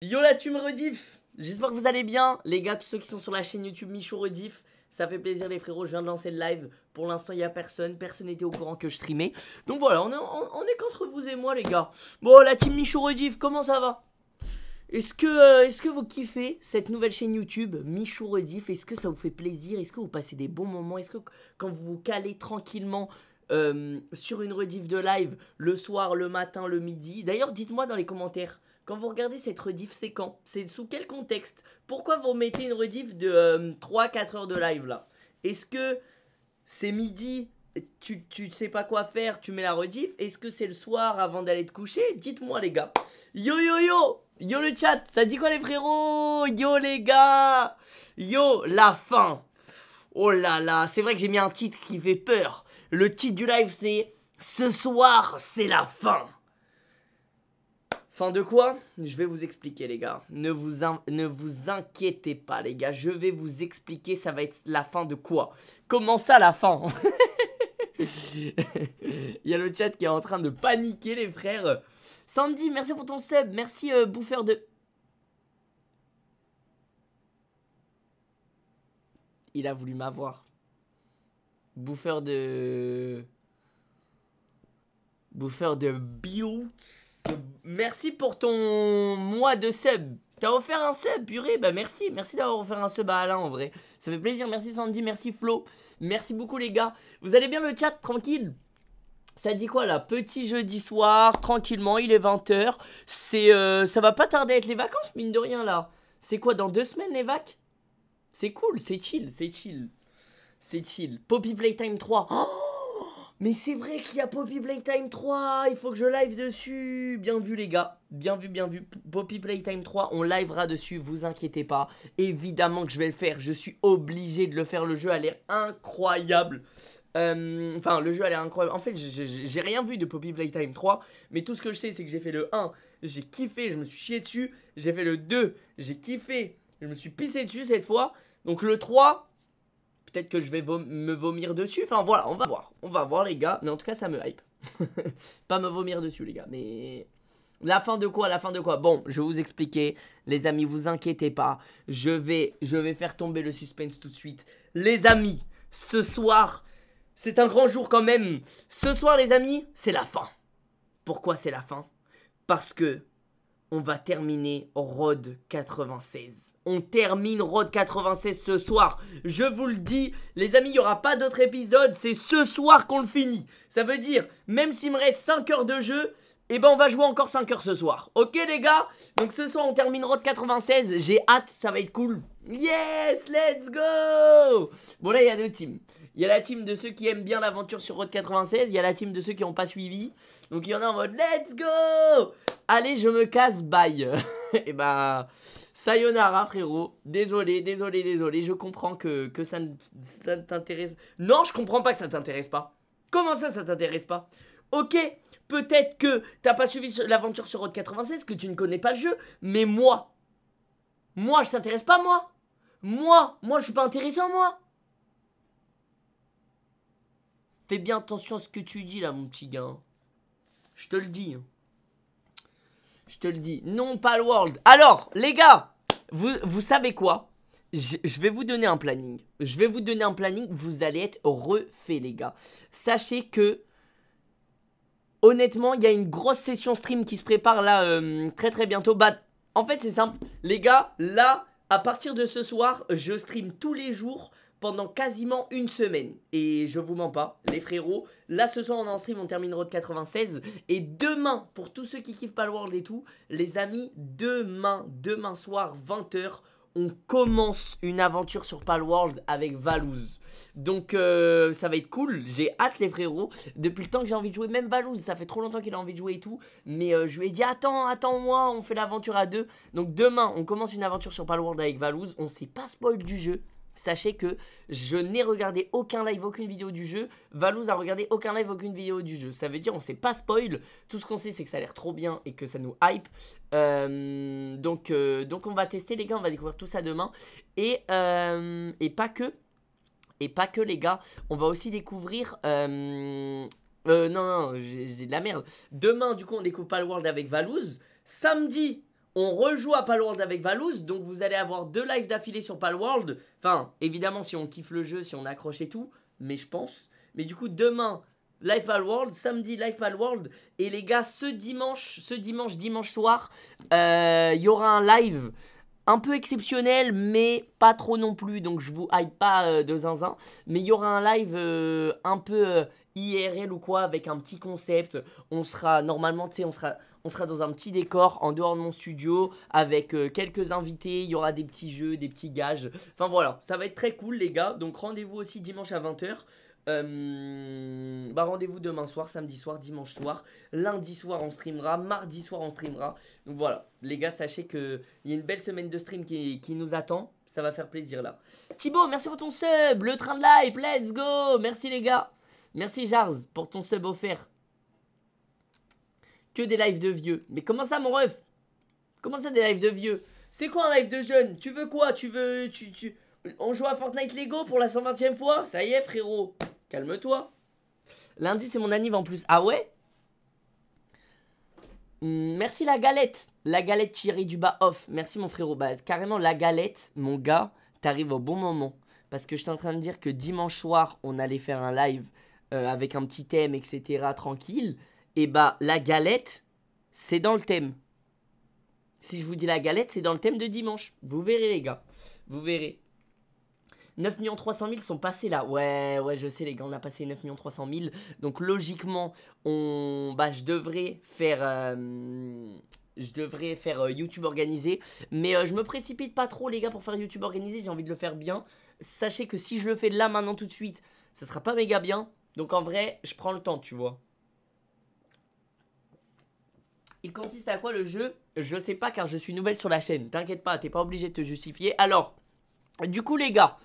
Yo la me rediff J'espère que vous allez bien Les gars, tous ceux qui sont sur la chaîne YouTube Michou Rediff ça fait plaisir les frérots, je viens de lancer le live. Pour l'instant, il n'y a personne. Personne n'était au courant que je streamais. Donc voilà, on est, qu'entre vous et moi, les gars. Bon, la team Michou Rediff, comment ça va? Est-ce que, euh, est que vous kiffez cette nouvelle chaîne YouTube, Michou Rediff? Est-ce que ça vous fait plaisir? Est-ce que vous passez des bons moments? Est-ce que quand vous vous calez tranquillement euh, sur une rediff de live, le soir, le matin, le midi? D'ailleurs, dites-moi dans les commentaires quand vous regardez cette rediff, c'est quand? C'est sous quel contexte? Pourquoi vous mettez une rediff de 3-4 euh, heures de live là? Est-ce que c'est midi tu, tu sais pas quoi faire, tu mets la rediff? Est-ce que c'est le soir avant d'aller te coucher? Dites-moi les gars. Yo yo yo! Yo le chat, ça dit quoi les frérots? Yo les gars! Yo la fin! Oh là là, c'est vrai que j'ai mis un titre qui fait peur. Le titre du live c'est Ce soir c'est la fin. Fin de quoi Je vais vous expliquer les gars. Ne vous, inquiétez pas les gars. Je vais vous expliquer ça va être la fin de quoi. Comment ça la fin? Il y a le chat qui est en train de paniquer les frères. Sandy, merci pour ton sub. Merci euh, bouffeur de... Il a voulu m'avoir. Bouffeur de... Bouffeur de bio merci pour ton mois de sub. T'as offert un sub, purée Bah merci, merci d'avoir offert un sub à Alain en vrai. Ça fait plaisir, merci Sandy, merci Flo. Merci beaucoup les gars. Vous allez bien le chat, tranquille? Ça dit quoi là? Petit jeudi soir, tranquillement, il est 20h. C'est, euh, ça va pas tarder à être les vacances, mine de rien là. C'est quoi, dans deux semaines les vac C'est cool, c'est chill, c'est chill. C'est chill. Poppy Playtime 3. Oh mais c'est vrai qu'il y a Poppy Playtime 3, il faut que je live dessus. Bien vu les gars, bien vu, bien vu. Poppy Playtime 3, on livera dessus, vous inquiétez pas. Évidemment que je vais le faire, je suis obligé de le faire, le jeu a l'air incroyable. Euh, enfin, le jeu a l'air incroyable. En fait, j'ai rien vu de Poppy Playtime 3, mais tout ce que je sais, c'est que j'ai fait le 1, j'ai kiffé, je me suis chié dessus. J'ai fait le 2, j'ai kiffé, je me suis pissé dessus cette fois. Donc le 3, Peut-être que je vais me vomir dessus. Enfin voilà, on va voir. On va voir les gars. Mais en tout cas, ça me hype. Pas me vomir dessus les gars. Mais... La fin de quoi La fin de quoi? Bon, je vais vous expliquer. Les amis, vous inquiétez pas. Je vais, je vais faire tomber le suspense tout de suite. Les amis, ce soir, c'est un grand jour quand même. Ce soir, les amis, c'est la fin. Pourquoi c'est la fin? Parce que on va terminer Road 96. On termine Road 96 ce soir. Je vous le dis, les amis, il n'y aura pas d'autre épisode. C'est ce soir qu'on le finit. Ça veut dire, même s'il me reste 5 heures de jeu, eh ben on va jouer encore 5 heures ce soir. Ok les gars? Donc ce soir on termine Road 96. J'ai hâte, ça va être cool. Yes, let's go Bon là il y a deux teams. Il y a la team de ceux qui aiment bien l'aventure sur Road 96, il y a la team de ceux qui n'ont pas suivi. Donc il y en a en mode let's go Allez, je me casse, bye. Et eh bah, sayonara frérot. Désolé, désolé, désolé. Je comprends que, que ça ne t'intéresse. Non, je comprends pas que ça t'intéresse pas. Comment ça, ça t'intéresse pas? Ok, peut-être que t'as pas suivi l'aventure sur Road 96, que tu ne connais pas le jeu, mais moi, moi, je t'intéresse pas, moi? Moi, moi, je suis pas intéressant, moi. Fais bien attention à ce que tu dis là, mon petit gars. Je te le dis. Hein. Je te le dis. Non, pas le world. Alors, les gars, vous, vous savez quoi? Je, vais vous donner un planning. Je vais vous donner un planning. Vous allez être refait, les gars. Sachez que, honnêtement, il y a une grosse session stream qui se prépare là euh, très très bientôt. Bah, en fait, c'est simple. Les gars, là, à partir de ce soir, je stream tous les jours pendant quasiment une semaine. Et je vous mens pas, les frérots, là ce soir on est en stream, on termine Road 96. Et demain, pour tous ceux qui kiffent pas le World et tout, les amis, demain, demain soir, 20h, on commence une aventure sur Palworld avec Valouz. Donc euh, ça va être cool, j'ai hâte les frérots. Depuis le temps que j'ai envie de jouer, même Valouz, ça fait trop longtemps qu'il a envie de jouer et tout. Mais euh, je lui ai dit attends, attends-moi, on fait l'aventure à deux. Donc demain, on commence une aventure sur Palworld avec Valouz. On sait pas spoil du jeu. Sachez que je n'ai regardé aucun live, aucune vidéo du jeu. Valouz a regardé aucun live, aucune vidéo du jeu. Ça veut dire on sait pas spoil. Tout ce qu'on sait c'est que ça a l'air trop bien et que ça nous hype. Euh, donc, euh, donc on va tester les gars, on va découvrir tout ça demain. Et, euh, pas que. Et pas que les gars, on va aussi découvrir... non, non, j'ai de la merde. Demain, du coup, on découvre pas le World avec Valouz. Samedi, On rejoue à Palworld avec Valouz, donc vous allez avoir deux lives d'affilée sur Palworld. Enfin, évidemment, si on kiffe le jeu, si on accroche et tout, mais je pense. Mais du coup, demain, Live Palworld, samedi Live Palworld. Et les gars, ce dimanche, ce dimanche, dimanche soir, euh, il y aura un live un peu exceptionnel, mais pas trop non plus. Donc je vous hype pas euh, de zinzin. Mais il y aura un live euh, un peu IRL ou quoi, avec un petit concept. On sera normalement, tu sais, on sera, on sera dans un petit décor en dehors de mon studio avec quelques invités. Il y aura des petits jeux, des petits gages. Enfin voilà, ça va être très cool les gars. Donc rendez-vous aussi dimanche à 20h. Euh, bah rendez-vous demain soir, samedi soir, dimanche soir, lundi soir on streamera, mardi soir on streamera. Donc voilà, les gars, sachez que il y a une belle semaine de stream qui, nous attend. Ça va faire plaisir là. Thibaut, merci pour ton sub, le train de live, let's go. Merci les gars. Merci Jars pour ton sub offert. Des lives de vieux. Mais comment ça mon ref? Comment ça des lives de vieux? C'est quoi un live de jeune Tu veux quoi? Tu veux... Tu, tu... On joue à Fortnite Lego pour la 120ème fois? Ça y est frérot Calme-toi. Lundi, c'est mon anniv en plus. Ah ouais? Hmm, Merci la galette. La galette Thierry du bas off. Merci mon frérot. Bah, carrément, la galette, mon gars, t'arrives au bon moment. Parce que je suis en train de dire que dimanche soir, on allait faire un live euh, avec un petit thème, etc. Tranquille. Et bah, la galette, c'est dans le thème. Si je vous dis la galette, c'est dans le thème de dimanche. Vous verrez, les gars. Vous verrez. 9 300 000 sont passés là. Ouais, ouais, je sais, les gars, on a passé 9 300 000. Donc, logiquement, on, bah, je devrais faire. Euh, je devrais faire euh, YouTube organisé. Mais euh, je me précipite pas trop, les gars, pour faire YouTube organisé. J'ai envie de le faire bien. Sachez que si je le fais là, maintenant, tout de suite, ça sera pas méga bien. Donc, en vrai, je prends le temps, tu vois. Il consiste à quoi le jeu? Je sais pas car je suis nouvelle sur la chaîne. T'inquiète pas, t'es pas obligé de te justifier. Alors, du coup, les gars,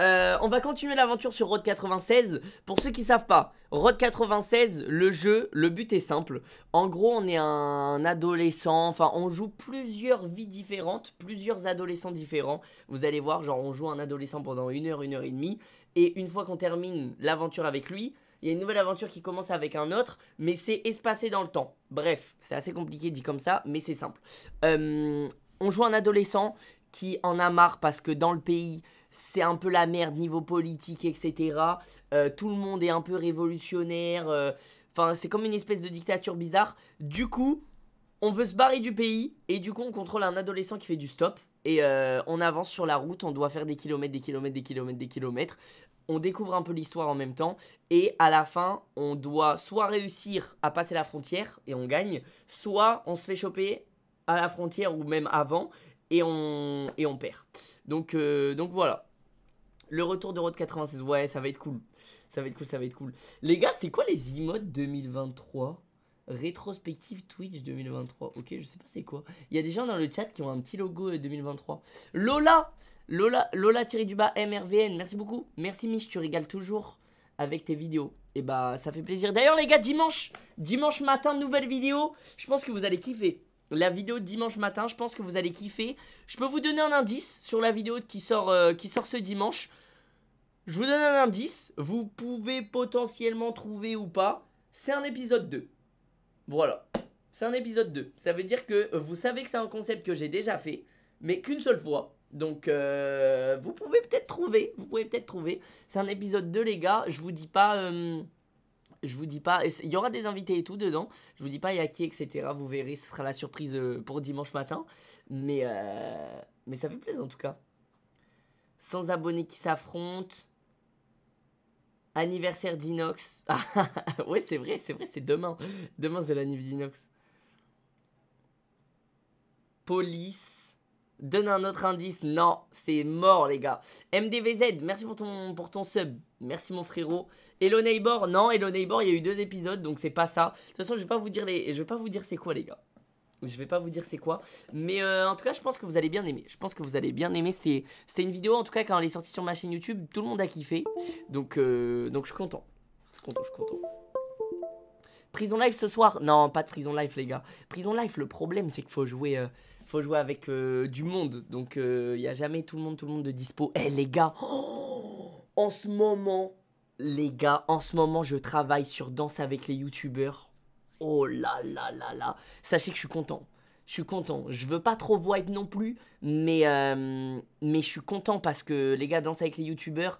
euh, on va continuer l'aventure sur Road 96. Pour ceux qui savent pas, Road 96, le jeu, le but est simple. En gros, on est un adolescent, enfin, on joue plusieurs vies différentes, plusieurs adolescents différents. Vous allez voir, genre, on joue un adolescent pendant une heure, une heure et demie. Et une fois qu'on termine l'aventure avec lui, il y a une nouvelle aventure qui commence avec un autre, mais c'est espacé dans le temps. Bref, c'est assez compliqué dit comme ça, mais c'est simple. Euh, on joue un adolescent qui en a marre parce que dans le pays, c'est un peu la merde niveau politique, etc. Euh, tout le monde est un peu révolutionnaire. Euh, enfin, c'est comme une espèce de dictature bizarre. Du coup, on veut se barrer du pays et du coup, on contrôle un adolescent qui fait du stop. Et on avance sur la route, on doit faire des kilomètres, des kilomètres, des kilomètres, des kilomètres. On découvre un peu l'histoire en même temps. Et à la fin, on doit soit réussir à passer la frontière et on gagne, soit on se fait choper à la frontière ou même avant et on, et on perd. Donc, euh, donc voilà. Le retour de Road 96, ouais, ça va être cool. Ça va être cool, ça va être cool. Les gars, c'est quoi les emotes 2023 Rétrospective Twitch 2023. Ok, je sais pas c'est quoi. Il y a des gens dans le chat qui ont un petit logo 2023. Euh, Lola Lola, Lola du bas MRVN, merci beaucoup. Merci Mich, tu régales toujours avec tes vidéos. Et bah ça fait plaisir. D'ailleurs les gars, dimanche, dimanche matin, nouvelle vidéo. Je pense que vous allez kiffer la vidéo de dimanche matin. Je pense que vous allez kiffer. Je peux vous donner un indice sur la vidéo qui sort, euh, qui sort ce dimanche. Je vous donne un indice. Vous pouvez potentiellement trouver ou pas. C'est un épisode 2. Voilà. C'est un épisode 2. Ça veut dire que vous savez que c'est un concept que j'ai déjà fait. Mais qu'une seule fois. Donc, euh, vous pouvez peut-être trouver. Vous pouvez peut-être trouver. C'est un épisode 2, les gars. Je vous dis pas... Euh, je vous dis pas, il y aura des invités et tout dedans. Je vous dis pas il y a qui, etc. Vous verrez, ce sera la surprise euh, pour dimanche matin. Mais, mais ça fait plaisir en tout cas. Sans abonnés qui s'affrontent. Anniversaire d'Inox. ouais, c'est vrai, c'est vrai, c'est demain. Demain, c'est l'anniversaire d'Inox. Police. Donne un autre indice. Non, c'est mort, les gars. MDVZ, merci pour ton, pour ton sub. Merci, mon frérot. Hello Neighbor. Non, Hello Neighbor, il y a eu deux épisodes, donc c'est pas ça. De toute façon, je vais pas vous dire les, vais pas vous dire c'est quoi, les gars. Je vais pas vous dire c'est quoi. Mais euh, en tout cas, je pense que vous allez bien aimer. Je pense que vous allez bien aimer. C'était une vidéo, en tout cas, quand elle est sortie sur ma chaîne YouTube, tout le monde a kiffé. Donc, euh, donc je suis content. Je suis content, je suis content. Prison Live ce soir Non, pas de Prison Live, les gars. Prison Live, le problème, c'est qu'il faut jouer... Euh, faut jouer avec euh, du monde. Donc, il euh, n'y a jamais tout le monde, tout le monde de dispo. Eh, les gars, en ce moment, les gars, en ce moment, je travaille sur Danse avec les youtubeurs. Oh là là là là. Sachez que je suis content. Je suis content. Je veux pas trop être non plus, mais, euh, mais je suis content parce que les gars dansent avec les youtubeurs.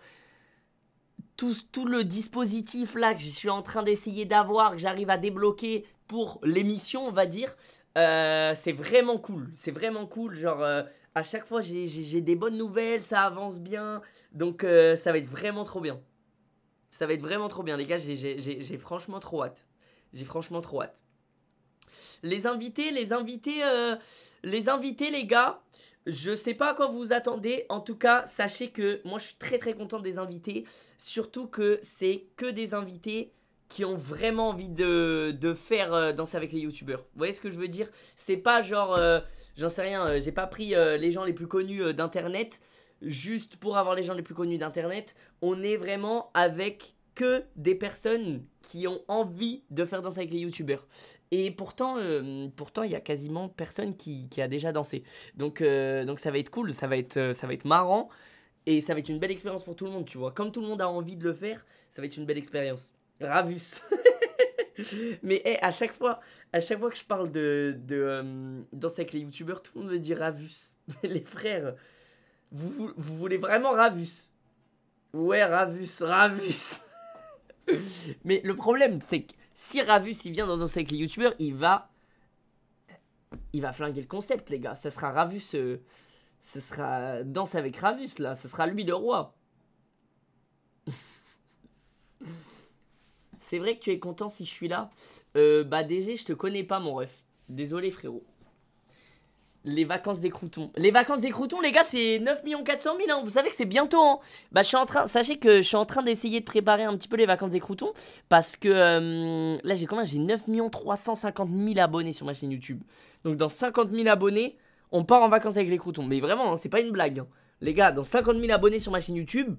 Tout, tout le dispositif là que je suis en train d'essayer d'avoir, que j'arrive à débloquer pour l'émission, on va dire, euh, c'est vraiment cool. C'est vraiment cool. Genre, euh, à chaque fois, j'ai des bonnes nouvelles, ça avance bien. Donc, ça va être vraiment trop bien. Ça va être vraiment trop bien, les gars. J'ai franchement trop hâte. J'ai franchement trop hâte. Les invités, les invités, euh, les invités, les gars. Je sais pas à quoi vous attendez. En tout cas, sachez que moi, je suis très très content des invités. Surtout que c'est que des invités qui ont vraiment envie de, de faire euh, danser avec les youtubeurs. Vous voyez ce que je veux dire? C'est pas genre, euh, j'en sais rien, j'ai pas pris les gens les plus connus d'internet juste pour avoir les gens les plus connus d'internet. On est vraiment avec que des personnes qui ont envie de faire danser avec les youtubeurs. Et pourtant, euh, pourtant, il y a quasiment personne qui, a déjà dansé. Donc, euh, donc ça va être cool, ça va être, euh, ça va être marrant. Et ça va être une belle expérience pour tout le monde, tu vois. Comme tout le monde a envie de le faire, ça va être une belle expérience. Ravus. Mais à chaque fois, à chaque fois que je parle de, de danser avec les youtubeurs, tout le monde me dit Ravus. les frères, vous, vous voulez vraiment Ravus? Ouais, Ravus, Ravus. Mais le problème, c'est que si Ravus il vient dans Danser avec les youtubeurs, il va. Il va flinguer le concept, les gars. Ça sera Ravus. Euh, ce sera Danse avec Ravus, là. Ce sera lui le roi. C'est vrai que tu es content si je suis là. Euh, bah, DG, je te connais pas, mon ref. Désolé, frérot. Les vacances des croutons. Les vacances des croutons, les gars, c'est 9 400 000. Hein. Vous savez que c'est bientôt. Hein. Bah, je suis en train. Sachez que je suis en train d'essayer de préparer un petit peu les vacances des croutons. Parce que euh, là, j'ai combien? J'ai 9 350 000 abonnés sur ma chaîne YouTube. Donc, dans 50 000 abonnés, on part en vacances avec les croutons. Mais vraiment, hein, c'est pas une blague. Les gars, dans 50 000 abonnés sur ma chaîne YouTube,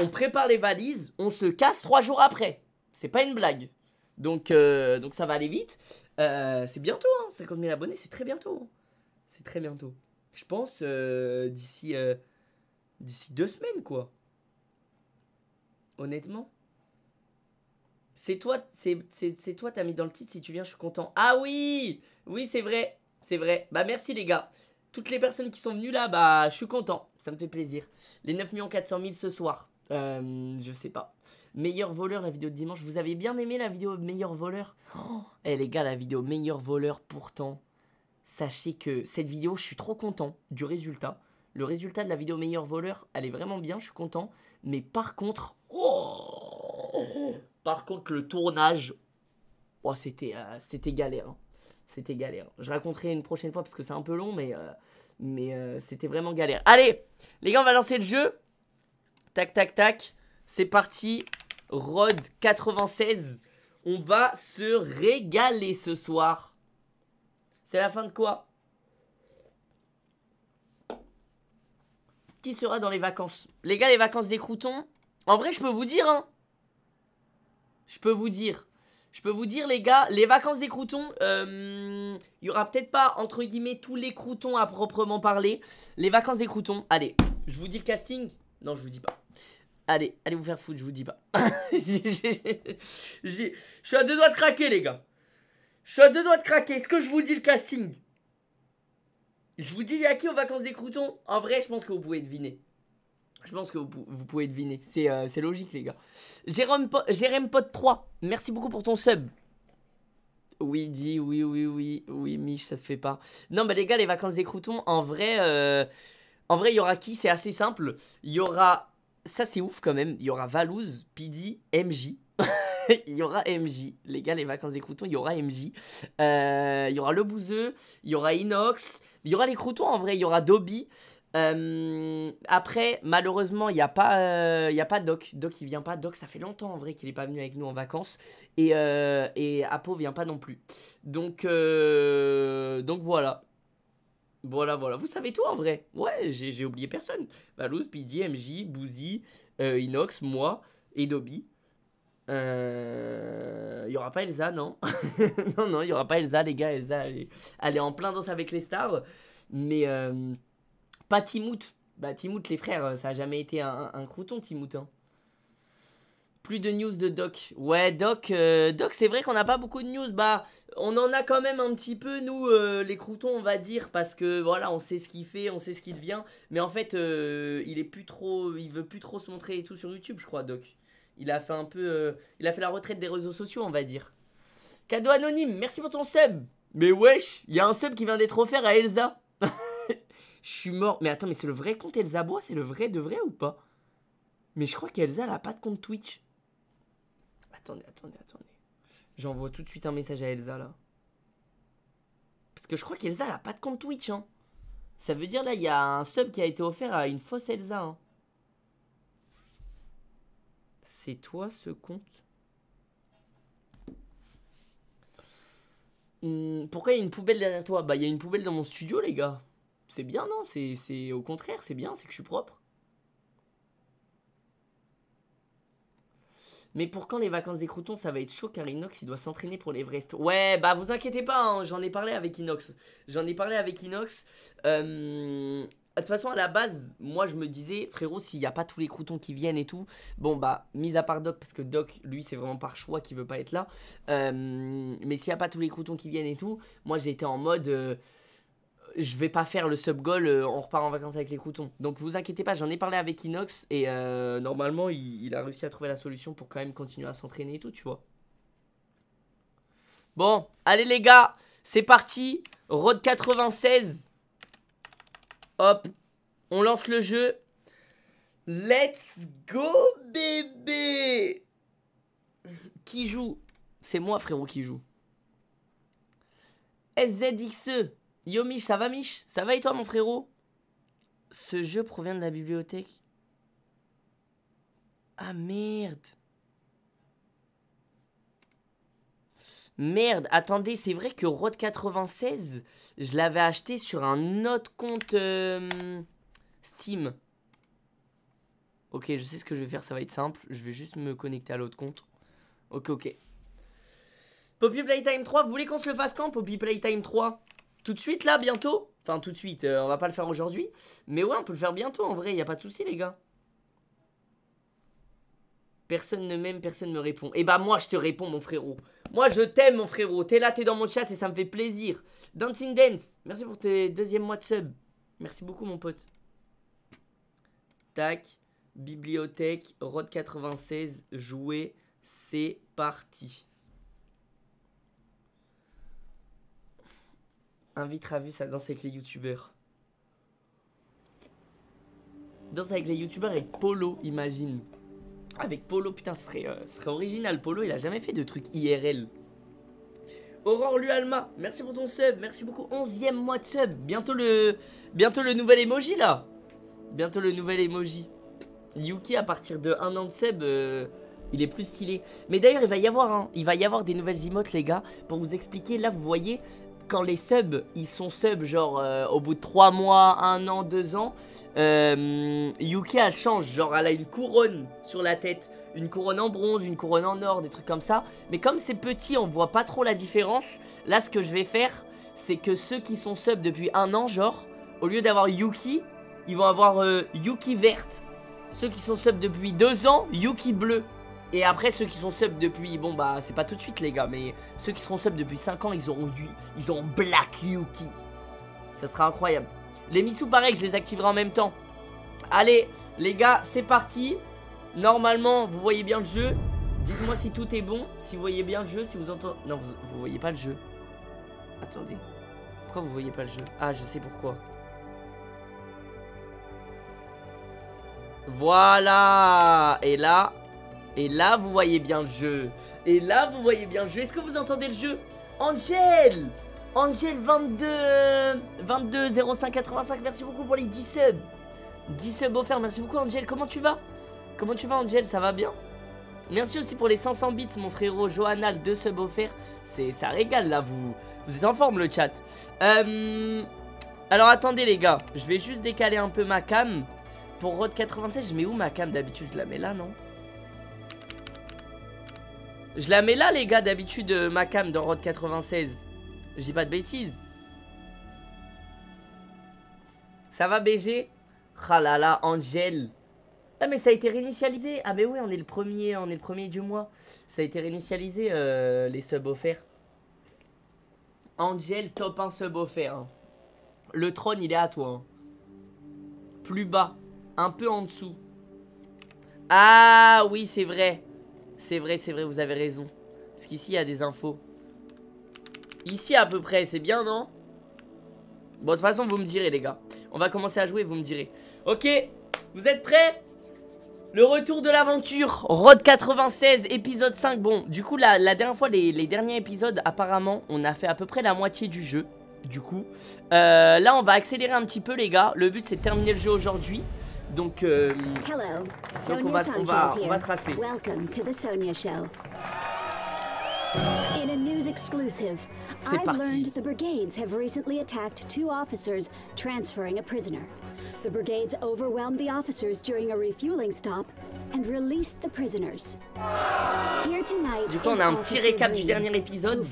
on prépare les valises, on se casse 3 jours après. C'est pas une blague. Donc, euh, donc ça va aller vite. Euh, c'est bientôt, 50 000 abonnés, c'est très bientôt. C'est très bientôt. Je pense euh, d'ici d'ici deux semaines, quoi. Honnêtement. C'est toi, c'est toi, t'as mis dans le titre. Si tu viens, je suis content. Ah oui, oui, c'est vrai, c'est vrai. Bah merci les gars. Toutes les personnes qui sont venues là, bah je suis content. Ça me fait plaisir. Les 9 400 000 ce soir. Je sais pas. Meilleur voleur, la vidéo de dimanche. Vous avez bien aimé la vidéo meilleur voleur oh, Eh les gars, la vidéo meilleur voleur, pourtant, sachez que cette vidéo, je suis trop content du résultat. Le résultat de la vidéo meilleur voleur, elle est vraiment bien, je suis content. Mais par contre, oh, par contre le tournage, oh, c'était euh, c'était galère. Hein. C'était galère. Je raconterai une prochaine fois parce que c'est un peu long, mais, euh, mais euh, c'était vraiment galère. Allez, les gars, on va lancer le jeu. Tac, tac, tac. C'est parti. Rod 96. On va se régaler ce soir. C'est la fin de quoi? Qui sera dans les vacances? Les gars, les vacances des croutons? En vrai, je peux vous dire, hein Je peux vous dire. Je peux vous dire, les gars, les vacances des croutons, euh, il y aura peut-être pas, entre guillemets, tous les croutons à proprement parler. Les vacances des croutons, allez, je vous dis le casting Non, je vous dis pas. Allez, allez vous faire foutre, je vous dis pas. Je suis à deux doigts de craquer, les gars. Je suis à deux doigts de craquer. Est-ce que je vous dis le casting? Je vous dis, il y a qui aux vacances des croutons? En vrai, je pense que vous pouvez deviner. Je pense que vous, pouvez deviner. Euh, c'est logique, les gars. Jérôme, Jérôme Pot 3, merci beaucoup pour ton sub. Oui, dit, oui, oui, oui, oui, Mich, ça se fait pas. Non, mais les gars, les vacances des croutons, en vrai, euh, en vrai, il y aura qui? C'est assez simple. Il y aura, ça c'est ouf quand même, il y aura Valouz, Pidi, MJ. il y aura MJ. Les gars, les vacances des croutons, il y aura MJ. Euh, il y aura le bouseux, il y aura Inox, il y aura les croutons en vrai, il y aura Dobby. Euh, après, malheureusement, il n'y a, pas, euh, a pas Doc. Doc, il vient pas. Doc, ça fait longtemps en vrai qu'il n'est pas venu avec nous en vacances. Et, et Apo vient pas non plus. Donc, donc voilà. Voilà, voilà. Vous savez tout en vrai. Ouais, j'ai oublié personne. Valouz, Pidi, MJ, Bouzy, Inox, moi et Dobby. Il euh, y aura pas Elsa, non? Non, non, il y aura pas Elsa, les gars. Elsa, elle est, en plein danse avec les stars. Mais euh, pas Timout. Bah, Timout, les frères, ça a jamais été un, crouton, Timout. Hein. Plus de news de Doc. Ouais, Doc, euh, Doc, c'est vrai qu'on n'a pas beaucoup de news. Bah, on en a quand même un petit peu, nous, euh, les croutons, on va dire, parce que voilà, on sait ce qu'il fait, on sait ce qu'il devient. Mais en fait, euh, il est plus trop, il veut plus trop se montrer et tout sur YouTube, je crois, Doc. Il a fait un peu, il a fait la retraite des réseaux sociaux, on va dire. Cadeau anonyme, merci pour ton sub. Mais wesh, il y a un sub qui vient d'être offert à Elsa. Je suis mort. Mais attends, mais c'est le vrai compte Elsa Bois C'est le vrai de vrai ou pas? Mais je crois qu'Elsa, elle a pas de compte Twitch. Attendez, attendez, attendez. J'envoie tout de suite un message à Elsa là. Parce que je crois qu'Elsa, elle a pas de compte Twitch. Hein. Ça veut dire là, il y a un sub qui a été offert à une fausse Elsa. Hein. C'est toi ce compte? Hmm, Pourquoi il y a une poubelle derrière toi? Bah, il y a une poubelle dans mon studio, les gars. C'est bien, non? C'est au contraire, c'est bien, c'est que je suis propre. Mais pour quand les vacances des croutons, ça va être chaud car Inox il doit s'entraîner pour l'Everest. Ouais, bah vous inquiétez pas, hein, j'en ai parlé avec Inox. J'en ai parlé avec Inox. Euh, de toute façon, à la base, moi je me disais, frérot, s'il n'y a pas tous les croutons qui viennent et tout, bon bah, mis à part Doc, parce que Doc, lui, c'est vraiment par choix qu'il veut pas être là. Euh, mais s'il n'y a pas tous les croutons qui viennent et tout, moi été en mode. Euh, je vais pas faire le sub goal, euh, on repart en vacances avec les croutons. Donc vous inquiétez pas, j'en ai parlé avec Inox et euh, normalement il, a réussi à trouver la solution pour quand même continuer à s'entraîner et tout, tu vois. Bon, allez les gars, c'est parti. Road 96. Hop, on lance le jeu. Let's go bébé Qui joue? C'est moi frérot qui joue. SZXE Yo Mich, ça va Mich? Ça va et toi mon frérot? Ce jeu provient de la bibliothèque. Ah merde Merde, attendez, c'est vrai que Road 96, je l'avais acheté sur un autre compte euh, Steam. Ok, je sais ce que je vais faire, ça va être simple. Je vais juste me connecter à l'autre compte. Ok, ok. Poppy Playtime 3, vous voulez qu'on se le fasse quand Poppy Playtime 3 tout de suite là, bientôt? Enfin, tout de suite, euh, on va pas le faire aujourd'hui. Mais ouais, on peut le faire bientôt en vrai, y a pas de souci, les gars. Personne ne m'aime, personne ne me répond. Et eh bah, moi, je te réponds, mon frérot. Moi, je t'aime, mon frérot. T'es là, t'es dans mon chat et ça me fait plaisir. Dancing Dance, merci pour tes deuxième mois de sub. Merci beaucoup, mon pote. Tac. Bibliothèque, Rod 96, jouer, c'est parti. Invite Ravis à danser avec les youtubeurs. Danse avec les youtubeurs avec Polo, imagine. Avec Polo, putain, ce serait, euh, original. Polo, il a jamais fait de trucs IRL. Aurore Lualma, merci pour ton sub, merci beaucoup. 11ème mois de sub. Bientôt le, bientôt le nouvel emoji là. Bientôt le nouvel emoji. Yuki, à partir de 1 an de sub, euh, il est plus stylé. Mais d'ailleurs, il va y avoir, hein, il va y avoir des nouvelles emotes, les gars, pour vous expliquer. Là, vous voyez, quand les subs, ils sont subs genre euh, au bout de 3 mois, 1 an, 2 ans, euh, Yuki elle change, genre elle a une couronne sur la tête, une couronne en bronze, une couronne en or, des trucs comme ça. Mais comme c'est petit, on voit pas trop la différence. Là ce que je vais faire, c'est que ceux qui sont subs depuis un an, genre, au lieu d'avoir Yuki, ils vont avoir euh, Yuki verte. Ceux qui sont subs depuis 2 ans, Yuki bleu. Et après, ceux qui sont sub depuis, bon bah, c'est pas tout de suite les gars, mais ceux qui seront sub depuis 5 ans, ils auront ils auront Black Yuki. Ça sera incroyable. Les Missou, pareil, je les activerai en même temps. Allez, les gars, c'est parti. Normalement, vous voyez bien le jeu. Dites-moi si tout est bon, si vous voyez bien le jeu, si vous entendez... Non, vous, vous voyez pas le jeu. Attendez. Pourquoi vous voyez pas le jeu? Ah, je sais pourquoi. Voilà Et là, et là, vous voyez bien le jeu. Et là, vous voyez bien le jeu. Est-ce que vous entendez le jeu? Angel! Angel 22 22 05 85 Merci beaucoup pour les 10 subs. 10 subs offerts, merci beaucoup Angel. Comment tu vas? Comment tu vas Angel? Ça va bien? Merci aussi pour les 500 bits mon frérot Johanal 2 subs offerts. C'est Ça régale là vous Vous êtes en forme le chat. Euh, Alors attendez les gars. Je vais juste décaler un peu ma cam. Pour Road 96 je mets où ma cam? D'habitude Je la mets là non? Je la mets là, les gars, d'habitude, euh, ma cam dans Road 96. Je dis pas de bêtises. Ça va, BG Ah là là, Angel. Ah mais ça a été réinitialisé. Ah mais oui, on est le premier, on est le premier du mois. Ça a été réinitialisé euh, les subs offerts. Angel top 1 sub offert. hein. Le trône il est à toi. hein. Plus bas, un peu en dessous. Ah oui, c'est vrai. C'est vrai, c'est vrai, vous avez raison. Parce qu'ici il y a des infos. Ici à peu près, c'est bien non? Bon de toute façon vous me direz les gars. On va commencer à jouer, vous me direz. Ok, vous êtes prêts? Le retour de l'aventure, Road 96, épisode 5. Bon, du coup, la, la dernière fois, les, derniers épisodes, apparemment, on a fait à peu près la moitié du jeu. Du coup, Euh, là, on va accélérer un petit peu, les gars. Le but, c'est de terminer le jeu aujourd'hui. Donc, euh, Hello, donc Sonia on, va, on, va, on va tracer. Welcome to the Sonia Show. In a news exclusive, I've learned the brigades have recently attacked two officers transferring a prisoner. The brigades overwhelmed the officers during a refueling stop and released the prisoners. Here tonight Du coup, on a un petit récap du dernier épisode.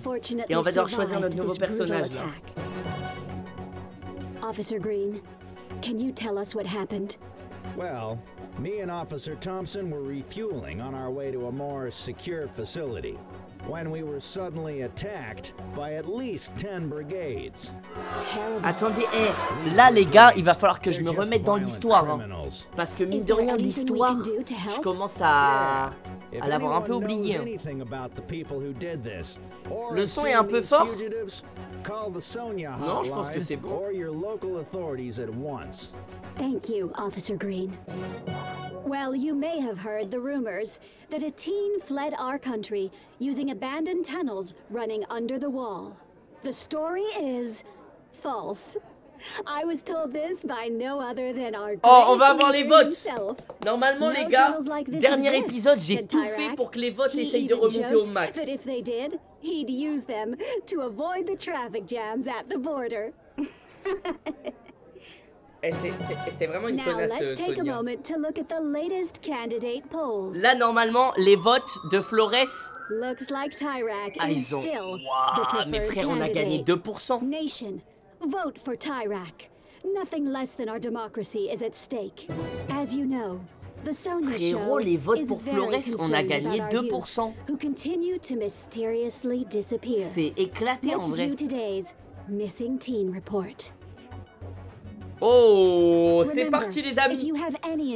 Et on va devoir choisir notre nouveau personnage. Officer Green, can you tell us what happened? Well, me and Officer Thompson were refueling on our way to a more secure facility when we were suddenly attacked by at least 10 brigades. Terrible. Attendez, eh, là, les gars, il va falloir que je me remette dans l'histoire. hein. Parce que, mine de rien, l'histoire, je commence à, l'avoir un peu oublié. hein. Le son est un peu fort. Fugitives, call the Sonia Non, je pense que hotline bon. or your local authorities at once. Thank you, Officer Green. Well, you may have heard the rumors that a teen fled our country using abandoned tunnels running under the wall. The story is false. I was told this by no other than our Oh, on va avoir les votes. Normalement, No les gars, dernier épisode, j'ai tout fait pour que les votes essayent de remonter au max. C'est- vraiment une connasse, let's take a Sonia. moment to look at the latest candidate polls. Là, normalement, les votes de Flores. Ah, ils ont. Waouh, mais frère, on a gagné candidate. 2%. Vote for Tyrak. Nothing less than our democracy is at stake. As you know, the Sonia Frérot, Show les votes is pour very Flores, on a concerned gagné about our 2%. youth Who continue to mysteriously disappear. C'est éclaté en Let's vrai. today's missing teen report. Oh, c'est parti, les amis.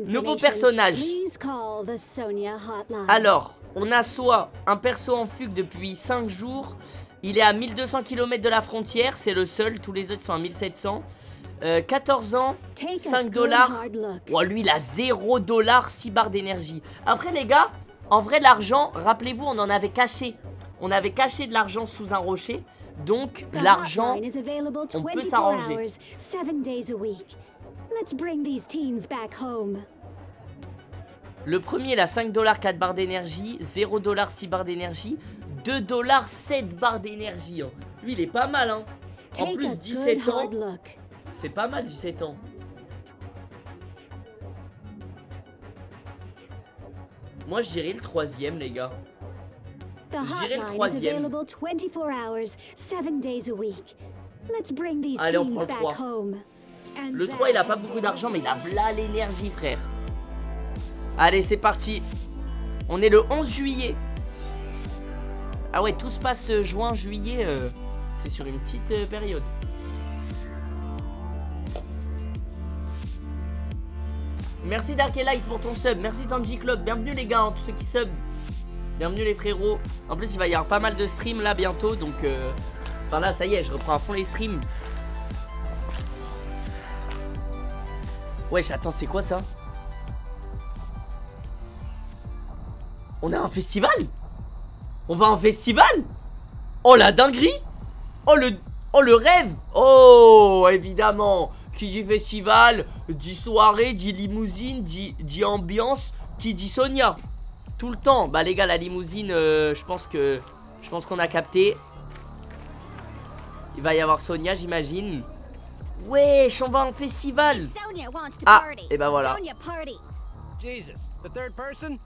Nouveau personnage. Please call the Sonia hotline. Alors, on a soit un perso en fugue depuis 5 jours. Il est à 1200 km de la frontière. C'est le seul. Tous les autres sont à 1700. Euh, 14 ans. Take a 5 good dollars. Oh, lui, il a 0 dollars, 6 barres d'énergie. Après, les gars, en vrai, l'argent, rappelez-vous, on en avait caché. On avait caché de l'argent sous un rocher. Donc, l'argent, on peut 24 s'arranger. hours, 7 days a week. Let's bring these teens back home. le premier, il a 5 dollars, 4 barres d'énergie. 0 dollars, 6 barres d'énergie. 2 dollars, 7 barres d'énergie. hein. Lui, il est pas mal, hein. En plus, good 17 ans. C'est pas mal 17 ans. Moi je dirais le troisième les gars. Je dirais le troisième. available 24 hours, 7 days a week. Let's bring these Allez, on prend le back trois. home. And Le that 3 il a pas beaucoup d'argent mais il a là l'énergie frère. Allez c'est parti. On est le 11 juillet. Ah ouais tout se passe euh, juin, juillet. euh, c'est sur une petite euh, période. Merci Dark Light pour ton sub. Merci Tanji Club. Bienvenue les gars, tous ceux qui sub. Bienvenue les frérots. En plus il va y avoir pas mal de streams là bientôt donc... Enfin là ça y est je reprends à fond les streams. Wesh, attends, c'est quoi ça? On a un festival? On va un festival? Oh la dinguerie Oh le... Oh le rêve Oh évidemment Qui dit festival, dit soirée, dit limousine, dit, dit ambiance, qui dit Sonia? Tout le temps Bah les gars, la limousine, euh, je pense que... Je pense qu'on a capté. Il va y avoir Sonia, j'imagine. Wesh, on va un festival Sonia wants to Ah, party. et ben voilà. Sonia parties. Jesus, the third person?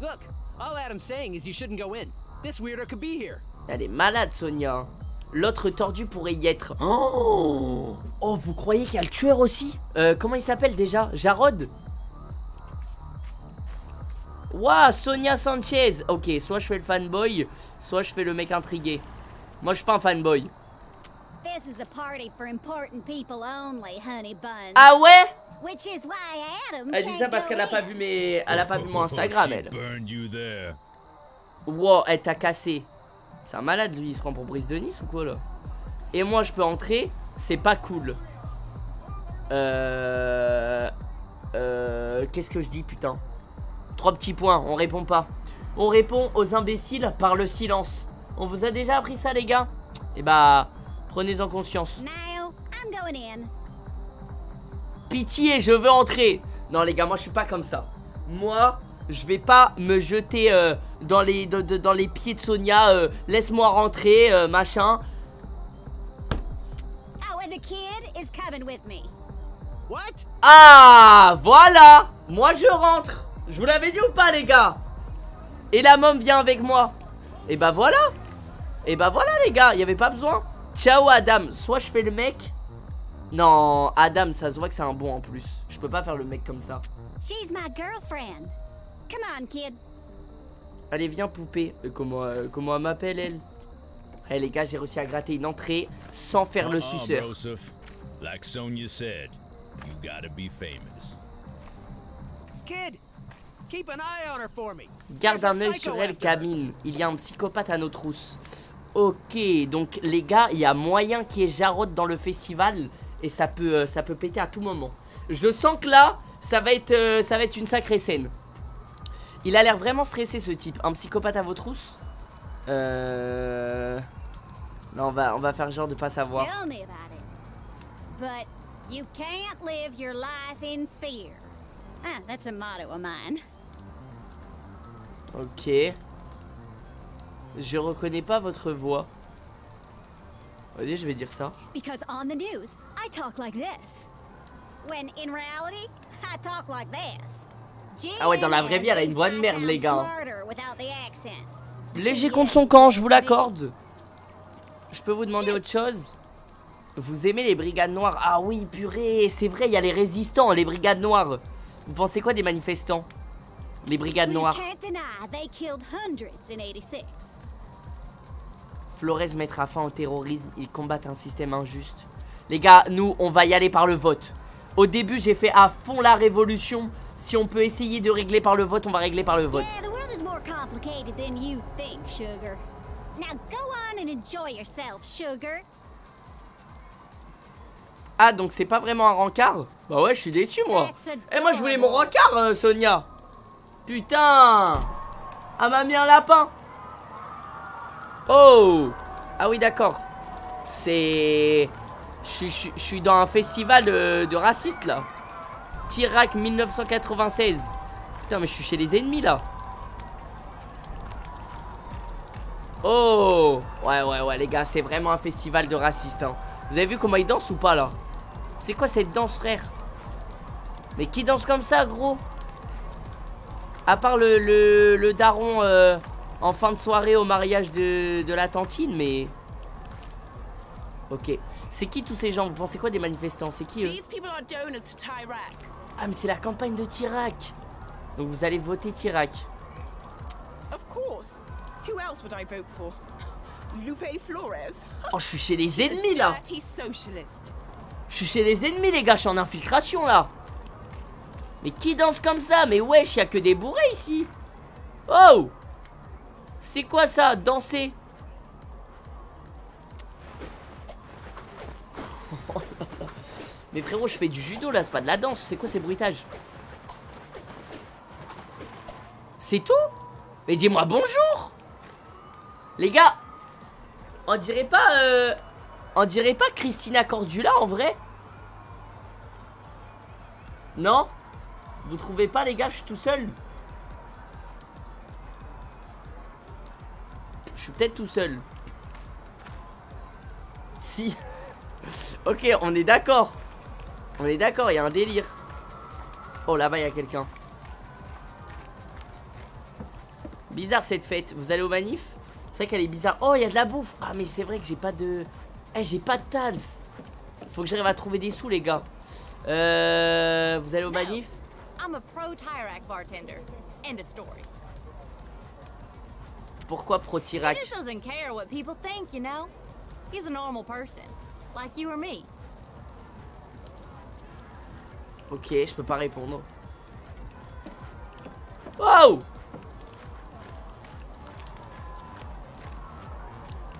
Look, all Adam's saying is you shouldn't go in. This weirdo could be here. Elle est malade, Sonia. L'autre tordu pourrait y être. Oh, oh vous croyez qu'il y a le tueur aussi? Euh, Comment il s'appelle déjà? Jarod? Ouah, Sonia Sanchez. Ok, soit je fais le fanboy, soit je fais le mec intrigué. Moi, je suis pas un fanboy. This is a party for important people only, honey buns. Ah ouais? Which is why Adam Elle dit ça parce qu'elle a pas vu mes, elle a pas vu mon Instagram, elle. Wow, elle t'a cassé. C'est un malade lui, il se prend pour Brice de Nice ou quoi là? Et moi je peux entrer, c'est pas cool. Euh... Euh... Qu'est-ce que je dis putain? Trois petits points, on répond pas. On répond aux imbéciles par le silence. On vous a déjà appris ça les gars? Et bah, prenez-en conscience. Now, I'm going in. Pitié, je veux entrer. Non les gars, moi je suis pas comme ça. Moi, je vais pas me jeter euh, dans, les, de- de- dans les pieds de Sonia. euh, Laisse-moi rentrer, euh, machin. And the kid is coming with me. What? Ah, voilà. Moi je rentre. Je vous l'avais dit ou pas les gars? Et la môme vient avec moi. Et bah voilà. Et bah voilà les gars, il y avait pas besoin. Ciao Adam. Soit je fais le mec. Non, Adam, ça se voit que c'est un bon en plus. Je peux pas faire le mec comme ça. She's my girlfriend. Come on, kid. Allez, viens poupée. Euh, comment, euh, comment elle m'appelle elle Eh les gars, j'ai réussi à gratter une entrée sans faire le suceur. Broseph. Like Sonia said, you gotta be famous. Kid, keep an eye on her for me. Garde un œil sur elle. Camille. Il y a un psychopathe à nos trousses. Ok, donc les gars, il y a moyen qu'il y ait Jarod dans le festival et ça peut, euh, ça peut péter à tout moment. Je sens que là, ça va être, euh, ça va être une sacrée scène. Il a l'air vraiment stressé ce type. Un psychopathe à vos trousses Euh... Non, on va, on va faire genre de pas savoir. Tell me about it. But you can't live your life in fear. Ah, that's a motto of mine. Ok. Je reconnais pas votre voix. Allez, je vais dire ça. Because on the news, I talk like this. When in reality, I talk like this. Ah ouais, dans la vraie vie, elle a une voix de merde, les gars. Léger contre son camp, je vous l'accorde. Je peux vous demander autre chose? Vous aimez les brigades noires? Ah oui, purée, c'est vrai, il y a les résistants, les brigades noires. Vous pensez quoi des manifestants? Les brigades noires? can't deny they killed hundreds in 86. Flores mettra fin au terrorisme, ils combattent un système injuste. Les gars, nous, on va y aller par le vote. Au début, j'ai fait à fond la révolution. Si on peut essayer de régler par le vote, on va régler par le vote. Ah, donc c'est pas vraiment un rencard? Bah ouais, je suis déçu, moi. Eh, moi, je voulais mon rencard, euh, Sonia. Putain Elle m'a mis un lapin Oh Ah oui, d'accord. C'est... Je suis- dans un festival de, racistes, là. Tirac 1996. Putain, mais je suis chez les ennemis, là. Oh Ouais, ouais, ouais, les gars, c'est vraiment un festival de racistes, hein. Vous avez vu comment ils dansent ou pas, là? C'est quoi cette danse, frère? Mais qui danse comme ça, gros? À part le, le, le daron euh, en fin de soirée au mariage de, de la tantine, mais... Ok. C'est qui tous ces gens? Vous pensez quoi des manifestants? C'est qui eux? Ah, mais c'est la campagne de Tirac Donc vous allez voter Tirac. Of course. Who else would I vote for? Lupe Flores. Oh, je suis chez les ennemis, là. Je suis chez les ennemis, les gars, je suis en infiltration, là Mais qui danse comme ça? Mais wesh, y a que des bourrés, ici Oh C'est quoi, ça? Danser? Mais frérot, je fais du judo, là, c'est pas de la danse. C'est quoi ces bruitages? C'est tout? Mais dis-moi bonjour! Les gars On dirait pas... Euh... On dirait pas Christina Cordula en vrai. Non? Vous trouvez pas les gars, je suis tout seul? Je suis peut-être tout seul. Si. ok, on est d'accord. On est d'accord, il y a un délire. Oh là-bas, il y a quelqu'un. Bizarre cette fête. Vous allez au manif? C'est vrai qu'elle est bizarre. Oh, il y a de la bouffe. Ah, mais c'est vrai que j'ai pas de... Eh, j'ai pas de tals. Faut que j'arrive à trouver des sous, les gars. Euh... Vous allez au manif? I'm a pro Tyrak bartender. End of story. Pourquoi you know? He's a normal person. Like you or me. Ok, je peux pas répondre. Wow!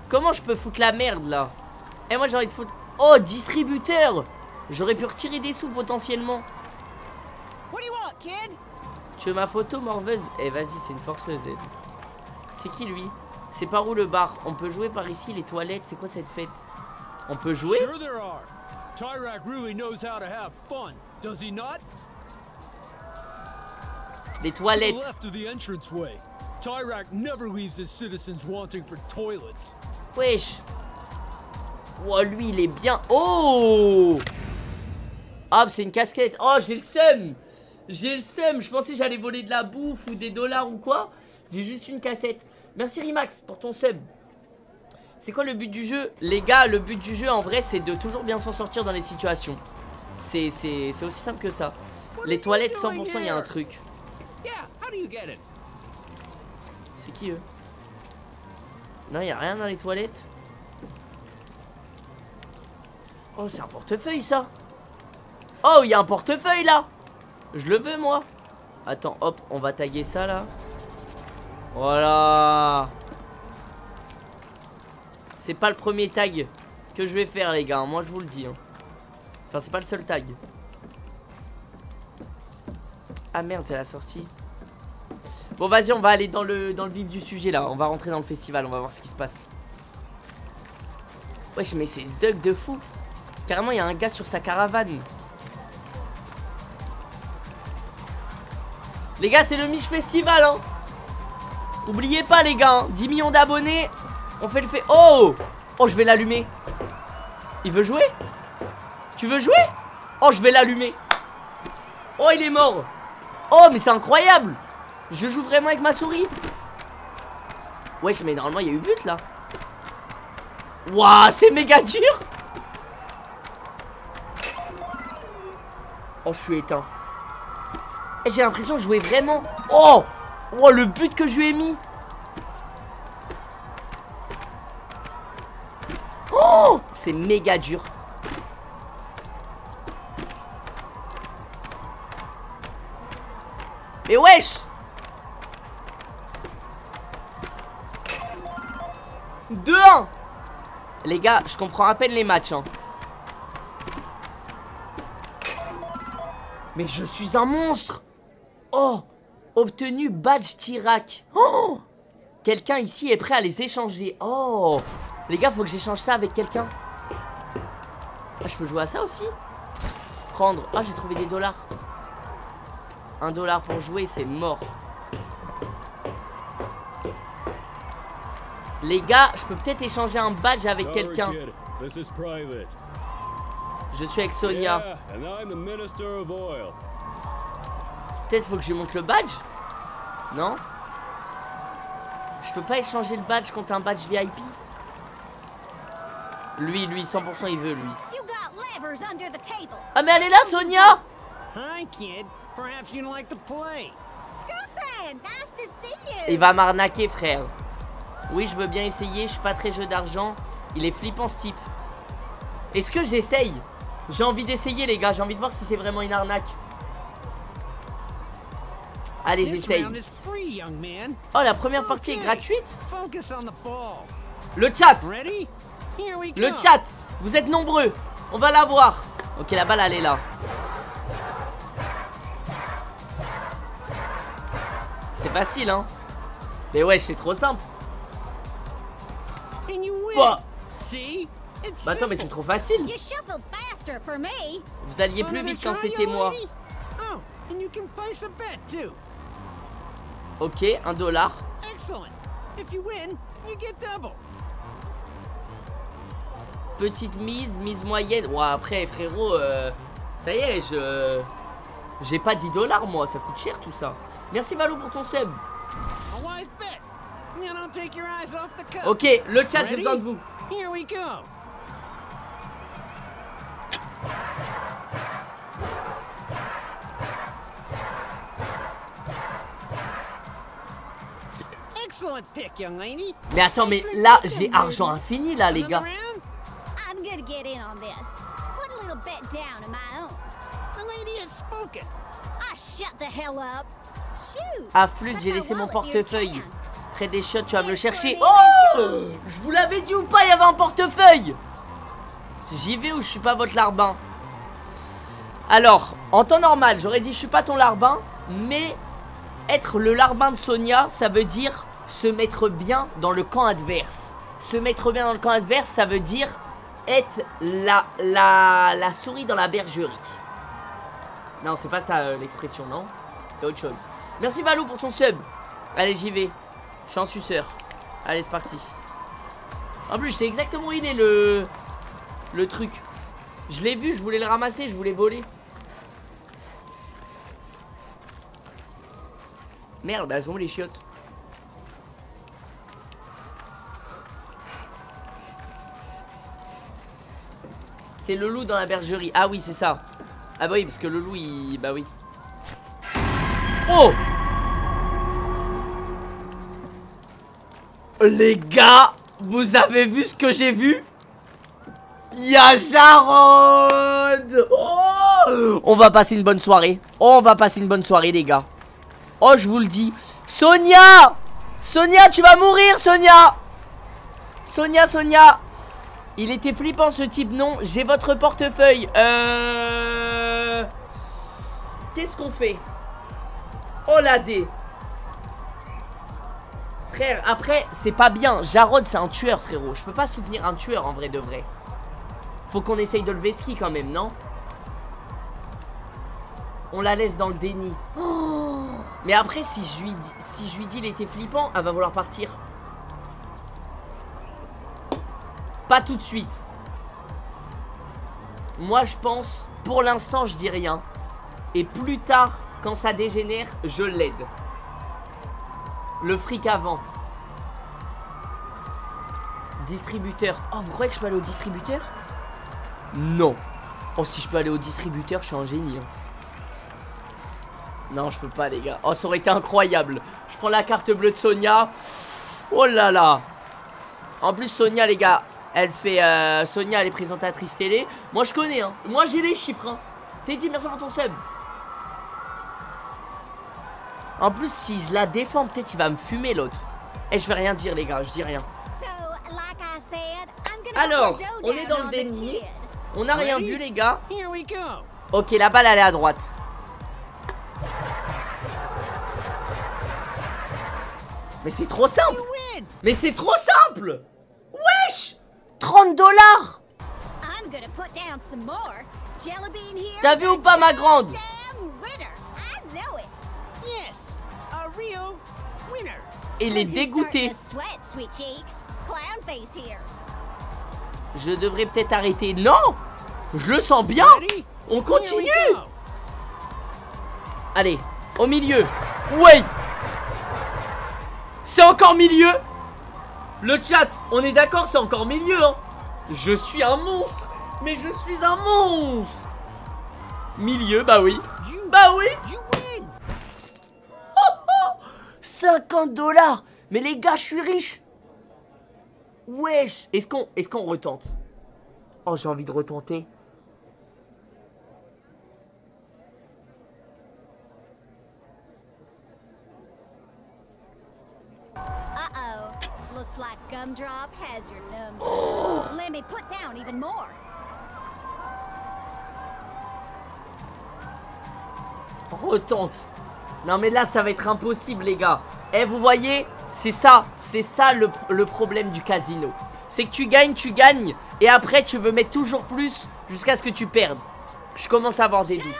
Comment je peux foutre la merde là? Eh moi j'ai envie de foutre... Oh, distributeur! J'aurais pu retirer des sous potentiellement. What do you want, kid? Tu veux ma photo morveuse? Eh vas-y, c'est une forceuse elle. C'est qui lui? C'est par où le bar? On peut jouer par ici, les toilettes, c'est quoi cette fête? On peut jouer? Sure to does he not? Les To the toilettes left of the entranceway. Tyrak never leaves his citizens wanting for toilets. Wesh. Oh lui il est bien. Oh. Hop c'est une casquette. Oh j'ai le seum. J'ai le seum. Je pensais que j'allais voler de la bouffe ou des dollars ou quoi. J'ai juste une cassette. Merci Rimax pour ton sub C'est quoi le but du jeu? Les gars le but du jeu en vrai c'est de toujours bien s'en sortir dans les situations C'est aussi simple que ça Les toilettes 100% il y a un truc? C'est qui eux? Non, y a rien dans les toilettes. Oh, c'est un portefeuille ça. Oh, il y a un portefeuille là. Je le veux moi. Attends, hop, on va taguer ça là. Voilà. C'est pas le premier tag que je vais faire les gars, moi je vous le dis. hein. Enfin, c'est pas le seul tag. Ah merde, c'est la sortie. Bon vas-y on va aller dans le, dans le vif du sujet là. On va rentrer dans le festival On va voir ce qui se passe. Wesh mais c'est Zdug de fou. Carrément il y a un gars sur sa caravane. Les gars c'est le Mich Festival hein. Oubliez pas les gars hein, 10 millions d'abonnés On fait le fait Oh! Oh je vais l'allumer. Il veut jouer? Tu veux jouer? Oh je vais l'allumer. Oh il est mort. Oh mais c'est incroyable. Je joue vraiment avec ma souris. Wesh mais normalement il y a eu but là. Waouh c'est méga dur. Oh je suis éteint. J'ai l'impression de jouer vraiment. Oh! Oh le but que je lui ai mis. Oh! C'est méga dur Mais wesh 2-1 Les gars, je comprends à peine les matchs. hein. Mais je suis un monstre Oh Obtenu badge Tirac. Oh Quelqu'un ici est prêt à les échanger. Oh Les gars, faut que j'échange ça avec quelqu'un. Ah, je peux jouer à ça aussi? Prendre. Ah, j'ai trouvé des dollars. Un dollar pour jouer, c'est mort. Les gars, je peux peut-être échanger un badge avec quelqu'un. Je suis avec Sonia. Peut-être faut que je lui montre le badge? Non? Je peux pas échanger le badge contre un badge VIP Lui, lui, 100% il veut, lui. Ah mais elle est là, Sonia Hi, kid. Perhaps you'd like to play. Girlfriend, nice to see you. Il va m'arnaquer, frère. Oui, je veux bien essayer, je suis pas très jeu d'argent. Il est flippant, ce type. Est-ce que j'essaye? J'ai envie d'essayer, les gars. J'ai envie de voir si c'est vraiment une arnaque. Allez, j'essaye. Oh, la première partie est gratuite? Focus on the ball. Le chat Ready? Here we go. Le chat Vous êtes nombreux On va la voir Ok, la balle, elle est là. C'est facile, hein Mais ouais, c'est trop simple. Bah, bah attends, mais c'est trop facile. Vous alliez plus vite quand c'était moi. Oh. Ok, un dollar. Petite mise, mise moyenne. Ouais, après, frérot, euh, ça y est, je. J'ai pas 10 dollars, moi. Ça coûte cher tout ça. Merci, Valou, pour ton sub. Ok, le chat, j'ai besoin de vous. Here we go. want pick, young lady? Mais attends, mais là, j'ai argent infini, là, les gars. The lady has spoken. Ah, shut the hell up. Shoot. Ah, flûte, j'ai laissé mon portefeuille. Près des chiottes, tu vas me le chercher. Oh. Je vous l'avais dit ou pas, il y avait un portefeuille J'y vais ou je suis pas votre larbin? Alors, en temps normal, j'aurais dit je suis pas ton larbin, mais être le larbin de Sonia, ça veut dire se mettre bien dans le camp adverse. Se mettre bien dans le camp adverse, ça veut dire être la, la, la souris dans la bergerie. Non, c'est pas ça euh, l'expression, non C'est autre chose. Merci Valou pour ton sub. Allez, j'y vais. Je suis un suceur. Allez, c'est parti. En plus, je sais exactement où il est le le truc. Je l'ai vu, je voulais le ramasser, je voulais voler. Merde, elles sont où les chiottes? C'est le loup dans la bergerie. Ah oui, c'est ça. Ah bah oui, parce que le loup, il... Bah oui. Oh Les gars, vous avez vu ce que j'ai vu? Y'a Jarod oh On va passer une bonne soirée. On va passer une bonne soirée, les gars. Oh, je vous le dis. Sonia Sonia, tu vas mourir, Sonia Sonia, Sonia Il était flippant, ce type, non J'ai votre portefeuille. Euh... Qu'est-ce qu'on fait? Oh la dé Frère, après, c'est pas bien. Jarod, c'est un tueur, frérot. Je peux pas soutenir un tueur, en vrai de vrai. Faut qu'on essaye de lever ski quand même, non? On la laisse dans le déni. Oh Mais après, si je, lui dis, si je lui dis il était flippant, elle va vouloir partir. Pas tout de suite. Moi, je pense, pour l'instant, je dis rien. Et plus tard, quand ça dégénère, je l'aide. Le fric avant. Distributeur. Oh, vous croyez que je peux aller au distributeur? Non. Oh, si je peux aller au distributeur, je suis un génie. hein. Non, je peux pas, les gars. Oh, ça aurait été incroyable. Je prends la carte bleue de Sonia. Oh là là. En plus, Sonia, les gars, elle fait. euh, Sonia, elle est présentatrice télé. Moi, je connais, hein. Moi, j'ai les chiffres, hein. Teddy, merci pour ton sub. En plus, si je la défends, peut-être il va me fumer l'autre. Et je vais rien dire, les gars, je dis rien. So, like I said, I'm gonna Alors, on est dans le déni. On n'a rien vu, les gars. Here we go. Ok, la balle, elle est à droite. Mais c'est trop simple. Mais c'est trop simple dollars. T'as vu ou pas ma grande? Il est dégoûté. Je devrais peut-être arrêter. Non! Je le sens bien! On continue! Allez, au milieu. Ouais! C'est encore milieu! Le chat, on est d'accord, c'est encore milieu, hein. Je suis un monstre Mais je suis un monstre Milieu, bah oui. You, Bah oui you win. 50 dollars Mais les gars, je suis riche Wesh Est-ce qu'on est qu'on retente? Oh, j'ai envie de retenter. Uh-oh. Looks like Gumdrop has your number. Let me put down even more. retente. Non mais là ça va être impossible les gars. Eh vous voyez, c'est ça, c'est ça le, le problème du casino. C'est que tu gagnes, tu gagnes, et après tu veux mettre toujours plus jusqu'à ce que tu perdes. Je commence à avoir des doutes.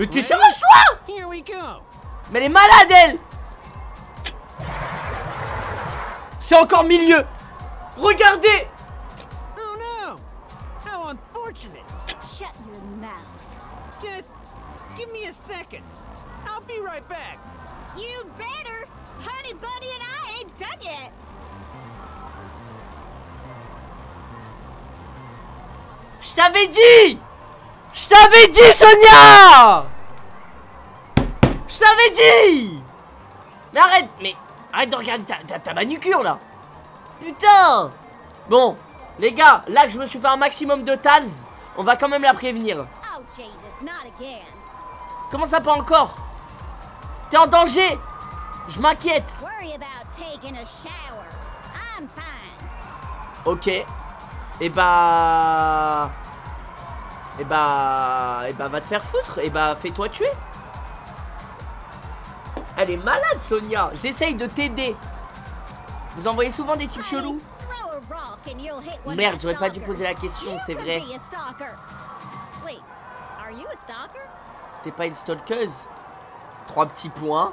Mais t'es sérieux toi? Here we go. Mais elle est malade elle C'est encore milieu Regardez Oh no. How unfortunate. Shut your mouth. Just give me a second. I'll be right back. You better. Honey Bunny and I ain't done yet. Je t'avais dit Je t'avais dit Sonia Je t'avais dit Mais arrête Mais Arrête de regarder ta, ta, ta manucure là Putain Bon, les gars, là que je me suis fait un maximum de tals, on va quand même la prévenir. Oh. Comment ça pas encore? T'es en danger Je m'inquiète. Ok. Et bah... Et bah... Et bah va te faire foutre. Et bah fais-toi tuer. Elle est malade Sonia. J'essaye de t'aider. Vous envoyez souvent des types chelous? Merde, j'aurais pas dû poser la question, c'est vrai. T'es pas une stalkeuse? Trois petits points.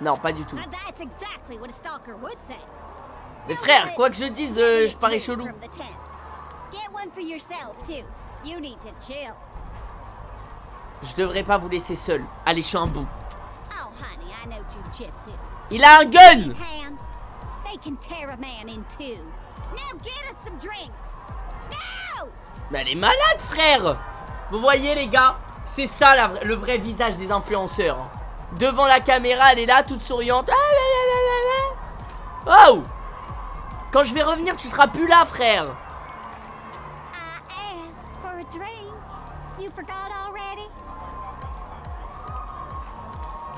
Non, pas du tout. Mais frère, quoi que je dise, euh, je parais chelou. Je devrais pas vous laisser seul. Allez, je suis un bon. Il a un gun These hands, they can tear a man in two. Now get us some drinks. No! Mais elle est malade, frère Vous voyez, les gars C'est ça, la le vrai visage des influenceurs. Devant la caméra, elle est là, toute souriante. Oh Quand je vais revenir, tu seras plus là, frère I asked for a drink. You forgot already?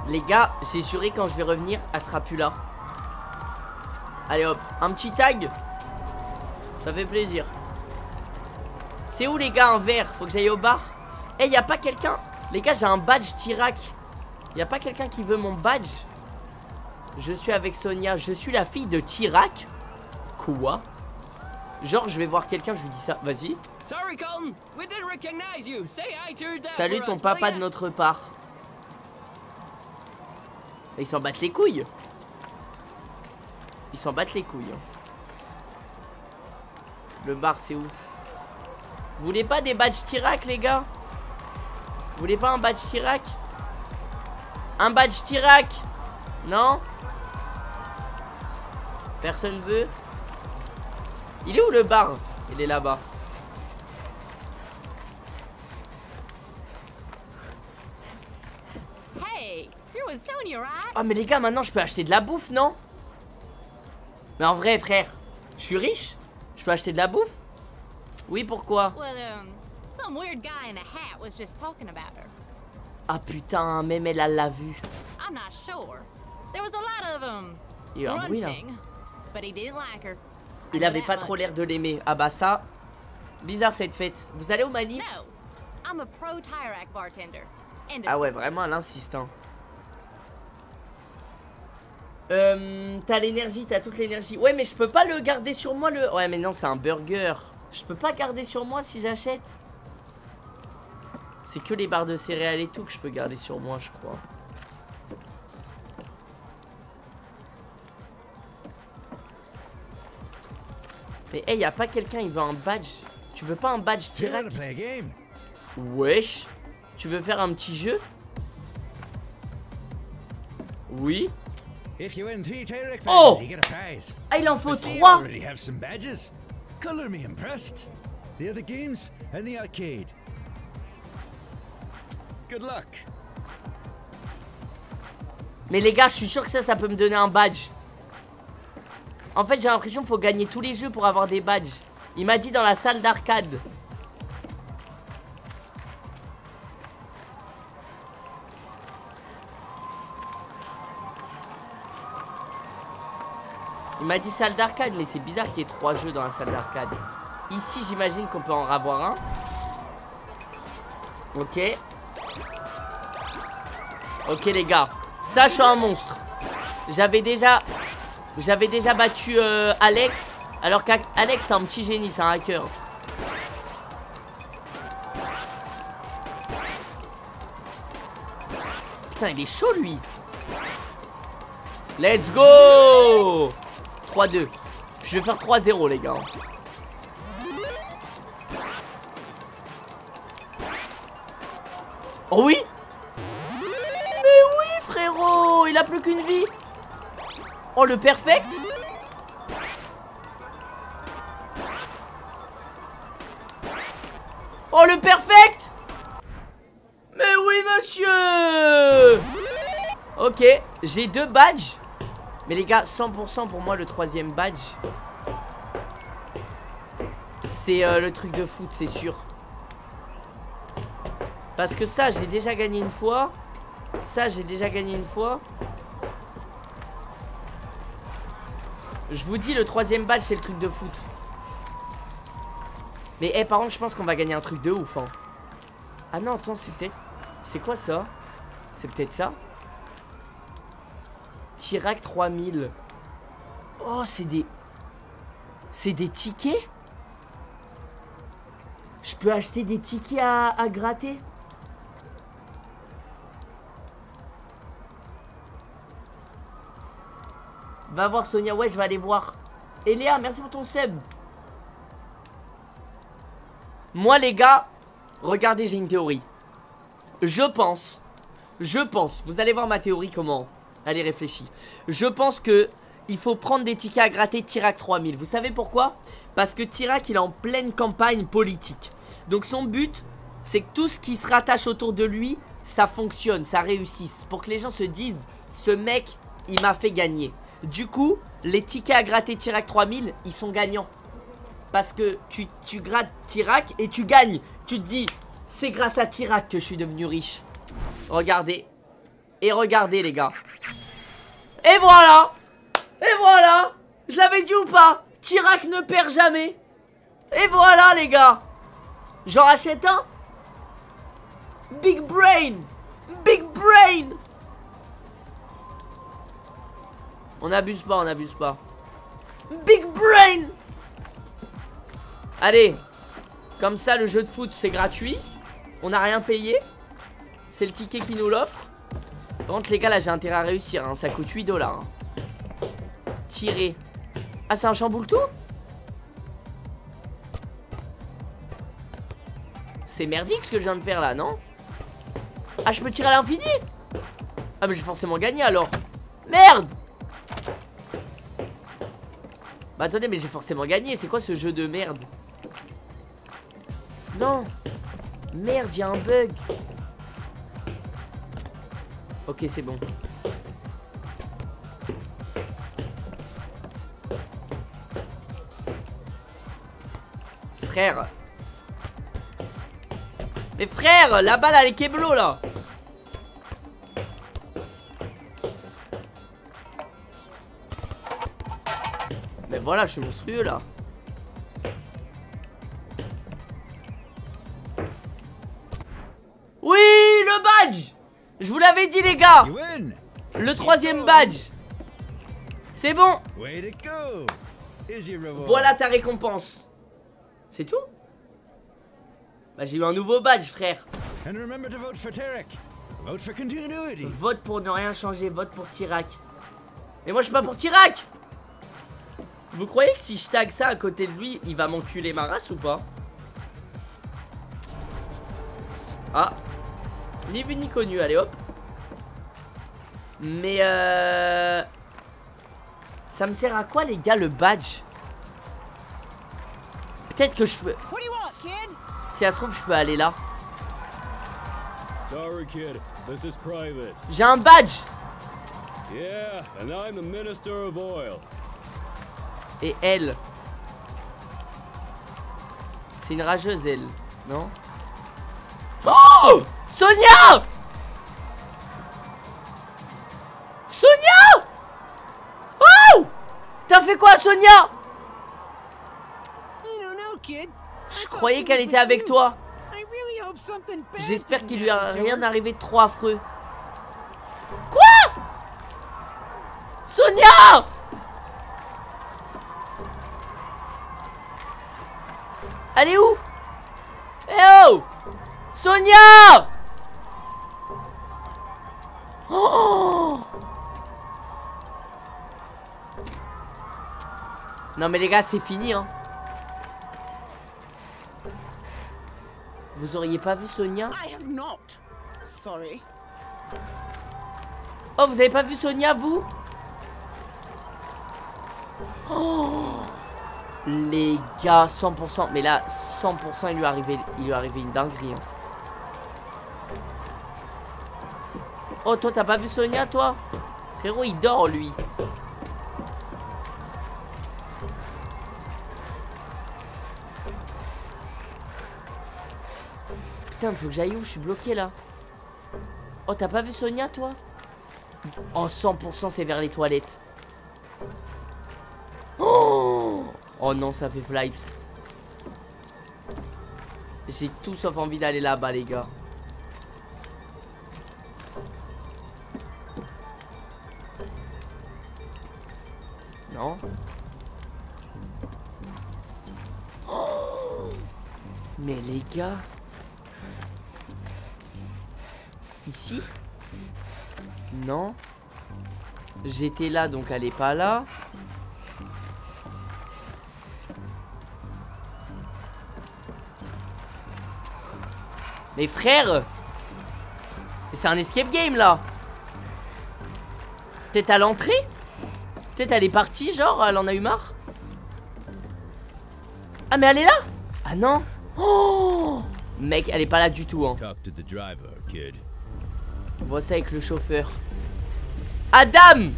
Les gars, j'ai juré quand je vais revenir, elle sera plus là. Allez hop, un petit tag. Ça fait plaisir. C'est où les gars un verre? Faut que j'aille au bar. Eh, y a pas quelqu'un? Les gars, j'ai un badge Tirac. Y a pas quelqu'un qui veut mon badge? Je suis avec Sonia, je suis la fille de Tirac. Quoi? Genre, je vais voir quelqu'un, je lui dis ça. Vas-y. Sorry, Colton. We didn't recognize you. Say hi to your dad. Salut ton papa de notre part. Ils s'en battent les couilles. Ils s'en battent les couilles. Le bar, c'est où? Vous voulez pas des badges Tirac, les gars? Vous voulez pas un badge Tirac Un badge Tirac Non? Personne veut? Il est où le bar? Il est là-bas. Ah mais les gars, maintenant je peux acheter de la bouffe, non? Mais en vrai, frère, je suis riche Je peux acheter de la bouffe? Oui, pourquoi? Well, some weird guy in a hat was just talking about her. Ah putain, même elle, elle l'a vu. I'm not sure. There was a lot of um Il y a eu un bruit là. grunting, but he didn't like her. I Il avait pas trop l'air de l'aimer. Ah bah ça, bizarre cette fête. Vous allez au manif? No, I'm a pro Tyrac bartender. End of Ah ouais, vraiment, elle insiste. Hein. Euh, t'as l'énergie, t'as toute l'énergie. Ouais, mais je peux pas le garder sur moi le. Ouais, mais non, c'est un burger. Je peux pas garder sur moi si j'achète. C'est que les barres de céréales et tout que je peux garder sur moi, je crois. Mais hey, y a pas quelqu'un, il veut un badge. Tu veux pas un badge direct? Wesh Tu veux faire un petit jeu? Oui Oh! Ah, il en faut I see you trois already have some badges. Color me impressed. The other games and the arcade. Good luck. Mais les gars, je suis sûr que ça, ça peut me donner un badge. En fait, j'ai l'impression qu'il faut gagner tous les jeux pour avoir des badges. Il m'a dit dans la salle d'arcade. Il m'a dit salle d'arcade, mais c'est bizarre qu'il y ait trois jeux dans la salle d'arcade. Ici, j'imagine qu'on peut en avoir un. Ok. Ok les gars, ça je suis un monstre. J'avais déjà, j'avais déjà battu euh, Alex, alors qu'Alex c'est un petit génie, c'est un hacker. Putain, il est chaud lui. Let's go 3-2. Je vais faire 3-0 les gars. Oh oui Mais oui frérot Il a plus qu'une vie Oh le perfect Oh le perfect Mais oui monsieur Ok J'ai deux badges. Mais les gars, 100% pour moi, le troisième badge. C'est euh, le truc de foot, c'est sûr. Parce que ça, j'ai déjà gagné une fois. Ça, j'ai déjà gagné une fois. Je vous dis, le troisième badge, c'est le truc de foot. Mais, eh, par contre, je pense qu'on va gagner un truc de ouf, hein. Ah non, attends, c'est. C'est quoi ça? C'est peut-être ça? Tirac 3000. Oh, c'est des... C'est des tickets? Je peux acheter des tickets à, gratter? Va voir Sonia, ouais, je vais aller voir. Et Léa, merci pour ton sub. Moi, les gars, regardez, j'ai une théorie. Je pense, je pense, vous allez voir ma théorie comment elle est réfléchie. Je pense que il faut prendre des tickets à gratter Tirac 3000. Vous savez pourquoi? Parce que Tirac, il est en pleine campagne politique. Donc son but, c'est que tout ce qui se rattache autour de lui, ça fonctionne, ça réussisse. Pour que les gens se disent, ce mec, il m'a fait gagner. Du coup, les tickets à gratter Tirac 3000, ils sont gagnants. Parce que tu, tu grattes Tirac et tu gagnes. Tu te dis, c'est grâce à Tirac que je suis devenu riche. Regardez. Et regardez, les gars. Et voilà Et voilà Je l'avais dit ou pas Tirac ne perd jamais. Et voilà, les gars. J'en rachète un. Big brain Big brain On n'abuse pas, on n'abuse pas. Big brain Allez Comme ça, le jeu de foot, c'est gratuit. On n'a rien payé. C'est le ticket qui nous l'offre. Par contre, les gars, là, j'ai intérêt à réussir. hein. Ça coûte 8 dollars. hein. Tirer. Ah, c'est un chamboule tout C'est merdique ce que je viens de faire là, non? Ah, je peux tirer à l'infini? Ah, mais j'ai forcément gagné alors. Merde Bah attendez, mais j'ai forcément gagné. C'est quoi ce jeu de merde? Non Merde, y un bug. Ok, c'est bon. Frère. Mais frère, la balle elle est keblo là. Mais voilà, je suis monstrueux là. L'avais dit les gars. Le troisième badge. C'est bon. Voilà ta récompense. C'est tout Bah j'ai eu un nouveau badge frère. Vote pour ne rien changer, vote pour Tirac Mais moi je suis pas pour Tirac Vous croyez que si je tag ça à côté de lui, il va m'enculer ma race ou pas? Ah. Ni vu ni connu, allez hop Mais euh... Ça me sert à quoi les gars le badge? Peut-être que je peux... What do you want, kid? Si ça se trouve je peux aller là Sorry, kid. This is private. J'ai un badge Yeah, and I'm the Minister of Oil. Et elle C'est une rageuse elle Non? Oh Sonia fait quoi Sonia? Je croyais qu'elle était avec toi. J'espère qu'il lui a rien arrivé de trop affreux. Quoi? Sonia! Elle est où? Eh oh! Sonia! Oh Non mais les gars c'est fini hein Vous auriez pas vu Sonia? I have not. Sorry. Oh, vous avez pas vu Sonia, vous? Oh Les gars, 100%. Mais là, 100%, il lui est arrivé, il lui est arrivé une dinguerie. hein. Oh, toi, t'as pas vu Sonia, toi? Frérot, il dort, lui. Putain, faut que j'aille où? Je suis bloqué, là. Oh, t'as pas vu Sonia, toi? Oh, 100% c'est vers les toilettes. Oh, oh non, ça fait flips. J'ai tout sauf envie d'aller là-bas, les gars. Non? Mais les gars. Ici. Non. J'étais là, donc elle est pas là. Mais frère C'est un escape game là. Peut-être à l'entrée? Peut-être elle est partie genre, elle en a eu marre? Ah mais elle est là? Ah non. Oh! Mec, elle est pas là du tout hein. On voit ça avec le chauffeur. Adam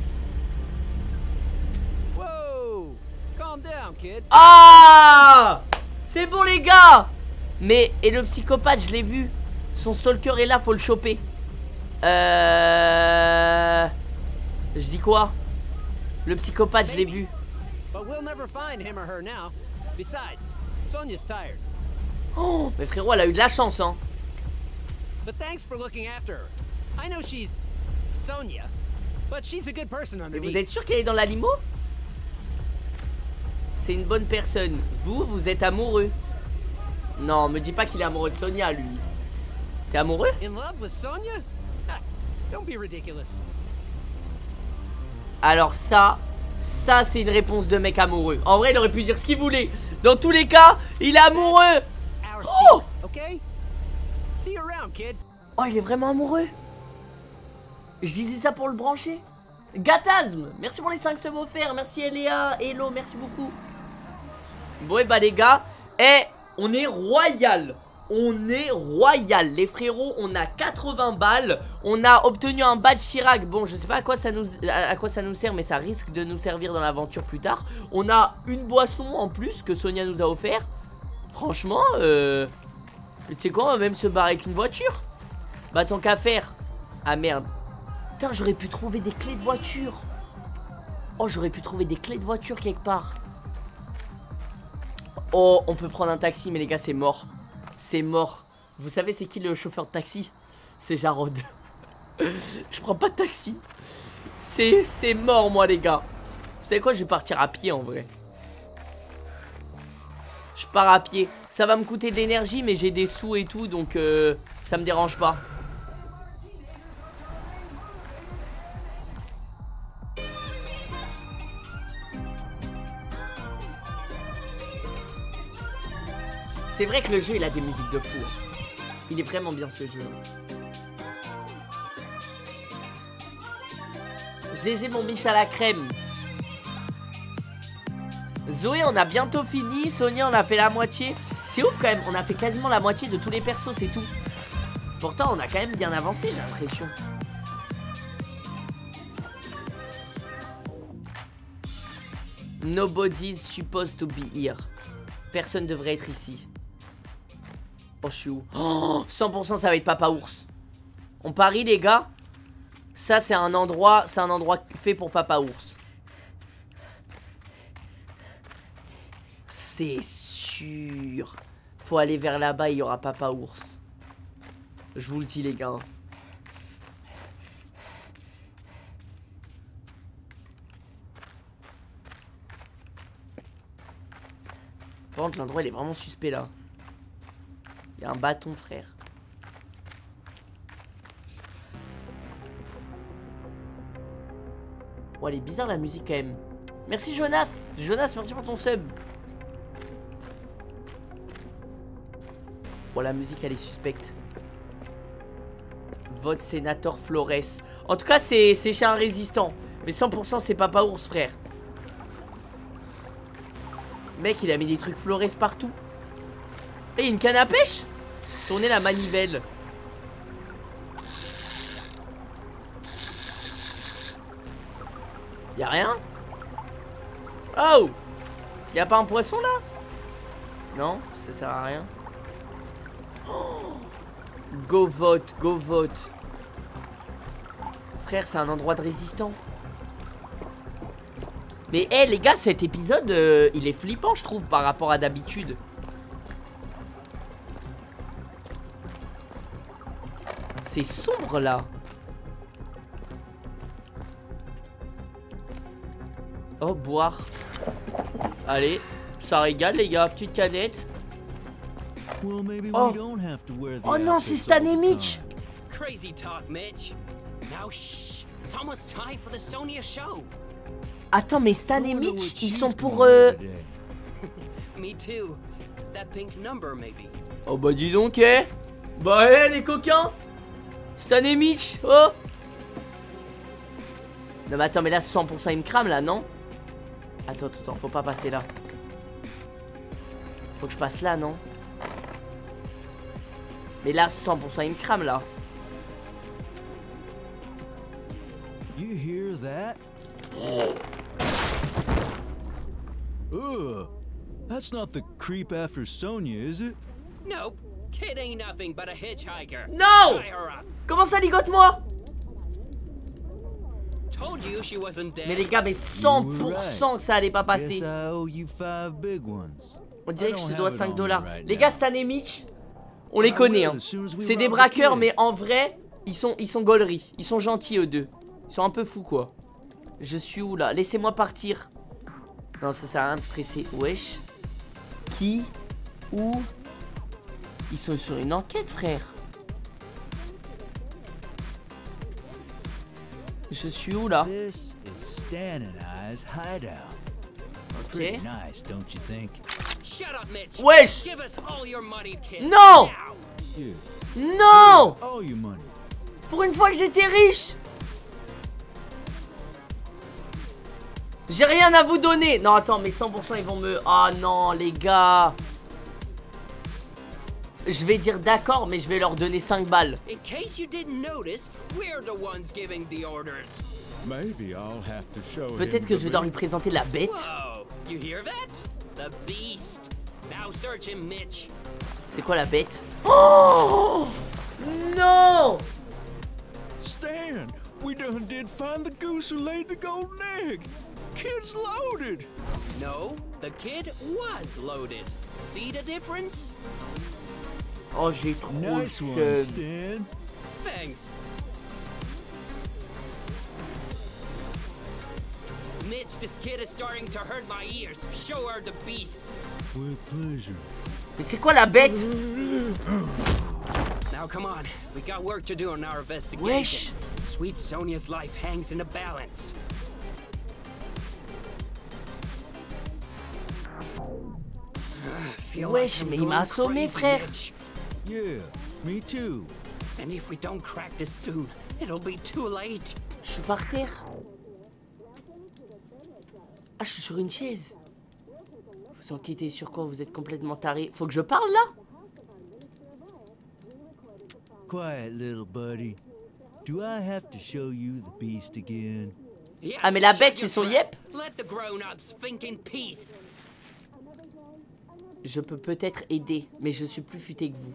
Whoa! Calm down, kid. Ah C'est bon les gars Mais, et le psychopathe, je l'ai vu. Son stalker est là, faut le choper. Euh... Je dis quoi? Le psychopathe, je l'ai vu. Oh, mais frérot, elle a eu de la chance, hein. I know she's Sonia, but she's a good person vous êtes sûr qu'elle est dans la limo C'est une bonne personne. Vous, vous êtes amoureux. Non, me dis pas qu'il est amoureux de Sonia, lui. T'es amoureux? In love with Sonia? Don't be ridiculous. Alors ça, ça c'est une réponse de mec amoureux. En vrai, il aurait pu dire ce qu'il voulait. Dans tous les cas, il est amoureux. Our Oh! Oh, il est vraiment amoureux. Je disais ça pour le brancher. Gatasme, merci pour les 5 subs offerts. Merci Eléa, Hello, merci beaucoup. Bon, et bah les gars, eh, on est royal. On est royal, les frérots. On a 80 balles. On a obtenu un badge Chirac. Bon, je sais pas à quoi ça nous, à à quoi ça nous sert, mais ça risque de nous servir dans l'aventure plus tard. On a une boisson en plus que Sonia nous a offert. Franchement, euh, tu sais quoi, on va même se barrer avec une voiture. Bah tant qu'à faire. Ah merde. Putain, j'aurais pu trouver des clés de voiture. Oh, j'aurais pu trouver des clés de voiture quelque part. Oh, on peut prendre un taxi, mais les gars, c'est mort. C'est mort. Vous savez, c'est qui le chauffeur de taxi? C'est Jarod. je prends pas de taxi. C'est mort, moi, les gars. Vous savez quoi? Je vais partir à pied en vrai. Je pars à pied. Ça va me coûter de l'énergie, mais j'ai des sous et tout, donc euh, ça me dérange pas. C'est vrai que le jeu, il a des musiques de fou. Il est vraiment bien ce jeu. GG mon biche à la crème. Zoé, on a bientôt fini. Sonia, on a fait la moitié. C'est ouf quand même, on a fait quasiment la moitié de tous les persos, c'est tout. Pourtant, on a quand même bien avancé, j'ai l'impression. Nobody's supposed to be here. Personne devrait être ici. Oh, je suis où Oh, 100% ça va être Papa Ours. On parie, les gars Ça, c'est un endroit, c'est un endroit fait pour Papa Ours. C'est sûr. Faut aller vers là-bas, il y aura Papa Ours. Je vous le dis, les gars. Par contre, l'endroit, il est vraiment suspect, là. Un bâton, frère. Bon, elle est bizarre, la musique, quand même. Merci, Jonas Jonas, merci pour ton sub Bon, la musique, elle est suspecte. Vote sénateur Flores. En tout cas, c'est un résistant. Mais 100% c'est Papa Ours, frère. Mec, il a mis des trucs Flores partout. Et une canne à pêche? Tournez la manivelle. Y'a rien? Oh Y'a pas un poisson là? Non Ça sert à rien. Oh go vote, go vote. Frère, c'est un endroit de résistant. Mais hé les gars, cet épisode, euh, il est flippant je trouve par rapport à d'habitude. C'est sombre là. Oh, boire. Allez, ça régale les gars, petite canette. Oh. Oh non, c'est Stan et Mitch. Crazy talk, Mitch. Now shh. It's almost time for the Sonia show. Attends, mais Stan et Mitch, ils sont pour... Euh... today. Me too. That pink number, maybe. Oh bah dis donc, eh Bah eh les coquins Stan et Mitch, oh Non mais attends, mais là 100% il me crame là, non? Attends, attends, attends, faut pas passer là. Faut que je passe là, non? Mais là 100% il me crame là. You hear that? Ugh. That's not the creep after Sonia, is it? Nope. Kid ain't nothing but a hitchhiker. No! Tie her up. Comment ça ligote-moi Told you she wasn't dead. Mais les gars, mais 100% que ça allait pas passer. Guess I owe you five big ones. On dirait que je te dois have it 5 on me dollars. Les gars, Stan et Mitch, on les I connaît. Hein. C'est des braqueurs, mais en vrai, ils sont, ils sont gauleries. Ils sont gentils, eux deux. Ils sont un peu fous, quoi. Je suis où, là? Laissez-moi partir. Non, ça sert à rien de stresser. Wesh. Qui? Où? Ils sont sur une enquête, frère. Je suis où, là? Ok. Wesh. Non Non all your money. Pour une fois que j'étais riche. J'ai rien à vous donner. Non, attends, mais 100% ils vont me... Ah non, les gars Je vais dire d'accord, mais je vais leur donner 5 balles. In case you didn't notice, we're the ones giving the orders. Maybe I'll have to show Peut-être que je vais devoir lui présenter la bête. Whoa! You hear that? The beast. Now search him, Mitch. C'est quoi la bête? Oh Non Stan, we done did find the goose who laid the golden egg. Kid's loaded. No, the kid was loaded. See the difference? Oh, j'ai trop Nice le one, seum. Thanks. Mitch, this kid is starting to hurt my ears. Show her the beast. With pleasure. Mais c'est quoi la bête? Now come on, we got work to do on our investigation. Wesh Sweet Sonia's life hangs in the balance. Wesh, mais il m'a assommé, frère. Mitch. Yeah, me too. And if we don't crack this soon, it'll be too late. Je suis par terre. Ah, je suis sur une chaise. Vous enquêtez sur quoi Vous êtes complètement taré? Faut que je parle là? Quiet, little buddy. Do I have to show you the beast again? Yeah, Ah, mais la bête, c'est son yep Let the grown-ups think in peace. Je peux peut-être aider, mais je suis plus futé que vous.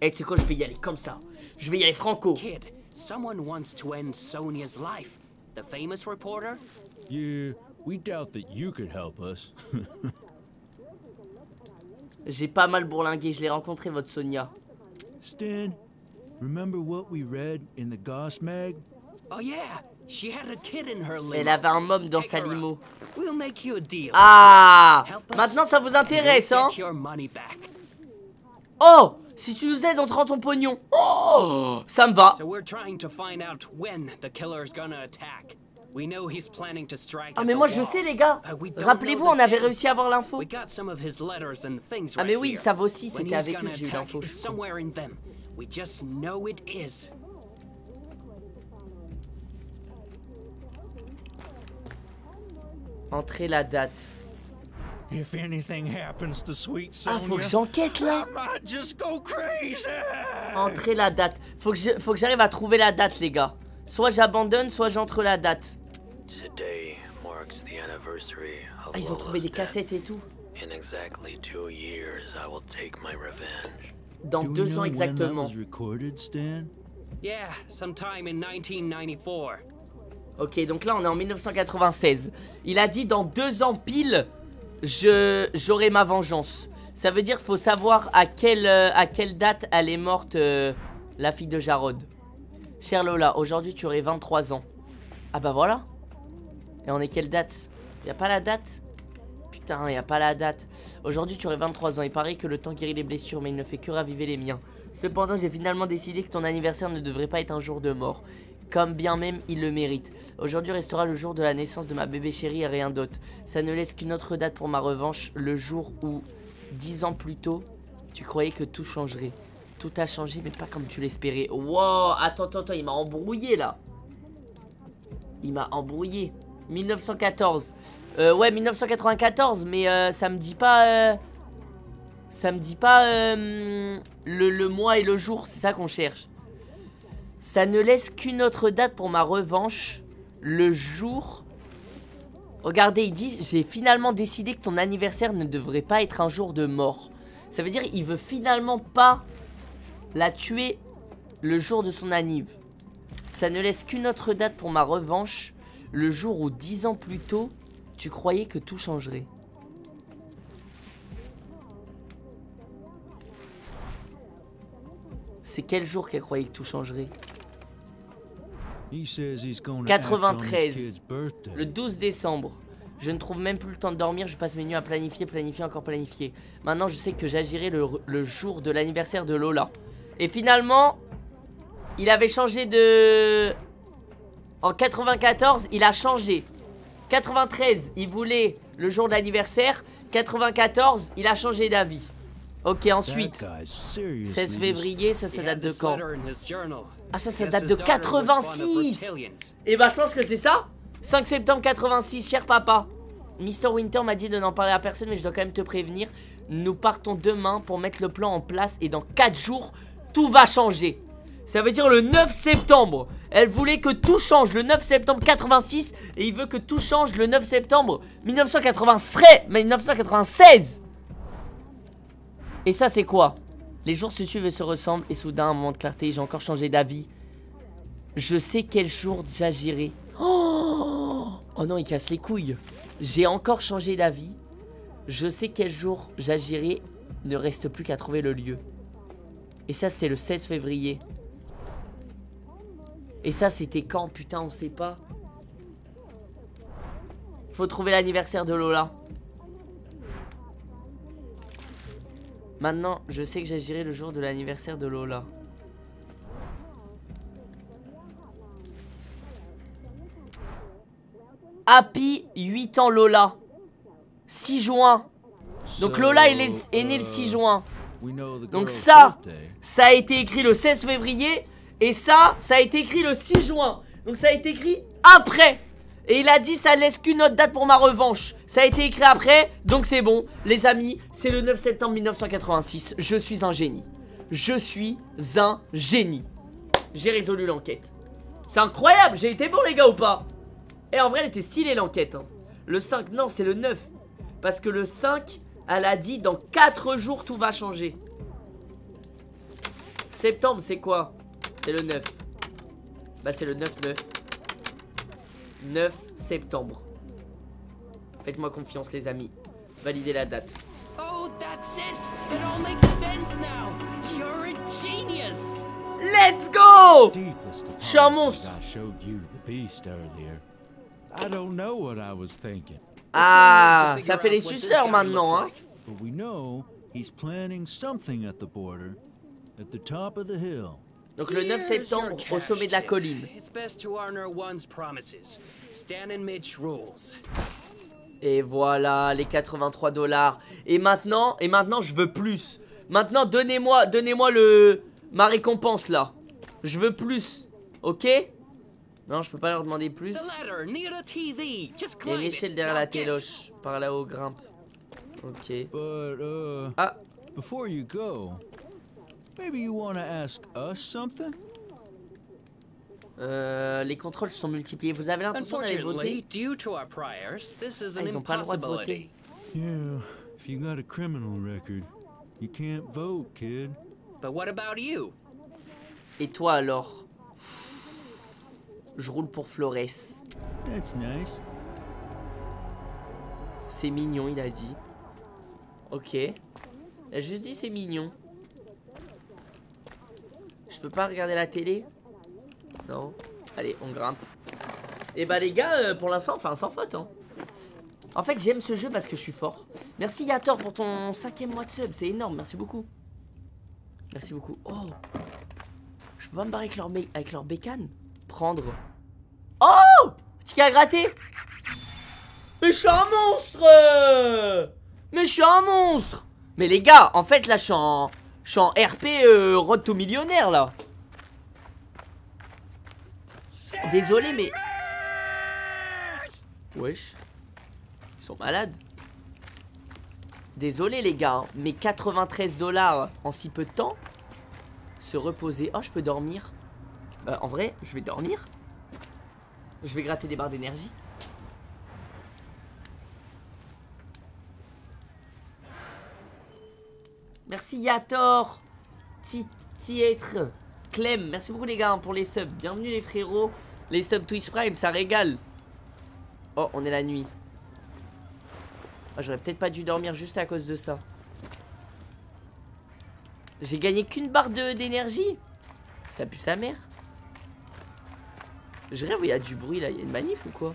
Et tu sais quoi, je vais y aller comme ça. Je vais y aller franco. Kid, someone wants to end Sonia's life. The famous reporter? Yeah, we doubt that you could help us. J'ai pas mal bourlingué, je l'ai rencontré, votre Sonia. Stan, remember what we read in the Goss mag? Oh yeah, she had a kid in her limo. Elle avait un môme dans sa limo. We'll make you a deal. Ah Maintenant, ça vous intéresse, hein Get your money back. Oh Si tu nous aides, on te rend ton pognon. Oh Ça me va. So we're trying to find out when the killer's gonna attack. We know he's planning to strike. Ah mais moi je sais les gars. Rappelez-vous, on avait réussi à avoir l'info. Ah mais oui, ils savent aussi, c'était avec eux que j'ai eu l'info. Entrez la date. If anything happens to sweet Ah, faut que j'enquête là. I might just go crazy. Entrez la date. Faut que je- faut que j'arrive à trouver la date les gars. Soit j'abandonne, soit j'entre la date. Today marks the anniversary of Ah, ils ont trouvé des cassettes et tout. In exactly two years, I will take my revenge. Dans deux know ans when that exactement. was recorded, Stan? Yeah, sometime in 1994. Ok, donc là on est en 1996. Il a dit dans deux ans pile, j'aurai ma vengeance. Ça veut dire faut savoir à quelle, euh, à quelle date elle est morte, euh, la fille de Jarod. Chère Lola, aujourd'hui tu aurais 23 ans. Ah bah voilà. Et on est quelle date? Y a pas la date? Putain, y a pas la date. Aujourd'hui tu aurais 23 ans. Il paraît que le temps guérit les blessures, mais il ne fait que raviver les miens. Cependant, j'ai finalement décidé que ton anniversaire ne devrait pas être un jour de mort. Comme bien même il le mérite. Aujourd'hui restera le jour de la naissance de ma bébé chérie et rien d'autre. Ça ne laisse qu'une autre date pour ma revanche, le jour où, dix ans plus tôt, tu croyais que tout changerait. Tout a changé, mais pas comme tu l'espérais. Wow, attends, attends, attends, il m'a embrouillé là. Il m'a embrouillé. 1914. Euh, ouais, 1994, mais euh, ça me dit pas... euh, ça me dit pas euh, le, le mois et le jour, c'est ça qu'on cherche. Ça ne laisse qu'une autre date pour ma revanche, le jour... Regardez, il dit, j'ai finalement décidé que ton anniversaire ne devrait pas être un jour de mort. Ça veut dire, il veut finalement pas la tuer le jour de son anniv. Ça ne laisse qu'une autre date pour ma revanche, le jour où dix ans plus tôt, tu croyais que tout changerait. C'est quel jour qu'elle croyait que tout changerait? 93. kid's birthday. Le 12 décembre. Je ne trouve même plus le temps de dormir, je passe mes nuits à planifier, planifier, encore planifier. Maintenant, je sais que j'agirai le, le jour de l'anniversaire de Lola. Et finalement, il avait changé de... En 94, il a changé. 93, il voulait le jour de l'anniversaire. 94, il a changé d'avis. Ok, ensuite, That guy's seriously 16 février, ça, ça date de quand? Ah, ça, ça date de daughter was fond of 86 reptilians. Et bah je pense que c'est ça. 5 septembre 86, cher papa. Mr Winter m'a dit de n'en parler à personne mais je dois quand même te prévenir. Nous partons demain pour mettre le plan en place et dans 4 jours, tout va changer. Ça veut dire le 9 septembre. Elle voulait que tout change le 9 septembre 86 et il veut que tout change le 9 septembre 1996 mais 1996 Et ça c'est quoi? Les jours se suivent et se ressemblent et soudain un moment de clarté j'ai encore changé d'avis je sais quel jour j'agirai. Oh, oh non, il casse les couilles. J'ai encore changé d'avis. Je sais quel jour j'agirai. Ne reste plus qu'à trouver le lieu. Et ça, c'était le 16 février. Et ça, c'était quand? Putain, on sait pas. Faut trouver l'anniversaire de Lola. Maintenant, je sais que j'agirai le jour de l'anniversaire de Lola. Happy, 8 ans Lola. 6 juin. Donc Lola elle est, est née le uh, 6 juin. We know the Donc ça, ça a été écrit le 16 février. Et ça, ça a été écrit le 6 juin. Donc ça a été écrit après. Et il a dit ça laisse qu'une autre date pour ma revanche. Ça a été écrit après, donc c'est bon. Les amis, c'est le 9 septembre 1986. Je suis un génie. Je suis un génie. J'ai résolu l'enquête. C'est incroyable, j'ai été bon les gars ou pas? Et en vrai, elle était stylée l'enquête. hein. Le 5, non, c'est le 9. Parce que le 5, elle a dit dans 4 jours tout va changer. Septembre, c'est quoi? C'est le 9. Bah, c'est le 9-9. 9 septembre. Faites-moi confiance, les amis. Validez la date. Oh, that's it! It all makes sense now! You're a genius! Let's go Je suis un apologies, monstre. I showed you the beast earlier. I don't know what I was thinking, Ah, ça fait les suceurs maintenant, hein. like. but we know he's planning something at the border, at the top of the hill. Donc le 9 Here's septembre, au sommet de la colline. It's best to honor one's promises. Stan and Mitch rules. Et voilà, les 83 dollars. Et maintenant, et maintenant, je veux plus. Maintenant, donnez-moi, donnez-moi le ma récompense là. Je veux plus, ok? Non, je peux pas leur demander plus. The ladder near the TV. Just Il y a climb une it. échelle derrière la téloche. Par là-haut, grimpe. Ok. But, uh, Ah, before you go, maybe you want to ask us something? Euh, les contrôles se sont multipliés. Vous avez l'intention d'aller voter? due to our priors, this is Ah, an ils ont pas le droit de impossibility. voter. Yeah, if you got a criminal record, you can't vote, kid. But what about you? Et toi alors? Je roule pour Flores. That's nice. C'est mignon, il a dit. Ok. Il a juste dit c'est mignon. Je peux pas regarder la télé? Non. Allez, on grimpe. Et bah les gars, euh, pour l'instant, enfin sans faute. Hein. En fait, j'aime ce jeu parce que je suis fort. Merci Yator pour ton cinquième mois de sub, c'est énorme, merci beaucoup. Merci beaucoup. Oh Je peux pas me barrer avec leur, avec leur bécane? Prendre. Oh Petit à gratter Mais je suis un monstre Mais je suis un monstre Mais les gars, en fait là je suis en... Je suis en RP euh, Millionnaire là Désolé mais... Wesh. Ils sont malades. Désolé les gars, hein, mais 93 dollars en si peu de temps Se reposer. Oh, je peux dormir. Euh, en vrai, je vais dormir. Je vais gratter des barres d'énergie. Merci Yator Ti- Tietre Clem, merci beaucoup les gars hein, pour les subs. Bienvenue les frérots. Les subs Twitch Prime, ça régale. Oh, on est la nuit. Ah, J'aurais peut-être pas dû dormir juste à cause de ça. J'ai gagné qu'une barre d'énergie. Ça pue sa mère. Je rêve il y a du bruit là. Il y a une manif ou quoi?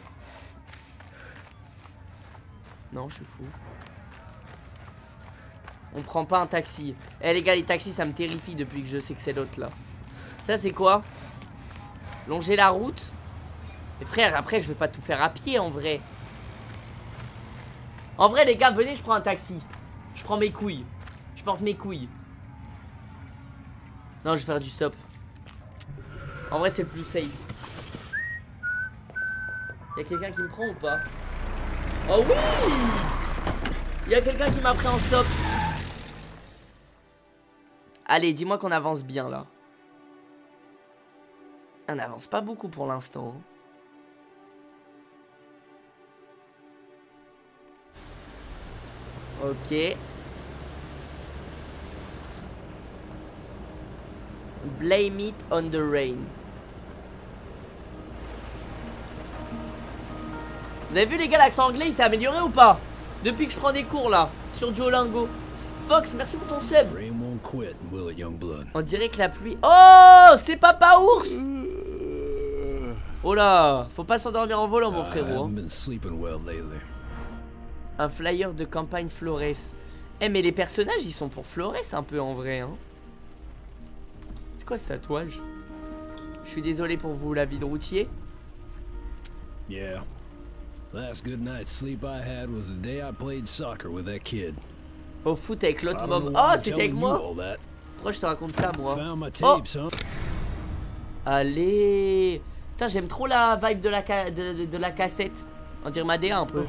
Non, je suis fou. On prend pas un taxi. Eh les gars, les taxis ça me terrifie depuis que je sais que c'est l'autre là. Ça c'est quoi? Longer la route Mais frère, après je vais pas tout faire à pied en vrai. En vrai les gars, venez, je prends un taxi. Je prends mes couilles. Je porte mes couilles. Non, je vais faire du stop. En vrai, c'est le plus safe. Y'a quelqu'un qui me prend ou pas? Oh oui Y'a quelqu'un qui m'a pris en stop. Allez, dis-moi qu'on avance bien là. On n'avance pas beaucoup pour l'instant. Ok. Blame it on the rain. Vous avez vu les gars l'accent anglais il s'est amélioré ou pas? Depuis que je prends des cours là sur Duolingo. Fox merci pour ton sub. On dirait que la pluie. Oh c'est Papa ours Oh là Faut pas s'endormir en volant mon frérot. hein. Un flyer de campagne Flores. Eh mais les personnages ils sont pour Flores un peu en vrai hein. C'est quoi ce tatouage? Je suis désolé pour vous la vie de routier. Yeah. Last good night's sleep I had was the day I played soccer with that kid. Au foot avec l'autre why Oh c'était avec moi. Pourquoi je te raconte ça moi? Oh? Allez Putain j'aime trop la vibe de la, ca- de, de- de la cassette. On dirait ma DA un peu.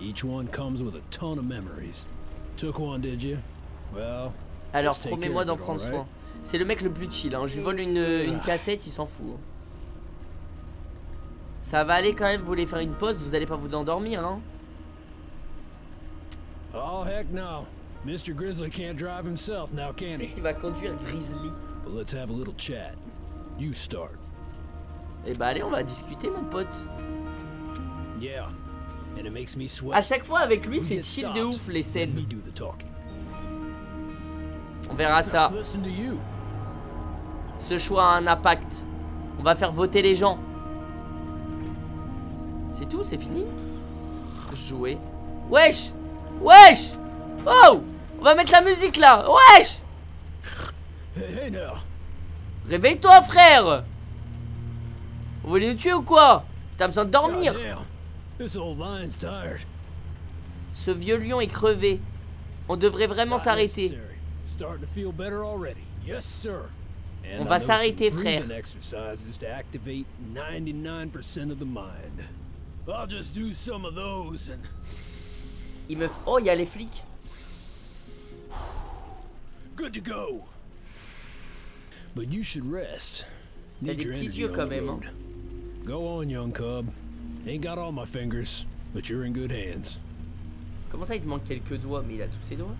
Each one comes with a ton of memories. Took one, did you? Well, Alors promets-moi d'en prendre soin. C'est le mec le plus chill. Hein. Je lui vole une, une cassette, il s'en fout. hein. Ça va aller quand même, vous voulez faire une pause, vous allez pas vous endormir hein. Oh, heck no. Mr. Grizzly can't drive himself now, Qui can c'est he? qui va conduire Grizzly Well, let's have a little chat. You start. Eh bah allez, on va discuter mon pote. À chaque fois avec lui, c'est chill de ouf les scènes. On verra ça. Ce choix a un impact. On va faire voter les gens. C'est tout, c'est fini Jouer. Wesh Wesh Oh On va mettre la musique là Wesh. Réveille-toi frère Vous voulez nous tuer ou quoi? T'as besoin de dormir. Ce vieux lion est crevé. On devrait vraiment s'arrêter. On va s'arrêter, frère. breathing exercises to activate 99% of the mind. I'll just do some of those and Il me... Oh, il y a les flics. good to go. But you should rest. T'as Need des petits yeux quand même. Hein. Road. Go on, young cub. Ain't got all my fingers, but you're in good hands. Comment ça, il te manque quelques doigts Mais il a tous ses doigts?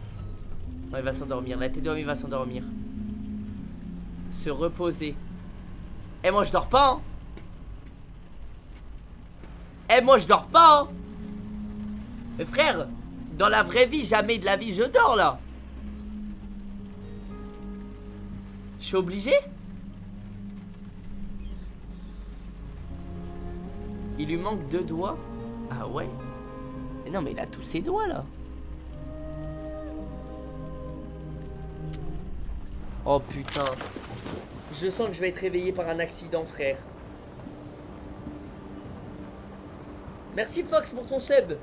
Ouais, il va s'endormir. La tête d'homme, il va s'endormir. Se reposer. Eh, moi, je dors pas, hein. Eh, moi, je dors pas, hein. Mais frère, dans la vraie vie, jamais de la vie, je dors, là. Je suis obligé? Il lui manque deux doigts Ah ouais Mais non, mais il a tous ses doigts, là. Oh putain. Je sens que je vais être réveillé par un accident, frère. Merci Fox pour ton sub.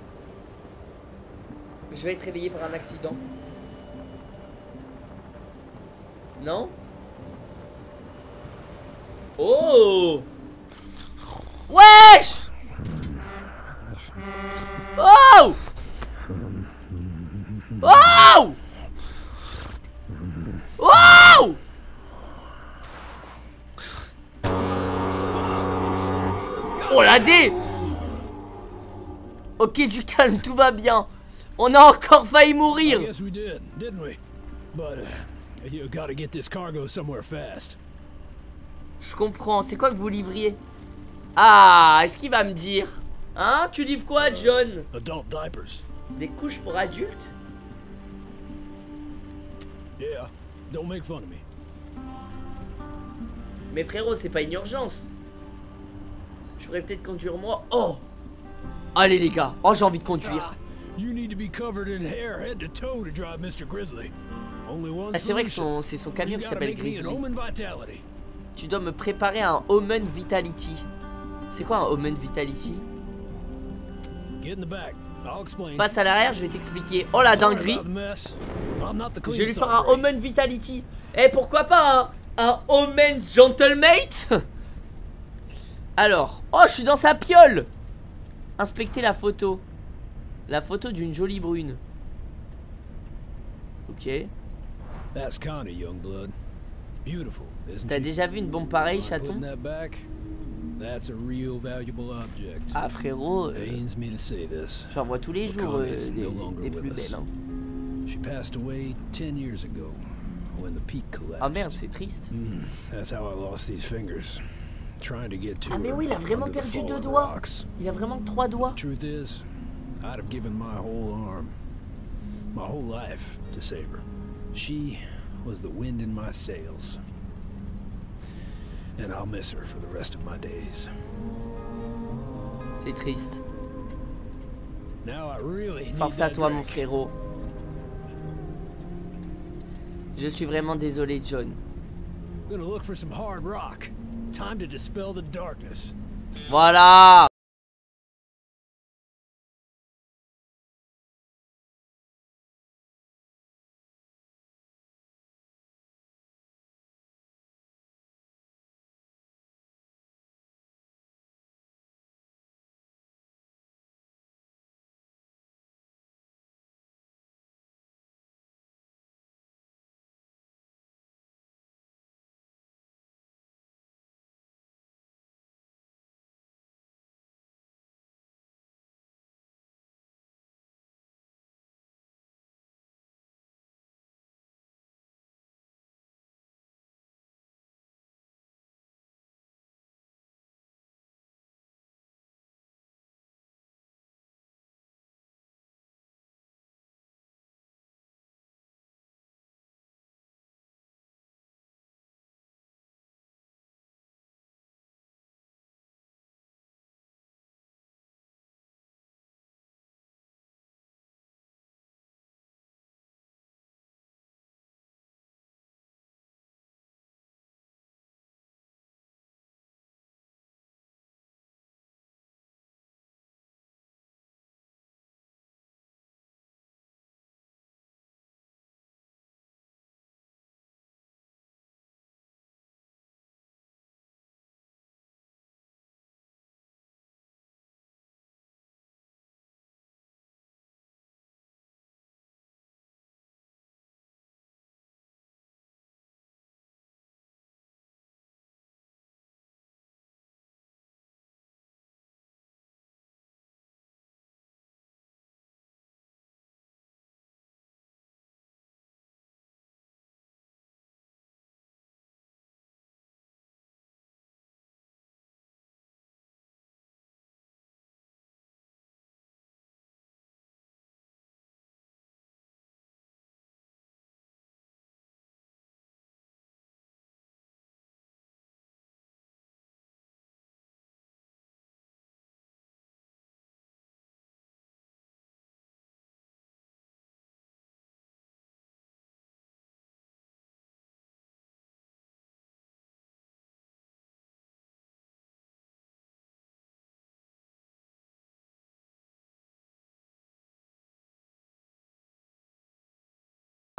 Je vais être réveillé par un accident. Non? Oh Wesh Oh Oh Oh Oh la dé Ok du calme, tout va bien. On a encore failli mourir. Guess we did, didn't we? But uh, you gotta get this cargo somewhere fast. Je comprends, c'est quoi que vous livriez? Ah, est-ce qu'il va me dire? Hein Tu livres quoi, John Adult diapers. Des couches pour adultes Yeah, don't make fun of me. Mais frérot, c'est pas une urgence. Je pourrais peut-être conduire moi. Oh Allez les gars, oh j'ai envie de conduire. Ah, c'est vrai que c'est son camion qui s'appelle Grizzly. Tu dois me préparer un Omen Vitality. C'est quoi un Omen Vitality? Passe à l'arrière, je vais t'expliquer. Oh la dinguerie Je vais lui faire un. Omen Vitality. Eh pourquoi pas un, un Omen Gentlemate? Alors, oh je suis dans sa piole Inspectez la photo. La photo d'une jolie brune. Ok. T'as déjà vu une bombe pareille, chaton? That's a real valuable object. Ah frérot, euh, Pains me to say this. j'en vois tous les jours euh, des, with plus us. belles. Hein. She passed away 10 years ago when the peak collapsed. Ah merde, c'est triste. Mm, that's how I lost these fingers. Trying to get to Ah mais oui, il a vraiment perdu deux doigts. rocks. Il a vraiment trois doigts. Truth is, I'd have given my whole arm, my whole life to save her. She was the wind in my sails. And I'll miss her for the rest of my days. C'est triste. Now I really need Force à toi mon frérot. Je suis vraiment désolé John. Gonna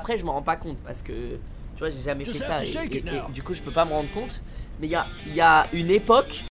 après, je m'en rends pas compte parce que tu vois, j'ai jamais fait ça. Et, du coup, je peux pas me rendre compte. Mais il y a, il y a une époque.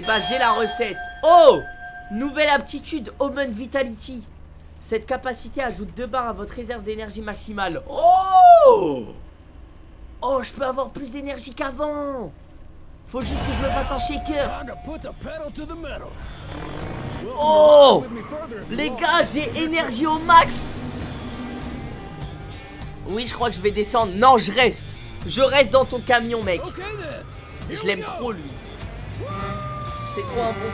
Et bah j'ai la recette. Oh Nouvelle aptitude Omen Vitality. Cette capacité ajoute 2 barres à votre réserve d'énergie maximale. Oh Oh, je peux avoir plus d'énergie qu'avant. Faut juste que je me fasse un shaker. Oh Les gars, j'ai énergie au max Oui, je crois que je vais descendre. Non, je reste. Je reste dans ton camion, mec. Je l'aime trop, lui. C'est trop un bon.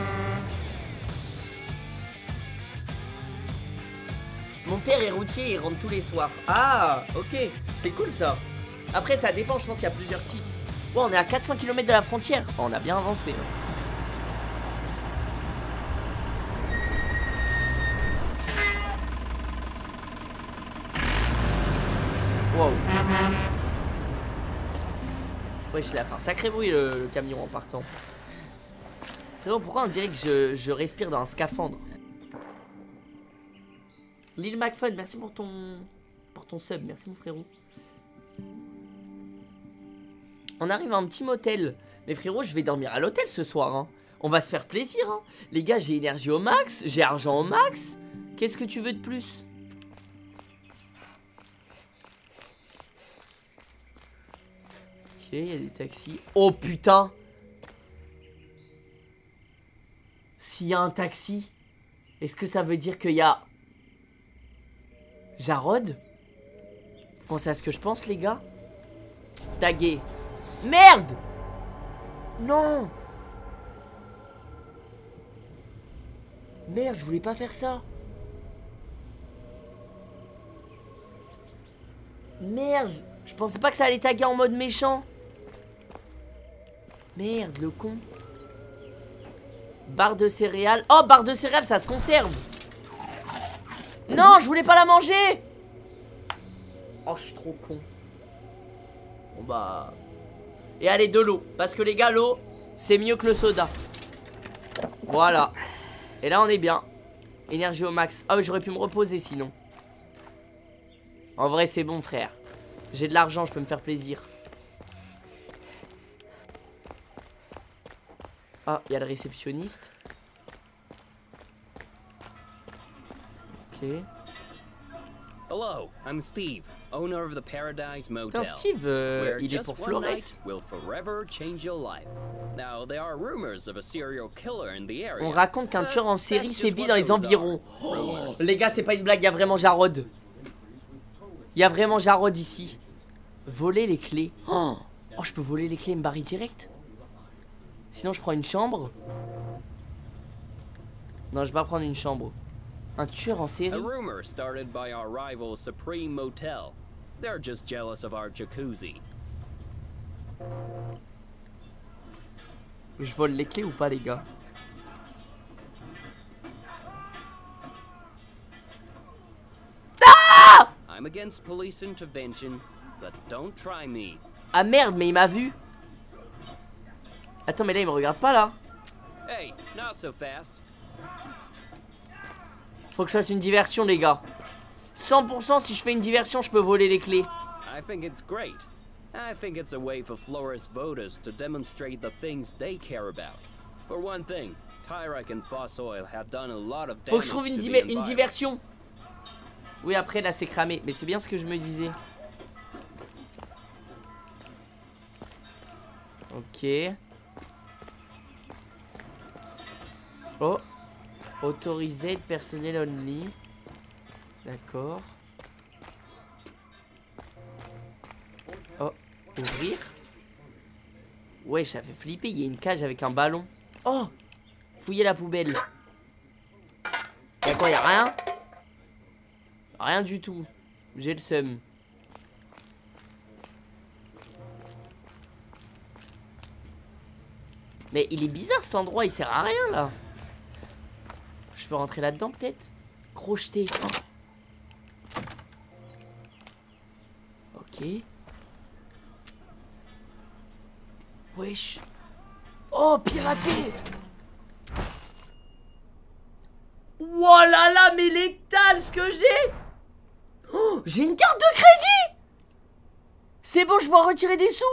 Mon père est routier, il rentre tous les soirs. Ah, ok. C'est cool, ça. Après, ça dépend, je pense qu'il y a plusieurs types. Ouais, on est à 400 km de la frontière. On a bien avancé. hein. Wow. Ouais, je l'ai fait un sacré bruit le camion en partant. Frérot, pourquoi on dirait que je, respire dans un scaphandre Lil McFun, merci pour ton pour ton sub, merci mon frérot. On arrive à un petit motel. Mais frérot, je vais dormir à l'hôtel ce soir. hein. On va se faire plaisir. hein. Les gars, j'ai énergie au max, j'ai argent au max. Qu'est-ce que tu veux de plus? Ok, il y a des taxis. Oh putain S'il y a un taxi, est-ce que ça veut dire qu'il y a... Jarod? Vous pensez à ce que je pense, les gars? Tagué. Merde Non Merde, je voulais pas faire ça. Merde, je pensais pas que ça allait taguer en mode méchant. Merde, le con. Barre de céréales. Oh, barre de céréales, ça se conserve. Non, je voulais pas la manger. Oh, je suis trop con. Bon bah... Et allez, de l'eau. Parce que les gars, l'eau, c'est mieux que le soda. Voilà. Et là, on est bien. Énergie au max. Ah, j'aurais pu me reposer sinon. En vrai, c'est bon, frère. J'ai de l'argent, je peux me faire plaisir. Ah, il y a le réceptionniste. Ok. Hello, I'm Steve, owner of the Paradise Motel. Putain, Steve, euh, il est pour Flores. night will forever change your life. Now, there are rumors of a serial killer in the area. On raconte qu'un tueur en série sévit dans les environs. rumors. Les gars, c'est pas une blague, il y a vraiment Jarod. Il y a vraiment Jarod ici. Voler les clés. Oh, Oh, je peux voler les clés et me barrer direct? Sinon, je prends une chambre. Non, je vais pas prendre une chambre. Un tueur en A série. rumor started by our rival Supreme Motel. They're just jealous of our jacuzzi. Je vole les clés ou pas, les gars? Ah merde, mais il m'a vu. Attends, mais là, il me regarde pas, là. Faut que je fasse une diversion, les gars. 100% si je fais une diversion, je peux voler les clés. I think it's great. I think it's a way for Flores voters to demonstrate the things they care about. For one thing, Tyrek and Fossoil have done a lot of damage Faut que je trouve une, une diversion. Oui, après, là, c'est cramé. Mais c'est bien ce que je me disais. Ok. Oh. Autorisé, personnel only. D'accord. Oh. Ouvrir. Ouais, ça fait flipper. Il y a une cage avec un ballon. Oh Fouiller la poubelle. Y'a quoi, y'a rien? Rien du tout. J'ai le seum. Mais il est bizarre cet endroit, il sert à rien là. Je peux rentrer là-dedans peut-être? Crocheter. Ok. Wesh. Oh, piraté Oh là là, mais l'étal ce que j'ai oh, J'ai une carte de crédit C'est bon, je peux retirer des sous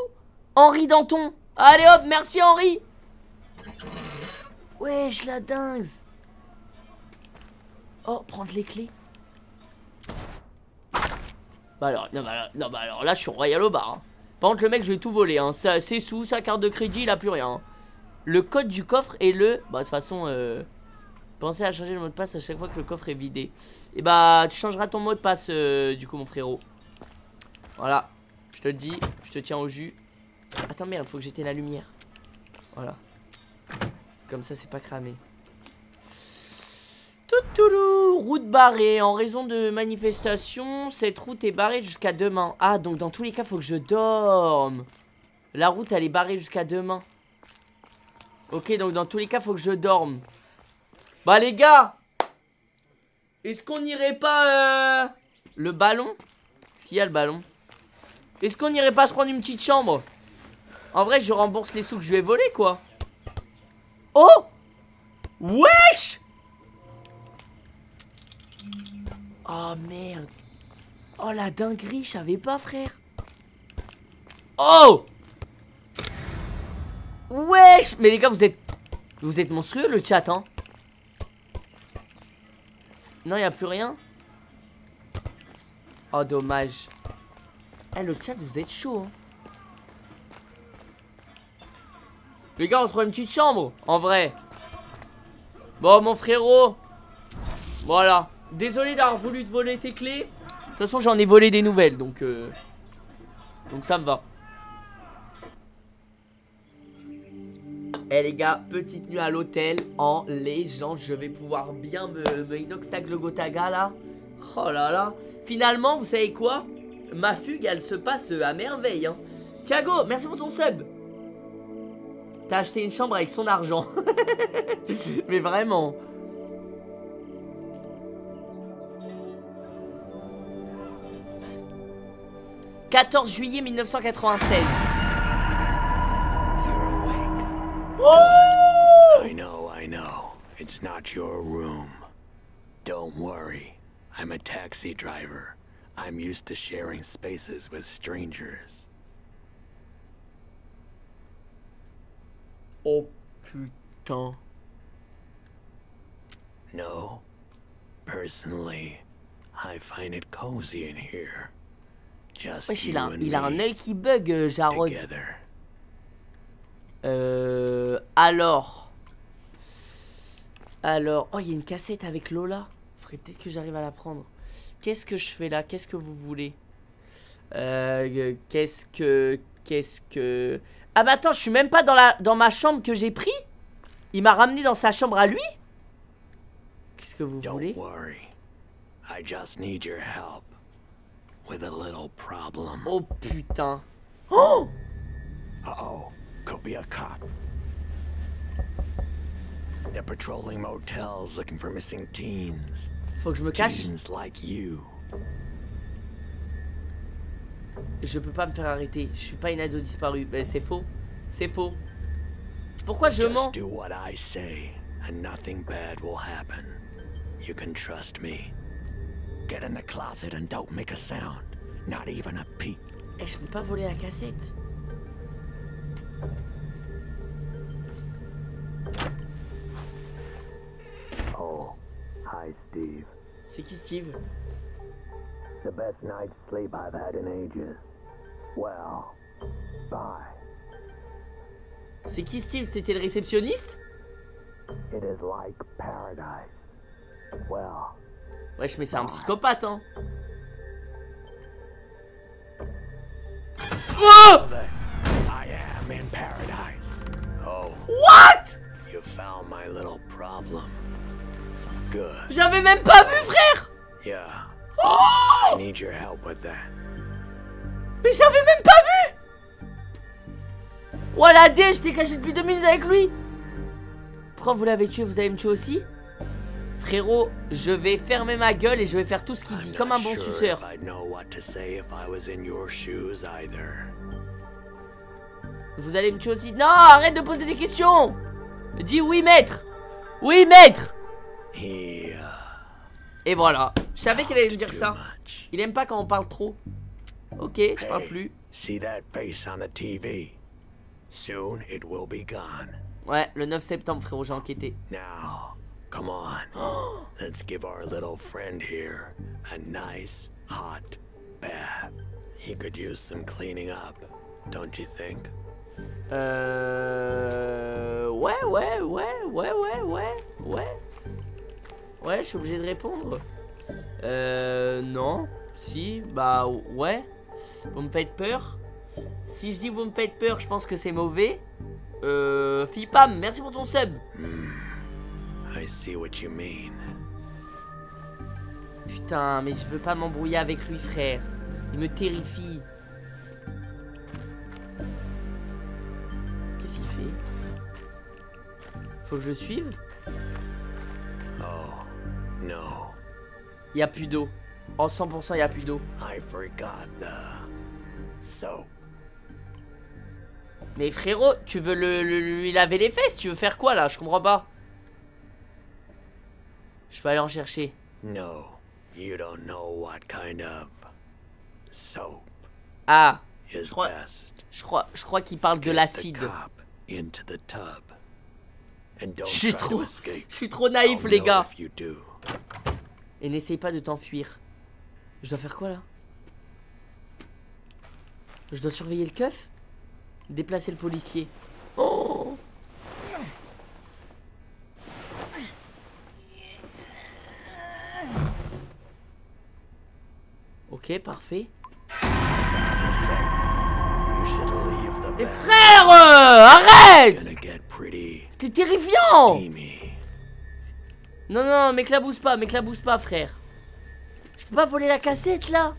Henri Danton. Allez hop, merci Henri Wesh, la dingue Oh, prendre les clés. Bah alors, non, bah, non, bah alors là, je suis royal au bar. Hein. Par contre, le mec, je vais tout voler. Hein. Ses sous, sa carte de crédit, il a plus rien. Le code du coffre et le... Bah, de toute façon, euh... pensez à changer le mot de passe à chaque fois que le coffre est vidé. Et bah, tu changeras ton mot de passe, euh, du coup, mon frérot. Voilà. Je te le dis, je te tiens au jus. Attends, merde, faut que j'éteigne la lumière. Voilà. Comme ça, c'est pas cramé. Route barrée. En raison de manifestation, cette route est barrée jusqu'à demain. Ah, donc dans tous les cas, faut que je dorme. La route, elle est barrée jusqu'à demain. Ok, donc dans tous les cas, faut que je dorme. Bah les gars Est-ce qu'on n'irait pas... Euh... Le ballon? Est-ce qu'il y a le ballon? Est-ce qu'on n'irait pas se prendre une petite chambre? En vrai, je rembourse les sous que je vais voler, quoi. Oh Wesh Oh merde. Oh la dinguerie, je savais pas frère. Oh Wesh Mais les gars, vous êtes... Vous êtes monstrueux le chat, hein Non, y a plus rien Oh, dommage. Eh, le chat, vous êtes chaud, hein Les gars, on se prend une petite chambre, en vrai. Bon, mon frérot. Voilà. Désolé d'avoir voulu te voler tes clés. De toute façon, j'en ai volé des nouvelles, donc... Euh... Donc ça me va. Eh les gars, petite nuit à l'hôtel en légende. Je vais pouvoir bien me, me inoxtag le là. Oh là là. Finalement, vous savez quoi? Ma fugue, elle se passe à merveille. Hein. Thiago, merci pour ton sub. T'as acheté une chambre avec son argent. Mais vraiment. 14 juillet 1996. I know, I know. It's not your room. Don't worry. I'm a taxi driver. I'm used to sharing spaces with strangers. Oh putain. No. Personally, I find it cozy in here. Wesh, il a, il a un œil qui bug, euh, Jarod. Euh, alors. Alors. Oh, il y a une cassette avec Lola. Faudrait peut-être que j'arrive à la prendre. Qu'est-ce que je fais là? Qu'est-ce que vous voulez? Euh, Qu'est-ce que. Qu'est-ce que. Ah, bah attends, je suis même pas dans, la, dans ma chambre que j'ai pris Il m'a ramené dans sa chambre à lui Qu'est-ce que vous voulez? I just need your help with a little problem. Oh putain. Oh! Uh-oh. Could be a cop. They're patrolling motels looking for missing teens. Faut que je me cache. Teens like you. Je peux pas me faire arrêter. Je suis pas une ado disparue. Mais c'est faux. C'est faux. Pourquoi je mens? Just do what I say and nothing bad will happen. You can trust me. Get in the closet and don't make a sound. Not even a peep. Eh, je peux pas voler la cassette. Oh, hi Steve. C'est qui Steve? The best night's sleep I've had in ages. Well, bye. C'est qui Steve? C'était le réceptionniste? It is like paradise. Well, Wesh, mais c'est un psychopathe, hein. Oh I am in paradise. Oh. What? You found my little problem. Good. J'avais même pas vu, frère Yeah. Oh I need your help with that. Mais j'avais même pas vu Voilà, D, je t'ai caché depuis deux minutes avec lui Pourquoi vous l'avez tué? Vous allez me tuer aussi? Frérot, je vais fermer ma gueule et je vais faire tout ce qu'il dit, comme un bon suceur. Vous allez me tuer aussi Non, arrête de poser des questions Dis oui, maître Oui, maître Et voilà. Je savais qu'il allait me dire ça. Il aime pas quand on parle trop. Ok, je parle plus. see that face on the TV? Soon it will be gone. Ouais, le 9 septembre, frérot, j'ai enquêté. Now, come on. Let's give our little friend here a nice hot bath. He could use some cleaning up, don't you think? Euh... Ouais, ouais, ouais, ouais, ouais, ouais, ouais. Ouais, je suis obligé de répondre. Euh... Non. Si, bah ouais. Vous me faites peur? Si je dis vous me faites peur, je pense que c'est mauvais. Euh... Fipam, merci pour ton sub. I see what you mean. Putain, mais je veux pas m'embrouiller avec lui, frère. Il me terrifie. Qu'est-ce qu'il fait? Faut que je le suive? Oh, no. Il y a plus d'eau. En 100%, il y a plus d'eau. I forgot the soap. Mais frérot, tu veux le, le- lui laver les fesses? Tu veux faire quoi là? Je comprends pas. Je peux aller en chercher. No, you don't know what kind of soap Ah, je crois, je crois, je crois qu'il parle de l'acide. Je suis trop, je suis trop naïf les gars. Et n'essaye pas de t'enfuir. Je dois faire quoi là? Je dois surveiller le keuf? Déplacer le policier. Oh Ok, parfait. You should leave the Mais bath. frère, euh, arrête Gonna get pretty T'es terrifiant. Non, non, m'éclabousse pas, m'éclabousse pas, frère. Je peux pas voler la cassette là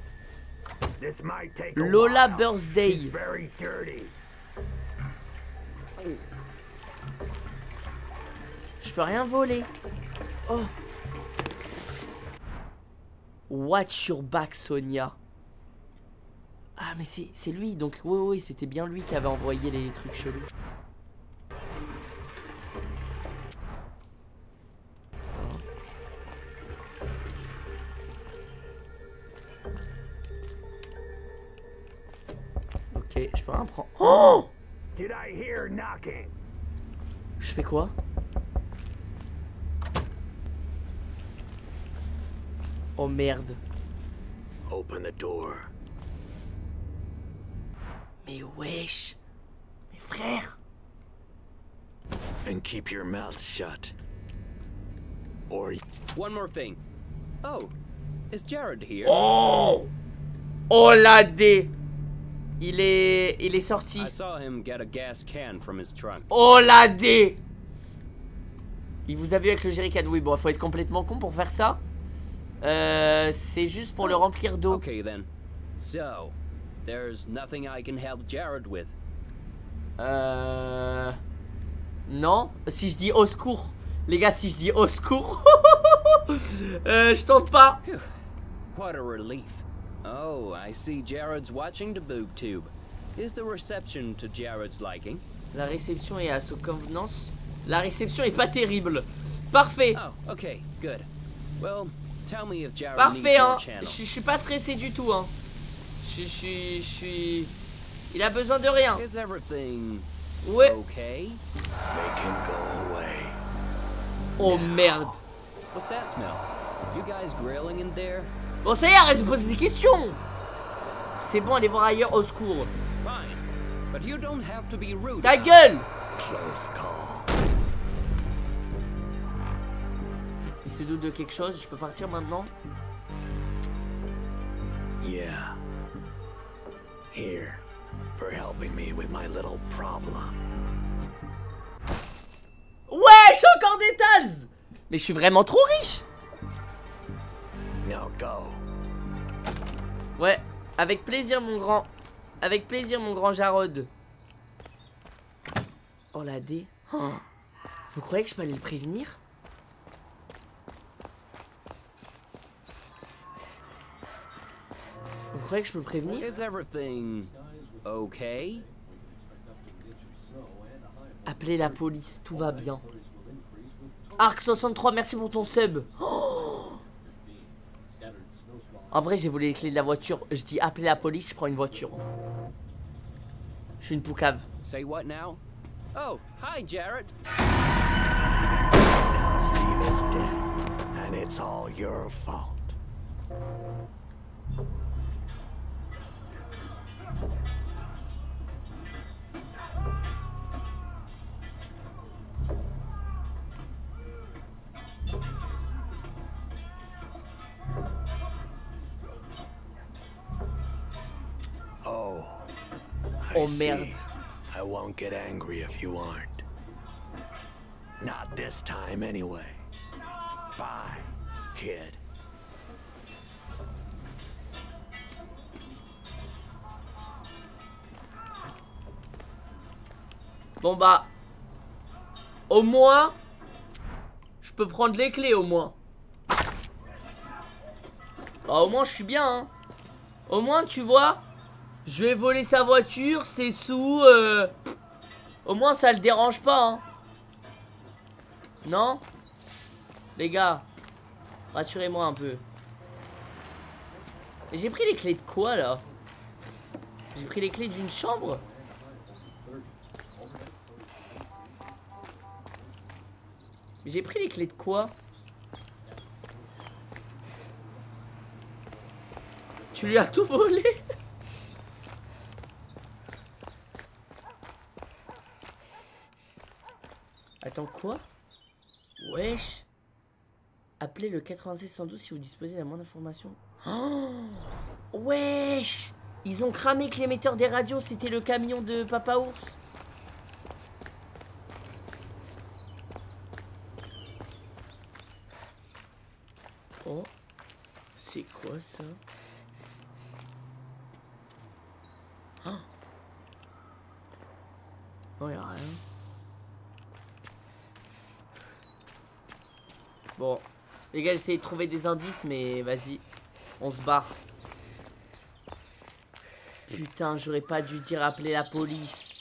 Lola. Birthday. Je peux rien voler. Oh. Watch your back, Sonia? Ah, mais c'est lui. Donc, oui, oui, c'était bien lui qui avait envoyé les trucs chelous. Ok, je peux rien prendre. Oh Did I hear knocking? Je fais quoi? Oh merde. Open the door. Mais wesh. Mais frère. And keep your mouth shut. Or One more thing. Oh, is Jared here? Oh Oh la D Il est... Il est sorti. I saw him get a gas can from his trunk. Oh la D Il vous a vu avec le jerrycan. Oui, bon, faut être complètement con pour faire ça. Euh, c'est juste pour le remplir d'eau. Okay then. So, there's nothing I can help Jared with. Euh... Non Si je dis au secours. Les gars, si je dis au secours... euh, je tente pas. What a relief. Oh, I see Jared's watching the boob tube. Is the reception to Jared's liking? La réception est à sa convenance. La réception est pas terrible. Parfait. Oh, okay, good. Well, tell me if Jared Parfait, hein. Je suis pas stressé du tout, hein. Je je suis... Je suis... Il a besoin de rien. Ouais. okay? make him go away. Oh merde. What's that smell? You guys grilling in there? Bon, ça y est, arrête de poser des questions. C'est bon, allez voir ailleurs, au secours. Fine. But you don't have to be rude. Ta gueule Close call. Se doute de quelque chose, je peux partir maintenant Yeah. Here, for helping me with my little problem. Ouais, je suis encore des Tals Mais je suis vraiment trop riche Now go. Ouais, avec plaisir mon grand. Avec plaisir mon grand Jarod. Oh la D. Oh. Vous croyez que je peux aller le prévenir? Vous croyez que je peux le prévenir? Is everything okay? Appelez la police, tout va bien. Arc63, merci pour ton sub. Oh en vrai, j'ai volé les clés de la voiture. Je dis appelez la police, je prends une voiture. Je suis une poucave. Say what now? Oh, hi, Jarrett. Now Steve is dead, and it's all your fault. Oh. I Oh, see. merde. I won't get angry if you aren't. Not this time, anyway. Bye, kid. Bon bah. Au moins. Je peux prendre les clés au moins. Bah au moins je suis bien hein. Au moins tu vois. Je vais voler sa voiture, ses sous. euh, Au moins ça le dérange pas hein. Non? Les gars. Rassurez-moi un peu. J'ai pris les clés de quoi là? J'ai pris les clés d'une chambre? J'ai pris les clés de quoi Tu lui as tout volé Attends quoi Wesh Appelez le 96 112 si vous disposez de la moindre information. Oh Wesh Ils ont cramé que l'émetteur des radios c'était le camion de Papa Ours. Oh, c'est quoi ça? Ah Oh, y'a rien. Bon, les gars, j'essaie de trouver des indices, mais vas-y, on se barre. Putain, j'aurais pas dû dire appeler la police.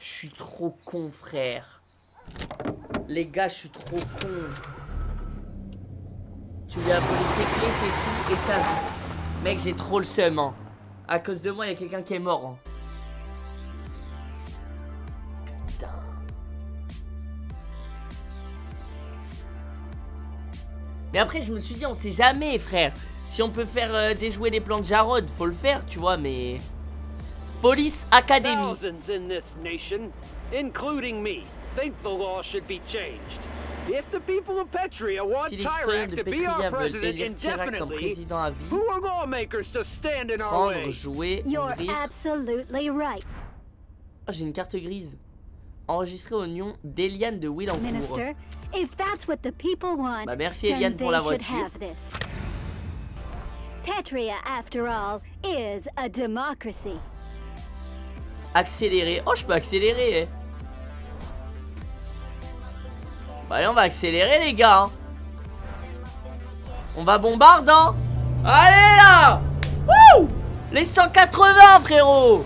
Je suis trop con, frère. Les gars, je suis trop con. Tu lui as volé ses clés, ses sous et sa vie. Mec, j'ai trop le seum, hein. À cause de moi, il y a quelqu'un qui est mort. hein. Putain. Mais après, je me suis dit, on sait jamais, frère. Si on peut faire euh, déjouer les plans de Jarod, faut le faire, tu vois, mais... Police Academy. Thousands in this nation, including me, think the law should be changed. If the people of Petria want Si les citoyens Tyrak de to be Petria our veulent president élire Tyrak comme indefinitely, président à vie, who are lawmakers to stand in our prendre, way? jouer, You're ouvrir... absolutely right, Oh, j'ai une carte grise. Enregistrée au nom d'Eliane de Willencourt. Minister. If that's what the people want, Bah, merci, then Eliane, pour they la should voiture. have this. Petria, after all, is a democracy. Accélérer. Oh, je peux accélérer. eh. Bah, allez, on va accélérer, les gars. hein. On va bombarder. hein. Allez, là Les 180, frérot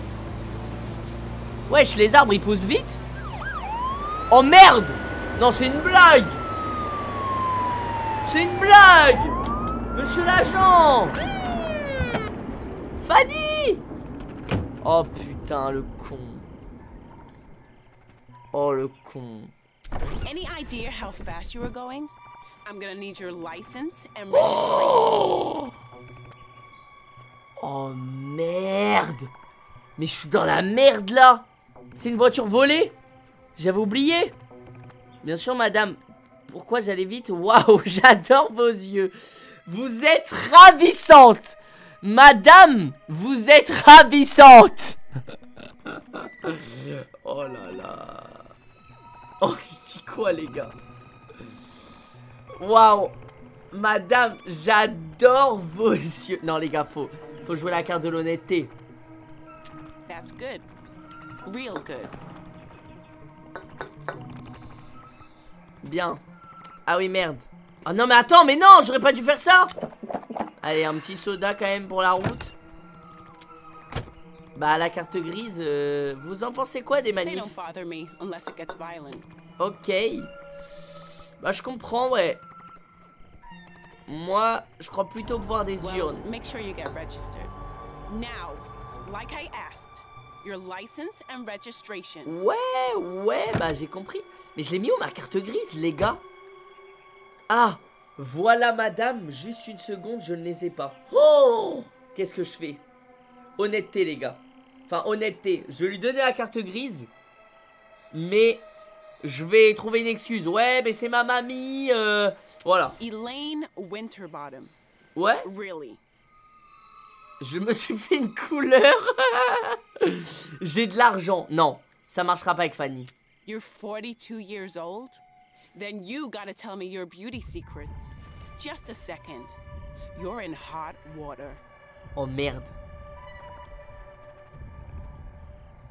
Wesh, les arbres, ils poussent vite Oh, merde Non, c'est une blague C'est une blague Monsieur l'agent Fanny Oh, putain, le con. Oh, le con. Any idea how fast you were going? I'm gonna need your license and registration. Oh merde Mais je suis dans la merde là C'est une voiture volée? J'avais oublié. Bien sûr, madame. Pourquoi j'allais vite? Waouh, j'adore vos yeux. Vous êtes ravissante. Madame, vous êtes ravissante. oh là là. Oh, je dis quoi, les gars Waouh. Madame, j'adore vos yeux. Non, les gars, faut, faut jouer la carte de l'honnêteté. That's good. Real good. Bien. Ah oui, merde. Ah non, mais attends, mais non, j'aurais pas dû faire ça. Allez, un petit soda quand même pour la route. Bah, la carte grise, euh, vous en pensez quoi des manifs? Ok. Bah, je comprends, ouais. Moi, je crois plutôt voir des Well, urnes. make sure you get registered. Now, like I asked, your license and registration. Ouais, ouais, bah j'ai compris. Mais je l'ai mis où ma carte grise, les gars? Ah, voilà madame, juste une seconde, je ne les ai pas. Oh Qu'est-ce que je fais? Honnêteté, les gars. Enfin, honnêteté, je vais lui donner la carte grise, mais je vais trouver une excuse. Ouais, mais c'est ma mamie, euh, Voilà. Elaine Winterbottom. Ouais? Really? Je me suis fait une couleur. j'ai de l'argent. Non, ça marchera pas avec Fanny. You're 42 years old? Then you gotta tell me your beauty secrets. Just a second. You're in hot water. Oh merde.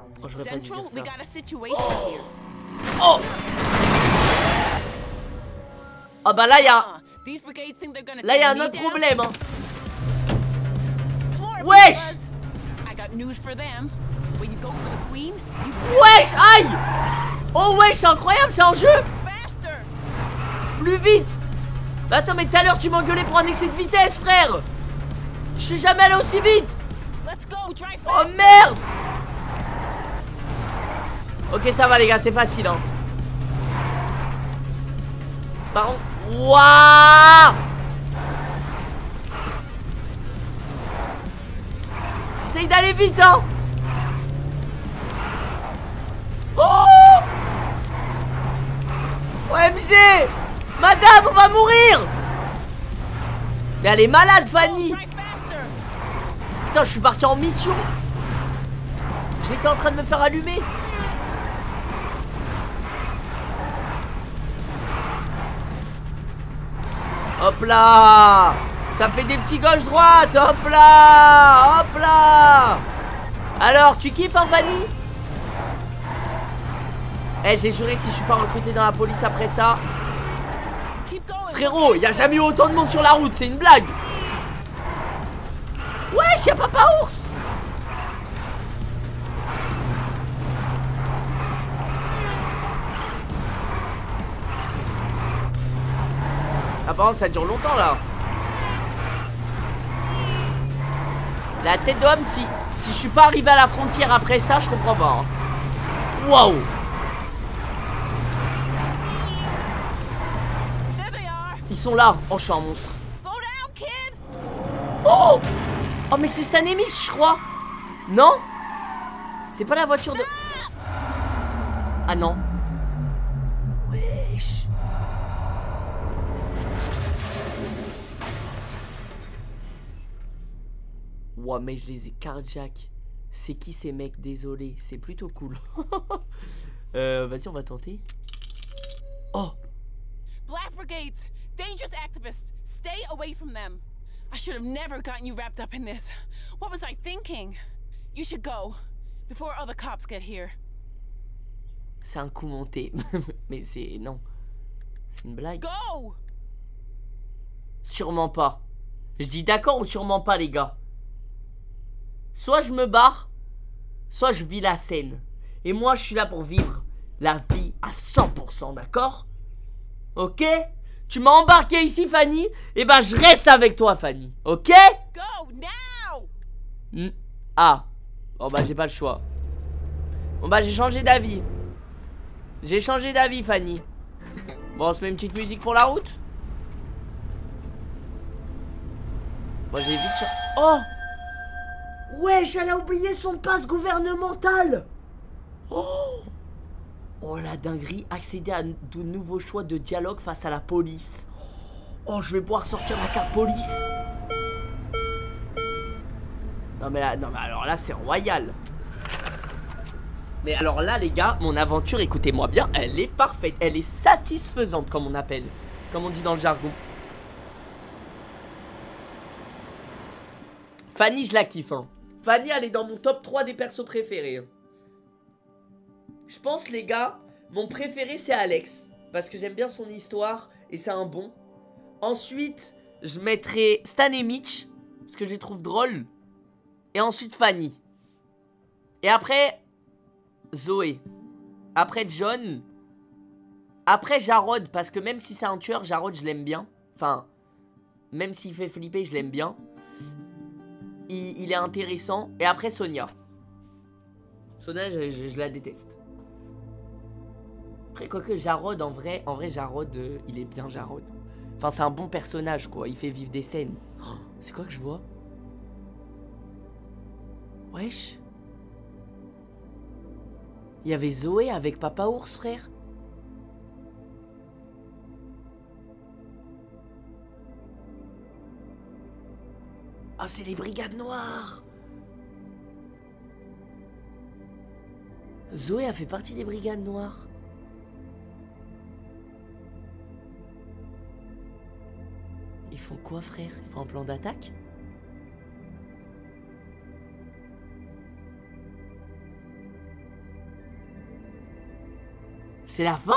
Oh, pas dire ça. situation here. Oh. Ah bah là, il y a... These brigades think they're gonna Là, il y a take un autre problème. hein. Wesh! Wesh Aïe! Oh wesh, c'est incroyable, c'est en jeu. Plus vite. Bah attends, mais tout à l'heure, tu m'engueulais pour un excès de vitesse, frère. Je suis jamais allé aussi vite. Oh merde Ok, ça va les gars, c'est facile, hein. Par contre... Wouah J'essaye d'aller vite, hein. Oh OMG Madame, on va mourir Mais elle est malade, Fanny. Putain, je suis parti en mission. J'étais en train de me faire allumer Hop là. Ça fait des petits gauche-droite Hop là. Hop là. Alors, tu kiffes, hein, Fanny Eh, j'ai juré, si je suis pas recruté dans la police après ça... Frérot, y a jamais eu autant de monde sur la route, c'est une blague. Wesh, y'a Papa Ours Par contre ça dure longtemps là. La tête d'homme si si je suis pas arrivé à la frontière après ça je comprends pas hein. Waouh. Ils sont là. Oh je suis un monstre. Oh. Oh mais c'est Stanemis je crois. Non? C'est pas la voiture de Ah non Ouah mais je les ai carjack C'est qui ces mecs? Désolé C'est plutôt cool euh, Vas-y on va tenter Oh Black brigades, dangerous activists. Stay away from them. I should have never gotten you wrapped up in this. What was I thinking? You should go before other cops get here. C'est un coup monté Mais c'est... Non C'est une blague Go! Sûrement pas. Je dis d'accord ou sûrement pas, les gars? Soit je me barre, soit je vis la scène. Et moi, je suis là pour vivre la vie à 100%, d'accord? Ok? Tu m'as embarqué ici, Fanny? Et ben, je reste avec toi, Fanny. Ok? Go now! Ah. Bon, bah, j'ai pas le choix. Bon, bah, j'ai changé d'avis. J'ai changé d'avis, Fanny. Bon, on se met une petite musique pour la route? Moi j'ai vite sur... Oh Wesh, elle a oublié son passe gouvernemental Oh Oh la dinguerie, accéder à de nouveaux choix de dialogue face à la police. Oh, je vais pouvoir sortir ma carte police. Non mais là, non mais alors là c'est royal. Mais alors là les gars, mon aventure, écoutez-moi bien, elle est parfaite, elle est satisfaisante comme on appelle, comme on dit dans le jargon. Fanny, je la kiffe. Hein. Fanny, elle est dans mon top 3 des persos préférés. Je pense, les gars, mon préféré, c'est Alex. Parce que j'aime bien son histoire et c'est un bon. Ensuite, je mettrai Stan et Mitch. Parce que je les trouve drôles. Et ensuite, Fanny. Et après, Zoé. Après, John. Après, Jarod. Parce que même si c'est un tueur, Jarod, je l'aime bien. Enfin, même s'il fait flipper, je l'aime bien il, est intéressant. Et après, Sonia. Sonia, je la déteste. Après, quoique Jarod, en vrai, en vrai Jarod, euh, il est bien Jarod. Enfin, c'est un bon personnage, quoi. Il fait vivre des scènes. Oh, c'est quoi que je vois? Wesh? Il y avait Zoé avec Papa Ours, frère? Ah, c'est les brigades noires Zoé a fait partie des brigades noires. Ils font quoi, frère? Ils font un plan d'attaque? C'est la fin?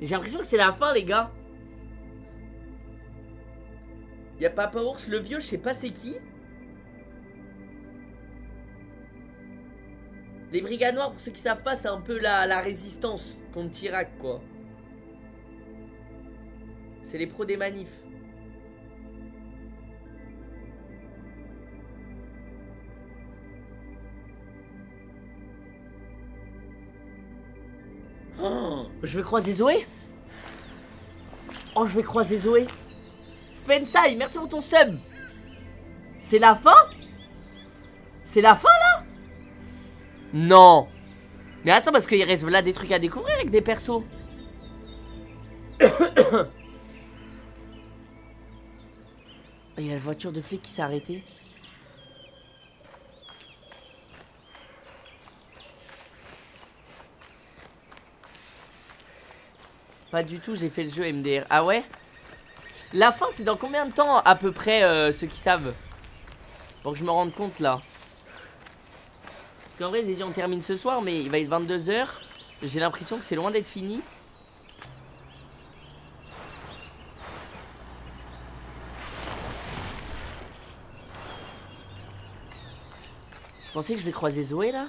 J'ai l'impression que c'est la fin, les gars. Y Papa Ours, le vieux, je sais pas c'est qui. Les Brigades Noires, pour ceux qui savent pas, c'est un peu la, la résistance contre Irak, quoi. C'est les pros des manifs. Je vais croiser Zoé. Oh, je vais croiser Zoé. Spensai, merci pour ton sub. C'est la fin? C'est la fin, là? Non Mais attends, parce qu'il reste là des trucs à découvrir avec des persos. Il y a la voiture de flic qui s'est arrêtée. Pas du tout, j'ai fait le jeu MDR. Ah ouais? La fin, c'est dans combien de temps à peu près, euh, ceux qui savent? Pour que je me rende compte là. Parce qu'en vrai, j'ai dit on termine ce soir, mais il va être 22h. J'ai l'impression que c'est loin d'être fini. Vous pensez que je vais croiser Zoé là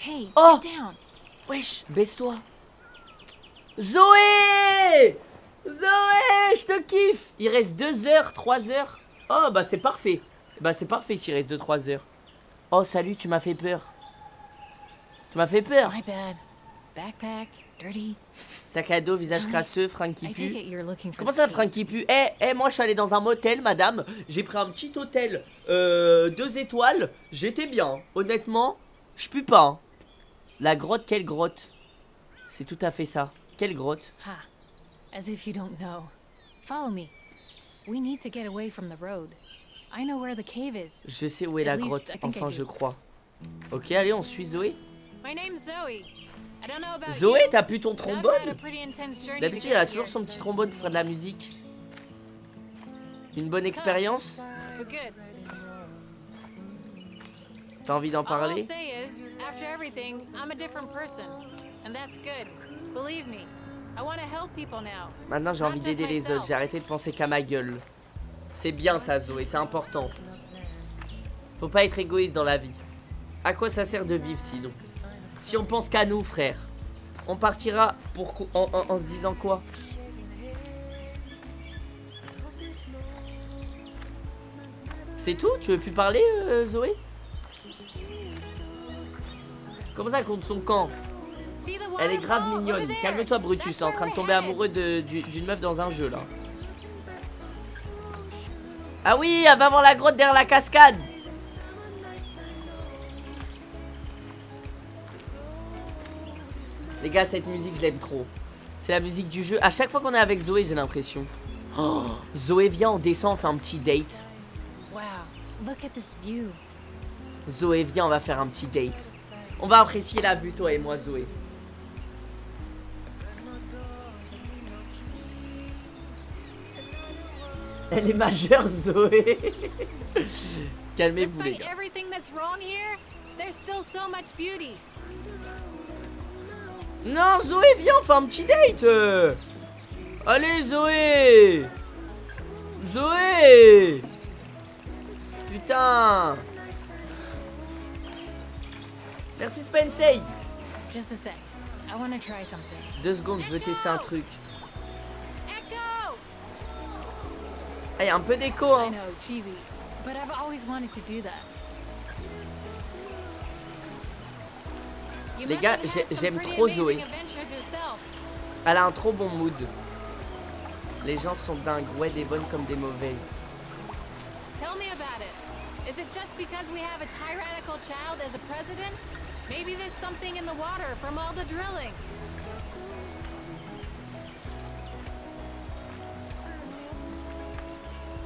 Hey, Oh down. Wesh, baisse-toi. Zoé Zoé, je te kiffe Il reste 2 heures, 3 heures. Oh, bah c'est parfait. Bah c'est parfait s'il reste 2-3 heures. Oh, salut, tu m'as fait peur. Tu m'as fait peur. My bad. Backpack, dirty. Sac à dos, visage crasseux, Frankie pue. Comment ça, Frankie pue Eh, eh, moi je suis allé dans un motel, madame. J'ai pris un petit hôtel, euh, deux étoiles. J'étais bien. Honnêtement, je pue pas. hein. La grotte, quelle grotte? C'est tout à fait ça. Quelle grotte? Ha. As if you don't know. Follow me. We need to get away from the road. Je sais où est la grotte, enfin je crois. Ok, allez, on suit Zoé. My name's Zoe. I don't know about Zoé, t'as pu ton trombone D'habitude, elle a toujours son petit trombone pour faire de la musique. Une bonne expérience. T'as envie d'en parler. Maintenant, j'ai envie d'aider les autres. J'ai arrêté de penser qu'à ma gueule. C'est bien ça, Zoé, c'est important. Faut pas être égoïste dans la vie. À quoi ça sert de vivre sinon? Si on pense qu'à nous, frère, on partira pour en, en- se disant quoi? C'est tout? Tu veux plus parler, euh, Zoé? Comment ça contre son camp? Elle est grave mignonne. Calme-toi, Brutus. En train de tomber amoureux d'une meuf dans un jeu là. Ah oui, elle va voir la grotte derrière la cascade. Les gars, cette musique, je l'aime trop. C'est la musique du jeu. À chaque fois qu'on est avec Zoé, j'ai l'impression. Oh, Zoé, viens, on descend, on fait un petit date. Wow, look at this view. Zoé, viens, on va faire un petit date. On va apprécier la vue, toi et moi, Zoé. Elle est majeure, Zoé. Calmez-vous, les Despite gars. everything that's wrong here, there's still so much beauty. Non, Zoé, viens, on fait un petit date. Allez, Zoé. Zoé. Putain. Merci, Spensei. Deux secondes, je veux tester un truc. Ah, y a un peu d'écho, hein. know, cheesy, but I've always wanted to do that. You Les gars, j'aime pretty trop Zoé. Elle a un trop bon mood. Les gens sont dingues, ouais, des bonnes comme des mauvaises. Tell me about it. Is it just because we have a tyrannical child as a president? Maybe there's something in the water from all the drilling.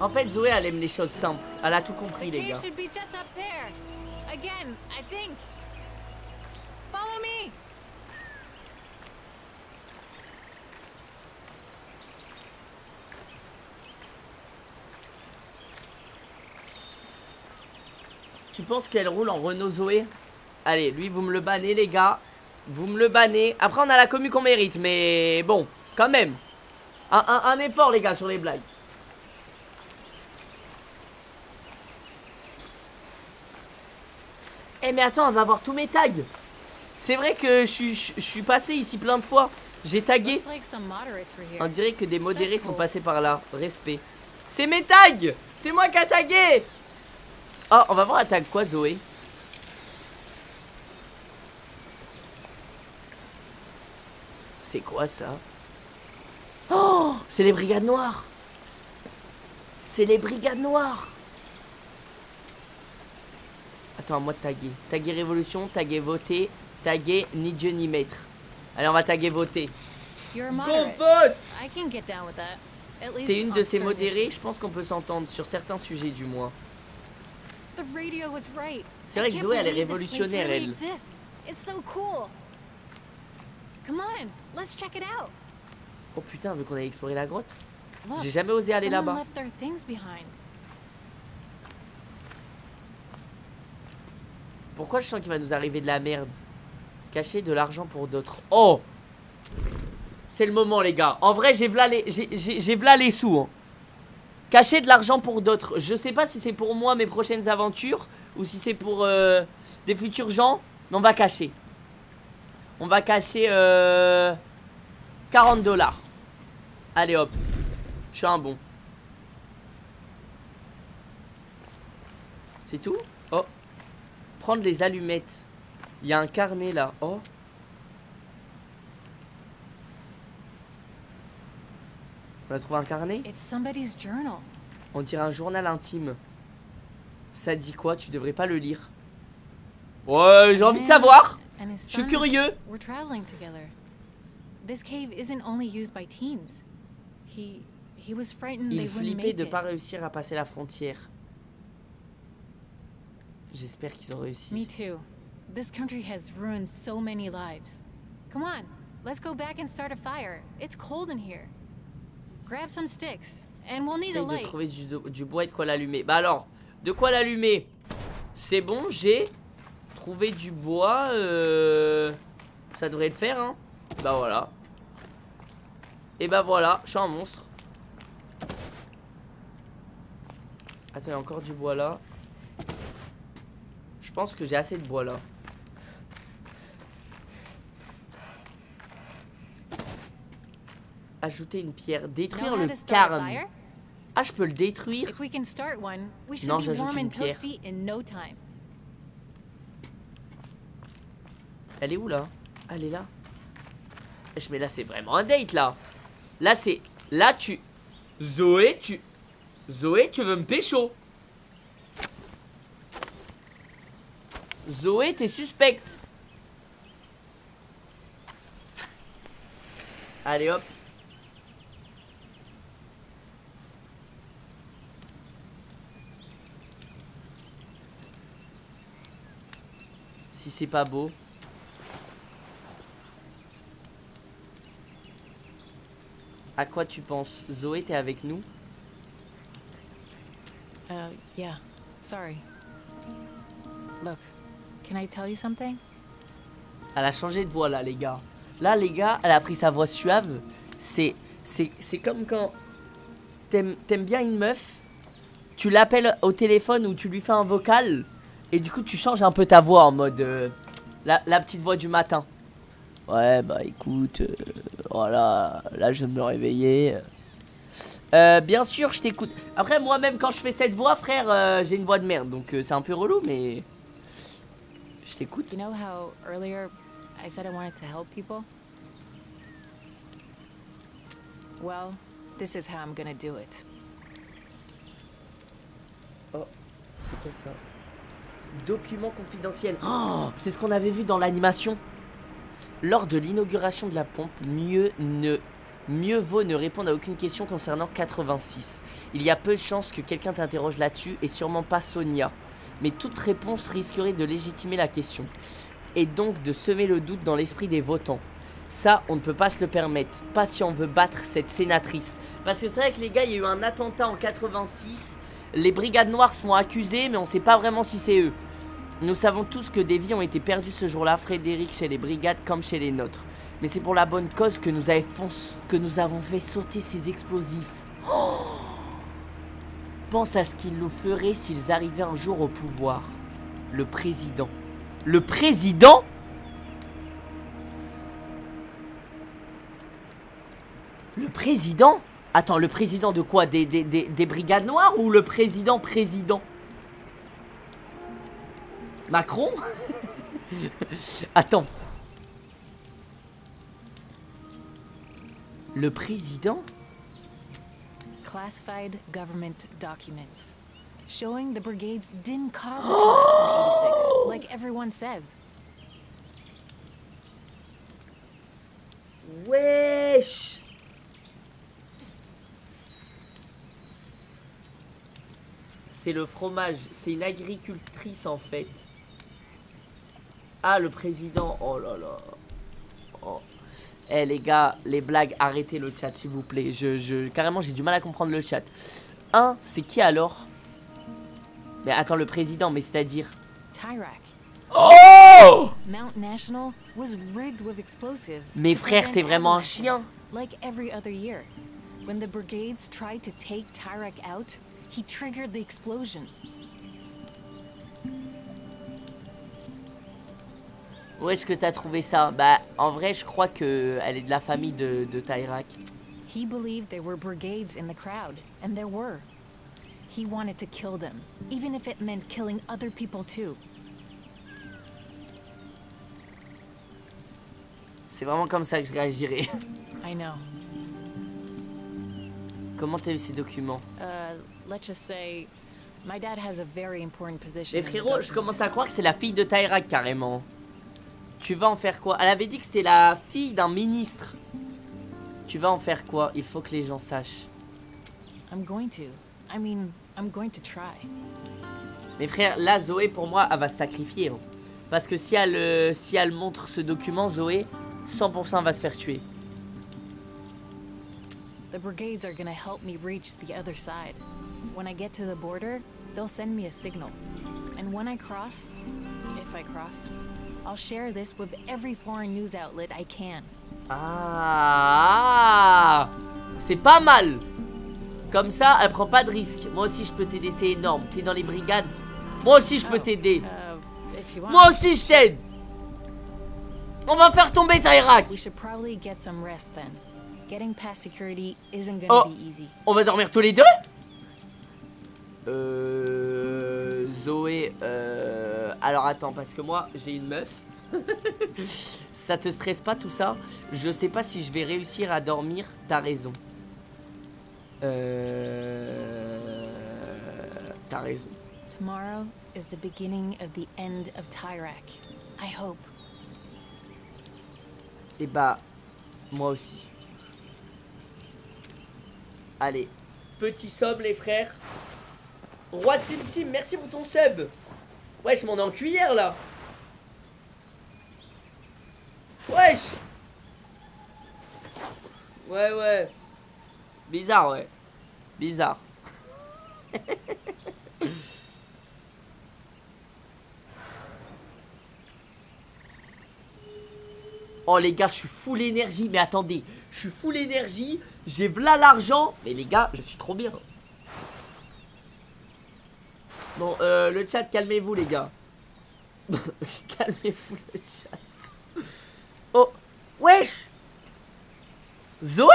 En fait, Zoé, elle aime les choses simples. Elle a tout compris, les gars. cave should be just up there. Again, I think. Follow me. Tu penses qu'elle roule en Renault Zoé? Allez, lui, vous me le bannez, les gars. Vous me le bannez. Après, on a la commu qu'on mérite, mais bon, quand même. Un, un- un effort, les gars, sur les blagues. Eh, mais attends, on va voir tous mes tags. C'est vrai que je suis- je je suis passé ici plein de fois. J'ai tagué. On dirait que des modérés sont passés par là. Respect. C'est mes tags C'est moi qui a tagué Oh, on va voir la tag quoi, Zoé? C'est quoi ça? Oh C'est les brigades noires C'est les brigades noires Attends, à moi de taguer. Taguer révolution, taguer voter, taguer ni Dieu ni maître. Allez, on va taguer voter. Moderate. vote I can get down with that. At least T'es une de ces issues. je pense qu'on peut s'entendre sur certains sujets du moins. The radio was right. C'est vrai que Zoé, elle est révolutionnaire, elle. exists. It's so cool. Come on, let's check it out. Oh putain, vu qu'on a exploré la grotte. J'ai jamais osé aller là-bas. left their things behind. Pourquoi je sens qu'il va nous arriver de la merde Cacher de l'argent pour d'autres. Oh C'est le moment, les gars. En vrai, j'ai v'là les, sous. hein. Cacher de l'argent pour d'autres. Je sais pas si c'est pour moi, mes prochaines aventures, ou si c'est pour euh, des futurs gens. Mais on va cacher. On va cacher euh, 40 dollars. Allez hop. Je suis un bon. C'est tout? Prendre les allumettes. Il y a un carnet là. Oh. On a trouvé un carnet? It's somebody's journal. On dirait un journal intime. Ça dit quoi? Tu devrais pas le lire. Ouais, j'ai envie de savoir. Je suis curieux. We're traveling together. This cave isn't only used by teens. He he was frightened Il flippait de pas réussir à passer la frontière. J'espère qu'ils ont réussi. Me too. This country has ruined so many lives. Come on, let's go back and start a fire. It's cold in here. Grab some sticks, and we'll need a Essaye de light. trouver du, du bois et de quoi l'allumer. Bah alors, de quoi l'allumer? C'est bon, j'ai trouvé du bois. euh, Ça devrait le faire, hein. Bah voilà. Et bah voilà, je suis un monstre. Attends, il y a encore du bois là. Je pense que j'ai assez de bois là. Ajouter une pierre. Détruire le fire? Ah, je peux le détruire? Non, j'ajoute une pierre. toasty in no time. Elle est où là? Elle est là. Mais là c'est vraiment un date là. Là c'est. Là tu. Zoé, tu. Zoé, tu veux me pécho Zoé, t'es suspecte. Allez hop. Si c'est pas beau. À quoi tu penses? Zoé, t'es avec nous? Uh, yeah. Sorry. Look, can I tell you something? Elle a changé de voix là, les gars. Là, les gars, elle a pris sa voix suave. C'est, c'est, c'est comme quand t'aimes, t'aimes bien une meuf, tu l'appelles au téléphone ou tu lui fais un vocal, et du coup, tu changes un peu ta voix en mode euh, la, la petite voix du matin. Ouais, bah écoute, euh, voilà, là je viens de me réveiller. Euh, bien sûr, je t'écoute. Après, moi-même, quand je fais cette voix, frère, j'ai une voix de merde, donc c'est un peu relou, mais je t'écoute. You know how earlier I said I wanted to help people? Well, this is how I'm gonna do it. Oh, c'est quoi ça Document confidentiel. Oh, c'est ce qu'on avait vu dans l'animation. Lors de l'inauguration de la pompe, mieux ne mieux vaut ne répondre à aucune question concernant 86. Il y a peu de chances que quelqu'un t'interroge là-dessus et sûrement pas Sonia. Mais toute réponse risquerait de légitimer la question et donc de semer le doute dans l'esprit des votants. Ça, on ne peut pas se le permettre, pas si on veut battre cette sénatrice. Parce que c'est vrai que les gars, il y a eu un attentat en 86, les brigades noires sont accusées, mais on sait pas vraiment si c'est eux. Nous savons tous que des vies ont été perdues ce jour-là, Frédéric, chez les brigades comme chez les nôtres. Mais c'est pour la bonne cause que nous, avons, que nous avons fait sauter ces explosifs. Oh Pense à ce qu'ils nous feraient s'ils arrivaient un jour au pouvoir. Le président. Le président Le président Attends, le président de quoi? Des, des, des, des brigades noires ou le président président? Macron? Attends. Le président Classified government documents. Showing the brigades didn't cause the collapse in 86, like everyone says. Wesh C'est le fromage, c'est une agricultrice en fait. Ah le président, oh là là. Eh les gars, les blagues, arrêtez le chat s'il vous plaît. Je, je, carrément j'ai du mal à comprendre le chat. Un, c'est qui alors? Mais attends, le président, mais c'est-à-dire? Tyrak. Oh Mount National was rigged with explosives. Mais to frère, prevent c'est vraiment un chien. When the brigades tried to take Tyrak out, he triggered the explosion. Où est-ce que t'as trouvé ça? Bah en vrai je crois que elle est de la famille de, de Tyrak. He believed there were brigades in the crowd, and there were. He wanted to kill them, even if it meant killing other people too. C'est vraiment comme ça que je réagirais. I know. Comment t'as eu ces documents? Uh, let's just say, my dad has a very important position. Les frérots, je commence à croire que c'est la fille de Tyrak carrément. Tu vas en faire quoi? Elle avait dit que c'était la fille d'un ministre. Tu vas en faire quoi? Il faut que les gens sachent. I'm going to. I mean, I'm going to try. Mais frère, là Zoé pour moi elle va se sacrifier. hein. Parce que si elle, euh, si elle montre ce document, Zoé, 100% elle va se faire tuer. The brigades are gonna help me reach the other side. When I get to the border, they'll send me a signal. And when I cross, if I cross, I'll share this with every foreign news outlet I can. Ah C'est pas mal Comme ça, elle prend pas de risque. Moi aussi, je peux t'aider, c'est énorme. T'es dans les brigades. Moi aussi, je peux t'aider. If you want. Moi aussi, je t'aide On va faire tomber Tyrak We should probably get some rest then. Getting past security isn't gonna Oh be easy. On va dormir tous les deux? Euh... Zoé, euh... Alors attends, parce que moi, j'ai une meuf. ça te stresse pas tout ça? Je sais pas si je vais réussir à dormir, t'as raison. Euh... T'as raison. Tomorrow is the beginning of the end of Tyrak. I hope. Et bah, moi aussi. Allez. Petit sub, les frères. Roi Tim Sim, merci pour ton sub. Wesh, m'en en cuillère là. Wesh. Ouais, ouais. Bizarre, ouais. Bizarre. Oh les gars, je suis full énergie. Mais attendez, je suis full énergie. J'ai v'là l'argent. Mais les gars, je suis trop bien. Bon, euh, le chat, calmez-vous les gars. calmez-vous le chat. Oh, wesh Zoé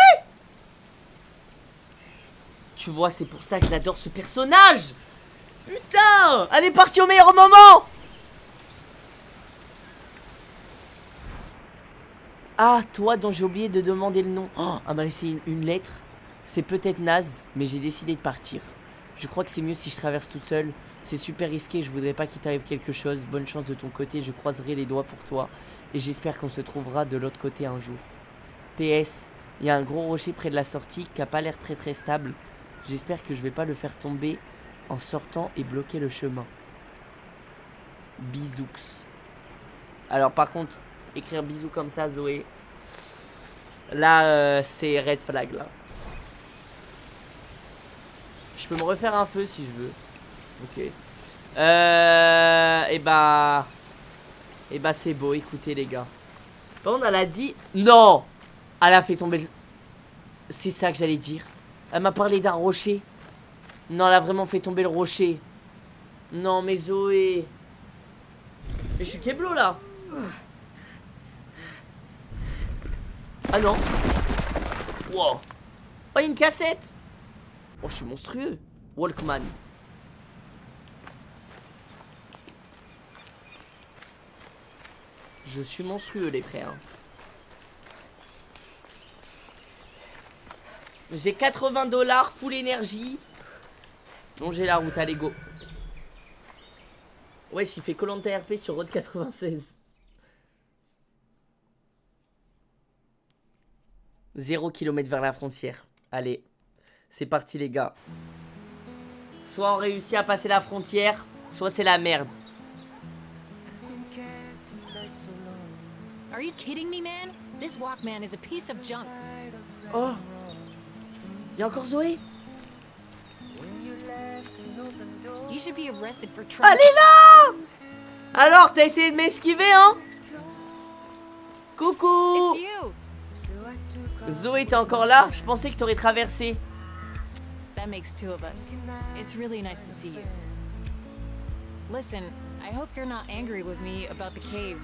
Tu vois, c'est pour ça que j'adore ce personnage Putain Elle est partie au meilleur moment Ah, toi dont j'ai oublié de demander le nom. Oh, elle m'a laissé une, une lettre. C'est peut-être naze, mais j'ai décidé de partir. Je crois que c'est mieux si je traverse toute seule. C'est super risqué, je voudrais pas qu'il t'arrive quelque chose. Bonne chance de ton côté, je croiserai les doigts pour toi. Et j'espère qu'on se trouvera de l'autre côté un jour. PS, il y a un gros rocher près de la sortie qui a pas l'air très très stable. J'espère que je vais pas le faire tomber en sortant et bloquer le chemin. Bisous. Alors par contre, écrire bisous comme ça, Zoé. Là, euh, c'est red flag là. Je peux me refaire un feu si je veux. Ok. Euh. Et bah. Et bah, c'est beau, écoutez les gars. Par contre, elle a dit. Non Elle a fait tomber le. C'est ça que j'allais dire. Elle m'a parlé d'un rocher. Non, elle a vraiment fait tomber le rocher. Non, mais Zoé. Mais je suis Keblo là. Ah non. Oh, une cassette. Oh, je suis monstrueux. Walkman. Je suis monstrueux, les frères. J'ai 80 dollars, full énergie. Longez la route, allez go. Wesh, il fait Colanta RP sur Road 96. 0 km vers la frontière. Allez, c'est parti les gars. Soit on réussit à passer la frontière, soit c'est la merde. Are you kidding me, man? This Walkman is a piece of junk. Oh Y'a encore Zoé? You should be arrested for trying. Elle est là Alors, t'as essayé de m'esquiver, hein? Coucou. Zoé, t'es encore là? Je pensais que t'aurais traversé. That makes two of us. It's really nice to see you. Listen, I hope you're not angry with me about the cave.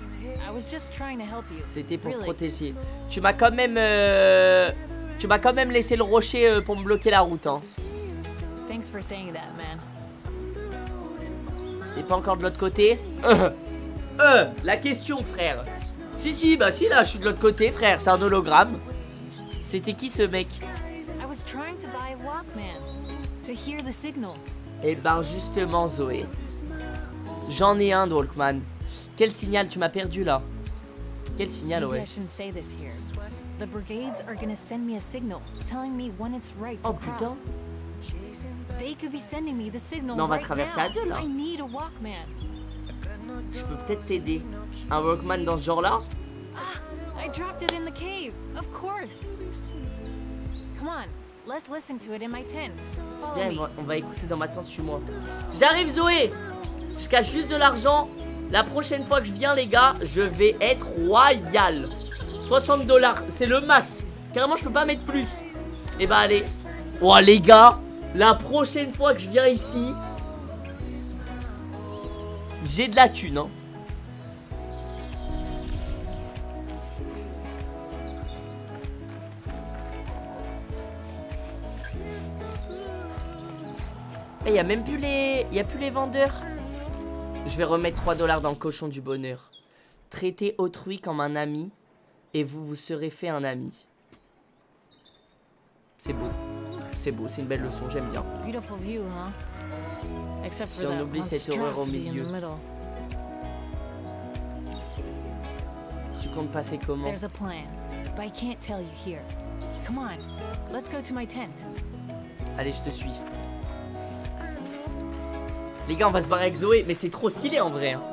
I was just trying to help you. C'était pour Really. protéger. Tu m'as quand même... euh, Tu m'as quand même laissé le rocher euh, pour me bloquer la route, hein. Thanks for saying that, man. T'es pas encore de l'autre côté? Euh, euh, La question, frère. Si, si, bah si, là, je suis de l'autre côté, frère. C'est un hologramme. C'était qui, ce mec? I was trying to buy a Walkman to hear the signal. Eh ben, justement, Zoé. J'en ai un, Walkman. Quel signal tu m'as perdu, là? Quel signal, ouais Oh, putain. cross. They could be sending me the signal Mais on va traverser à deux, là. Je peux peut-être t'aider. Un Walkman dans ce genre-là? I dropped it in the cave. Of course. Come on, let's listen to it in my tent. Follow Viens, me. on va écouter dans ma tente, suis-moi. J'arrive, Zoé Je cache juste de l'argent. La prochaine fois que je viens, les gars, je vais être royal. 60 dollars, c'est le max. Carrément, je peux pas mettre plus. Et bah, allez. Oh, les gars, la prochaine fois que je viens ici, j'ai de la thune, hein. Et y a même plus les. Y a plus les vendeurs. Je vais remettre 3 dollars dans le cochon du bonheur. Traitez autrui comme un ami et vous vous serez fait un ami. C'est beau. C'est beau, c'est une belle leçon, j'aime bien. View, huh? Except Si for on oublie cette horreur au milieu. Tu comptes passer comment? There's a plan, but I can't tell you here. Come on, let's go to my tent. Allez, je te suis. Les gars, on va se barrer avec Zoé. Mais c'est trop stylé en vrai. hein.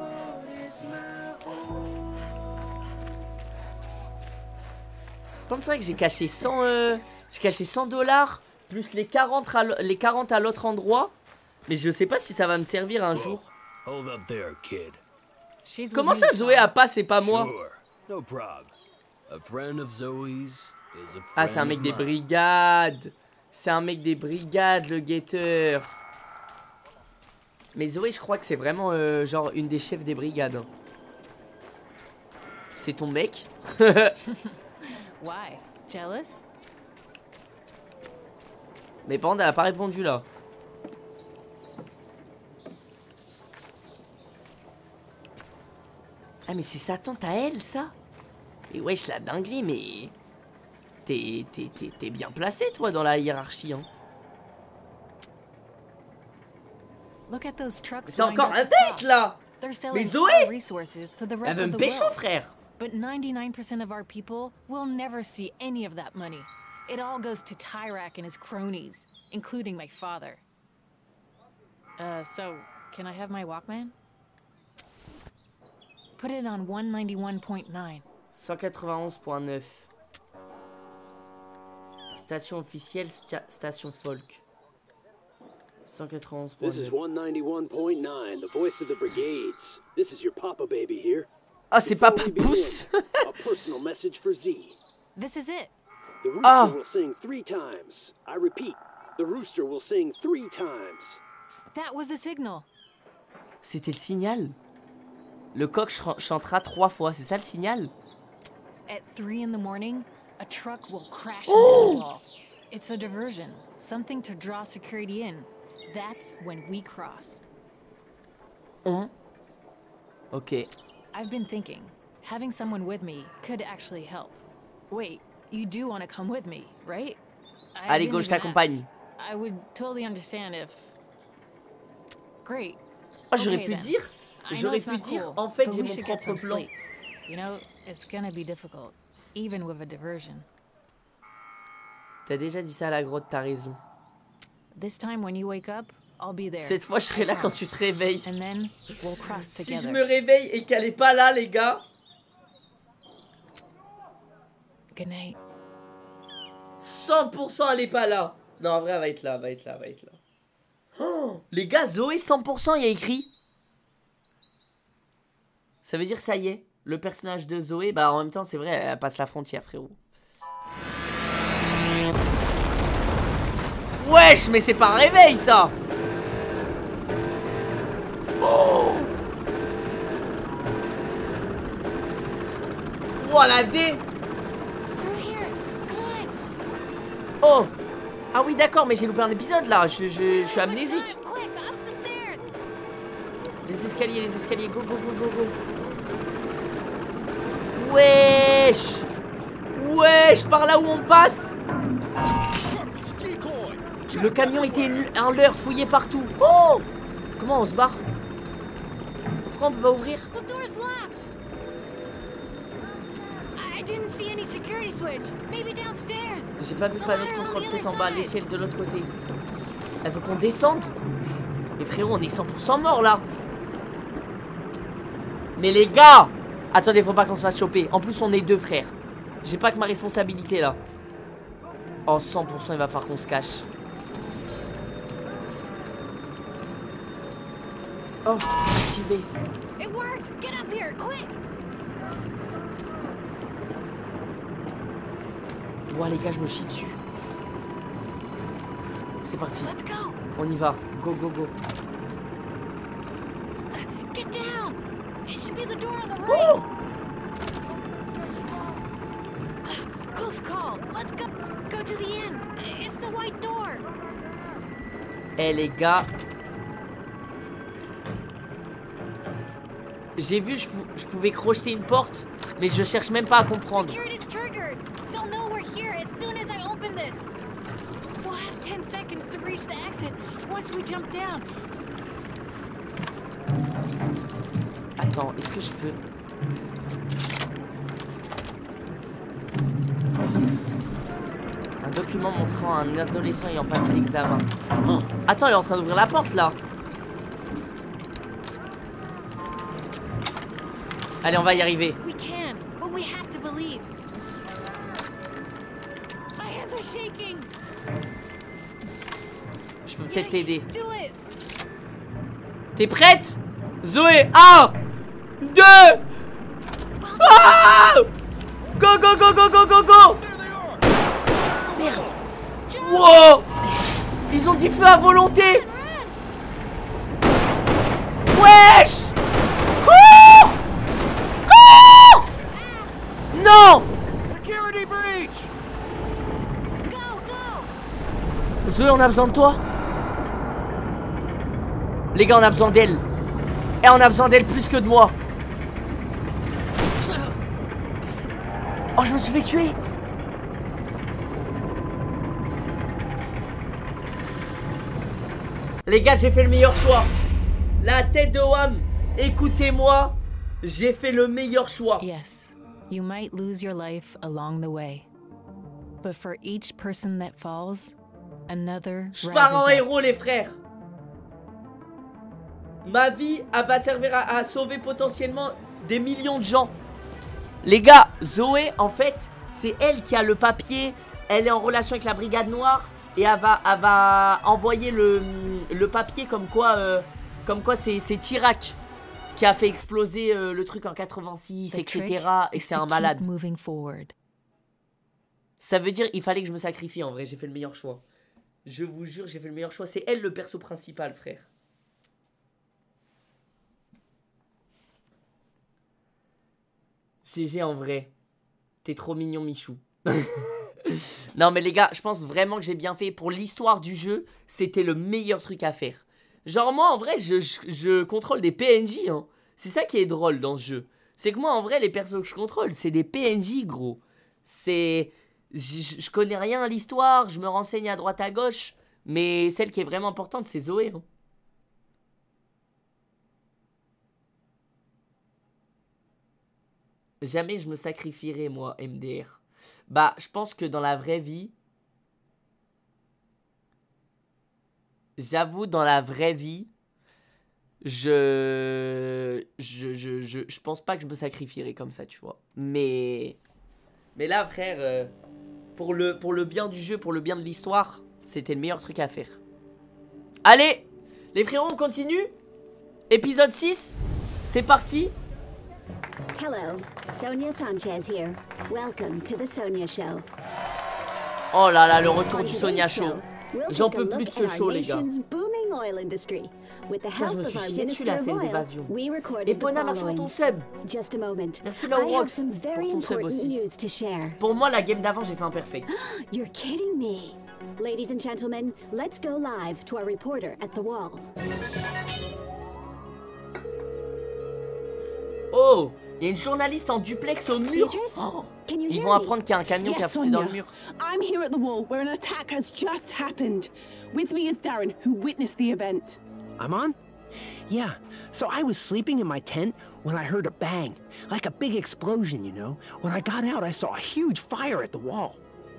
Vrai que j'ai caché 100 euh, j'ai caché 100 dollars plus les 40 à les 40 à l'autre endroit. Mais je sais pas si ça va me servir un jour. Hold up there, kid. She's with Comment me, ça Zoé a pas, c'est pas moi? Sure, no problem. A friend of Zoe's is a Ah, c'est un friend mec of des brigades. C'est un mec des brigades, le guetteur. Mais Zoé, je crois que c'est vraiment euh, genre une des chefs des brigades. hein. C'est ton mec Why? Jealous? Mais par contre, elle a pas répondu là. Ah, mais c'est sa tante à elle, ça? Et wesh, la dinguerie, mais. T'es bien placé, toi, dans la hiérarchie, hein. Look at those trucks. C'est encore un to date, là They're selling Mais Zoé resources to the Elle rest veut of me the pécho, world. frère But 99% of our people will never see any of that money. It all goes to Tyrak and his cronies, including my father. Uh, so, can I have my Walkman? Put it on 191.9. 191.9. Station officielle, sta- station folk. 191.9. This is 191.9, the voice of the brigades. This is your papa baby here. Ah, c'est Papa Pouce A personal message for Z. This is it. The rooster Ah. will sing three times. I repeat, the rooster will sing three times. That was the signal. C'était le signal Le coq ch- chantera trois fois, c'est ça le signal? At 3 in the morning, a truck will crash Oh! into the wall. It's a diversion, something to draw security in. That's when we cross. On. Ok. I've been thinking, having someone with me could actually help. Wait, you do want to come with me, right? I Allez, didn't go, je even t'accompagne. I would totally understand if. Great. Oh, j'aurais Okay, pu then. dire J'aurais pu dire, cool, en fait, j'ai mon propre plan. sleep. You know, it's gonna be difficult, even with a diversion. T'as déjà dit ça à la grotte, t'as raison. This time when you wake up, I'll be there. Cette fois, je serai là quand tu te réveilles. And then we'll cross Si je me réveille et qu'elle est pas là, les gars, Good night. 100% elle est pas là. Non, en vrai, elle va être là, elle va être là, elle va être là. Oh, les gars, Zoé 100%, il y a écrit. Ça veut dire ça y est, le personnage de Zoé, bah en même temps, c'est vrai, elle passe la frontière, frérot. Wesh, mais c'est pas un réveil, ça Oh Oh, la D Oh Ah oui, d'accord, mais j'ai loupé un épisode, là. Je, je, je suis amnésique. Les escaliers, les escaliers, go, go, go, go, go. Wesh Wesh, par là où on passe Le camion était en l'heure, fouillé partout. Oh Comment on se barre Pourquoi on peut pas ouvrir The door's locked. I didn't see any security switch. Maybe downstairs. J'ai pas vu le panneau de contrôle, peut-être en bas, l'échelle de l'autre côté. Elle veut qu'on descende Mais frérot, on est 100% mort là Mais les gars Attendez, faut pas qu'on se fasse choper. En plus, on est deux frères. J'ai pas que ma responsabilité là. Oh, 100%, il va falloir qu'on se cache. Oh, activé. It worked. Get up here, quick. Bon, les gars, je me chie dessus. C'est parti. Let's go. On y va. Go, go, go. Get down. It should be the door on the right. Close call. Let's go. Go to the end. It's the white door. Eh les gars. J'ai vu, je, pou- je pouvais crocheter une porte, mais je cherche même pas à comprendre. Security's triggered. They'll know we're here as soon as I open this. We'll have 10 seconds to reach the exit once we jump down. Attends, est-ce que je peux? Un Document montrant un adolescent ayant passé l'examen. Oh, attends, elle est en train d'ouvrir la porte là. Allez, on va y arriver. We can, but we have to believe. My hands are shaking. Je peux peut-être t'aider. T'es prête? Zoé 1 2 ah Go go go go go go go. Merde. Wow. Ils ont du feu à volonté. Wesh Non Security breach! Zoé, on a besoin de toi Les gars, on a besoin d'elle. Et on a besoin d'elle plus que de moi. Oh, je me suis fait tuer. Les gars, j'ai fait le meilleur choix. La tête de Wam, écoutez-moi, j'ai fait le meilleur choix. Yes, you might lose your life along the way. But for each person that falls, another Je pars en héros, les frères. Ma vie, elle va servir à, à sauver potentiellement des millions de gens. Les gars, Zoé, en fait, c'est elle qui a le papier. Elle est en relation avec la brigade noire. Et elle va, elle va envoyer le, le papier comme quoi, euh, comme quoi c'est Tirac qui a fait exploser euh, le truc en 86, The trick etc. Et c'est un malade. moving forward. Ça veut dire il fallait que je me sacrifie en vrai, j'ai fait le meilleur choix. Je vous jure, j'ai fait le meilleur choix. C'est elle le perso principal, frère. GG en vrai. T'es trop mignon, Michou. non, mais les gars, je pense vraiment que j'ai bien fait. Pour l'histoire du jeu, c'était le meilleur truc à faire. Genre, moi, en vrai, je, contrôle des PNJ. Hein. C'est ça qui est drôle dans ce jeu. C'est que moi, en vrai, les persos que je contrôle, c'est des PNJ, gros. C'est. Je connais rien à l'histoire, je me renseigne à droite à gauche. Mais celle qui est vraiment importante, c'est Zoé. hein. Jamais je me sacrifierai, moi, MDR. Bah, je pense que dans la vraie vie. J'avoue, dans la vraie vie. Je. Je, je, je. je pense pas que je me sacrifierai comme ça, tu vois. Mais. Mais là, frère. euh, pour, le, pour le bien du jeu, pour le bien de l'histoire, c'était le meilleur truc à faire. Allez Les frérots, on continue Épisode 6 C'est parti Hello, Sonia Sanchez here. Welcome to the Sonia Show. Oh là là, le retour du Sonia show, J'en peux plus de ce show, les gars. Putain, je me suis chié dessus la scène d'évasion. Et Pona, merci pour ton sub. Merci I Laura have Rox some very pour ton sub aussi. Pour moi, la game d'avant, j'ai fait un perfect. You're kidding me. Ladies and gentlemen, let's go live to our reporter at the wall. Oh Il y a une journaliste en duplex au mur. Oh, Ils vont apprendre qu'il y a un camion qui a foncé dans le mur. I'm here at the wall where an attack has just happened. With me is Darren, who witnessed the event. I'm on? Yeah. So I was sleeping in my tent when I heard a bang, like a big explosion, you know. When I got out, I saw a huge fire at the wall.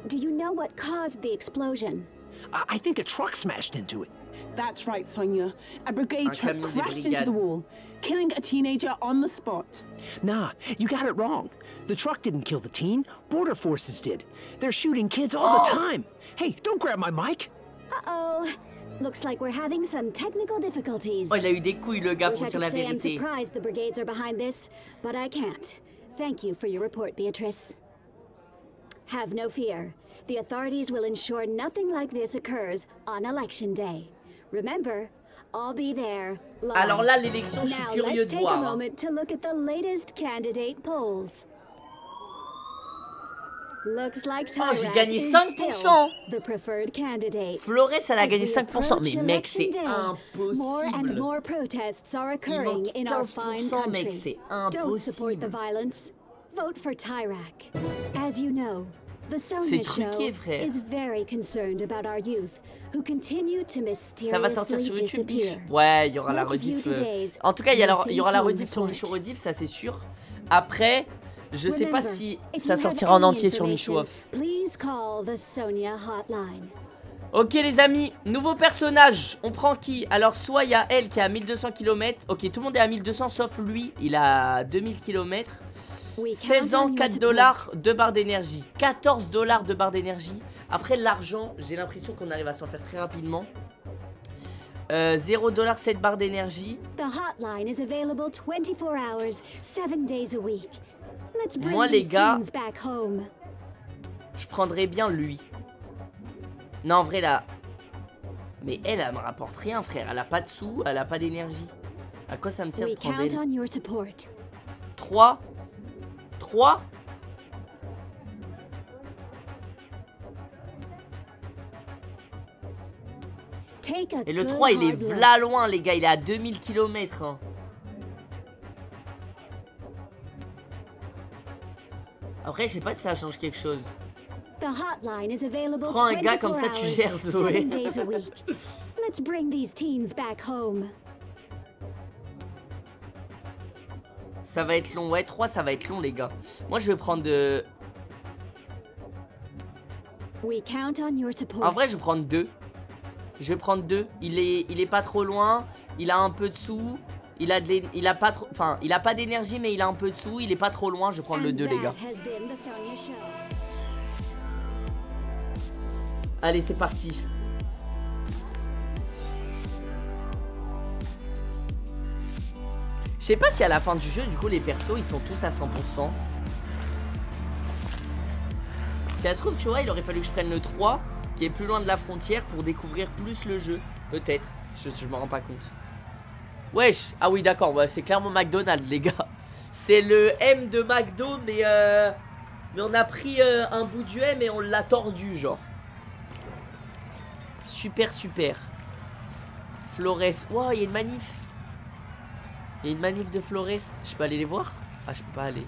Do you know what caused the explosion? I, I think a truck smashed into it. That's right, Sonia. A brigade truck crashed into brigades. the wall, killing a teenager on the spot. Nah, you got it wrong. The truck didn't kill the teen. Border forces did. They're shooting kids all the Oh. time. Hey, don't grab my mic. Uh-oh. Looks like we're having some technical difficulties. Oh, il a eu des couilles, le gars, Wish pour I dire could la say I'm surprised the brigades are behind this, but I can't. Thank you for your report, Beatrice. Have no fear. The authorities will ensure nothing like this occurs on election day. Remember, I'll be there. Live. Alors là, l'élection, je suis Now, curieux let's de take voir, a moment to look at the latest candidate polls. Looks like Oh, j'ai gagné is 5%. still the preferred candidate. Flores, elle a gagné 5%. Mais mec, c'est day, More and more protests are occurring in our fine 15%, mec, country. c'est Don't support the violence. Vote for Tyrak. As you know, the truqué, Show frère. is very concerned about our youth who continue to Ça va sortir sur YouTube, biche. Ouais, il y aura la rediff. euh. En tout cas, il y, aura la rediff sur Michou Rediff, ça c'est sûr. Après, Je sais pas si ça sortira en entier sur Michou Off. Please call the Sonia hotline. Ok les amis, nouveau personnage. On prend qui? Alors soit il y a elle qui est à 1200 km. Ok, tout le monde est à 1200 sauf lui. Il a 2000 km. 16 ans, 4 dollars, 2 barres d'énergie. 14 dollars de barres d'énergie. Après l'argent, j'ai l'impression qu'on arrive à s'en faire très rapidement. Euh, 0 dollars, 7 barres d'énergie. The hotline is available 24 hours, 7 days a week. Let's bring Moi, les gars-. Je prendrais bien lui. Non, en vrai, là. Mais elle, elle me rapporte rien, frère. Elle a pas de sous, elle a pas d'énergie. À quoi ça me sert de prendre count elle on your support. 3 3 Et le good 3 il est v'là loin les gars, il est à 2000 km. Après je sais pas si ça change quelque chose. Prends un 24 gars comme ça, tu gères, Zoé. 7 days a week. Let's bring these teens back home. Ça va être long, ouais 3 ça va être long les gars. Moi je vais prendre de... We count on your support. En vrai je vais prendre 2. Je vais prendre 2. Il est, il est pas trop loin, il a un peu de sous. Il a, de il a pas trop, enfin, il a pas d'énergie mais il a un peu de sous, il est pas trop loin, je vais prendre le And 2 les gars. Allez, c'est parti. Je sais pas si à la fin du jeu, du coup, les persos, ils sont tous à 100%. Si ça se trouve, tu vois, il aurait fallu que je prenne le 3, qui est plus loin de la frontière, pour découvrir plus le jeu. Peut-être. Je, je m'en rends pas compte. Wesh Ah oui, d'accord, bah, c'est clairement McDonald's, les gars. C'est le M de McDo, mais... Euh, mais on a pris euh, un bout du M et on l'a tordu, genre. Super, super. Flores. Wow, il y a une manif. Il y a une manif de Flores. Je peux aller les voir? Ah, je peux pas aller.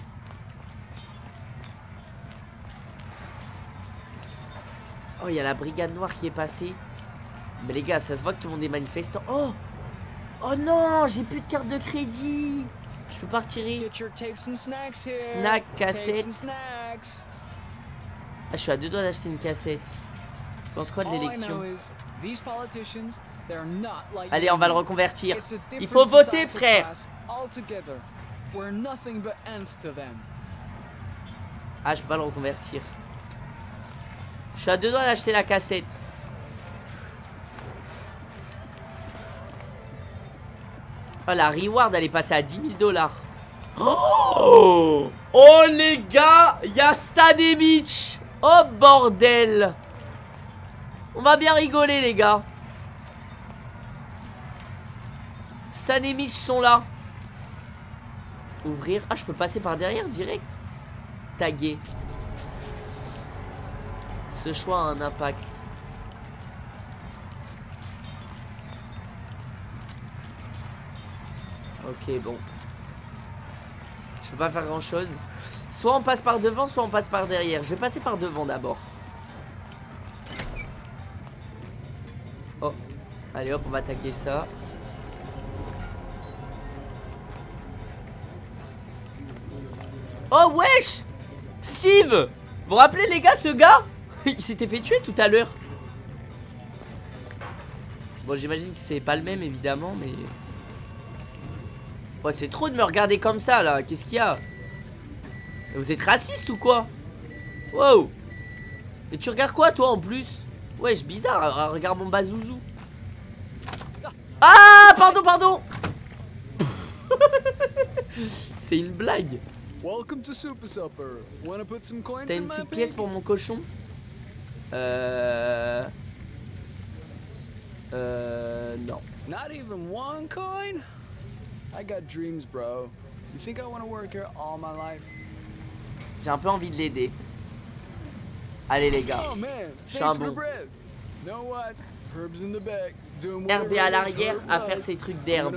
Oh, il y a la brigade noire qui est passée. Mais les gars, ça se voit que tout le monde est manifestant. Oh Oh non, j'ai plus de carte de crédit. Je peux pas retirer. Snack, cassette. Ah, je suis à deux doigts d'acheter une cassette. Tu penses quoi de l'élection? Allez, on va le reconvertir. Il faut voter, frère. Ah, je peux pas le reconvertir. Je suis à deux doigts d'acheter la cassette. Oh, la reward, elle est passée à 10 000 dollars. Oh, oh les gars, il y a Stan et Mitch. Oh bordel. On va bien rigoler les gars. Stan et Mitch sont là. Ouvrir. Ah, je peux passer par derrière direct. Taguer. Ce choix a un impact. Ok, bon. Je peux pas faire grand chose. Soit on passe par devant, soit on passe par derrière. Je vais passer par devant d'abord. Oh. Allez hop, on va attaquer ça. Oh wesh Steve Vous vous rappelez les gars ce gars? Il s'était fait tuer tout à l'heure. Bon j'imagine que c'est pas le même évidemment mais... Oh, c'est trop de me regarder comme ça là, qu'est-ce qu'il y a? Vous êtes raciste ou quoi? Wow. Et tu regardes quoi toi en plus? Wesh bizarre, euh, regarde mon bazouzou. Ah pardon pardon. C'est une blague. T'as une petite pièce pour mon cochon? Euh... Euh... Non. Not even one coin? I got dreams, bro. You think I want to work here all my life? J'ai un peu envie de l'aider. Allez les gars. Oh man, Je suis thanks un for the bon. bread. Know what? Herbs in the bag. Doing Herbe whatever à l'arrière Herb à faire ses trucs d'herbe.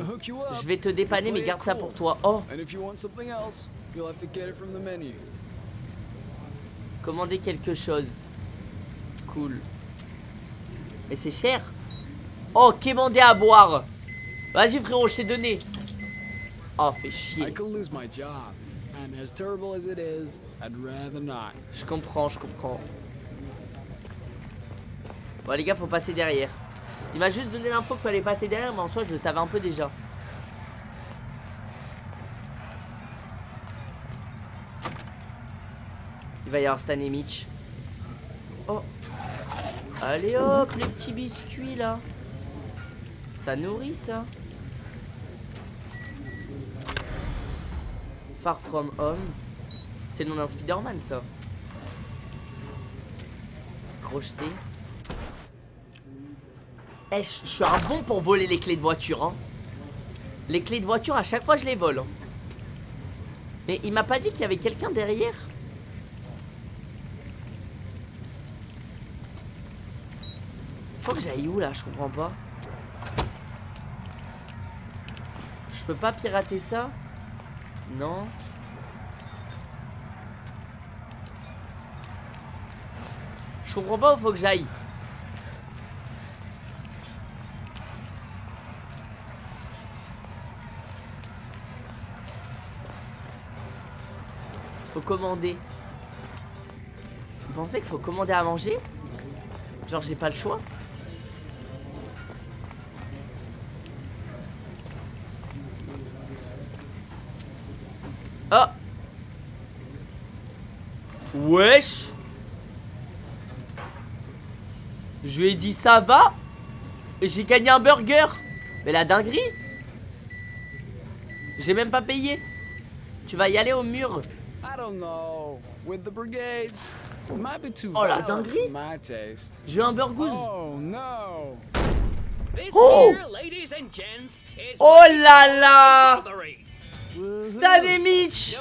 Je vais te dépanner mais garde ça pour toi. Oh. Commander quelque chose. Cool. Mais c'est cher. Oh, quémander à boire. Vas-y frérot, je t'ai donné. Oh, fais chier. Je comprends, je comprends. Bon les gars, faut passer derrière. Il m'a juste donné l'info qu'il fallait passer derrière, mais en soi, je le savais un peu déjà. Il va y avoir Stan et Mitch. Oh Allez hop, les petits biscuits là. Ça nourrit ça. Far From Home. C'est le nom d'un Spider-Man ça. Crocheté. Eh, je suis un bon pour voler les clés de voiture. Hein. Les clés de voiture, à chaque fois, je les vole. hein. Mais il m'a pas dit qu'il y avait quelqu'un derrière. Faut que j'aille où là? Je comprends pas. Je peux pas pirater ça? Non. Je comprends pas où faut que j'aille. Faut commander. Vous pensez qu'il faut commander à manger? Genre j'ai pas le choix Oh Wesh Je lui ai dit ça va? Et j'ai gagné un burger Mais la dinguerie J'ai même pas payé Tu vas y aller au mur I don't know. With the brigades, it might be too Oh, la dinguerie. J'ai un burgouze Oh no. This Oh! here, ladies and gents, is Oh là là. Stan et Mitch.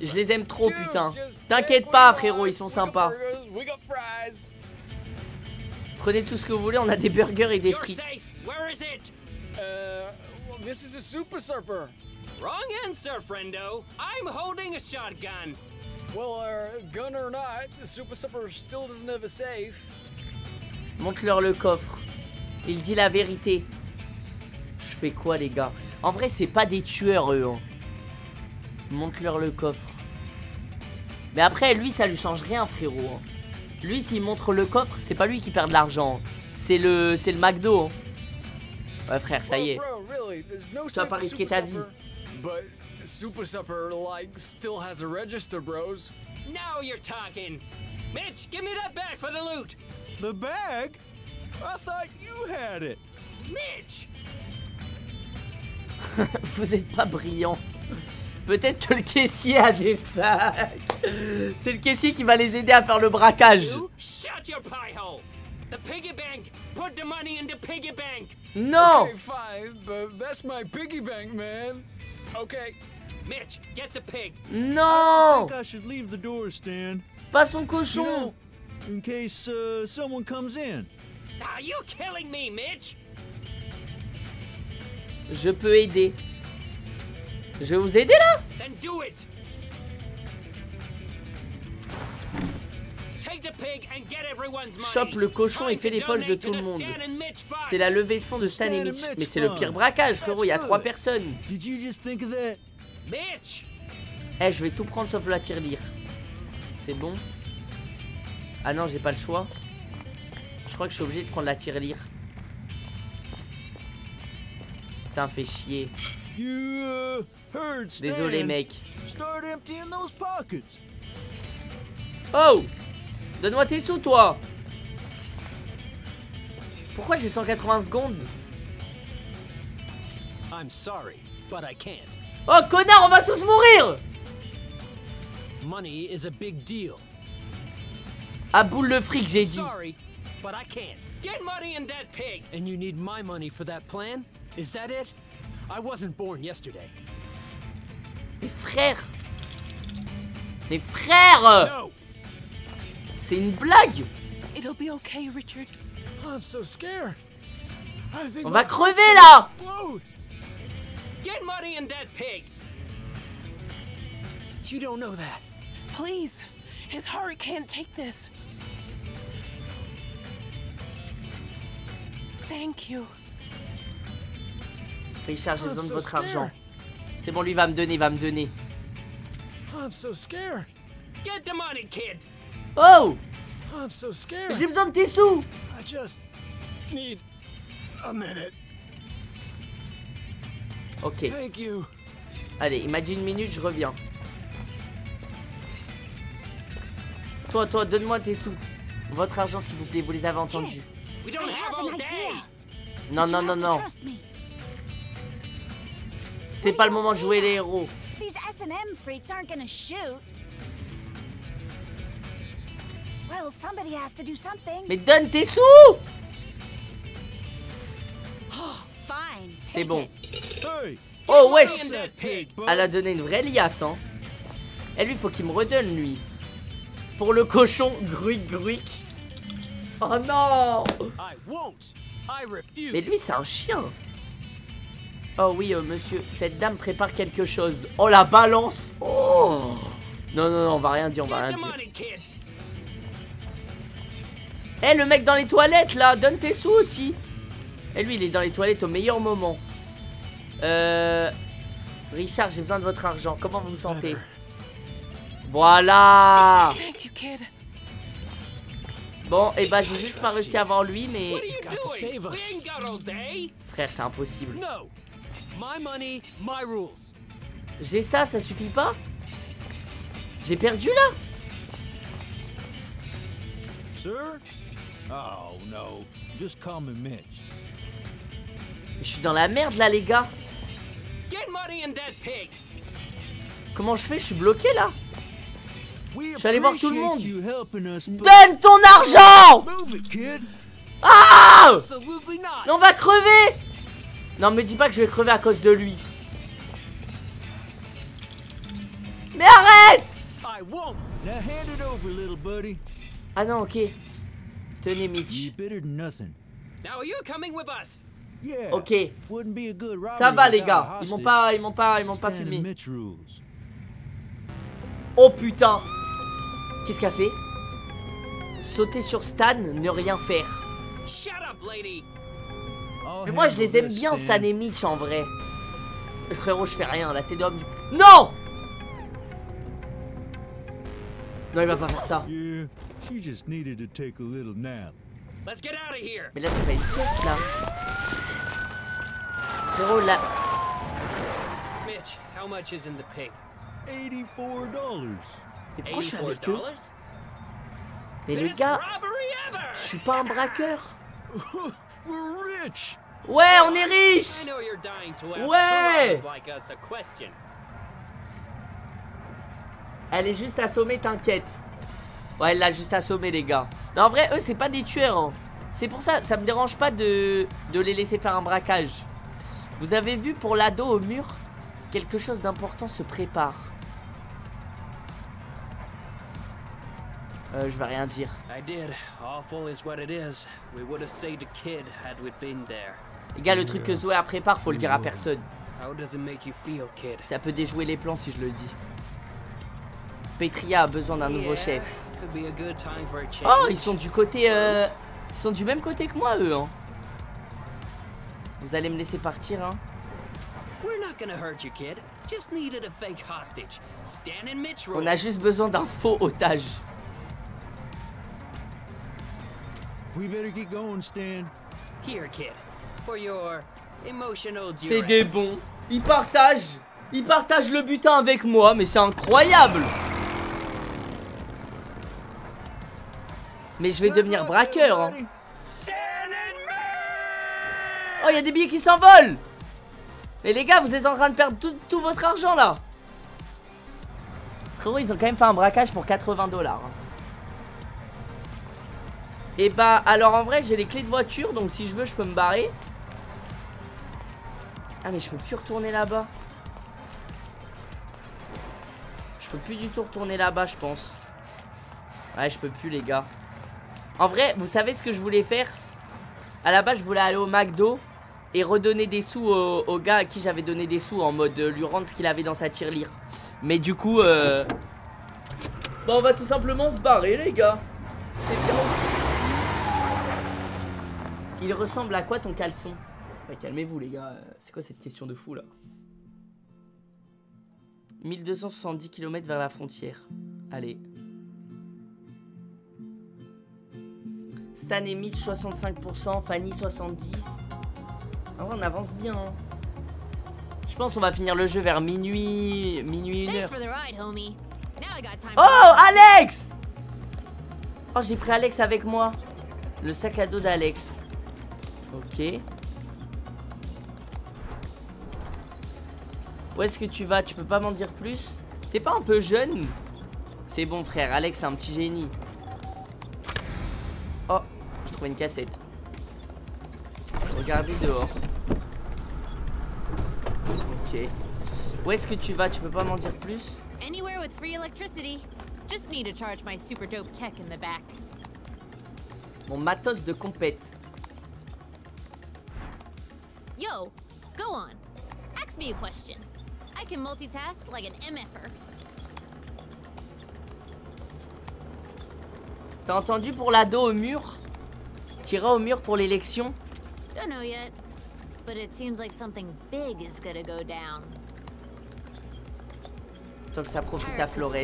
Je les aime trop putain T'inquiète pas frérot ils sont sympas. Prenez tout ce que vous voulez on a des burgers et des frites safe. Where is it? Uh, well, this is a super surfer. Wrong answer, friendo. I'm holding a shotgun. Well, uh, gun or not, the super surfer still doesn't have a safe. Montre-leur le coffre Il dit la vérité Je fais quoi les gars En vrai c'est pas des tueurs eux hein. Montre-leur le coffre Mais après lui ça lui change rien frérot hein. Lui s'il montre le coffre c'est pas lui qui perd de l'argent hein. C'est le c'est le McDo hein. Ouais frère ça y est Tu vas pas risquer super ta vie. But super supper like still has a register, bros. Now you're talking. Mitch, give me that bag for the loot. The bag? I thought you had it. Mitch! Vous êtes pas brillant Peut-être que le caissier a des sacs C'est le caissier qui va les aider à faire le braquage shut your pie hole. The piggy bank. Put the money in the piggy bank. Non Okay, fine, but that's my piggy bank, man. Okay. Mitch, get the pig. I Non think I should leave the door, Stan. Pas son You cochon know, in case uh, someone comes in. Are you killing me, Mitch? Je peux aider. Je vais vous aider là. Chope le cochon et to les poches de tout to le monde. C'est la levée de fonds de Stan et Mitch. Mais c'est le pire braquage frérot, il y a trois personnes. Did you just think of that? Mitch! Eh, je vais tout prendre sauf la tirelire. C'est bon? Ah non, j'ai pas le choix. Je crois que je suis obligé de prendre la tirelire. Putain, fait chier. Uh. Désolé, mec. Start emptying those pockets. Oh Donne-moi tes sous, toi Pourquoi j'ai 180 secondes? I'm sorry, but I can't. Oh, connard, on va tous mourir Money is a big deal. À boule le fric, j'ai dit. Sorry, but I can't. Get money in that pig. And you need my money for that plan? Is that it? I wasn't born yesterday. Mes frères Mes frères No! C'est une blague It'll be okay, Richard. I'm so scared. I think On my va crever là gonna explode. Get money in that pig. You don't know that. Please. His heart can't take this. Thank you. Richard, j'ai I'm besoin de so votre scared. argent. C'est bon, lui va me donner, va me donner. I'm so scared. Get the money, kid. Oh I'm so scared. J'ai besoin de tes sous I just need a minute. Ok. Thank you. Allez, il m'a dit une minute, je reviens. Toi, toi, donne-moi tes sous. Votre argent, s'il vous plaît, vous les avez entendus. We don't have all day. Non, non, non, non. C'est pas le moment de jouer les héros. These S&M freaks aren't gonna shoot. Well, somebody has to do something. Mais donne tes sous Fine. C'est bon. Oh, wesh. Elle a donné une vraie liasse, hein. Et lui, faut qu'il me redonne, lui. Pour le cochon, gruic, gruic. Oh non I won't. I refuse. Mais lui, c'est un chien. Oh oui, euh, monsieur, cette dame prépare quelque chose. Oh, la balance Oh Non, non, non, on va rien dire, on va rien dire. Eh, le mec dans les toilettes, là, donne tes sous aussi. Et lui, il est dans les toilettes au meilleur moment. Euh... Richard, j'ai besoin de votre argent. Comment vous vous sentez? Voilà Thank you, kid. Bon, et bah, j'ai juste pas réussi avant lui, mais... Frère, c'est impossible. No. My money, my rules. J'ai ça, ça suffit pas? J'ai perdu, là? Sir? Oh, no. Just call me Mitch. Je suis dans la merde, là, les gars. Get money in that pig. Comment je fais? Je suis bloqué, là Je suis allé voir tout le monde. Donne ton argent. Ah on va crever Non, me dis pas que je vais crever à cause de lui. Mais arrête. Ah non, ok. Tenez, Mitch. Ok. Ça va, les gars. Ils m'ont pas, ils m'ont pas, ils m'ont pas filmé. Oh putain Qu'est-ce qu'elle fait? Sauter sur Stan, ne rien faire. Shut up, lady. I'll Mais moi, je les aime bien, Stan. Et Mitch, en vrai. Mais frérot, je fais rien, la tête d'homme. Non Non, il va pas faire ça. Yeah, she just needed to take a little nap. Let's get out of here. Mais là, c'est pas une sieste, là. Frérot, là... Mitch, how much is in the pig? $84. Mais pourquoi je suis avec eux $84? Mais les gars, je suis pas un braqueur. Ouais, on est riche Ouais. Elle est juste assommée, t'inquiète. Ouais, elle l'a juste assommée, les gars. Non, en vrai, eux, c'est pas des tueurs. hein. C'est pour ça, ça me dérange pas de, de les laisser faire un braquage. Vous avez vu pour l'ado au mur? Quelque chose d'important se prépare. Euh, je vais rien dire. I did. Awful is what it is. We would have saved a kid had we been there. Les gars, le truc que Zoé a prépare, faut le dire à personne. Ça peut déjouer les plans si je le dis. Petria a besoin d'un nouveau chef. Oh, ils sont du côté... euh, Ils sont du même côté que moi, eux. Hein. Vous allez me laisser partir, hein. We're not gonna hurt you, kid. Just needed a fake hostage. Stan and Mitch On a juste besoin d'un faux otage. We better get going, Stan. Here, kid. For your emotional duress. C'est des bons. Ils partagent. Ils partagent le butin avec moi, mais c'est incroyable. Mais je vais devenir braqueur. hein. Oh, il y a des billets qui s'envolent. Mais les gars, vous êtes en train de perdre tout, tout votre argent là. Frérot, ils ont quand même fait un braquage pour 80 dollars. Et bah, alors en vrai, j'ai les clés de voiture, donc si je veux, je peux me barrer. Ah, mais je peux plus retourner là-bas. Je peux plus du tout retourner là-bas, je pense. Ouais, je peux plus, les gars. En vrai, vous savez ce que je voulais faire? À la base, je voulais aller au McDo et redonner des sous au, gars à qui j'avais donné des sous en mode euh, lui rendre ce qu'il avait dans sa tirelire. Mais du coup, euh... Bon, on va tout simplement se barrer, les gars. C'est bien aussi. Il ressemble à quoi ton caleçon? Ouais, Calmez-vous, les gars. Euh, C'est quoi cette question de fou, là? 1270 km vers la frontière. Allez. Stan et Mitch 65%, Fanny 70%. Ah ouais, on avance bien. hein. Je pense qu'on va finir le jeu vers minuit, minuit, une heure. Oh, Alex Oh, j'ai pris Alex avec moi. Le sac à dos d'Alex. Ok. Où est-ce que tu vas? Tu peux pas m'en dire plus? T'es pas un peu jeune? C'est bon, frère. Alex, c'est un petit génie. Oh, j'ai trouvé une cassette. Regardez dehors. Ok. Où est-ce que tu vas? Tu peux pas m'en dire plus? Anywhere with free electricity. Just need to charge my super dope tech in the back. Mon matos de compète. Yo, go on. Ask me a question. I can multitask like an MFer. T'as entendu pour l'ado au mur? T'iras au mur pour l'élection? Don't know yet, but it seems like something big is gonna go down. Tant que ça profite à Flores.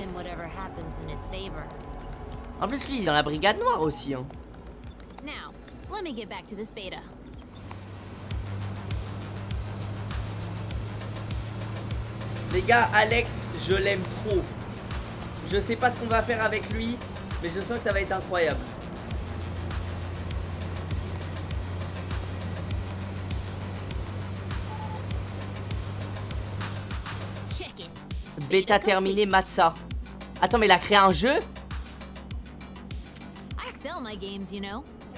En plus, lui, il est dans la brigade noire aussi. Hein. Now, let me get back to this beta. Les gars, Alex, je l'aime trop. Je sais pas ce qu'on va faire avec lui, mais je sens que ça va être incroyable. Bêta terminée, Matza. Attends, mais il a créé un jeu?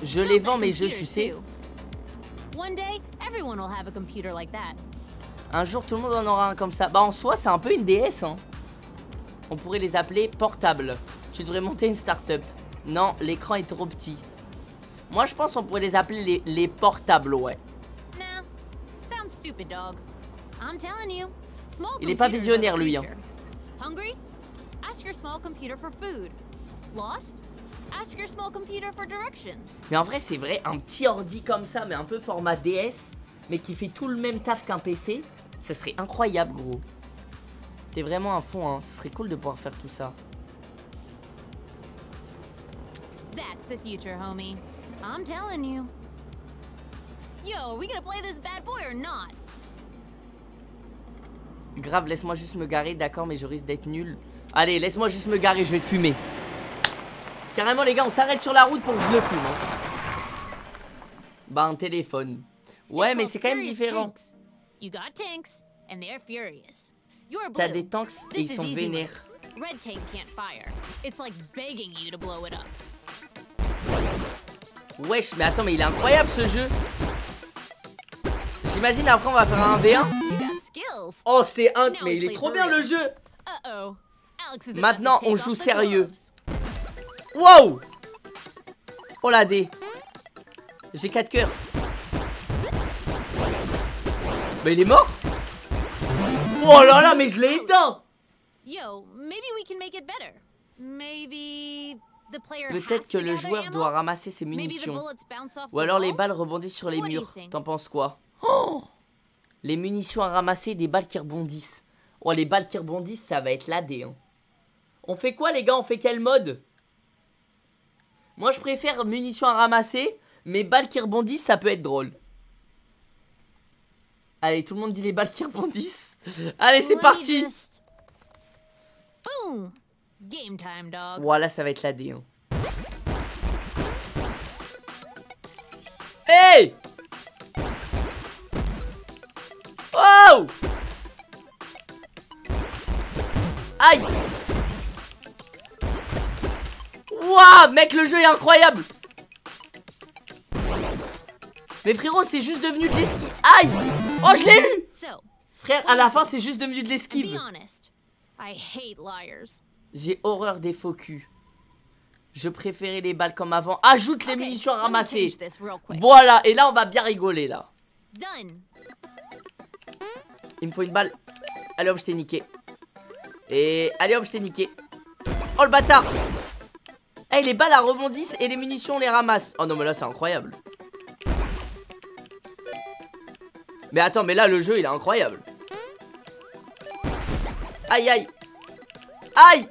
Je les vends, mes jeux, tu sais. One day, everyone will have a computer like that. Un jour, tout le monde en aura un comme ça. Bah, en soi, c'est un peu une DS. Hein. On pourrait les appeler portables. Tu devrais monter une start-up. Non, l'écran est trop petit. Moi, je pense qu'on pourrait les appeler les, les portables, ouais. Il est pas visionnaire, lui, hein. Hungry? Ask your small computer for food. Lost? Ask your small computer for directions. Mais en vrai, c'est vrai, un petit ordi comme ça, mais un peu format DS, mais qui fait tout le même taf qu'un PC, ça serait incroyable, gros. T'es vraiment à fond, hein. Ce serait cool de pouvoir faire tout ça. That's the future, homie. I'm telling you. Yo, are we gonna play this bad boy or not? Grave, laisse-moi juste me garer, d'accord, mais je risque d'être nul. Allez, laisse-moi juste me garer, je vais te fumer. Carrément, les gars, on s'arrête sur la route pour que je le fume. hein. Bah, un téléphone. Ouais, mais c'est quand même différent. Tanks. You got tanks, and they're furious. You're blue. T'as des tanks et ils sont vénères. Red tank can't fire. It's like begging you to blow it up. Wesh, mais attends, mais il est incroyable ce jeu. J'imagine après on va faire un 1v1. You got skills. Oh, c'est un. Mais il est trop bien le jeu. Maintenant, on joue sérieux. Wow Oh la D. J'ai 4 cœurs. Mais il est mort Oh là là, mais je l'ai éteint Yo, maybe we can make it better. Maybe the player Peut-être que le joueur doit ramasser ses munitions. Ou alors les balles rebondissent sur les murs. T'en penses quoi? Oh Les munitions à ramasser, des balles qui rebondissent. Oh, les balles qui rebondissent, ça va être la D. hein. On fait quoi, les gars? On fait quel mode? Moi, je préfère munitions à ramasser, mais balles qui rebondissent, ça peut être drôle. Allez, tout le monde dit les balles qui rebondissent. Allez, c'est parti dog. Voilà, ça va être la D. hein. Hey Oh Aïe Waouh Mec, le jeu est incroyable Mais frérot, c'est juste devenu de l'esquive. Aïe Oh, je l'ai eu Frère, à la fin, c'est juste devenu de l'esquive. J'ai horreur des faux culs. Je préférais les balles comme avant. Ajoute les munitions quick. Voilà, et là on va bien rigoler là. Il me faut une balle. Allez hop, je t'ai niqué. Et allez hop, je t'ai niqué. Oh le bâtard Eh, les balles elles rebondissent et les munitions on les ramasse. Oh non, mais là c'est incroyable. Mais attends, mais là le jeu il est incroyable. Aïe, aïe. Aïe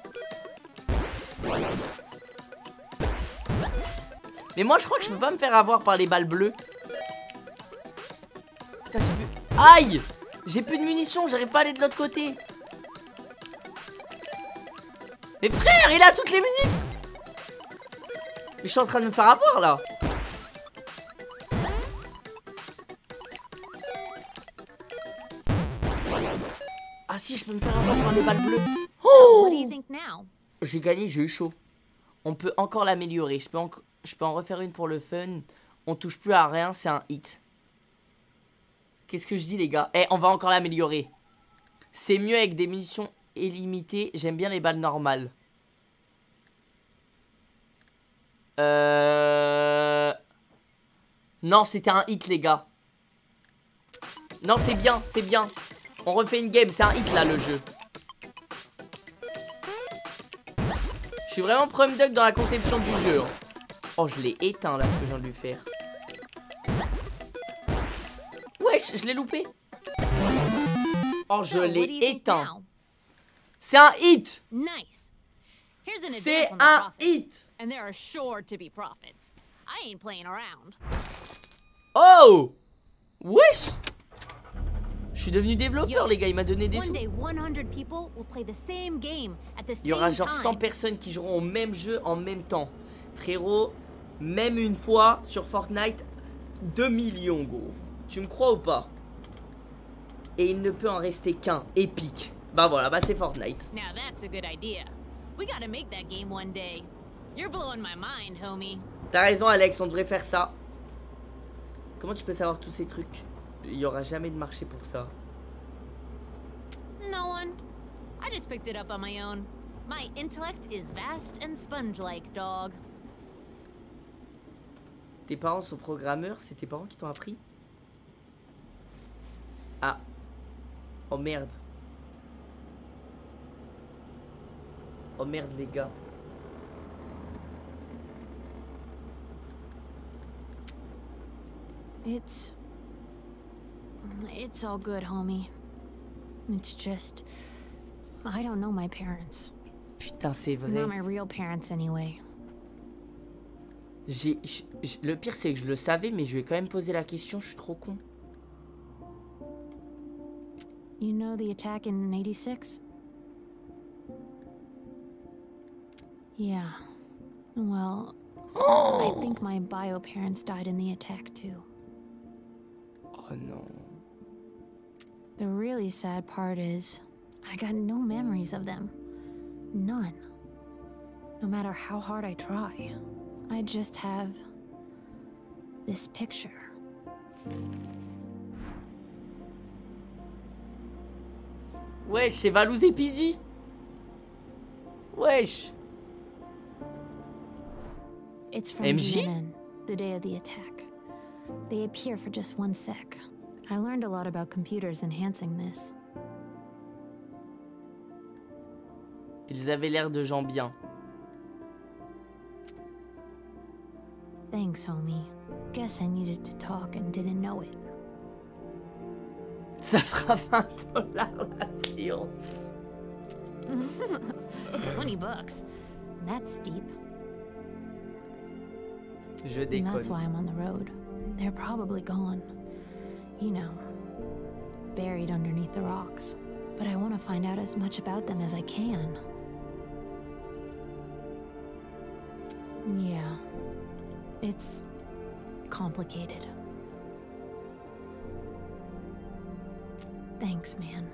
Mais moi, je crois que je peux pas me faire avoir par les balles bleues. Putain, j'ai plus... Aïe J'ai plus de munitions, j'arrive pas à aller de l'autre côté. Mais frère, il a toutes les munitions Mais je suis en train de me faire avoir, là. Ah si, je peux me faire avoir par les balles bleues. So, what do you think now? J'ai gagné, j'ai eu chaud. On peut encore l'améliorer. Je peux, en... je peux en refaire une pour le fun. On touche plus à rien, c'est un hit. Qu'est-ce que je dis, les gars? Eh, on va encore l'améliorer. C'est mieux avec des munitions illimitées. J'aime bien les balles normales. Euh... Non, c'était un hit, les gars. Non, c'est bien, c'est bien. On refait une game, c'est un hit, là, le jeu. Je suis vraiment prom duck dans la conception du jeu. hein. Oh, je l'ai éteint, là, ce que je viens de lui faire. Wesh, je l'ai loupé. Oh, je l'ai éteint. C'est un hit. C'est un hit. And there are sure to be profits. I ain't playing around. Oh Wesh Je suis devenu développeur, les gars. Il m'a donné des sous. day 100 people will play the same game at the Il y aura genre 100 time. personnes qui joueront au même jeu en même temps. Frérot, même une fois sur Fortnite, 2 millions, gros. Tu me crois ou pas? Et il ne peut en rester qu'un, épique. Bah voilà, bah c'est Fortnite. Now that's a good idea. We gotta make that game one day. You're blowing my mind, homie. T'as raison, Alex, on devrait faire ça. Comment tu peux savoir tous ces trucs? Il y aura jamais de marché pour ça. No one. I just picked it up on my own. My intellect is vast and sponge-like, dog. Tes parents sont programmeurs, c'est tes parents qui t'ont appris? Ah. Oh merde. Oh merde les gars. It's. It's all good, homie. It's just. I don't know my parents. Putain, c'est vrai. Not my real parents, anyway. J'ai, j- j- le pire c'est que je le savais, mais je vais quand même poser la question, je suis trop con. You know the attack in 86? Yeah. Well, I think my bio parents died in the attack too. Oh non. The really sad part is, I got no memories of them. None. No matter how hard I try, I just have this picture. Wesh, c'est Valouz et Wesh It's from MJ? DNN, the day of the attack. They appear for just one sec. I learned a lot about computers enhancing this. Ils avaient l'air de gens bien. Thanks, homie. Guess I needed to talk and didn't know it. Ça fera 20 dollars la séance. 20 bucks. That's steep. Je And that's why I'm on the road. They're probably gone. You know, buried underneath the rocks. But I want to find out as much about them as I can. Yeah. It's complicated. Thanks, man.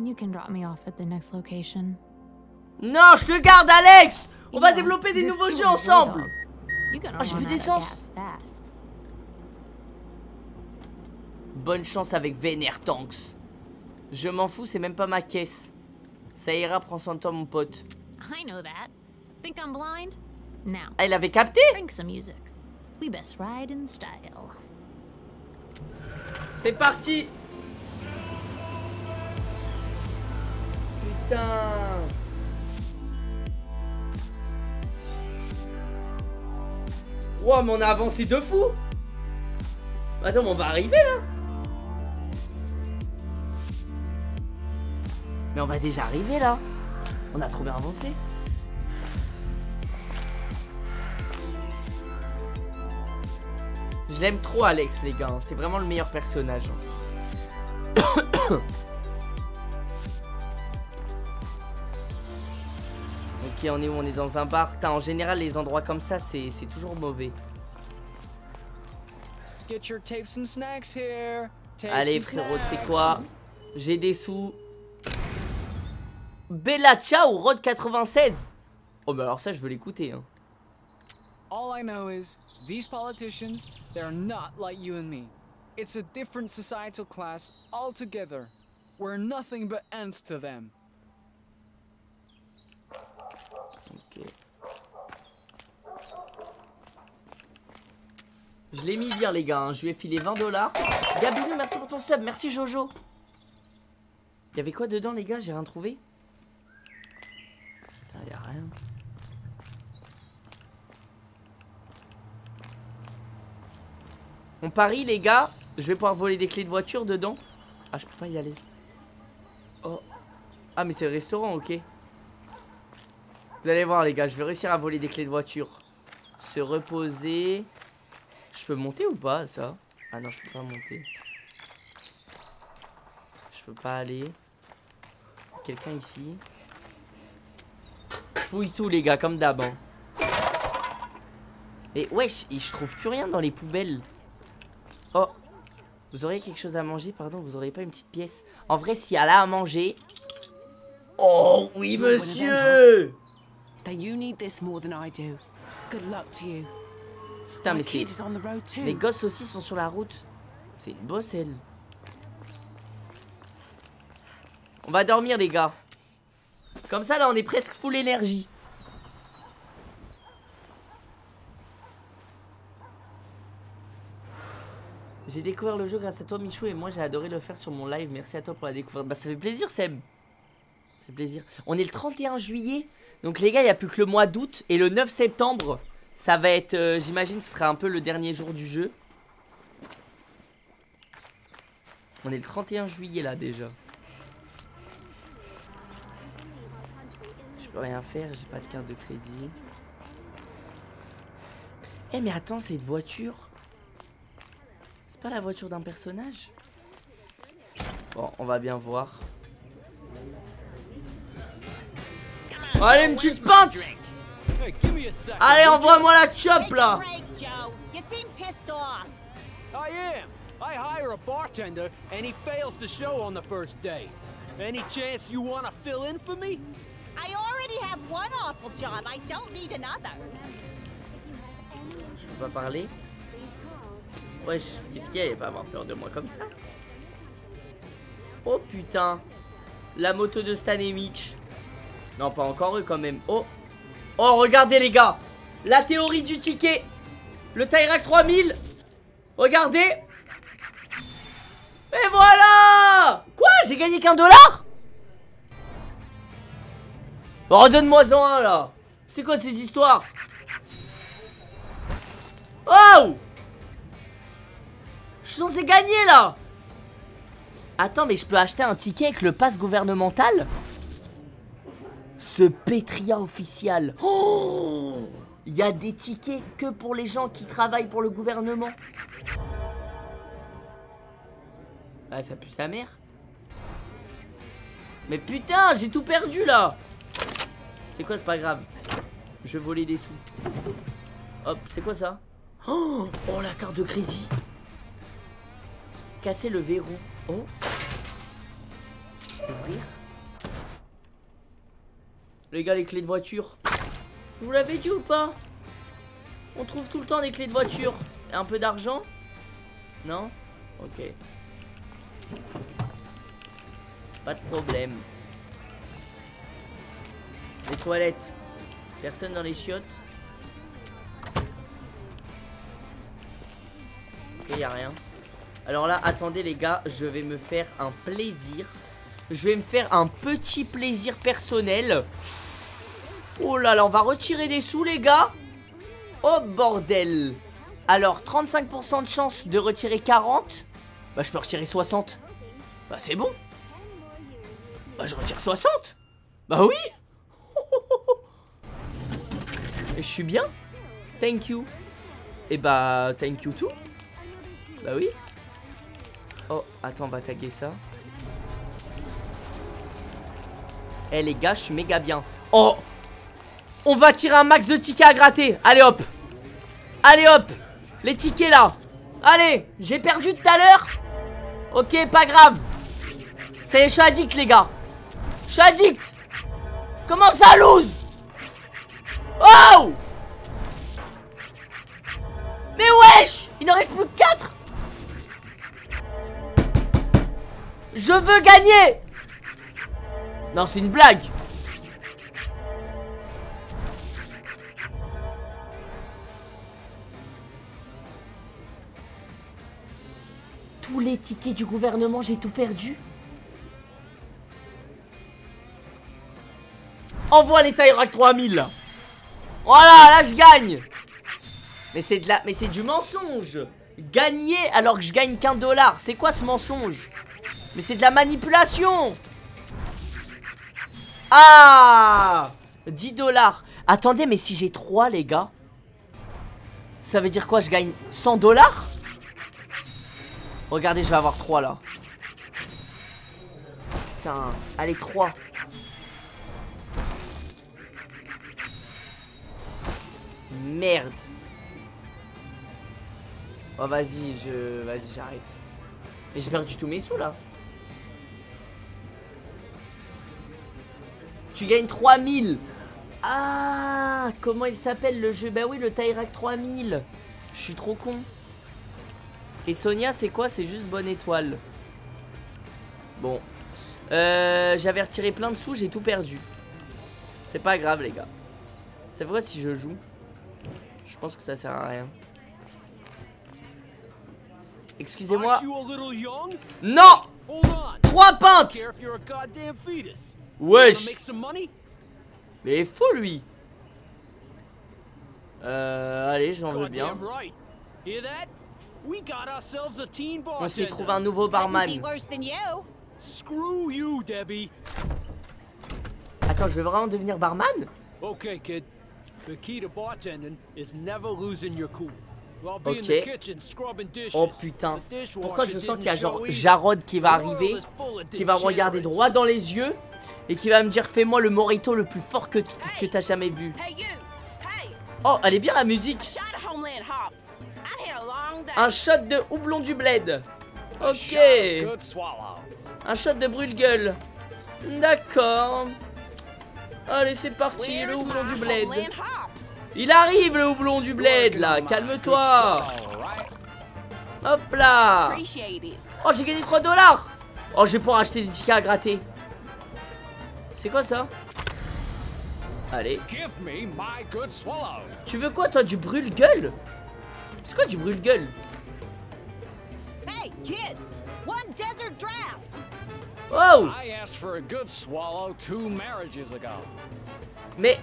You can drop me off at the next location. Non, je te garde, Alex On va développer des nouveaux jeux ensemble dog. You gotta Ah, j'ai plus d'essence. Bonne chance avec Vénère Tanks. Je m'en fous, c'est même pas ma caisse. Ça ira, prends de toi, mon pote. I know that. Think I'm blind? Now. Il avait capté? C'est parti Putain Wow, mais on a avancé de fou Attends, mais on va arriver là Mais on va déjà arriver là. On a trop bien avancé. Je l'aime trop Alex les gars, c'est vraiment le meilleur personnage. ok on est où? On est dans un bar. En général les endroits comme ça c'est toujours mauvais. Get your tapes and snacks here. Tapes Allez frérot, snacks. quoi? J'ai des sous. Bella Ciao, Road 96 Oh bah alors ça je veux l'écouter hein. All I know is these politicians, they're not like you and me. It's a different societal class altogether. We're nothing but ants to them. Ok. Je l'ai mis bien les gars, hein. je lui ai filé 20 dollars. Gabinou, merci pour ton sub, merci Jojo. Il y avait quoi dedans les gars? J'ai rien trouvé. On parie les gars, je vais pouvoir voler des clés de voiture dedans. Ah, je peux pas y aller. Oh. Ah, mais c'est le restaurant, ok. Vous allez voir les gars, je vais réussir à voler des clés de voiture. Se reposer. Je peux monter ou pas ça? Ah non, je peux pas monter. Je peux pas aller. Quelqu'un ici. Je fouille tout les gars, comme d'hab. hein. Et wesh, et je trouve plus rien dans les poubelles. Oh, vous auriez quelque chose à manger, pardon, vous auriez pas une petite pièce En vrai, s'il y a là à manger... Oh oui monsieur Then you need this more than I do. Good luck to you. Putain, mais c'est. Les gosses aussi sont sur la route. C'est une bosse, elle. On va dormir, les gars. Comme ça, là, on est presque full énergie. J'ai découvert le jeu grâce à toi, Michou, et moi, j'ai adoré le faire sur mon live. Merci à toi pour la découverte. Bah, ça fait plaisir, Seb. Ça fait plaisir. On est le 31 juillet. Donc, les gars, il n'y a plus que le mois d'août. Et le 9 septembre, ça va être, euh, j'imagine, ce sera un peu le dernier jour du jeu. On est le 31 juillet là déjà. Peux rien faire, j'ai pas de carte de crédit. Eh mais attends, cette voiture. C'est pas la voiture d'un personnage? Bon, on va bien voir. Allez, une petite pinte Hey. Allez, envoie-moi la chop là. I am. I hire a bartender and he fails to show on the first day. Any chance you want to fill in for me? Je peux pas parler? Wesh, qu'est-ce qu'il y a Il va avoir peur de moi comme ça. Oh putain. La moto de Stan et Mitch. Non, pas encore eux quand même. Oh. Oh, regardez les gars. La théorie du ticket. Le Tyrac 3000 Regardez. Et voilà. Quoi? J'ai gagné qu'un dollar? Redonne-moi-en un là. C'est quoi ces histoires? Oh! Je suis censé gagner là. Attends, mais je peux acheter un ticket avec le pass gouvernemental? Ce Pétria officiel Oh! Il y a des tickets que pour les gens qui travaillent pour le gouvernement. Ah, ça pue sa mère. Mais putain, j'ai tout perdu là C'est quoi, c'est pas grave Je volais des sous Hop, c'est quoi ça? Oh, oh, la carte de crédit. Casser le verrou. Oh. Ouvrir. Les gars, les clés de voiture. Vous l'avez dit ou pas? On trouve tout le temps des clés de voiture. Et un peu d'argent? Non? Ok. Pas de problème. Les toilettes. Personne dans les chiottes. Ok, y a rien. Alors là, attendez les gars, je vais me faire un plaisir. Je vais me faire un petit plaisir personnel. Oh là là, on va retirer des sous les gars. Oh bordel. Alors, 35% de chance de retirer 40. Bah, je peux retirer 60. Bah, c'est bon. Bah je retire 60 Bah oui je suis bien. Thank you. Et bah thank you too. Bah oui. Oh attends on va taguer ça. Eh les gars je suis méga bien. Oh On va tirer un max de tickets à gratter. Allez hop. Allez hop. Les tickets là. Allez J'ai perdu tout à l'heure. Ok pas grave. Ça y est je suis addict les gars. Je suis addict. Comment ça lose Oh! Mais wesh! Il n'en reste plus que 4 Je veux gagner! Non c'est une blague! Tous les tickets du gouvernement, j'ai tout perdu. Envoie les Tyrac 3000 Voilà, là je gagne. Mais c'est de la... Mais c'est du mensonge. Gagner alors que je gagne qu'un dollar C'est quoi ce mensonge? Mais c'est de la manipulation. Ah! 10 dollars. Attendez, mais si j'ai 3 les gars Ça veut dire quoi Je gagne 100 dollars? Regardez, je vais avoir 3 là. Putain, allez 3 Merde. Oh vas-y, je... Vas-y, j'arrête. Mais j'ai perdu tous mes sous là. Tu gagnes 3000. Ah, comment il s'appelle le jeu? Bah oui, le Tyrac 3000. Je suis trop con. Et Sonia, c'est quoi? C'est juste bonne étoile. Bon. Euh, J'avais retiré plein de sous, j'ai tout perdu. C'est pas grave, les gars. C'est vrai si je joue. Je pense que ça sert à rien. Excusez-moi. Non! Trois pintes! Wesh! Mais il est fou lui! Euh... Allez, j'en veux bien. On s'est trouvé un nouveau barman. Attends, je vais vraiment devenir barman? Ok, kid. Ok. the kitchen scrubbing dishes. Oh putain. Pourquoi je sens qu'il y a genre. Jarod qui va arriver, qui va me regarder droit dans les yeux et qui va me dire fais-moi le morito le plus fort que, que t'as jamais vu. Oh, elle est bien la musique. Un shot de houblon du bled. Ok. Un shot de brûle-gueule. D'accord. Allez, c'est parti, le houblon du bled. Il arrive le houblon du bled là, calme-toi. Hop là. Oh, j'ai gagné 3 dollars. Oh, je vais pouvoir acheter des tickets à gratter. C'est quoi ça? Allez. Tu veux quoi toi Du brûle-gueule? C'est quoi du brûle-gueule? Hey, kid! One desert draft! Oh I asked for a good swallow two marriages ago. Mais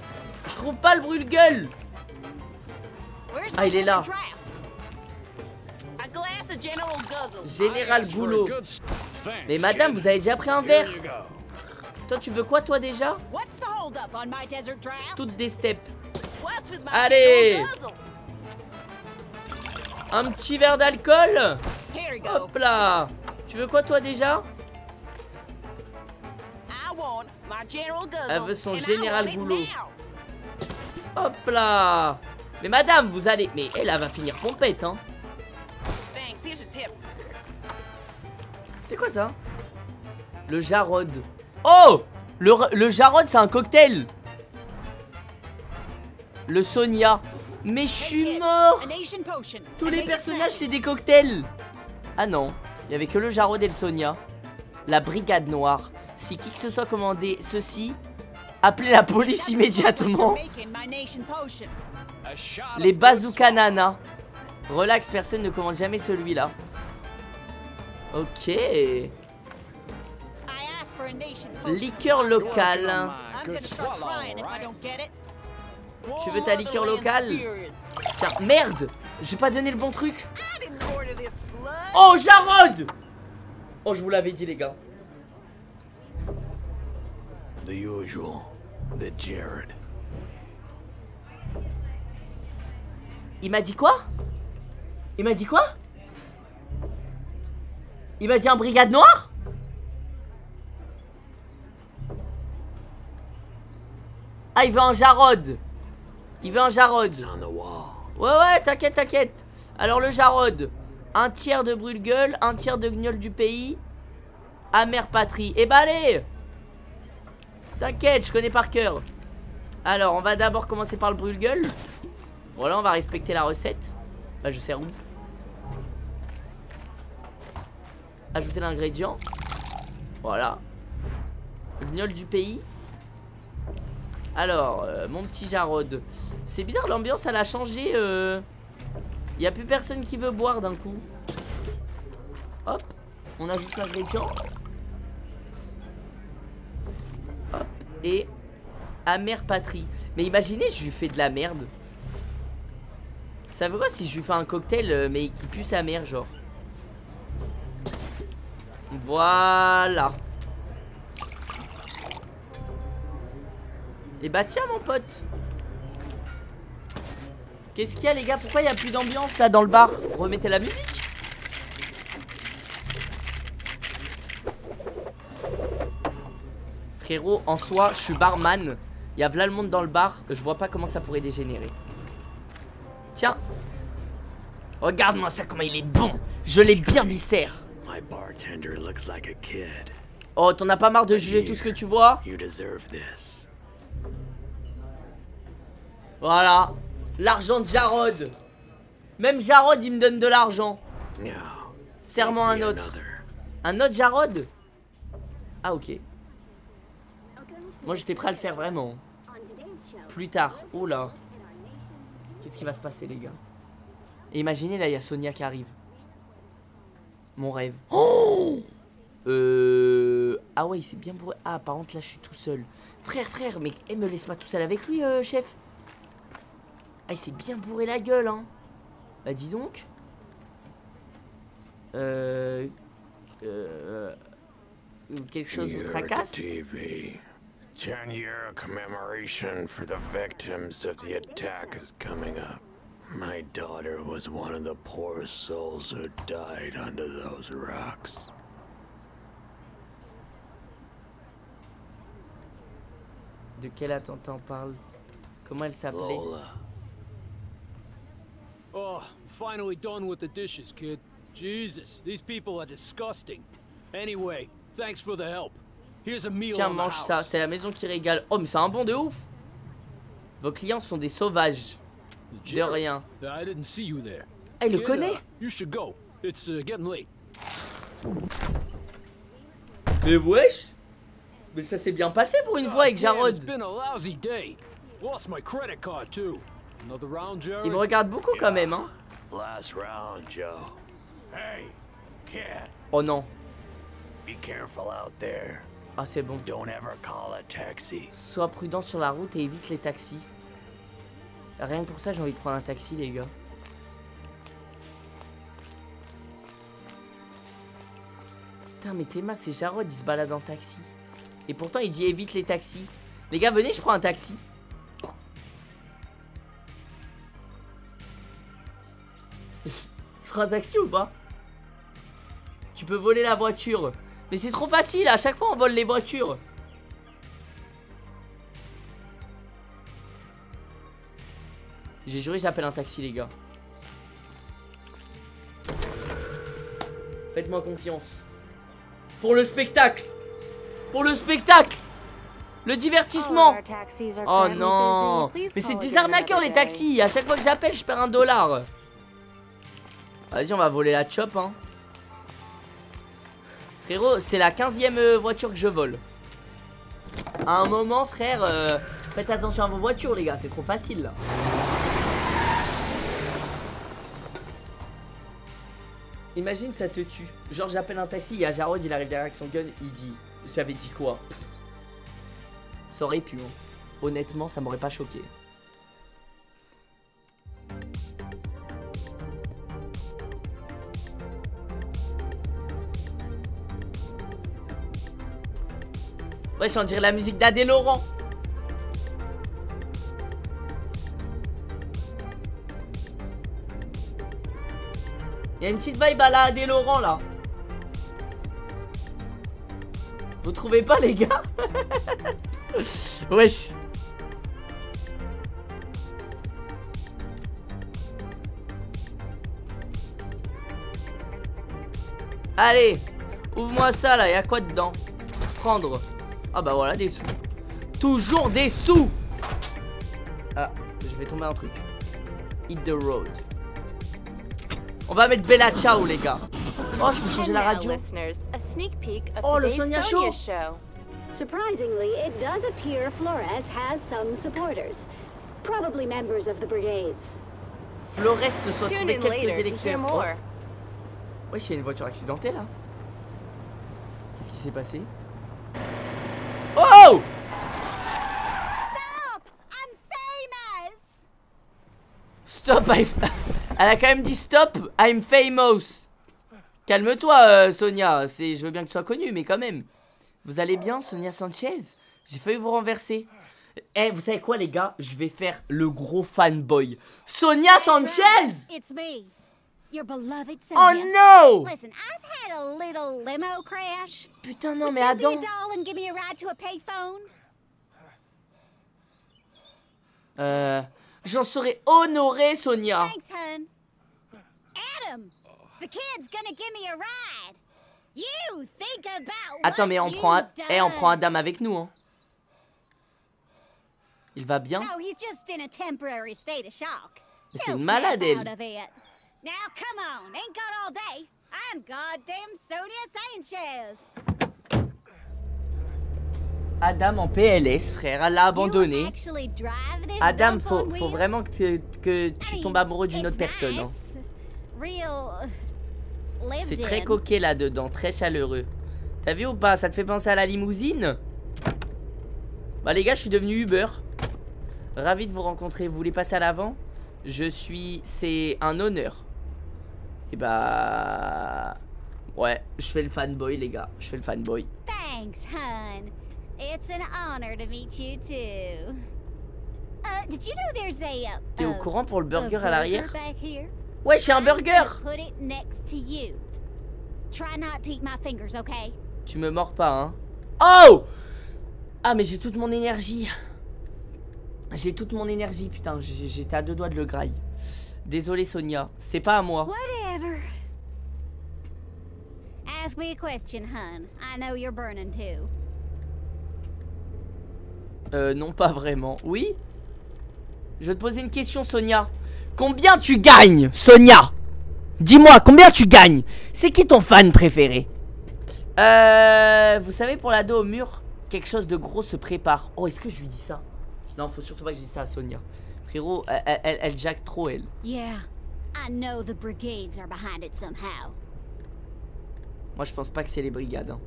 je trouve pas le brûle-gueule Where's Ah, il est là. desert draft? A glass of General Guzzle. Général Goulot. Mais madame, vous avez déjà pris un verre? Toi, tu veux quoi toi déjà? What's the holdup on my desert draft? Toutes des steps. What's with my Allez. Un petit verre d'alcool? Hop là Tu veux quoi toi déjà? Elle veut son général now. Hop là Mais madame, vous allez... Mais elle, elle va finir pompette, hein. C'est quoi ça? Le Jarod. Oh Le, le Jarod, c'est un cocktail Le Sonia. Mais je suis mort. Tous les personnages, c'est des cocktails Ah non, il y avait que le Jarod et le Sonia. La Brigade Noire. Si qui que ce soit commandé ceci, appelez la police immédiatement. Les bazooka nana. Relax, personne ne commande jamais celui-là. Ok. Liqueur locale. Tu veux ta liqueur locale? Tiens, merde J'ai pas donné le bon truc. Oh, Jarod Oh, je vous l'avais dit, les gars. The usual. The Jared. Il m'a dit quoi? Il m'a dit quoi? Il m'a dit un brigade noire? Ah, il veut un Jarod. Il veut un Jarod. Ouais, ouais, t'inquiète, t'inquiète. Alors, le Jarod. Un tiers de brûle-gueule, un tiers de guignol du pays. Amère patrie. Eh bah, allez T'inquiète, je connais par cœur. Alors, on va d'abord commencer par le brûle-gueule. Voilà, on va respecter la recette. Bah, je sais où. Ajouter l'ingrédient. Voilà. Guignol du pays. Alors, euh, mon petit Jarod. C'est bizarre, l'ambiance, elle a changé. Il euh... n'y a plus personne qui veut boire d'un coup. Hop, on ajoute l'ingrédient. Hop, et amère patrie. Mais imaginez, je lui fais de la merde. Ça veut quoi si je lui fais un cocktail, euh, mais qui pue sa mère, genre Voilà. Et bah tiens mon pote Qu'est-ce qu'il y a les gars? Pourquoi il n'y a plus d'ambiance là dans le bar? Remettez la musique Frérot en soi je suis barman Il y a v'là le monde dans le bar Je vois pas comment ça pourrait dégénérer Tiens Regarde-moi ça comment il est bon Je l'ai bien viscère Oh t'en as pas marre de juger tout ce que tu vois Voilà. L'argent de Jarod. Même Jarod, il me donne de l'argent. Serre-moi un autre. Un autre Jarod? Ah, ok. Moi, j'étais prêt à le faire vraiment. Plus tard. Oh là. Qu'est-ce qui va se passer, les gars? Et imaginez, là, il y a Sonia qui arrive. Mon rêve. Oh euh... Ah ouais, il s'est bien bourré. Ah, par contre, là, je suis tout seul. Frère, frère, mais eh, me laisse pas tout seul avec lui, euh, chef. Ah, il s'est bien bourré la gueule, hein. Bah, dis donc. Euh... euh quelque chose vous tracasse? TV. 10 year commemoration for the victims of the attack is coming up. My daughter was one of the poor souls who died under those rocks. De quel attentat on parle Comment elle s'appelait Oh, finally done with the dishes, kid. Jesus, these people are disgusting. Anyway, thanks for the help. Tiens, mange ça, c'est la maison qui régale. Oh, mais c'est un bon de ouf Vos clients sont des sauvages. De rien. Ah, il le connaît uh, uh. Mais wesh Mais ça s'est bien passé pour une fois avec Damn, Jarod. Il me regarde beaucoup quand même, hein. Last round, Joe. Hey, kid, Oh non. be careful out there. Ah, c'est bon. Don't ever call a taxi. Sois prudent sur la route et évite les taxis. Rien que pour ça, j'ai envie de prendre un taxi, les gars. Putain, mais Théma, c'est Jarod, il se balade en taxi. Et pourtant, il dit évite les taxis. Les gars, venez, je prends un taxi. je prends un taxi ou pas? Tu peux voler la voiture. Mais c'est trop facile, à chaque fois on vole les voitures. J'ai juré j'appelle un taxi les gars. Faites-moi confiance. Pour le spectacle. Pour le spectacle. Le divertissement. Oh non. Mais c'est des arnaqueurs les taxis. À chaque fois que j'appelle je perds un dollar. Vas-y on va voler la chop hein Frérot c'est la 15ème euh, voiture que je vole À un moment frère euh, Faites attention à vos voitures les gars c'est trop facile là Imagine ça te tue. Genre j'appelle un taxi, il y a Jarod, il arrive derrière avec son gun, il dit J'avais dit quoi? Ça aurait pu. hein. Honnêtement, ça m'aurait pas choqué. Wesh, on dirait la musique d'Adé Laurent. Il y a une petite vibe à la Adé Laurent là. Vous trouvez pas les gars? Wesh. Allez, ouvre-moi ça là, y'a quoi dedans? Prendre. Ah bah voilà, des sous. Toujours des sous Ah, je vais tomber un truc. Hit the road. On va mettre Bella Ciao les gars. Oh, je peux changer la radio. Oh, le Sonia Show. Surprisingly, it does appear Flores has some supporters. Probably members of the brigades. Flores se soit trouvé quelques électeurs. Oh. Wesh, il y a une voiture accidentée là. Qu'est-ce qui s'est passé Oh Stop, I'm... Elle a quand même dit stop, I'm famous. Calme-toi, euh, Sonia. Je veux bien que tu sois connue, mais quand même. Vous allez bien, Sonia Sanchez? J'ai failli vous renverser. Eh, vous savez quoi, les gars? Je vais faire le gros fanboy. Sonia Sanchez It's me. Your beloved Oh Sonia. no Listen, I've had a little limo crash. Putain, non, Would mais you be Adam. a doll and give me a ride to a payphone? Euh, J'en serais honoré, Sonia. Thanks, hun. Adam, the kid's gonna give me a ride. You think about Attends, mais on prend, you've eh, on prend Adam avec nous, hein. Il va bien No, he's just in a temporary state of shock. Mais c'est une malade, elle. Now, come on, ain't got all day. I'm goddamn Sonia Sanchez. Adam en PLS, frère, elle l'a abandonné. Adam, faut, faut vraiment que, que tu tombes amoureux d'une autre personne. hein. C'est très coquet là-dedans, très chaleureux. T'as vu ou pas? Ça te fait penser à la limousine? Bah les gars, je suis devenu Uber. Ravi de vous rencontrer. Vous voulez passer à l'avant? Je suis... C'est un honneur. Et bah... Ouais, je fais le fanboy les gars. Je fais le fanboy. Thanks, hun. It's an honor to meet you too. Uh, did you know there's a uh, T'es au courant pour le burger à l'arrière? Ouais, j'ai un burger Put it next to you? Try not to eat my fingers, okay? Tu me mords pas, hein Oh Ah, mais j'ai toute mon énergie. J'ai toute mon énergie, putain. J'étais à deux doigts de le graille. Désolé, Sonia. C'est pas à moi. Whatever. Ask me a question, hun. I know you're burning too. Euh, non, pas vraiment. Oui Je vais te poser une question, Sonia. Combien tu gagnes, Sonia? Dis-moi, combien tu gagnes? C'est qui ton fan préféré? Euh... Vous savez, pour l'ado au mur, quelque chose de gros se prépare. Oh, est-ce que je lui dis ça? Non, faut surtout pas que je dise ça à Sonia. Frérot, elle, elle, elle, elle jack trop, elle. Yeah, I know the brigades are behind it somehow. Moi, je pense pas que c'est les brigades. hein.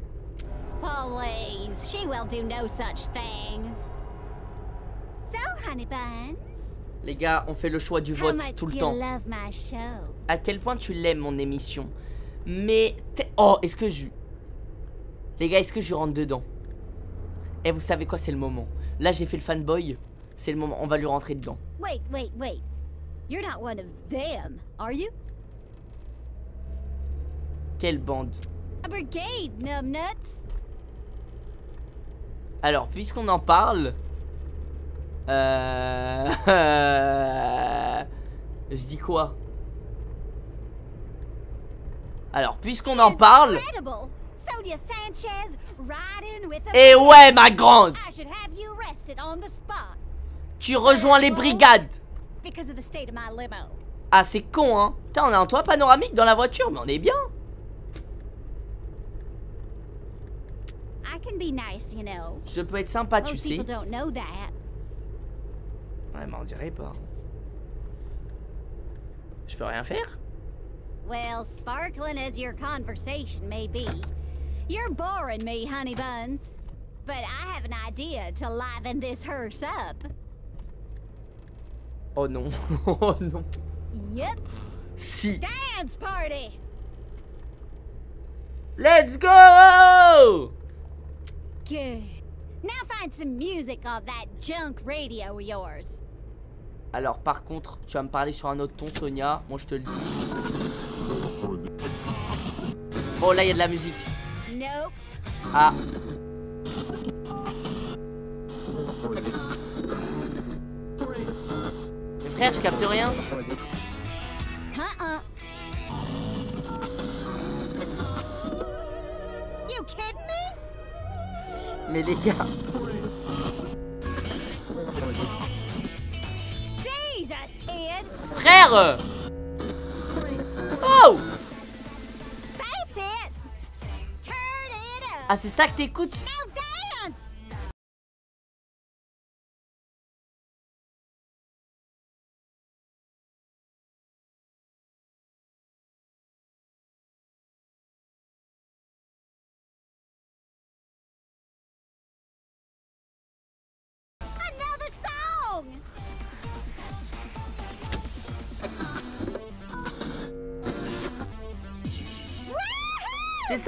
Please, she will do no such thing. Les gars, on fait le choix du vote tout le temps. à quel point tu l'aimes mon émission? Mais oh, est-ce que je Les gars, est-ce que je rentre dedans? Et vous savez quoi, c'est le moment. Là, j'ai fait le fanboy. C'est le moment, on va lui rentrer dedans. Wait, wait, wait. You're not one of them, are you? Quelle bande. A brigade, numbnuts. Alors, puisqu'on en parle, euh... je dis quoi? Alors, puisqu'on en parle, a Eh ouais, ma grande. Tu rejoins les brigades. Ah, c'est con, hein. Putain, on a un toit panoramique dans la voiture, mais on est bien. Je peux être sympa, tu sais. people don't know that. Ouais, mais on dirait pas. Je peux rien faire? Well, sparkling as your conversation may be, you're boring me, honey buns. But I have an idea to liven this hearse up. Oh non. oh non. Yep. Si. Dance party. Let's go Good. Now find some music on that junk radio of yours. Alors, par contre, tu vas me parler sur un autre ton, Sonia. Moi, je te le dis. Bon, là, il y a de la musique. Nope. Ah. Mais frère, je capte rien. Mais les gars. Frère! Oh. Ah, c'est ça que t'écoutes?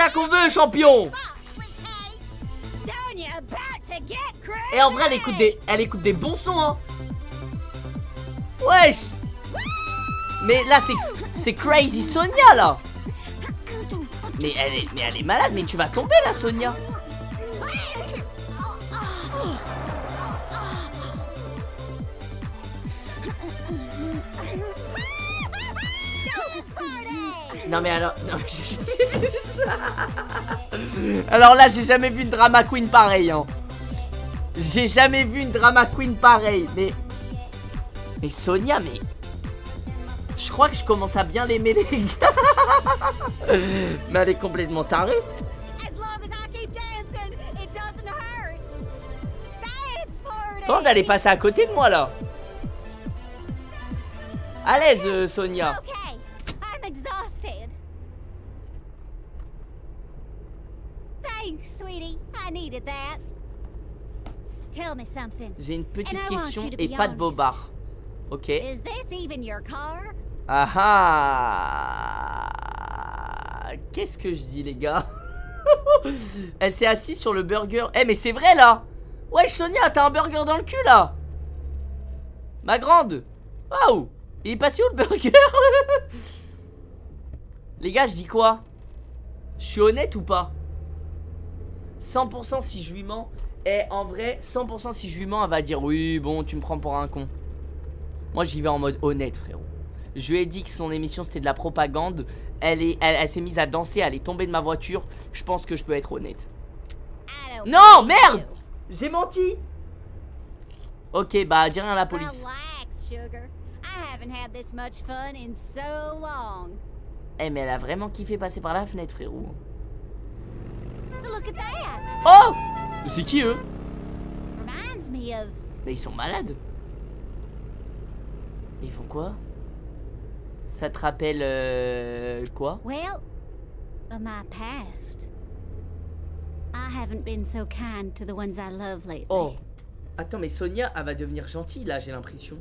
Qu'on veut, champion. Et en vrai, elle écoute des, elle écoute des bons sons, hein. Wesh. Mais là, c'est c'est Crazy Sonia, là. Mais elle, est, mais elle est malade, mais tu vas tomber, là, Sonia Non mais alors, non mais j'ai jamais vu ça. Alors là, j'ai jamais vu une drama queen pareille. Hein. J'ai jamais vu une drama queen pareille. Mais, mais Sonia, mais je crois que je commence à bien l'aimer les gars. mais elle est complètement tarée. Party. Comment d'aller passer à côté de moi là? À l'aise, euh, Sonia. Okay, I'm exhausted. Thanks, sweetie. I needed that. Tell me something. J'ai une petite question et pas de bobard. Ok. Is this even your car? Ah ah Qu'est-ce que je dis les gars? Elle s'est assise sur le burger. Eh mais c'est vrai là Wesh Sonia, t'as un burger dans le cul là Ma grande Waouh Il est passé où le burger? Les gars, je dis quoi? Je suis honnête ou pas? 100% si je lui mens. Et en vrai, 100% si je lui mens, elle va dire oui, bon, tu me prends pour un con. Moi, j'y vais en mode honnête, frérot. Je lui ai dit que son émission c'était de la propagande. Elle est, elle, elle s'est mise à danser, elle est tombée de ma voiture. Je pense que je peux être honnête. Non, merde. J'ai menti. Ok, bah dis rien à la police. Eh mais elle a vraiment kiffé passer par la fenêtre, frérot. Oh C'est qui eux? Reminds me of Mais ils sont malades. Et ils font quoi? Ça te rappelle euh, quoi? Well, of my past. I haven't been so kind to the ones I love lately. Oh Attends, mais Sonia, elle va devenir gentille là, j'ai l'impression.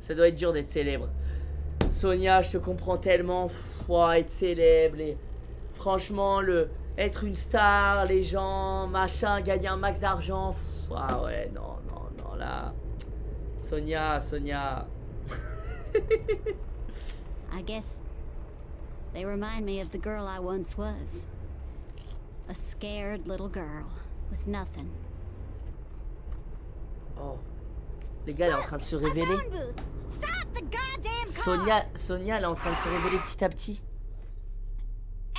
Ça doit être dur d'être célèbre. Sonia, je te comprends tellement. Ouah, être célèbre, les... franchement, le être une star, les gens, machin, gagner un max d'argent. Ah ouais, non, non, non, là. Sonia, Sonia. I guess they remind me of the girl I once was. A scared little girl with nothing. Oh. Les gars, elle est en train de se révéler. Sonia, Sonia, elle est en train de se révéler petit à petit.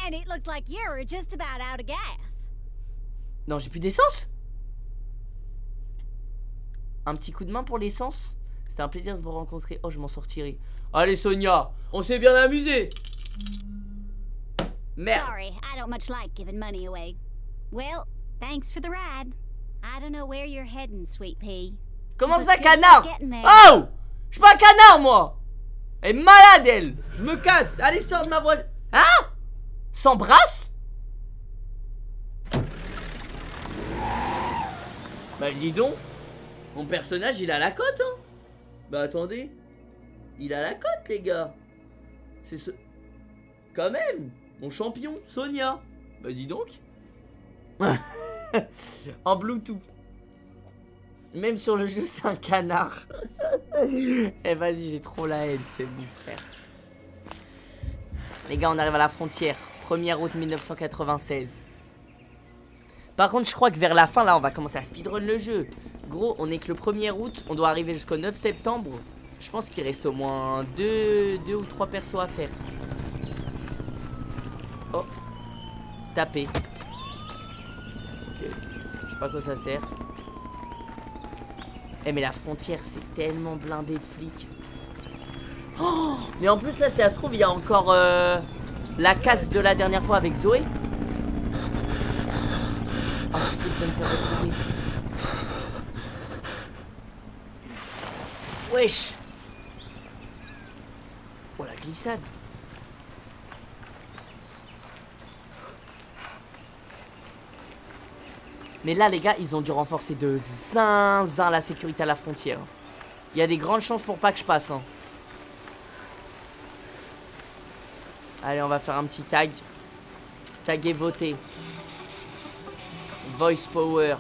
And it like just about out of gas. Non, j'ai plus d'essence Un petit coup de main pour l'essence C'était un plaisir de vous rencontrer. Oh, je m'en sortirai. Allez, Sonia, on s'est bien amusé Merde Sorry, I don't much like giving money away. Well, thanks for the ride. I don't know where you're heading, sweet pea. Comment ça, canard? Oh Je suis pas un canard, moi Elle est malade, elle Je me casse Allez, sors de ma voiture Hein? S'embrasse Bah, dis donc Mon personnage, il a la cote, hein Bah, attendez Il a la cote, les gars C'est ce... Quand même Mon champion, Sonia Bah, dis donc en Bluetooth. Même sur le jeu, c'est un canard. eh vas-y, j'ai trop la haine, c'est mon frère. Les gars, on arrive à la frontière. 1er août 1996. Par contre, je crois que vers la fin, là, on va commencer à speedrun le jeu. Gros, on est que le 1er août, on doit arriver jusqu'au 9 septembre. Je pense qu'il reste au moins 2 deux, ou 3 persos à faire. Oh. Taper. Ok. Je sais pas à quoi ça sert. Eh mais la frontière, c'est tellement blindé de flics. Oh mais en plus là, si ça se trouve, il y a encore euh, la casse de la dernière fois avec Zoé. Oh, je me faire retrouver. Wesh Oh la glissade Mais là les gars ils ont dû renforcer de zinzin la sécurité à la frontière Il y a des grandes chances pour pas que je passe hein. Allez on va faire un petit tag Tag et voter Voice power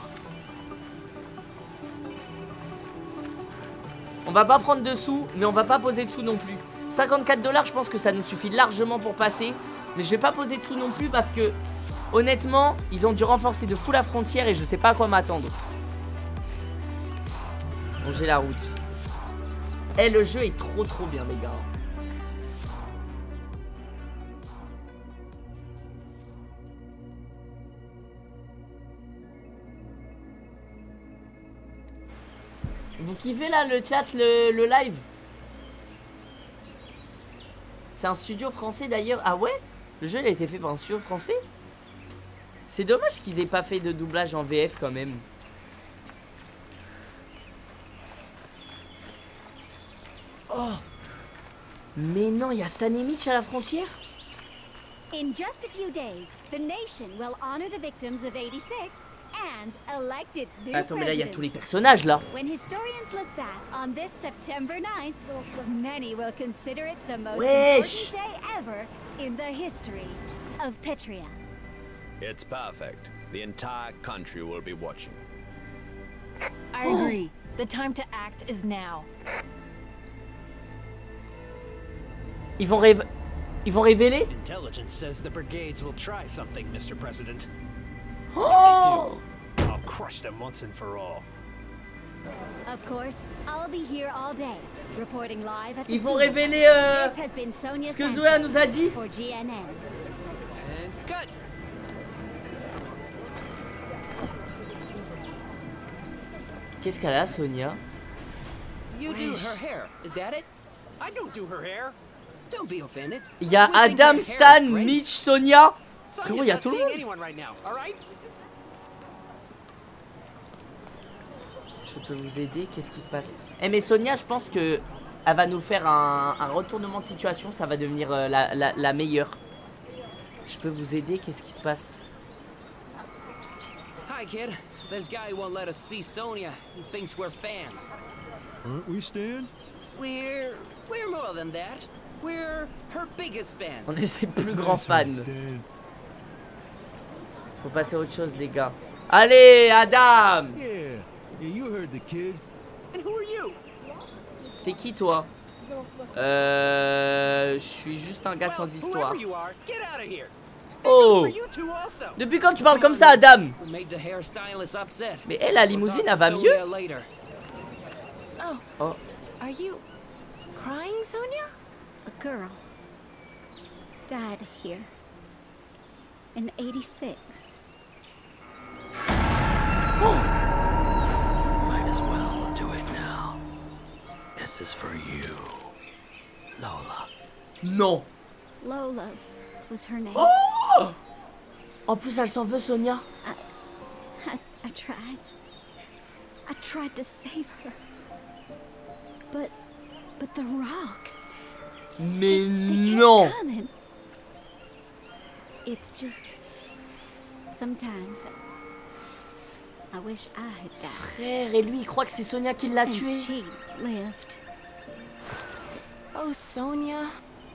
On va pas prendre de sous Mais on va pas poser de sous non plus 54 dollars je pense que ça nous suffit largement pour passer Mais je vais pas poser de sous non plus parce que Honnêtement, ils ont dû renforcer de fou la frontière et je sais pas à quoi m'attendre. Bon, la route. Eh, le jeu est trop trop bien, les gars. Vous kiffez là le chat, le, live? C'est un studio français d'ailleurs. Ah ouais? Le jeu il a été fait par un studio français? C'est dommage qu'ils aient pas fait de doublage en VF quand même. Oh! Mais non, il y a Stan Mitch à la frontière? In just a few days, the nation will honor the victims of 86 and elect its new Attends, mais là, il y a tous les personnages, là. When historians look back on this September 9th, many will consider it the most Wesh. important day ever in the history of Petria. It's perfect. The entire country will be watching. I agree. The time to act is now. Ils vont rév Ils vont révéler? Intelligence says the brigades will try something, Mr. President. Oh If they do, I'll crush them once and for all. Of course, I'll be here all day, reporting live at the Ils vont révéler euh, This has been Sonia ce que Zoé nous a dit. for GNN. And cut! Qu'est-ce qu'elle a, Sonia? You do her hair, is that it? I don't do her hair. Don't be offended. Il y a Adam, Stan. Mitch, Sonia. Frérot, il y a tout le monde? anyone right now, all right? Je peux vous aider Qu'est-ce qui se passe? Eh mais Sonia, je pense que elle va nous faire un, un retournement de situation. Ça va devenir euh, la, la, la meilleure. Je peux vous aider Qu'est-ce qui se passe? Hi, kid. This guy won't let us see Sonia. He thinks we're fans. Aren't we, Stan? We're... we're more than that. We're her biggest fans. On est ses plus grands fans. Faut passer à autre chose, les gars. Allez, Adam Yeah. Yeah, you heard the kid. And who are you? T'es qui, toi? Euh... Je suis juste un gars sans histoire. whoever you are, get out of here. Oh You two also. Depuis quand tu parles comme ça, Adam? Who made the hairstylist upset? Mais elle, la limousine, elle va mieux. Oh, Oh. are you crying, Sonia? A girl died here in 86. Might This is for you, Lola. Non Lola was her name. Oh En plus, elle s'en veut, Sonia. I, I tried. I tried to save her. But, but the rocks. Mais They non coming. It's just sometimes I wish I had died. Frère, et lui, il croit que c'est Sonia qui l'a tué. she lived. Oh, Sonia.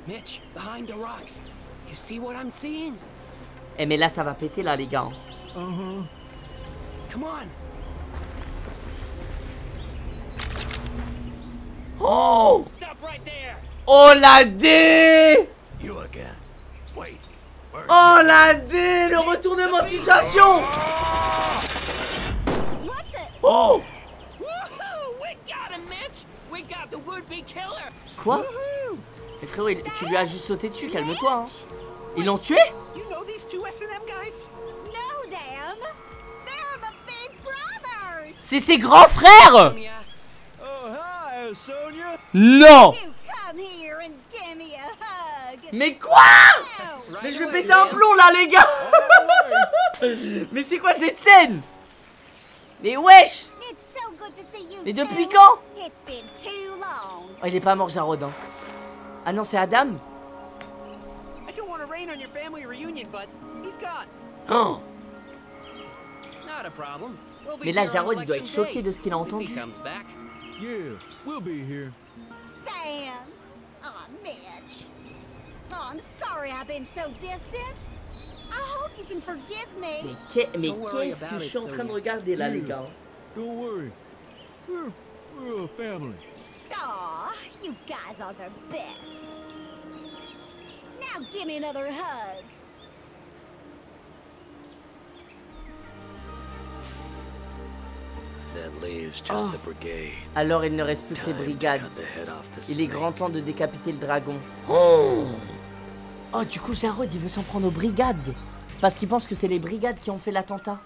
Mitch, behind the rocks. You see what I'm seeing? Eh mais là, ça va péter, là, les gars. Uh-huh. Come on. Oh Stop right there. Oh la D You again. Wait. Oh la D Le retournement de situation Oh Woohoo! We got him, Mitch! We got the would-be killer! Quoi Mais frérot, il- tu lui as juste sauté dessus, calme-toi. Hein. Ils l'ont tué! C'est ses grands frères Oh, hi, Sonia. Non! Mais quoi Mais je vais péter un plomb là les gars Mais c'est quoi cette scène? Mais wesh It's so good to see you Mais depuis too. quand It's been too long. Oh il est pas mort Jarod hein. Ah non c'est Adam. I don't want to rain on your family reunion, but he's gone. Oh. Mais là Jarod il doit être choqué de ce qu'il a entendu. Mais qu'est-ce que je suis en train de regarder là les gars Don't worry. We're, we're a family. Aw, you guys are the best. Now give me another hug. That leaves just Oh. the brigade. Alors il ne reste plus que les brigades. Il est grand temps de décapiter le dragon. Oh Oh, du coup, Jarod, il veut s'en prendre aux brigades. Parce qu'il pense que c'est les brigades qui ont fait l'attentat.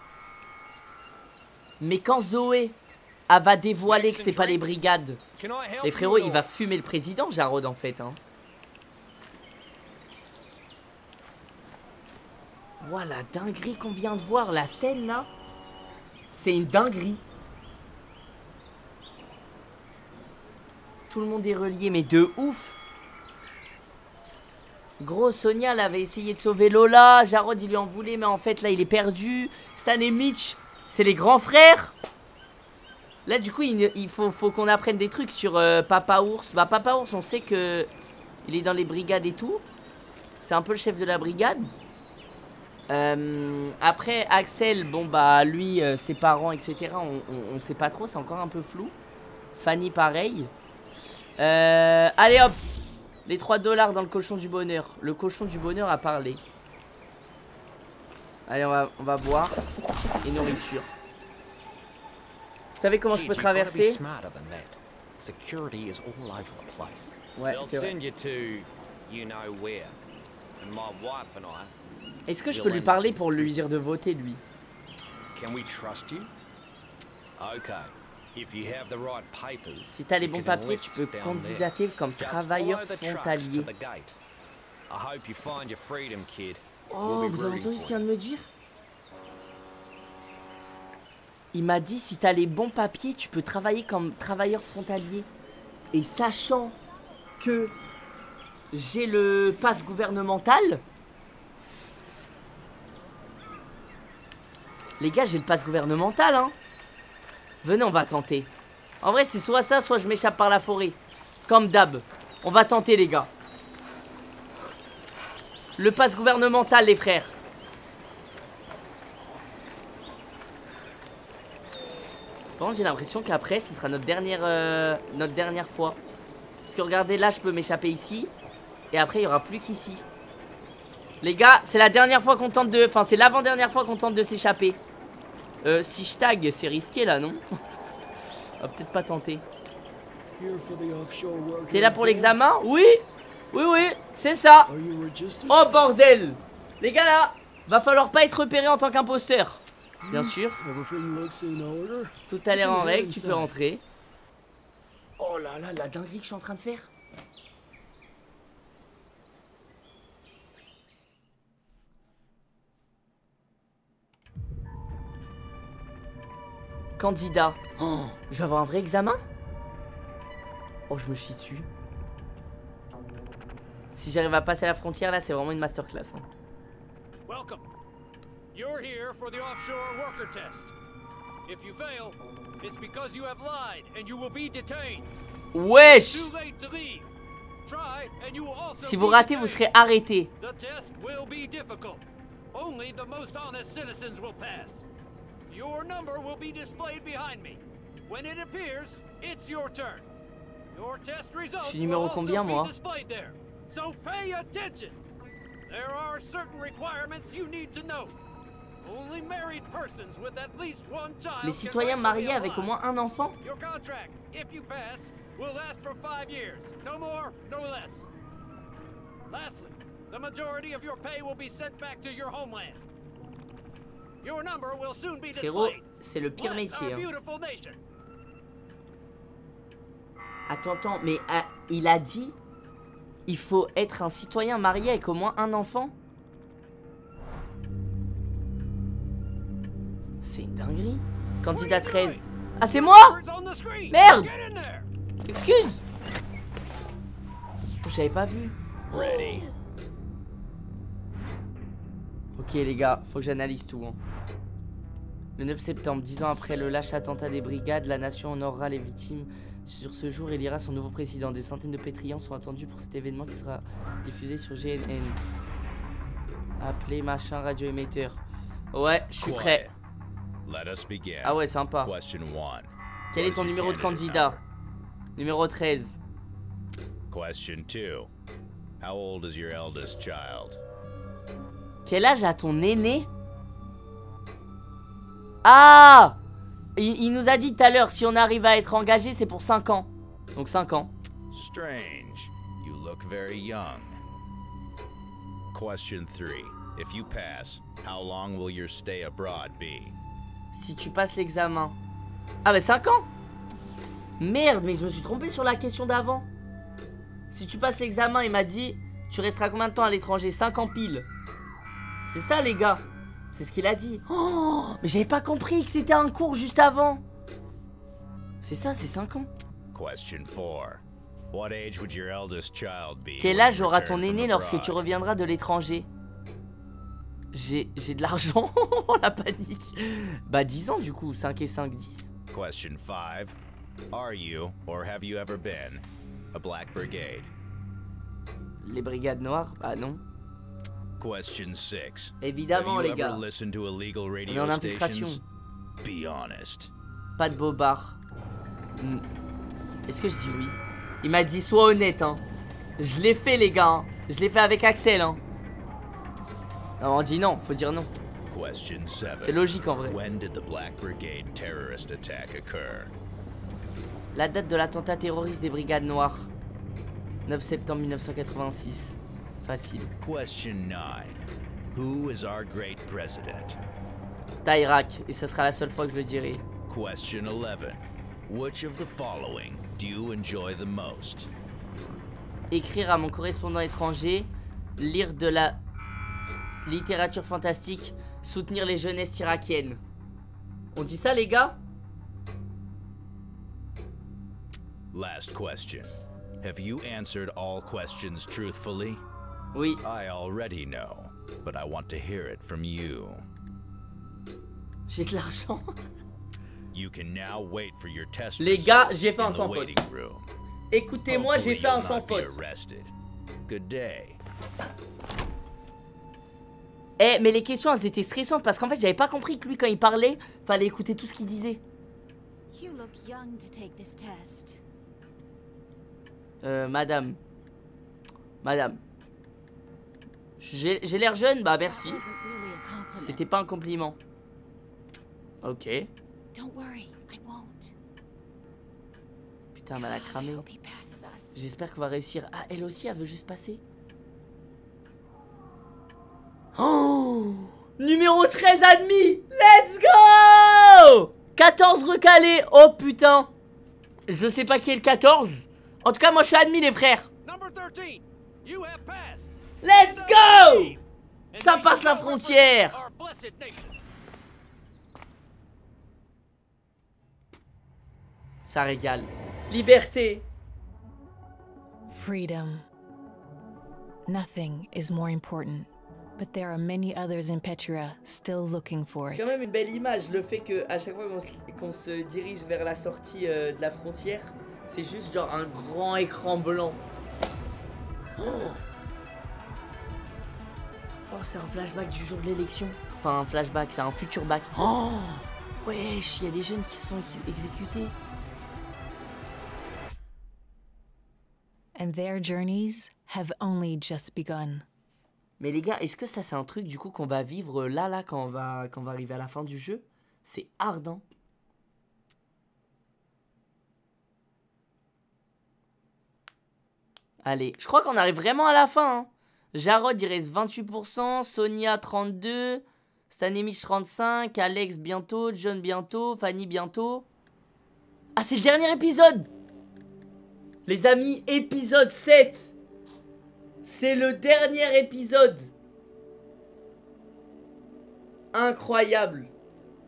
Mais quand Zoé va dévoiler que c'est pas les brigades, les frérots, il va fumer le président, Jarod, en fait. Hein. Voilà, dinguerie qu'on vient de voir. La scène, là, c'est une dinguerie. Tout le monde est relié, mais de ouf. Gros, Sonia, elle avait essayé de sauver Lola. Jarod, il lui en voulait, mais en fait, là, il est perdu. Stan et Mitch, c'est les grands frères. Là, du coup, il, faut, qu'on apprenne des trucs sur euh, Papa Ours. Bah, Papa Ours, on sait que il est dans les brigades et tout. C'est un peu le chef de la brigade. Euh, après, Axel, bon, bah, lui, euh, ses parents, etc., on, on, on sait pas trop, c'est encore un peu flou. Fanny, pareil. Allez hop Les 3 dollars dans le cochon du bonheur. Le cochon du bonheur a parlé. Allez, on va, on va boire. Et nourriture. Vous savez comment je peux traverser. Security is all over the place. Ouais, They'll c'est vrai. send you to you know where. And my wife and I. Est-ce que je peux lui parler pour lui dire de voter, lui? Can we trust you? Okay. If you have the right papers. Si t'as les you bons papiers, tu peux candidater comme travailleur frontalier. Oh, vous avez entendu ce qu'il vient de me dire? Il m'a dit si t'as les bons papiers, tu peux travailler comme travailleur frontalier. Et sachant que j'ai le passe gouvernemental. Les gars, j'ai le passe gouvernemental, hein. Venez, on va tenter. En vrai, c'est soit ça, soit je m'échappe par la forêt. Comme d'hab. On va tenter, les gars. Le passe gouvernemental, les frères. Contre, j'ai l'impression qu'après, ce sera notre dernière, euh, notre dernière fois. Parce que regardez, là, je peux m'échapper ici. Et après, il n'y aura plus qu'ici. Les gars, c'est la dernière fois qu'on tente de... Enfin, c'est l'avant-dernière fois qu'on tente de s'échapper. Euh, si je tag, c'est risqué, là, non? On va peut-être pas tenter. T'es là pour l'examen? Oui Oui, oui, c'est ça? Oh, bordel Les gars, là, va falloir pas être repéré en tant qu'imposteur. Bien sûr. Tout a l'air en règle, tu peux rentrer. Oh là là, la dinguerie que je suis en train de faire. Candidat. Oh, je vais avoir un vrai examen? Oh, je me chie dessus. Si j'arrive à passer la frontière, là, c'est vraiment une masterclass. hein. Welcome. You're here for the offshore worker test. If you fail, it's because you have lied and you will be detained. Wesh Si vous ratez, vous serez arrêté. The test will be difficult. Only the most honest citizens will pass. Your number will be displayed behind me. When it appears, it's your turn. Your test results suis numéro combien, moi? So pay attention. There are certain requirements you need to know. Only married persons with at least one child Les citoyens mariés avec au moins un enfant? Your contract, if you pass, will last for five years. No more, no less. Lastly, the majority of your pay will be sent back to your homeland. Your number will soon be displayed. c'est le pire métier. hein. Attends, attends, mais ah, il a dit il faut être un citoyen marié avec au moins un enfant C'est une dinguerie. Candidat 13. Ah, c'est moi Merde Excuse J'avais pas vu. Ready. Ok les gars, faut que j'analyse tout. hein. Le 9 septembre, dix ans après le lâche attentat des brigades, la nation honorera les victimes. Sur ce jour, élira son nouveau président. Des centaines de pétrillants sont attendus pour cet événement qui sera diffusé sur GNN. Appelé machin radio émetteur. Ouais, je suis prêt. Let us begin. Ah ouais, sympa. Question one. Quel est ton numéro de candidat? Numéro 13. Question two. How old is your eldest child? Quel âge a ton aîné? Ah il, il nous a dit tout à l'heure, si on arrive à être engagé, c'est pour 5 ans. Donc 5 ans. Strange. You look very young. Question three. If you pass, how long will your stay abroad be? Si tu passes l'examen. Ah bah 5 ans Merde, mais je me suis trompé sur la question d'avant. Si tu passes l'examen, il m'a dit, tu resteras combien de temps à l'étranger? 5 ans pile. C'est ça les gars. C'est ce qu'il a dit. Oh, mais j'avais pas compris que c'était un cours juste avant. C'est ça, c'est 5 ans. Question four. What age would your eldest child be? Quel when âge aura ton aîné lorsque tu reviendras de l'étranger? J'ai j'ai de l'argent, la panique. Bah 10 ans du coup, 5 et 5, 10. Question five. Are you, or have you ever been, a black brigade? Les brigades noires? Bah non. Question six. Évidemment, have you les gars. On est en infiltration. Be honest. Pas de bobard. Hmm. Est-ce que je dis oui? Il m'a dit sois honnête hein. Je l'ai fait les gars. hein. Je l'ai fait avec Axel hein. Non, on dit non, faut dire non. C'est logique, en vrai. When did the Black Brigade terrorist attack occur? La date de l'attentat terroriste des brigades noires. 9 septembre 1986. Facile. Question nine. Who is our great president? Tyrak, et ce sera la seule fois que je le dirai. Question 11. Which of the following do you enjoy the most? Écrire à mon correspondant étranger, lire de la littérature fantastique, soutenir les jeunesses irakiennes. On dit ça les gars? Last question. Have you answered all questions truthfully? Oui. I already know, but I want to hear it from you. J'ai de l'argent. You can now wait for your test Les gars, j'ai fait un sans faute. Écoutez-moi, j'ai fait un sans faute. Good day. Eh, mais les questions, elles étaient stressantes parce qu'en fait, j'avais pas compris que lui, quand il parlait, fallait écouter tout ce qu'il disait. You look young to take this test. Euh, madame. Madame. J'ai l'air jeune Bah, merci. C'était pas un compliment. Ok. Don't worry, I won't. Putain, elle a cramé. J'espère qu'on va réussir. Ah, elle aussi, elle veut juste passer. Oh Numéro 13 admis Let's go 14 recalés Oh putain Je sais pas qui est le 14. En tout cas, moi, je suis admis, les frères. Let's go Ça passe la frontière Ça régale. Liberté Freedom. Nothing is more important, but there are many others in Petra still looking for C'est it. quand même une belle image, le fait que à chaque fois qu'on se, qu'on se dirige vers la sortie euh, de la frontière, c'est juste genre un grand écran blanc. Oh, Oh, c'est un flashback du jour de l'élection. Enfin, un flashback, c'est un futur back. Oh Wesh, il y a des jeunes qui se sont ex- exécutés. And their journeys have only just begun. Mais les gars, est-ce que ça c'est un truc du coup qu'on va vivre là là quand on va quand on va arriver à la fin du jeu? C'est ardent. Allez, je crois qu'on arrive vraiment à la fin. hein. Jarod il reste 28%, Sonia 32, Stanemich 35, Alex bientôt, John bientôt, Fanny bientôt. Ah c'est le dernier épisode Les amis, épisode 7 c'est le dernier épisode. Incroyable.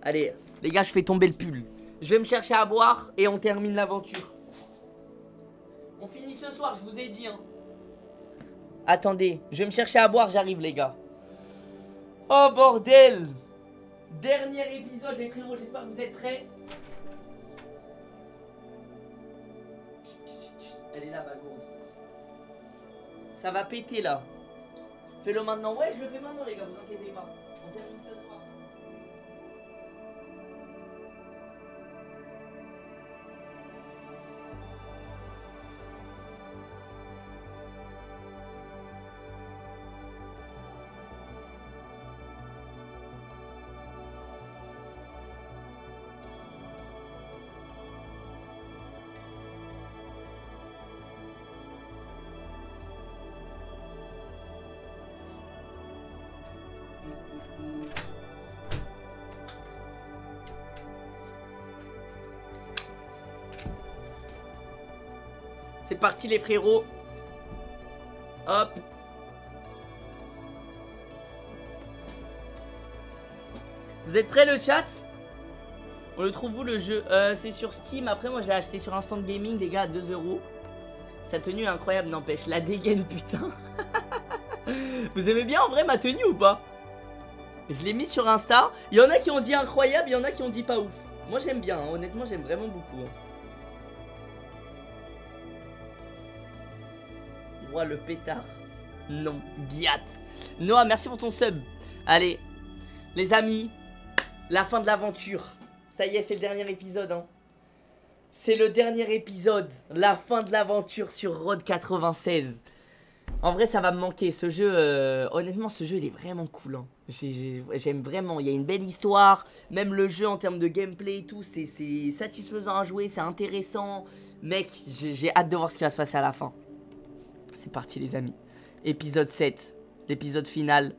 Allez, les gars, je fais tomber le pull. Je vais me chercher à boire et on termine l'aventure. On finit ce soir, je vous ai dit. Hein. Attendez, je vais me chercher à boire, j'arrive les gars. Oh bordel Dernier épisode les frérots, j'espère que vous êtes prêts. Elle est là ma gourde. Ça va péter là. Fais-le maintenant. Ouais, je le fais maintenant, les gars, vous inquiétez pas. C'est parti les frérots. Hop. Vous êtes prêts le chat? On le trouve où le jeu? Euh, C'est sur Steam. Après moi je l'ai acheté sur Instant Gaming les gars à 2 euros. Sa tenue est incroyable n'empêche. La dégaine putain. Vous aimez bien en vrai ma tenue ou pas? Je l'ai mis sur Insta. Il y en a qui ont dit incroyable, il y en a qui ont dit pas ouf. Moi j'aime bien, hein. honnêtement j'aime vraiment beaucoup. hein. Le pétard. Non, Giat. Noah, merci pour ton sub. Allez, les amis, la fin de l'aventure. Ça y est, c'est le dernier épisode. Hein. C'est le dernier épisode. La fin de l'aventure sur Road 96. En vrai, ça va me manquer. Ce jeu, euh, honnêtement, ce jeu, il est vraiment cool. hein. J'ai- j'ai- J'aime vraiment. Il y a une belle histoire. Même le jeu en termes de gameplay et tout, c'est satisfaisant à jouer. C'est intéressant. Mec, j'ai hâte de voir ce qui va se passer à la fin. C'est parti, les amis. Épisode 7. L'épisode final.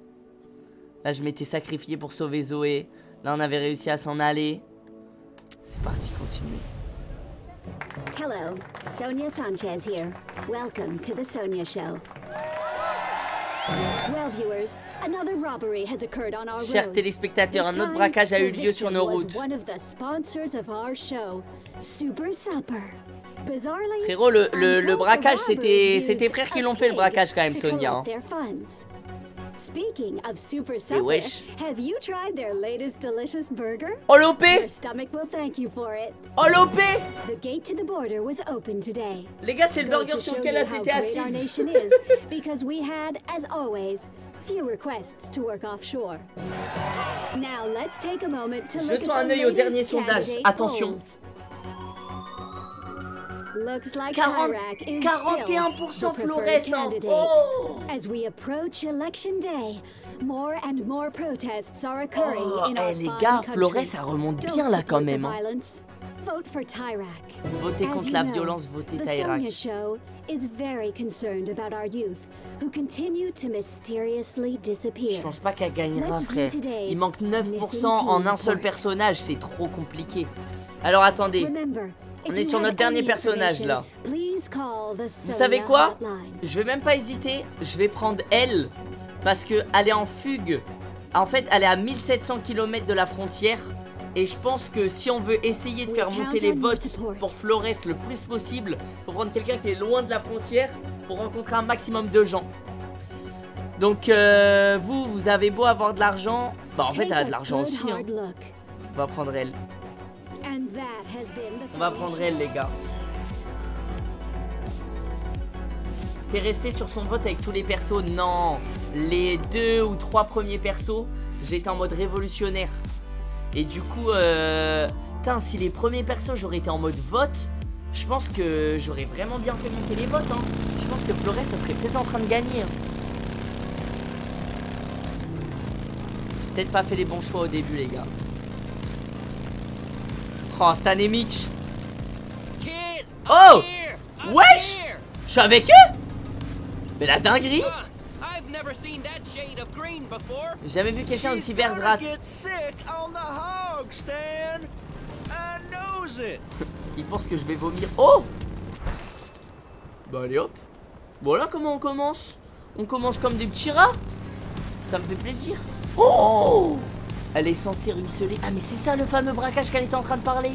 Là, je m'étais sacrifié pour sauver Zoé. Là, on avait réussi à s'en aller. C'est parti, continue. Hello, Sonia Sanchez here. Welcome to the Sonia Show. Well, viewers, another robbery has occurred on our Chers téléspectateurs, un autre braquage a eu lieu sur nos routes. One of the sponsors of our show, Super Supper. Frérot, le, le, braquage, c'était tes frères qui l'ont fait, le braquage, quand même, Sonia. hein. Speaking of Super Supper, have you tried their latest delicious burger? Oh, l'OP Your stomach will thank you for it. Oh, l'OP The gate to the border was open today. Les gars, c'est le burger sur lequel elle s'était our nation is, because we had, as always, few requests to work offshore. Now let's take a moment to look Jetons at un the œil au latest dernier sondage. candidate Attention. polls. 40 Tyrak is still 41% the preferred fluorescent. Oh. As we approach election day, more and more protests are occurring Oh, in our eh, les gars. Flores, ça remonte bien là quand the même. hein. Vote for Tyrak. Votez contre la violence, votez the Tyrak. Sonia Show is very concerned about our youth who continue to mysteriously disappear. Je pense pas qu'elle gagnera, frère. Il manque 9% missing en un seul personnage, c'est trop compliqué. Alors attendez, Remember, on est sur notre dernier personnage là. Vous savez quoi? Je vais même pas hésiter, je vais prendre elle parce que elle est en fugue. En fait, elle est à 1700 km de la frontière et je pense que si on veut essayer de faire monter les votes pour Flores le plus possible, faut prendre quelqu'un qui est loin de la frontière pour rencontrer un maximum de gens. Donc euh, vous, vous avez beau avoir de l'argent, bah en fait elle a de l'argent aussi. hein. On va prendre elle. On va prendre elle les gars. T'es resté sur son vote avec tous les persos? Non Les deux ou trois premiers persos, j'étais en mode révolutionnaire. Et du coup, euh... Si les premiers persos j'aurais été en mode vote, je pense que j'aurais vraiment bien fait monter les votes. Hein. Je pense que Flores, ça serait peut-être en train de gagner. hein. Peut-être pas fait les bons choix au début, les gars. Oh, Stan et Mitch. Oh Wesh Je suis avec eux Mais la dinguerie. J'ai jamais vu quelqu'un aussi it. Il pense que je vais vomir. Oh Bah allez hop. Voilà comment on commence. On commence comme des petits rats. Ça me fait plaisir. Oh Elle est censée ruisseler. Ah mais c'est ça le fameux braquage qu'elle était en train de parler.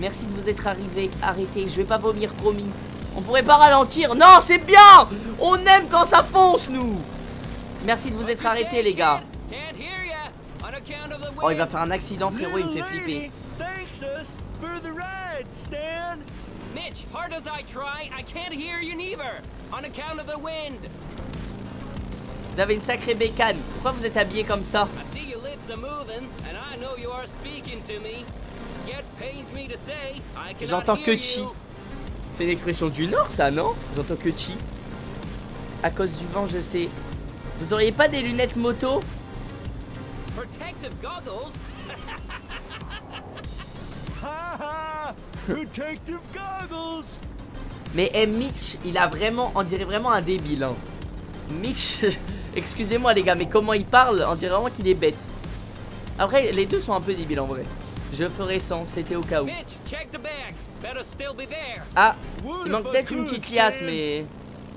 Merci de vous être arrivé. Arrêtez, je vais pas vomir, promis. On pourrait pas ralentir. Non, c'est bien On aime quand ça fonce, nous Merci de vous être arrêtés, les gars. Oh, il va faire un accident, frérot, il me fait flipper. Thanked us for the ride, Stan. Mitch, hard as I try, I can't hear you neither. On account of the wind. Vous avez une sacrée bécane. Pourquoi vous êtes habillé comme ça? I see your lips are moving, and I know you are speaking to me. Yet pains me to say, I cannot J'entends que chi. C'est une expression du Nord, ça, non? J'entends que chi. À cause du vent, je sais. Vous auriez pas des lunettes moto? Protective goggles? Protective goggles. Mais eh, Mitch, il a vraiment, on dirait vraiment un débile. hein. Mitch, excusez-moi les gars, mais comment il parle, on dirait vraiment qu'il est bête. Après, les deux sont un peu débiles en vrai. Je ferai sans, c'était au cas où. Ah, il manque peut-être une petite liasse, mais...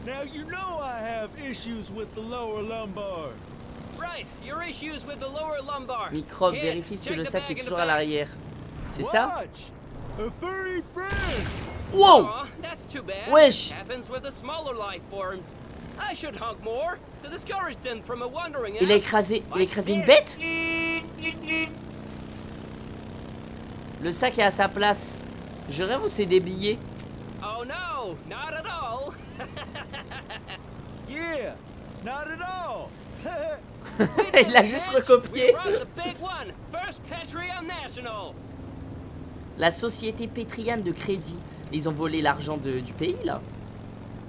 Now you know I have issues with the lower lumbar. Right, your issues with the lower lumbar. Microbe, vérifie si le the sac est toujours à l'arrière. C'est ça Watch, a furry friend. Wow Aw, that's too bad. Wesh. Happens with the smaller life forms. I should hug more to discourage them from a wandering Il a écrasé, il a écrasé une bête? Le sac est à sa place. Je rêve ou c'est des billets Oh no, not at all. Yeah, not at all. Il l'a juste recopié. We run the big one, First Patreon National. La société Pétriane de crédit. Ils ont volé l'argent de- du pays là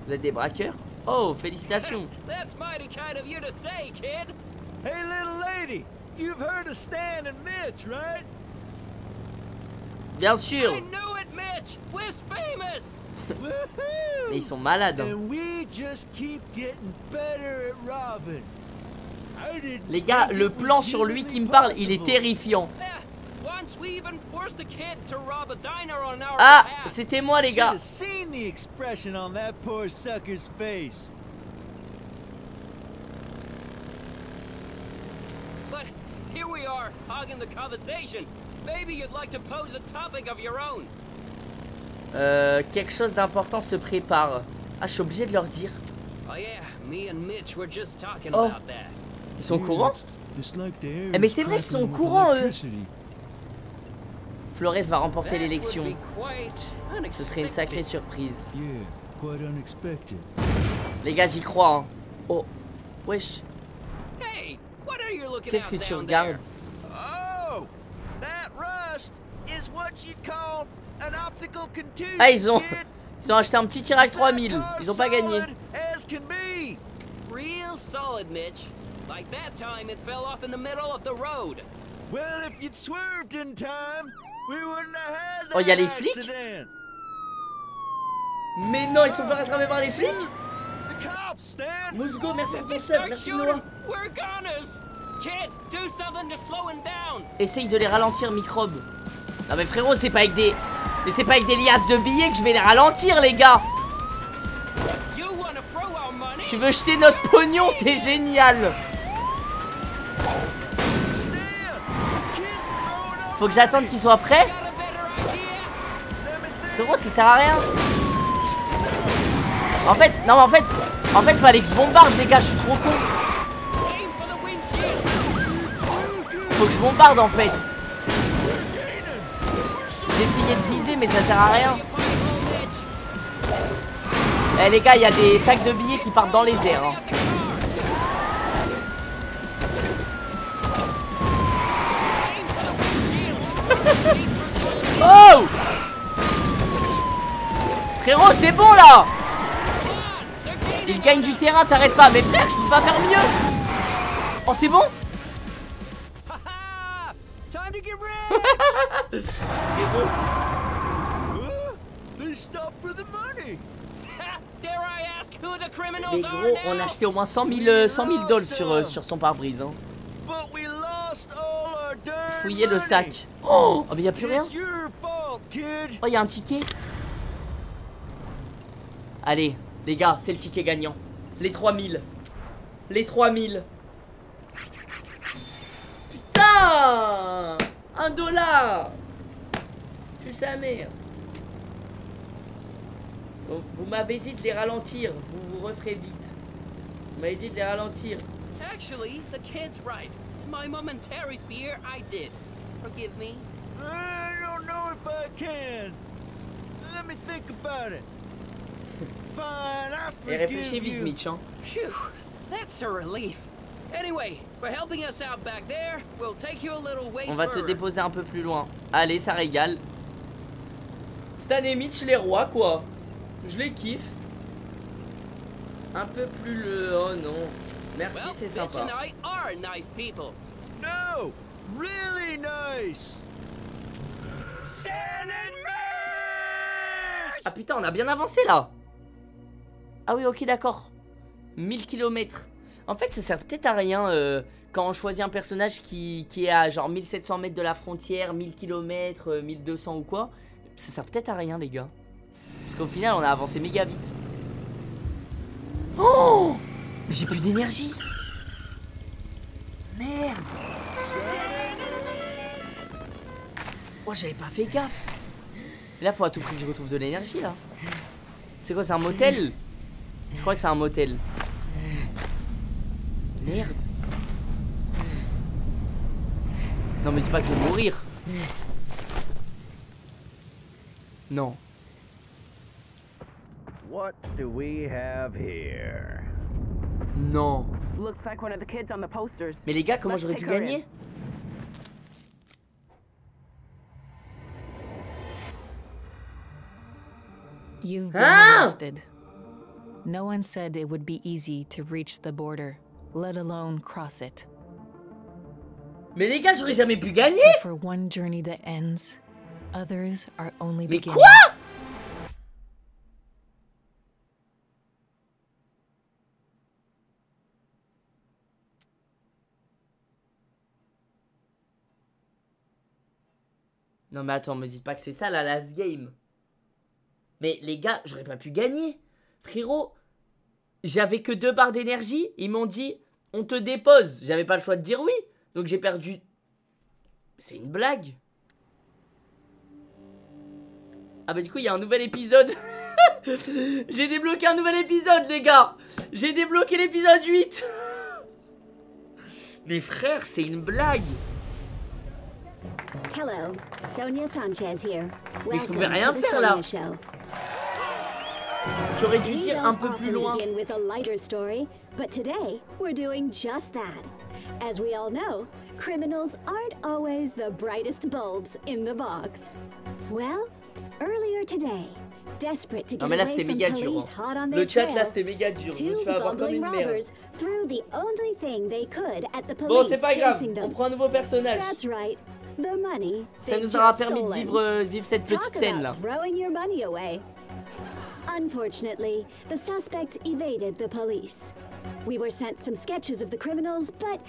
Vous êtes des braqueurs? Oh, félicitations That's mighty kind of you to say, kid. Hey, little lady, you've heard of Stan and Mitch, right? Bien sûr I knew it, Mitch. We're famous. Mais ils sont malades. hein. And we just keep getting better at didn't Les gars, le plan sur lui qui me parle, il est terrifiant. Ah, c'était moi les gars. Should've seen the expression on that poor sucker's face. But here we are, hogging the conversation. Maybe you'd like to pose a topic of your own. Euh, quelque chose d'important se prépare. Ah, je suis obligé de leur dire. Oh yeah, me and Mitch were just talking Oh. about that. Ils sont au courant? Eh, mais is c'est vrai qu'ils sont au courant, eux. Flores va remporter l'élection. Ce serait une sacrée surprise. Les gars, j'y crois. hein. Oh, wesh. Hey, what are you looking Qu'est-ce que tu regardes? Oh, that rust is what you call an optical contusion. Ah, ils ont, ils ont acheté un petit Tirac 3000. Ils ont pas gagné. Solid as can be. Real solid, Mitch. Like that time it fell off in the middle of the road. Well, if you'd swerved in time, Oh, y a les flics. Mais non, ils sont pas rattrapés par les flics The cops, Stan. Mousgo, merci pour ton sub. Merci Noah. Essaye de les ralentir, microbe. Non mais frérot, c'est pas avec des... Mais c'est pas avec des liasses de billets que je vais les ralentir, les gars? Tu veux jeter notre pognon? T'es génial Faut que j'attende qu'ils soient prêts Frérot, ça sert à rien En fait, non en fait En fait, fallait que je bombarde, les gars, je suis trop con Faut que je bombarde, en fait J'ai essayé de viser, mais ça sert à rien Eh les gars, il y a des sacs de billets qui partent dans les airs. hein. oh Frérot, c'est bon là Il gagne du terrain, t'arrêtes pas. Mais frère, je peux pas faire mieux. Oh, c'est bon Mais gros, on a acheté au moins 100 000, 100 000 dollars sur, euh, sur son pare-brise. Hein. Fouillez le sac. Oh, oh mais y a plus rien. Oh, y a un ticket. Allez, les gars, c'est le ticket gagnant. Les 3000. Les 3000. Putain Un dollar Tu sa mère. Vous m'avez dit de les ralentir. Vous vous referez vite. Vous m'avez dit de les ralentir. Actually, the kid's right. My momentary fear, I did. Forgive me. I don't know if I can. Let me think about it. Fine, I Et réfléchis forgive vite, you. Mitch. Hein. Phew, that's a relief. Anyway, for helping us out back there, we'll take you a little way On va te déposer un peu plus loin. Allez, ça régale. Stan et Mitch, les rois, quoi. Je les kiffe. Un peu plus le... Oh non. Merci, Well, c'est sympa. and I are nice people. No, really nice. Ah putain, on a bien avancé là. Ah oui, ok, d'accord. 1000 km. En fait, ça sert peut-être à rien euh, quand on choisit un personnage qui, qui est à genre 1700 mètres de la frontière, 1000 km, euh, 1200 ou quoi. Ça sert peut-être à rien, les gars. Parce qu'au final, on a avancé méga vite. Oh j'ai plus d'énergie. Merde. Oh, j'avais pas fait gaffe. Là, faut à tout prix que je retrouve de l'énergie, là. C'est quoi, c'est un motel? Je crois que c'est un motel. Merde. Non, mais dis pas que je vais mourir. Non. What do we have here? Non. Looks like one of the kids on the posters. Mais les gars, comment j'aurais pu gagner? You've been Ah! arrested. No one said it would be easy to reach the border, let alone cross it. Mais les gars, j'aurais jamais pu gagner for one journey that ends, others are only Mais beginning. quoi? Non mais attends, me dites pas que c'est ça la last game. Mais les gars, j'aurais pas pu gagner. Frérot, j'avais que deux barres d'énergie. Ils m'ont dit, on te dépose. J'avais pas le choix de dire oui. Donc j'ai perdu. C'est une blague. Ah bah du coup, il y a un nouvel épisode. J'ai débloqué un nouvel épisode, les gars. J'ai débloqué l'épisode 8. Mais frère, c'est une blague. Hello, Sonia Sanchez here. Mais je Welcome pouvais rien to the faire, là. Sonia Show. J'aurais dû dire un peu plus loin. begin with a lighter story, but today we're doing just that. As we all know, criminals aren't always the brightest bulbs in the box. Well, earlier today, desperate to Non get mais là away c'était méga dur. police hein. hot on Le their chat là c'était méga dur. Je me two suis fait avoir comme bumbling une merde. robbers threw the only thing they could at the Bon, police c'est pas grave. On prend un nouveau personnage. That's right. The money Ça nous aura permis de vivre, euh, vivre cette petite scène là. about throwing your money away. Unfortunately, the suspect evaded the police. We were sent some sketches of the criminals, but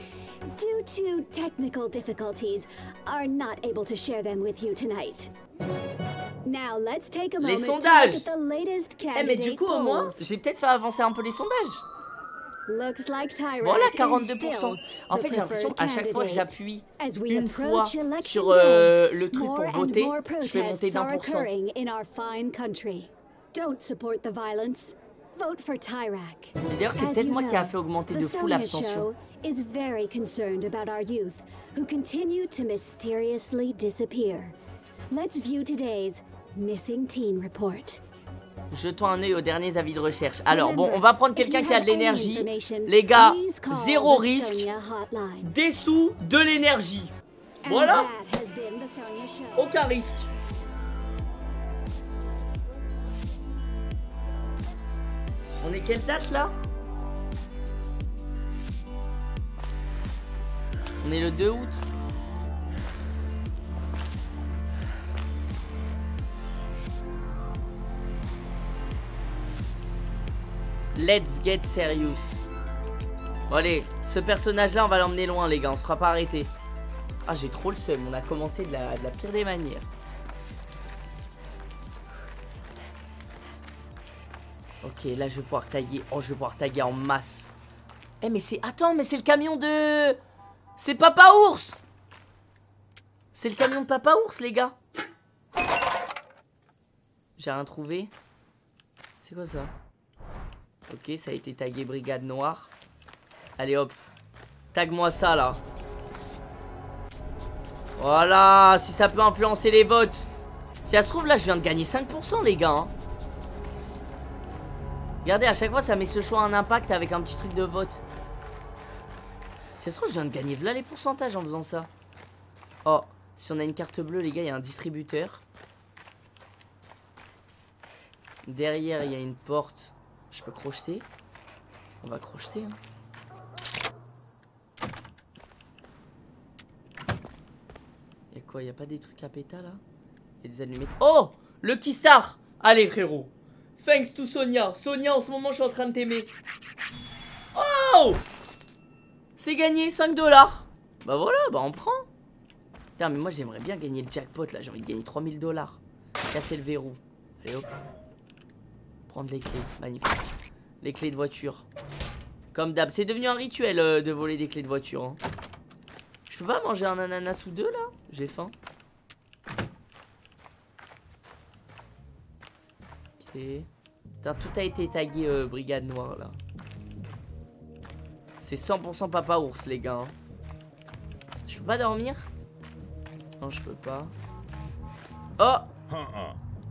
due to technical difficulties, are not able to share them with you tonight. Now let's take a Les moment to look at the latest Eh mais candidate du coup au moins, j'ai peut-être fait avancer un peu les sondages. Looks like Tyrant Voilà is 42%. still En the fait j'ai l'impression à chaque fois que j'appuie une fois sur euh, le truc pour voter, je fais monter d'un pour cent. occurring in our fine country. Don't support the violence. Vote for Tyrak. Et d'ailleurs, c'est peut-être moi qui a fait augmenter de fou l'abstention. Is very concerned about our youth who continue to mysteriously disappear. Let's view today's missing teen report. Jetons un œil aux derniers avis de recherche. Alors bon, on va prendre quelqu'un qui a de l'énergie. Les Les gars, zéro risque, des sous, de l'énergie. Voilà, aucun risque. On est quelle date là? On est le 2 août? Let's get serious. Bon allez, ce personnage là on va l'emmener loin les gars, on se fera pas arrêter. Ah j'ai trop le seum, on a commencé de la, de la pire des manières. Ok, là je vais pouvoir taguer. Oh, je vais pouvoir taguer en masse. Eh, mais c'est. Attends, mais c'est le camion de. C'est Papa Ours C'est le camion de Papa Ours, les gars. J'ai rien trouvé. C'est quoi ça? Ok, ça a été tagué Brigade Noire. Allez hop. Tag-moi ça là. Voilà, si ça peut influencer les votes. Si ça se trouve là, je viens de gagner 5% les gars. hein. Regardez, à chaque fois, ça met ce choix en impact avec un petit truc de vote. Si ça se trouve, je viens de gagner voilà les pourcentages en faisant ça. Oh, si on a une carte bleue, les gars, il y a un distributeur. Derrière, il y a une porte. Je peux crocheter. On va crocheter. Hein. Il y a quoi Il y a pas des trucs à péta là? Il y a des allumettes. Oh Lucky Star Allez, frérot. Thanks to Sonia. Sonia, en ce moment, je suis en train de t'aimer. Oh C'est gagné 5 dollars. Bah voilà, bah on prend. Putain, mais moi j'aimerais bien gagner le jackpot là. J'ai envie de gagner 3000 dollars. Casser le verrou. Allez hop. Prendre les clés. Magnifique. Les clés de voiture. Comme d'hab. C'est devenu un rituel euh, de voler des clés de voiture. hein. Je peux pas manger un ananas ou deux là? J'ai faim. Ok. Putain, tout a été tagué euh, Brigade Noire là. C'est 100% Papa Ours les gars. hein. Je peux pas dormir? Non, je peux pas. Oh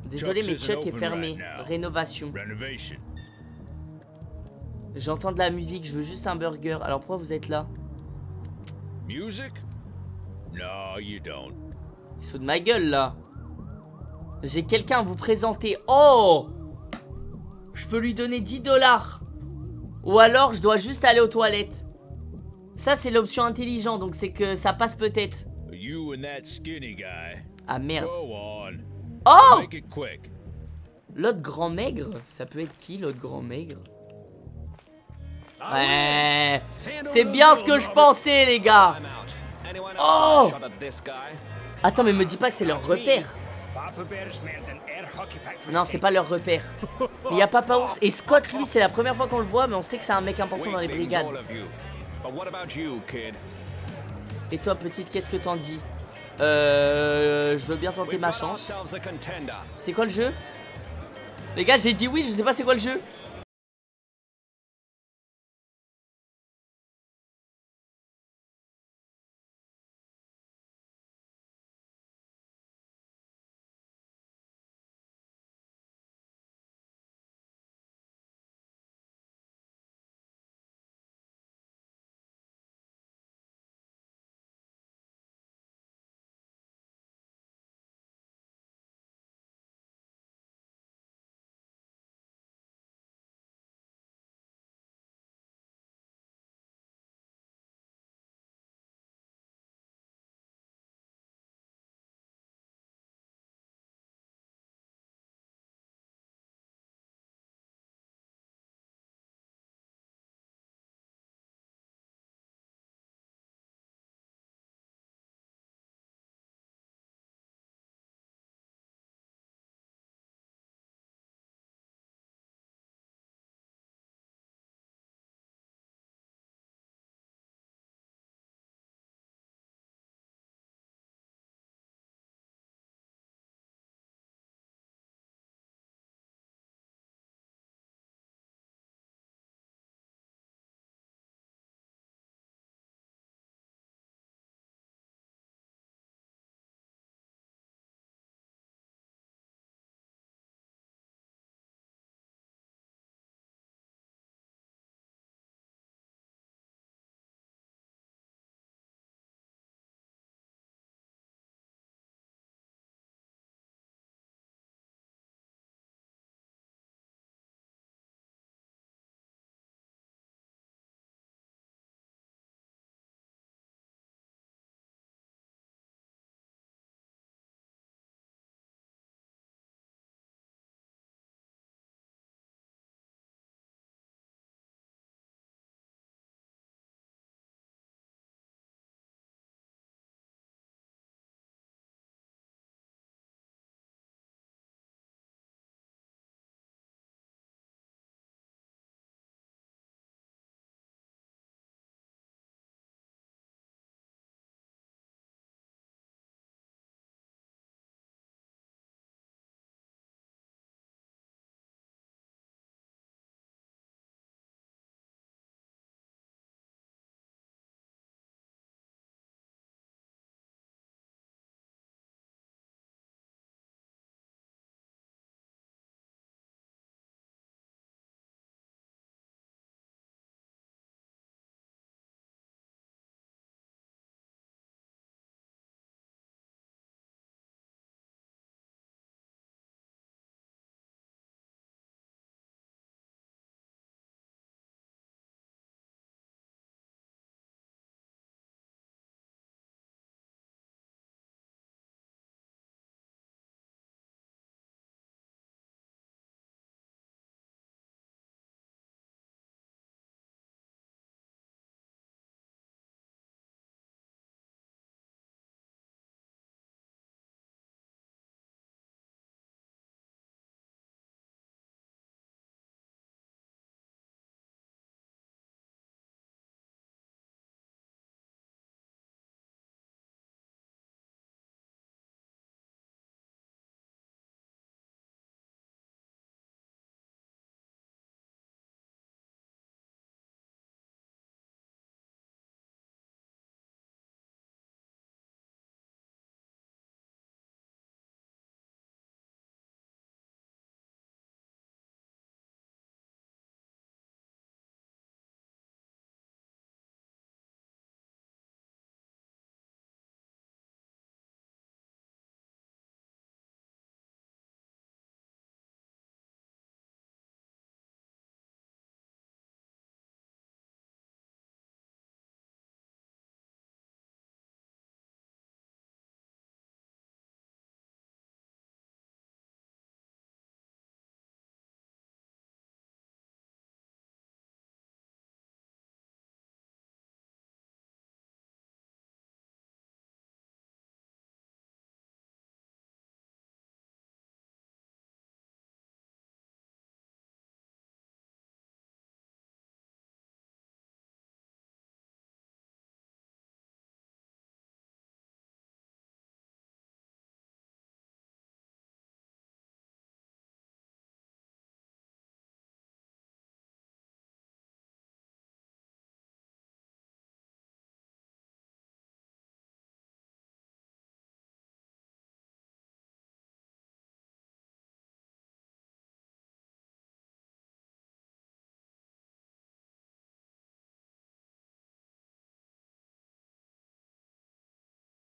Désolé, mais Chuck est fermé. Rénovation. J'entends de la musique, je veux juste un burger. Alors pourquoi vous êtes là? Music? No, you don't. Ils sont de ma gueule là. J'ai quelqu'un à vous présenter. Oh Je peux lui donner 10 dollars. Ou alors je dois juste aller aux toilettes. Ça c'est l'option intelligent, donc c'est que ça passe peut-être. Ah merde. Oh. L'autre grand maigre? Ça peut être qui l'autre grand maigre? Ouais. C'est bien ce que je pensais les gars. Oh! Attends mais me dis pas que c'est leur repère. Non c'est pas leur repère. Il y a Papa Ours et Scott lui c'est la première fois qu'on le voit mais on sait que c'est un mec important dans les brigades. Et toi petite qu'est-ce que t'en dis? Euh... Je veux bien tenter ma chance. C'est quoi le jeu? Les gars j'ai dit oui je sais pas c'est quoi le jeu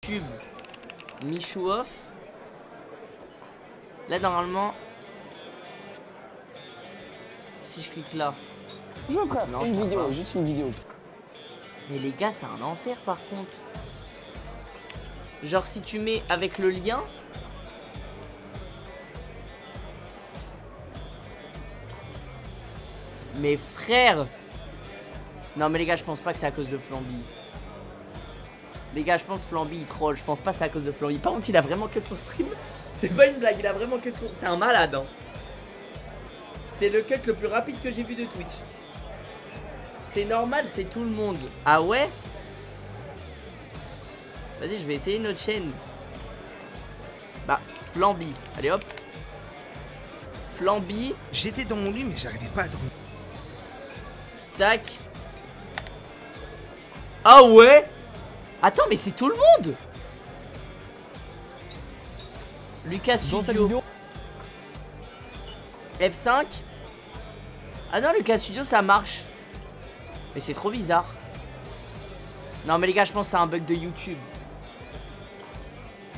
YouTube. Michou off. Là, normalement... Si je clique là... Je Non, une vidéo, pas. juste une vidéo. Mais les gars, c'est un enfer par contre. Genre si tu mets avec le lien... Mais frère Non mais les gars, je pense pas que c'est à cause de Flamby. Les gars, je pense Flamby il troll. Je pense pas c'est à cause de Flamby. Par contre, il a vraiment que de son stream. C'est pas une blague, il a vraiment que de son... C'est un malade, hein. C'est le cut le plus rapide que j'ai vu de Twitch. C'est normal, c'est tout le monde. Ah ouais? Vas-y, je vais essayer une autre chaîne. Bah, Flamby. Allez hop. Flamby. J'étais dans mon lit, mais j'arrivais pas à dormir. Tac. Ah ouais? Attends, mais c'est tout le monde Lucas Studio. F5. Ah non, Lucas Studio, ça marche. Mais c'est trop bizarre. Non, mais les gars, je pense que c'est un bug de YouTube.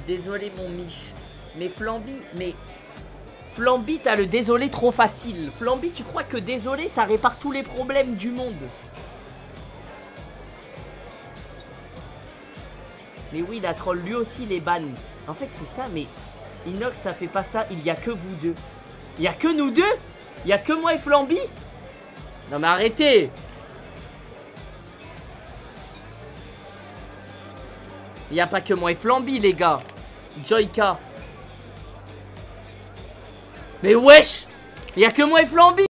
Désolé, mon Mich. Mais Flamby, mais... Flamby, t'as le désolé trop facile. Flamby, tu crois que désolé, ça répare tous les problèmes du monde? Mais oui, la troll, lui aussi, les ban. En fait, c'est ça, mais... Inox, ça fait pas ça, il y a que vous deux. Il y a que nous deux? Il y a que moi et Flamby? Non mais arrêtez Il y a pas que moi et Flamby, les gars. Joyka. Mais wesh Il y a que moi et Flamby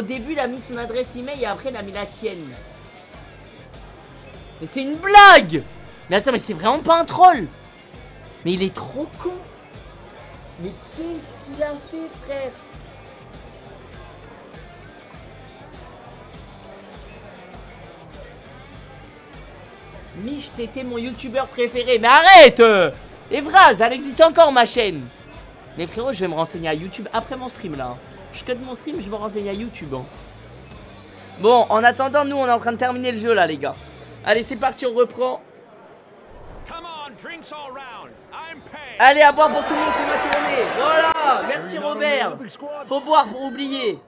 Au début, il a mis son adresse email et après, il a mis la tienne. Mais c'est une blague Mais attends, mais c'est vraiment pas un troll Mais il est trop con Mais qu'est-ce qu'il a fait, frère? Mich, t'étais mon youtubeur préféré. Mais arrête euh Evraz, elle existe encore ma chaîne Les frérots, je vais me renseigner à YouTube après mon stream là. Je cut mon stream, je me renseigne à YouTube. hein. Bon, en attendant, nous on est en train de terminer le jeu là, les gars. Allez, c'est parti, on reprend. Allez, à boire pour tout le monde, c'est ma tournée. Voilà, merci Robert. Faut boire pour oublier.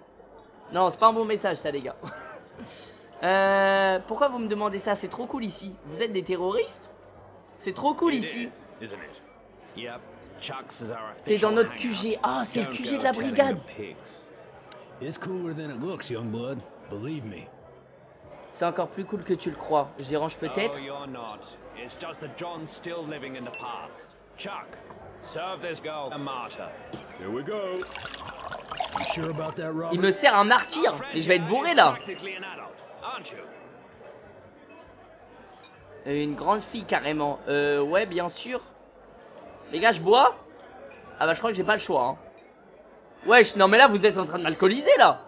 Non, c'est pas un bon message ça, les gars. Euh, pourquoi vous me demandez ça? C'est trop cool ici. Vous êtes des terroristes? C'est trop cool ici. T'es dans notre. QG. Ah, c'est le QG de la brigade. the pigs. It's cooler than it looks, young blood. Believe me. C'est encore plus cool que tu le crois. Je dérange peut-être? No, you're not. It's just that John's still living in the past. Chuck, serve this girl a martyr. Here we go. You sure about that, Robert? Il me sert un martyr. Et je vais être bourré là. Euh, Une grande fille carrément. Euh, ouais, bien sûr. Les gars, je bois Ah bah, je crois que j'ai pas le choix. Hein. Wesh, non mais là, vous êtes en train de m'alcooliser là.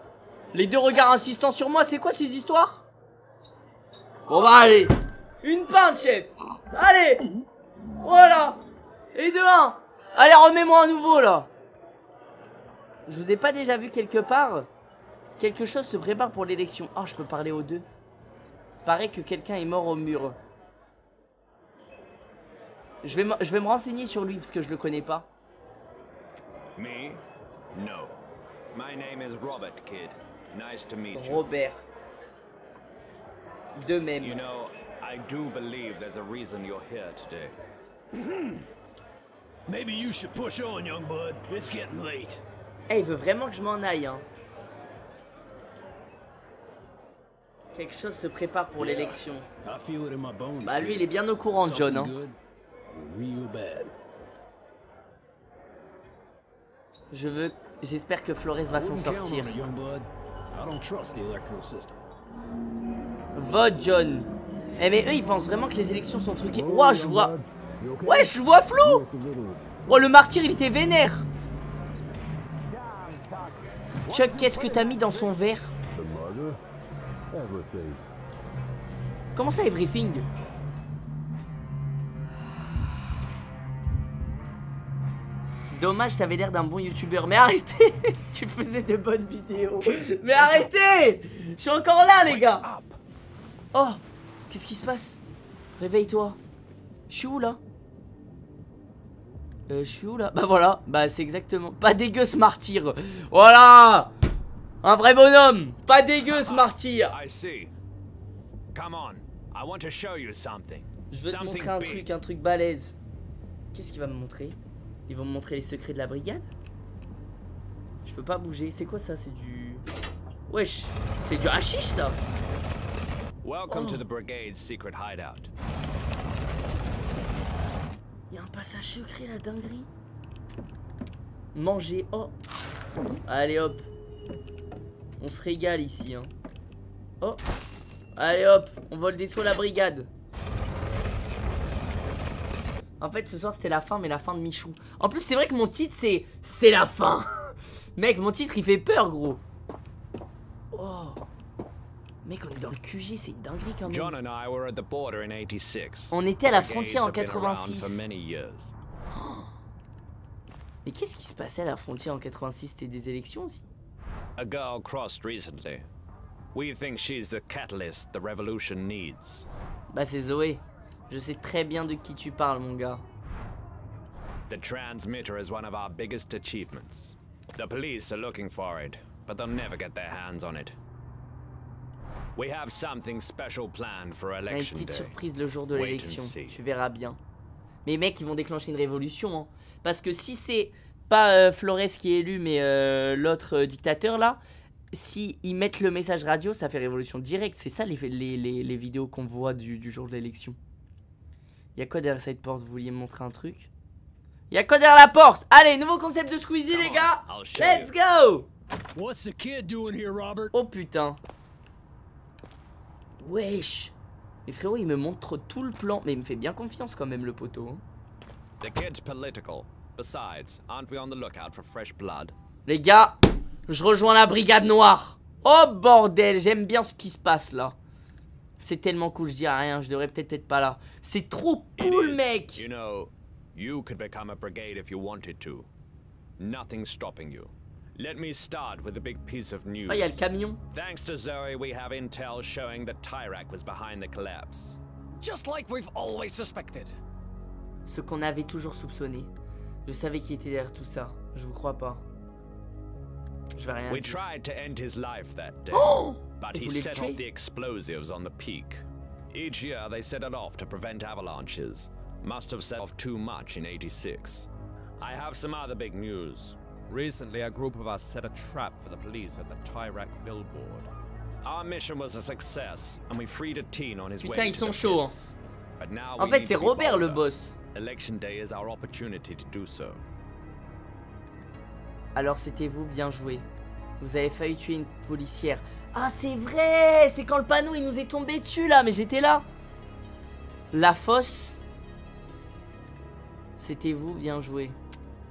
Les deux regards insistants sur moi, c'est quoi ces histoires? Bon bah allez. Une pinte, chef. Allez. Voilà. Et de un. Allez, remets-moi un nouveau là. Je vous ai pas déjà vu quelque part Quelque chose se prépare pour l'élection. Oh, je peux parler aux deux. Paraît que quelqu'un est mort au mur. Je vais, me- je vais me renseigner sur lui parce que je le connais pas. Me? No. My name is Robert, kid. Nice to meet you. Robert. De même. You know, I do believe there's a reason you're here today. Maybe you should push on, young bud. It's getting late. Eh, il veut vraiment que je m'en aille, hein. Quelque chose se prépare pour l'élection. Bah lui, il est bien au courant, John. Hein. Real bad. Je veux, j'espère que Flores va s'en sortir. Vote, John. Eh mais eux, ils pensent vraiment que les élections sont truquées. Ouah, je vois. Ouais, je vois flou. Oh, le martyr, il était vénère. Chuck, qu'est-ce que t'as mis dans son verre? Comment ça, everything? Dommage, t'avais l'air d'un bon youtubeur. Mais arrêtez Tu faisais de bonnes vidéos. Mais arrêtez Je suis encore là, les gars. Oh Qu'est-ce qui se passe? Réveille-toi. Je suis où, là? Euh, je suis où, là? Bah voilà, bah c'est exactement... Pas dégueu, ce martyr. Voilà. Un vrai bonhomme. Pas dégueu, ce martyr. I see. Come on, I want to show you something. Je veux te montrer un truc, un truc balèze. Qu'est-ce qu'il va me montrer? Ils vont me montrer les secrets de la brigade? Je peux pas bouger. C'est quoi ça? C'est du... Wesh C'est du hashish ça Welcome to Oh. the brigade's secret hideout. Il y a un passage secret la dinguerie. Manger, oh. Allez hop. On se régale ici, hein. Oh. Allez hop, on vole des sous à la brigade. En fait, ce soir c'était la fin, mais la fin de Michou. En plus, c'est vrai que mon titre c'est c'est la fin. Mec, mon titre il fait peur, gros. Oh. Mec, on est dans le QG, c'est une dinguerie quand même. John and I were at the border in 86. On était à la frontière en have been around 86. for many years. Mais qu'est-ce qui se passait à la frontière en 86 C'était des élections aussi? A girl crossed recently. We think she's the catalyst the revolution needs. Bah c'est Zoé. Je sais très bien de qui tu parles, mon gars. The transmitter is one of our biggest achievements. The police are looking for it, but they'll never get their hands on it. We have something special planned for a une election petite surprise le jour de l'élection. Tu verras bien. Mais mec, ils vont déclencher une révolution. Hein. Parce que si c'est pas euh, Flores qui est élu, mais euh, l'autre euh, dictateur là, si ils mettent le message radio, ça fait révolution directe. C'est ça les, les, les, les vidéos qu'on voit du, du jour de l'élection. Il y a quoi derrière cette porte Vous vouliez me montrer un truc? Il y a quoi derrière la porte? Allez, nouveau concept de Squeezie, les gars Let's go What's the kid doing here, Robert? Oh putain. Wesh. Mais frérot, il me montre tout le plan. Mais il me fait bien confiance quand même, le poteau. hein. The kid's political. Besides, aren't we on the lookout for fresh blood? Les gars, je rejoins la brigade noire. Oh bordel, j'aime bien ce qui se passe là. C'est tellement cool, je dis rien, je devrais peut-être être pas là. C'est trop cool, mec. You know, you could become a brigade if you wanted to. Nothing's stopping you. Let me start with a big piece of news. Oh, il y a le camion. Thanks to Zoe, we have intel showing that Tyrak was behind the collapse. Just like we've always suspected. Ce qu'on avait toujours soupçonné. Je savais qui était derrière tout ça. Je vous crois pas. Je vais rien We dire. tried to end his life that day, Oh! but he set off the explosives on the peak. Each year they set it off to prevent avalanches. Must have set off too much in 86. I have some other big news. Recently, a group of us set a trap for the police at the Tyrak billboard. Our mission was a success, and we freed a teen on his Putain, way ils to sont the chauds, hein. pits. But now En we fait, c'est Robert le boss. Election day is our opportunity to do so. Alors c'était vous, bien joué? Vous avez failli tuer une policière. Ah, c'est vrai C'est quand le panneau il nous est tombé dessus là, mais j'étais là. La fosse. C'était vous, bien joué?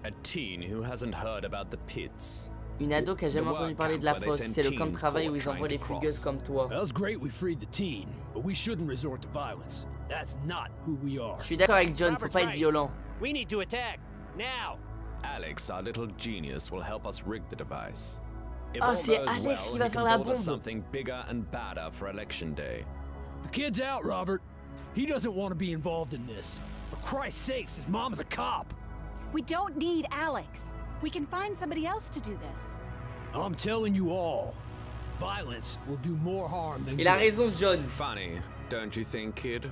A teen who hasn't heard about the pits. Une ado qui a jamais entendu parler de la fosse. C'est le camp de travail où ils envoient les fugueuses comme toi. Je suis d'accord avec John, faut pas être violent. We need to attack. Now. Alex, our little genius, will help us rig the device. If Ah, all c'est Alex well, qui va faire can la build us bombe. something bigger and badder for election day. The kid's out, Robert. He doesn't want to be involved in this. For Christ's sakes, his mom's a cop. We don't need Alex. We can find somebody else to do this. I'm telling you all, violence will do more harm than Il a raison, John. Funny, don't you think, kid?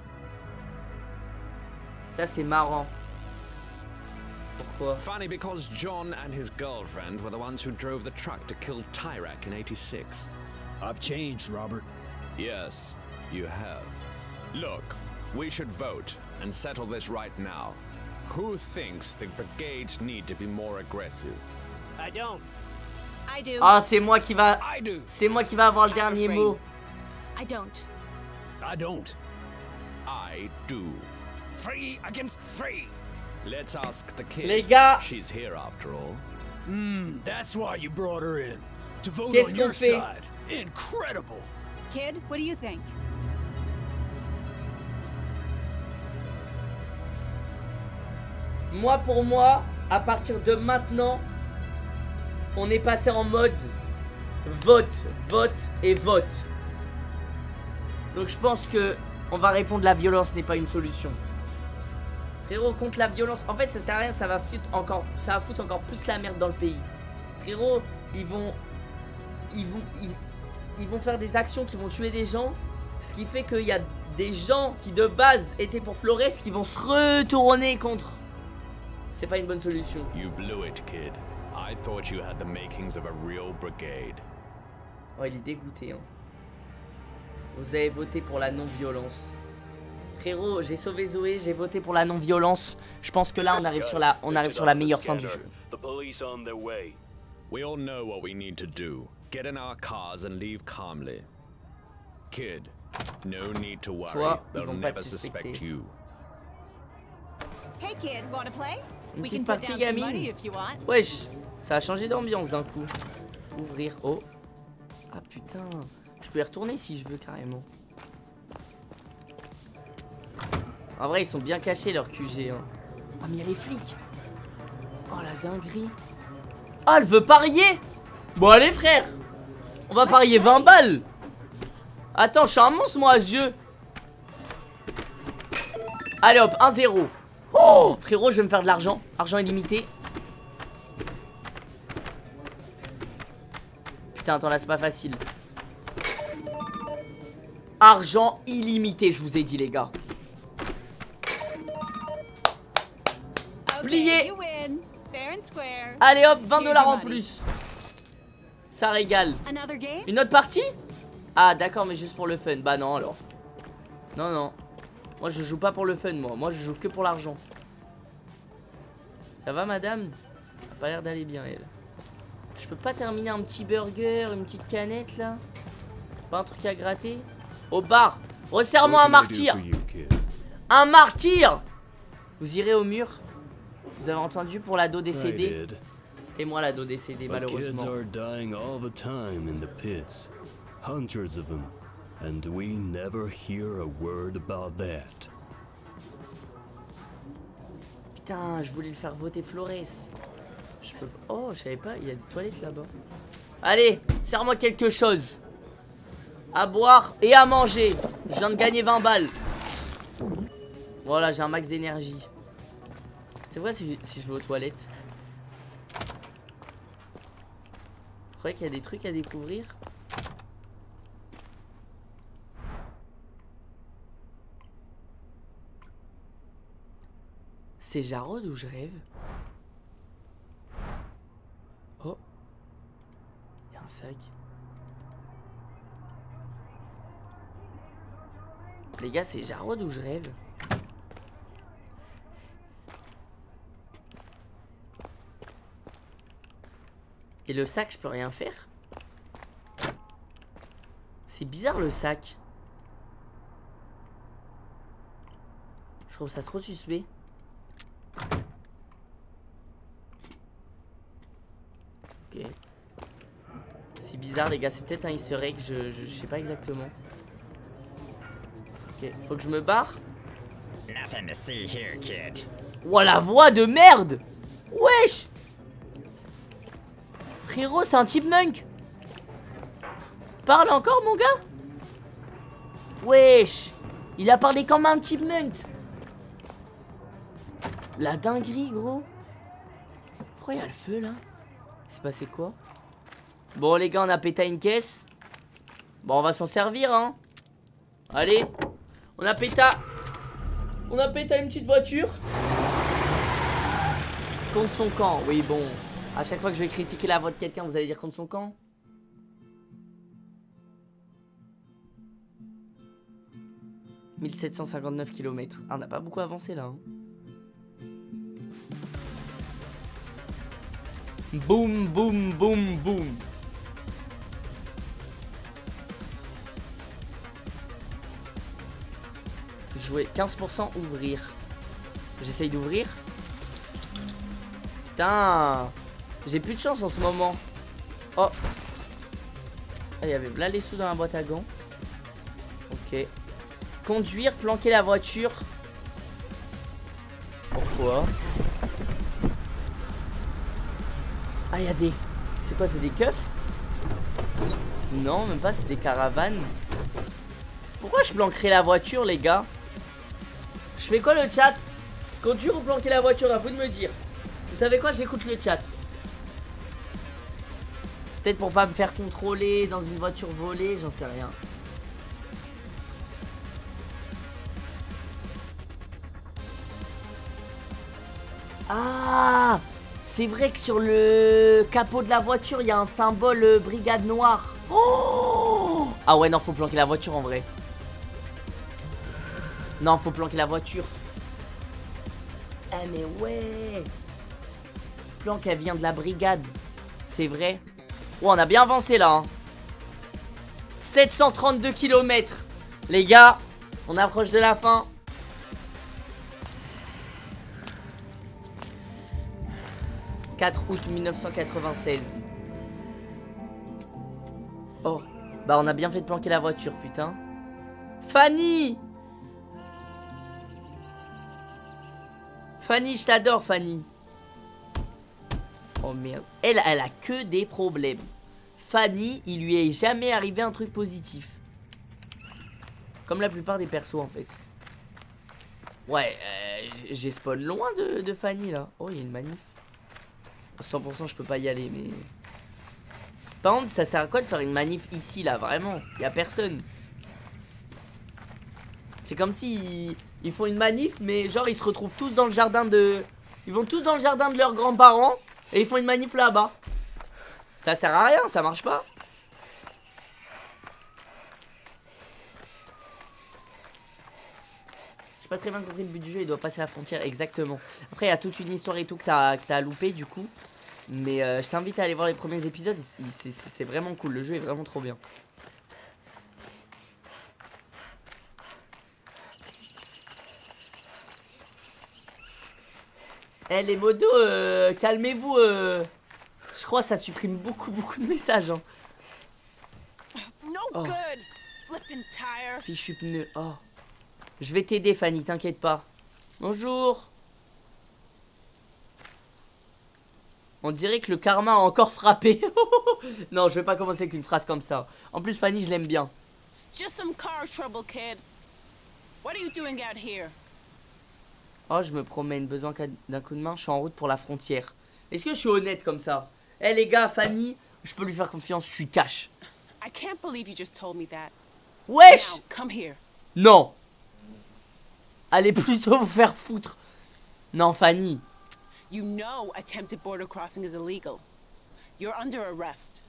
Ça, c'est marrant. Pourquoi Funny because John and his girlfriend were the ones who drove the truck to kill Tyrak in 86. I've changed, Robert. Yes, you have. Look, we should vote and settle this right now. Who thinks the brigades need to be more aggressive? I don't. I do. Ah, c'est moi qui va. I do. C'est moi qui va avoir le dernier mot. I don't. I don't. I do. Free against free. Let's ask the kid. Les gars. She's here after all. Hmm, that's why you brought her in. To vote Qu'est-ce on qu'on your fait? side. Incredible. Kid, what do you think? Moi, pour moi, à partir de maintenant, on est passé en mode vote, vote et vote. Donc je pense que on va répondre la violence n'est pas une solution. Frérot, contre la violence, en fait ça sert à rien, ça va foutre encore, ça va foutre encore plus la merde dans le pays. Frérot, ils vont, ils vont, ils, ils vont faire des actions qui vont tuer des gens, ce qui fait qu'il y a des gens qui de base étaient pour Flores qui vont se retourner contre. C'est pas une bonne solution. You blew it, kid. I thought you had the makings of a real brigade. Oh, il est dégoûté. Hein. Vous avez voté pour la non-violence. Frérot, j'ai sauvé Zoé, j'ai voté pour la non-violence. Je pense que là, on arrive sur la, on arrive sur la meilleure fin du jeu. The police on their way. We all know what we need to do. Get in our cars and leave calmly. Kid, no need to worry. Toi, ils They'll vont pas te never suspect you. Hey kid, wanna play? Une we petite can put partie down some gamine. money if you want. Wesh, ça a changé d'ambiance d'un coup. Ouvrir. Oh. Ah putain. Je peux y retourner si je veux carrément. En vrai, ils sont bien cachés leur QG. Hein. Ah, mais il y a les flics. Oh la dinguerie. Ah, elle veut parier Bon, allez, frère. On va parier 20 balles. Attends, je suis un monstre, moi, à ce jeu. Allez, hop, 1-0. Oh, frérot, je vais me faire de l'argent. Argent illimité. Putain, attends, là, c'est pas facile. Argent illimité, je vous ai dit, les gars. Plié. You win. Fair and square. Allez hop, 20 Here's dollars en plus. Ça régale. Une autre partie? Ah, d'accord, mais juste pour le fun. Bah non, alors. Non, non. Moi, je joue pas pour le fun, moi. Moi, je joue que pour l'argent. Ça va, madame? A Pas l'air d'aller bien, elle. Je peux pas terminer un petit burger, une petite canette, là? Pas un truc à gratter? Au bar Resserre-moi un martyr Un martyr Vous irez au mur? Vous avez entendu pour l'ado décédé. C'était moi l'ado décédé, malheureusement. are dying all the time in the pits. Hundreds of them. And we never hear a word about that. Putain, je voulais le faire voter Flores. Je peux Oh, je savais pas, il y a des toilettes là-bas. Allez, serre-moi quelque chose. À boire et à manger. Je viens de gagner 20 balles. Voilà, j'ai un max d'énergie. C'est vrai si, je vais aux toilettes. Vous croyez qu'il y a des trucs à découvrir C'est Jarod ou je rêve? Oh Il y a un sac. Les gars, c'est Jarod ou je rêve? Et le sac, je peux rien faire C'est bizarre le sac. Je trouve ça trop suspect. Ok. C'est bizarre les gars, c'est peut-être un easter egg, je, je, je sais pas exactement. Ok, faut que je me barre. Nothing to see here, kid. Oh la voix de merde Wesh Frérot, c'est un chipmunk Parle encore mon gars. Wesh Il a parlé comme un chipmunk La dinguerie gros. Pourquoi il y a le feu là? C'est passé quoi? Bon les gars on a pété une caisse. Bon on va s'en servir hein. Allez On a pété On a pété une petite voiture. Contre son camp Oui bon à chaque fois que je vais critiquer la voix de quelqu'un, vous allez dire contre son camp « 1759 km. On n'a pas beaucoup avancé là. Hein. Boum, boum, boum, boum. Jouer 15% ouvrir. J'essaye d'ouvrir. Putain J'ai plus de chance en ce moment. Oh Ah, il y avait là les sous dans la boîte à gants. Ok. Conduire, planquer la voiture. Pourquoi? Ah, il y a des... C'est quoi, c'est des keufs? Non, même pas, c'est des caravanes. Pourquoi je planquerai la voiture, les gars? Je fais quoi, le chat? Quand tu replanquer la voiture, à vous de me dire. Vous savez quoi? J'écoute le chat. Peut-être pour pas me faire contrôler dans une voiture volée, j'en sais rien. Ah C'est vrai que sur le capot de la voiture, il y a un symbole euh, brigade noire. Oh ah ouais, non, faut planquer la voiture en vrai. Non, faut planquer la voiture. Eh mais ouais Planque, elle vient de la brigade. C'est vrai. Oh, on a bien avancé là. hein. 732 km. Les gars, on approche de la fin. « 4 août 1996. Oh, bah on a bien fait de planquer la voiture, putain. Fanny Fanny, je t'adore, Fanny. Oh merde. Elle, elle a que des problèmes. Fanny, il lui est jamais arrivé un truc positif. Comme la plupart des persos, en fait. Ouais, euh, j'ai spawn loin de, Fanny, là. Oh, il y a une manif. 100% je peux pas y aller, mais... Par contre, ça sert à quoi de faire une manif ici, là, vraiment? Il y a personne. C'est comme si ils font une manif, mais genre ils se retrouvent tous dans le jardin de... Ils vont tous dans le jardin de leurs grands-parents et ils font une manif là-bas. Ça sert à rien, ça marche pas. J'ai pas très bien compris le but du jeu, il doit passer la frontière, exactement. Après, il y a toute une histoire et tout que t'as loupé du coup. Mais euh, je t'invite à aller voir les premiers épisodes, c'est vraiment cool, le jeu est vraiment trop bien. Eh les modos, euh, calmez-vous. euh. Je crois que ça supprime beaucoup, beaucoup de messages. Hein. No Oh. good. Flippin' tire. Fichu pneu. Oh. Je vais t'aider, Fanny, t'inquiète pas. Bonjour. On dirait que le karma a encore frappé. non, je vais pas commencer avec une phrase comme ça. En plus, Fanny, je l'aime bien. Just some car trouble, kid. What are you doing out here? Oh, je me promène, besoin d'un coup de main, je suis en route pour la frontière. Est-ce que je suis honnête comme ça? Eh les gars, Fanny, je peux lui faire confiance, je suis cash. I can't believe you just told me that. Wesh Now, come here. Non Allez plutôt vous faire foutre. Non, Fanny. You know attempted border crossing is illegal. You're under arrest.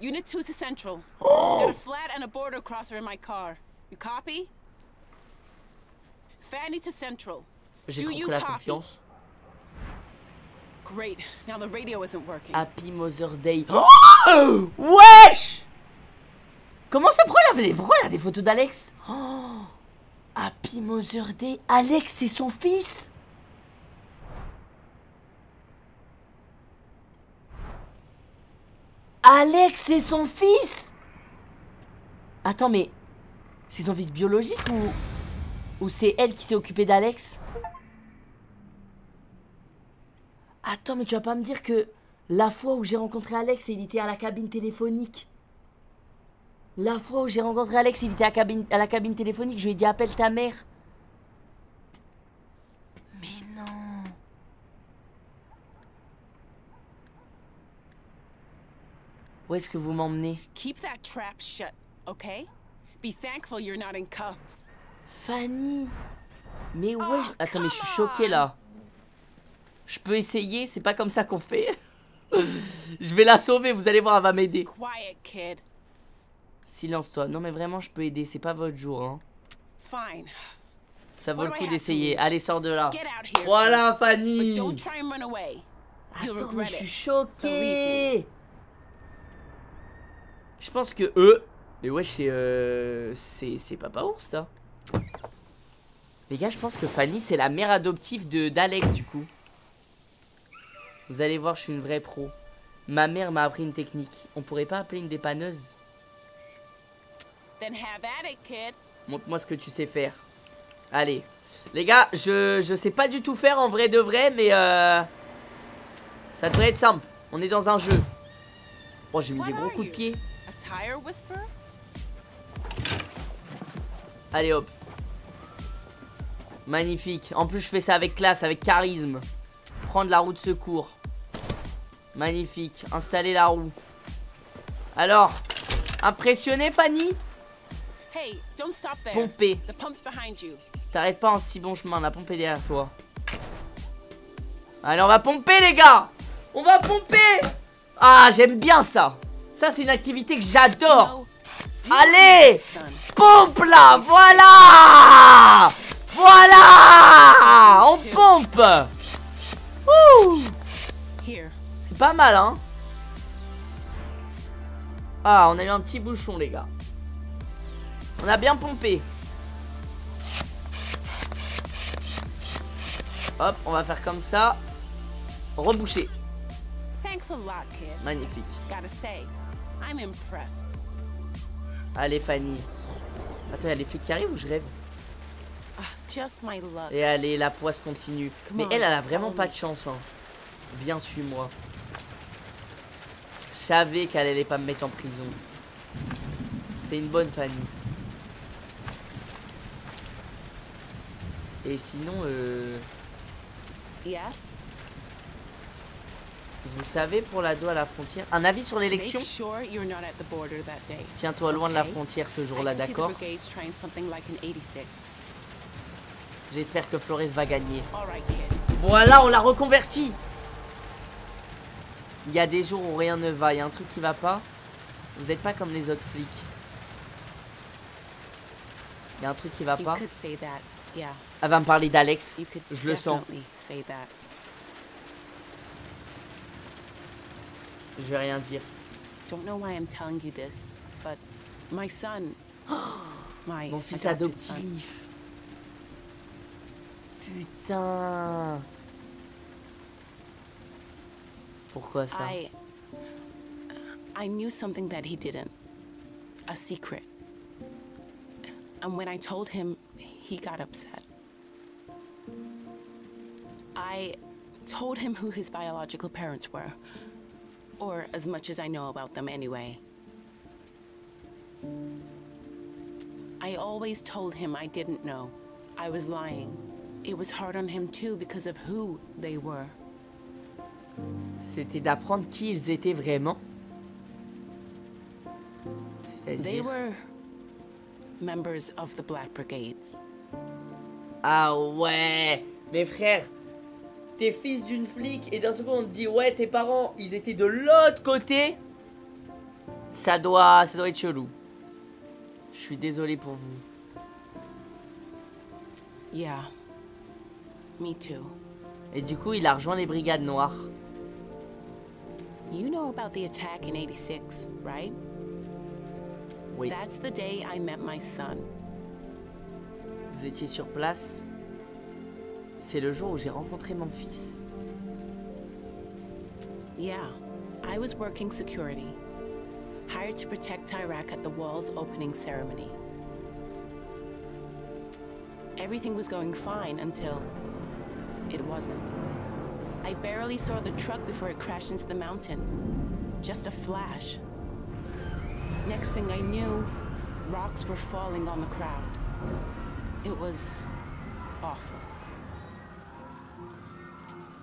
Unit 2 to Central. Got a flat and a border crosser in my car. You copy? Fanny to Central. J'ai trop pris la confiance. Great. Now the radio isn't working. Happy Mother's Day. Oh Wesh Comment ça Pourquoi elle, avait des... Pourquoi elle a des photos d'Alex? Oh Happy Mother's Day. Alex, c'est son fils Alex, c'est son fils Attends, mais... C'est son fils biologique ou... Ou c'est elle qui s'est occupée d'Alex? Attends, mais tu vas pas me dire que la fois où j'ai rencontré Alex, il était à la cabine téléphonique. La fois où j'ai rencontré Alex, il était à, cabine- à la cabine téléphonique, je lui ai dit appelle ta mère. Mais non. Où est-ce que vous m'emmenez? Keep that trap shut, okay? Be thankful you're not in cuffs. Fanny Mais ouais, je- attends, mais je suis choquée là. Je peux essayer, c'est pas comme ça qu'on fait. je vais la sauver, vous allez voir, elle va m'aider. Silence toi. Non mais vraiment, je peux aider, c'est pas votre jour hein. Fine. Ça vaut le coup d'essayer. Allez, sors de là. Voilà. Fanny. Attends, mais je suis choquée. Je pense que eux. Mais wesh, c'est euh, c'est c'est Papa Ours ça. Les gars, je pense que Fanny c'est la mère adoptive d'Alex du coup. Vous allez voir, je suis une vraie pro. Ma mère m'a appris une technique. On pourrait pas appeler une dépanneuse? Montre-moi ce que tu sais faire. Allez. Les gars, je, je sais pas du tout faire en vrai de vrai, mais euh, ça devrait être simple. On est dans un jeu. Oh, j'ai mis des gros coups de pied. Allez hop. Magnifique. En plus, je fais ça avec classe, avec charisme. Prendre la roue de secours. Magnifique. Installer la roue. Alors, impressionné, Fanny? Hey, don't stop there. Pomper. T'arrêtes pas en si bon chemin, la pompe est derrière toi. Allez, on va pomper, les gars On va pomper Ah, j'aime bien ça Ça, c'est une activité que j'adore Allez Pompe, là Voilà Voilà On pompe Ouh pas mal, hein Ah, on a eu un petit bouchon, les gars. On a bien pompé. Hop, on va faire comme ça. Reboucher. Magnifique. Allez, Fanny. Attends, il y a les flics qui arrivent ou je rêve? Ah. Et allez, la poisse continue. Mais elle, elle a vraiment pas de chance. Hein. Viens, suis-moi. Je savais qu'elle allait pas me mettre en prison. C'est une bonne Fanny. Et sinon, euh, Yes? vous savez pour l'ado à la frontière, un avis sur l'élection? Tiens-toi loin de la frontière ce jour-là, d'accord? brigades trying something like an 86. J'espère que Flores va gagner. Voilà, on l'a reconverti Il y a des jours où rien ne va, il y a un truc qui va pas. Vous êtes pas comme les autres flics. Il y a un truc qui va pas. Elle va me parler d'Alex. Je le sens. Je vais rien dire. Mon fils adoptif. Putain. Pourquoi ça I I knew something that he didn't. A secret. And when I told him, he got upset. I told him who his biological parents were. Or as much as I know about them anyway. I always told him I didn't know. I was lying. It was hard on him too because of who they were. C'était d'apprendre qui ils étaient vraiment. They were members of the Black Brigades. Ah ouais Mais frère, t'es fils d'une flic et d'un second on te dit ouais tes parents ils étaient de l'autre côté. Ça doit, ça doit être chelou. Je suis désolé pour vous. Yeah. Me too. Et du coup il a rejoint les brigades noires. You know about the attack in 86, right? Oui. That's the day I met my son. Vous étiez sur place. C'est le jour où j'ai rencontré mon fils. Yeah. I was working security. Hired to protect Tyrak at the wall's opening ceremony. Everything was going fine until it wasn't. I barely saw the truck before it crashed into the mountain. Just a flash. Next thing I knew, rocks were falling on the crowd. It was awful.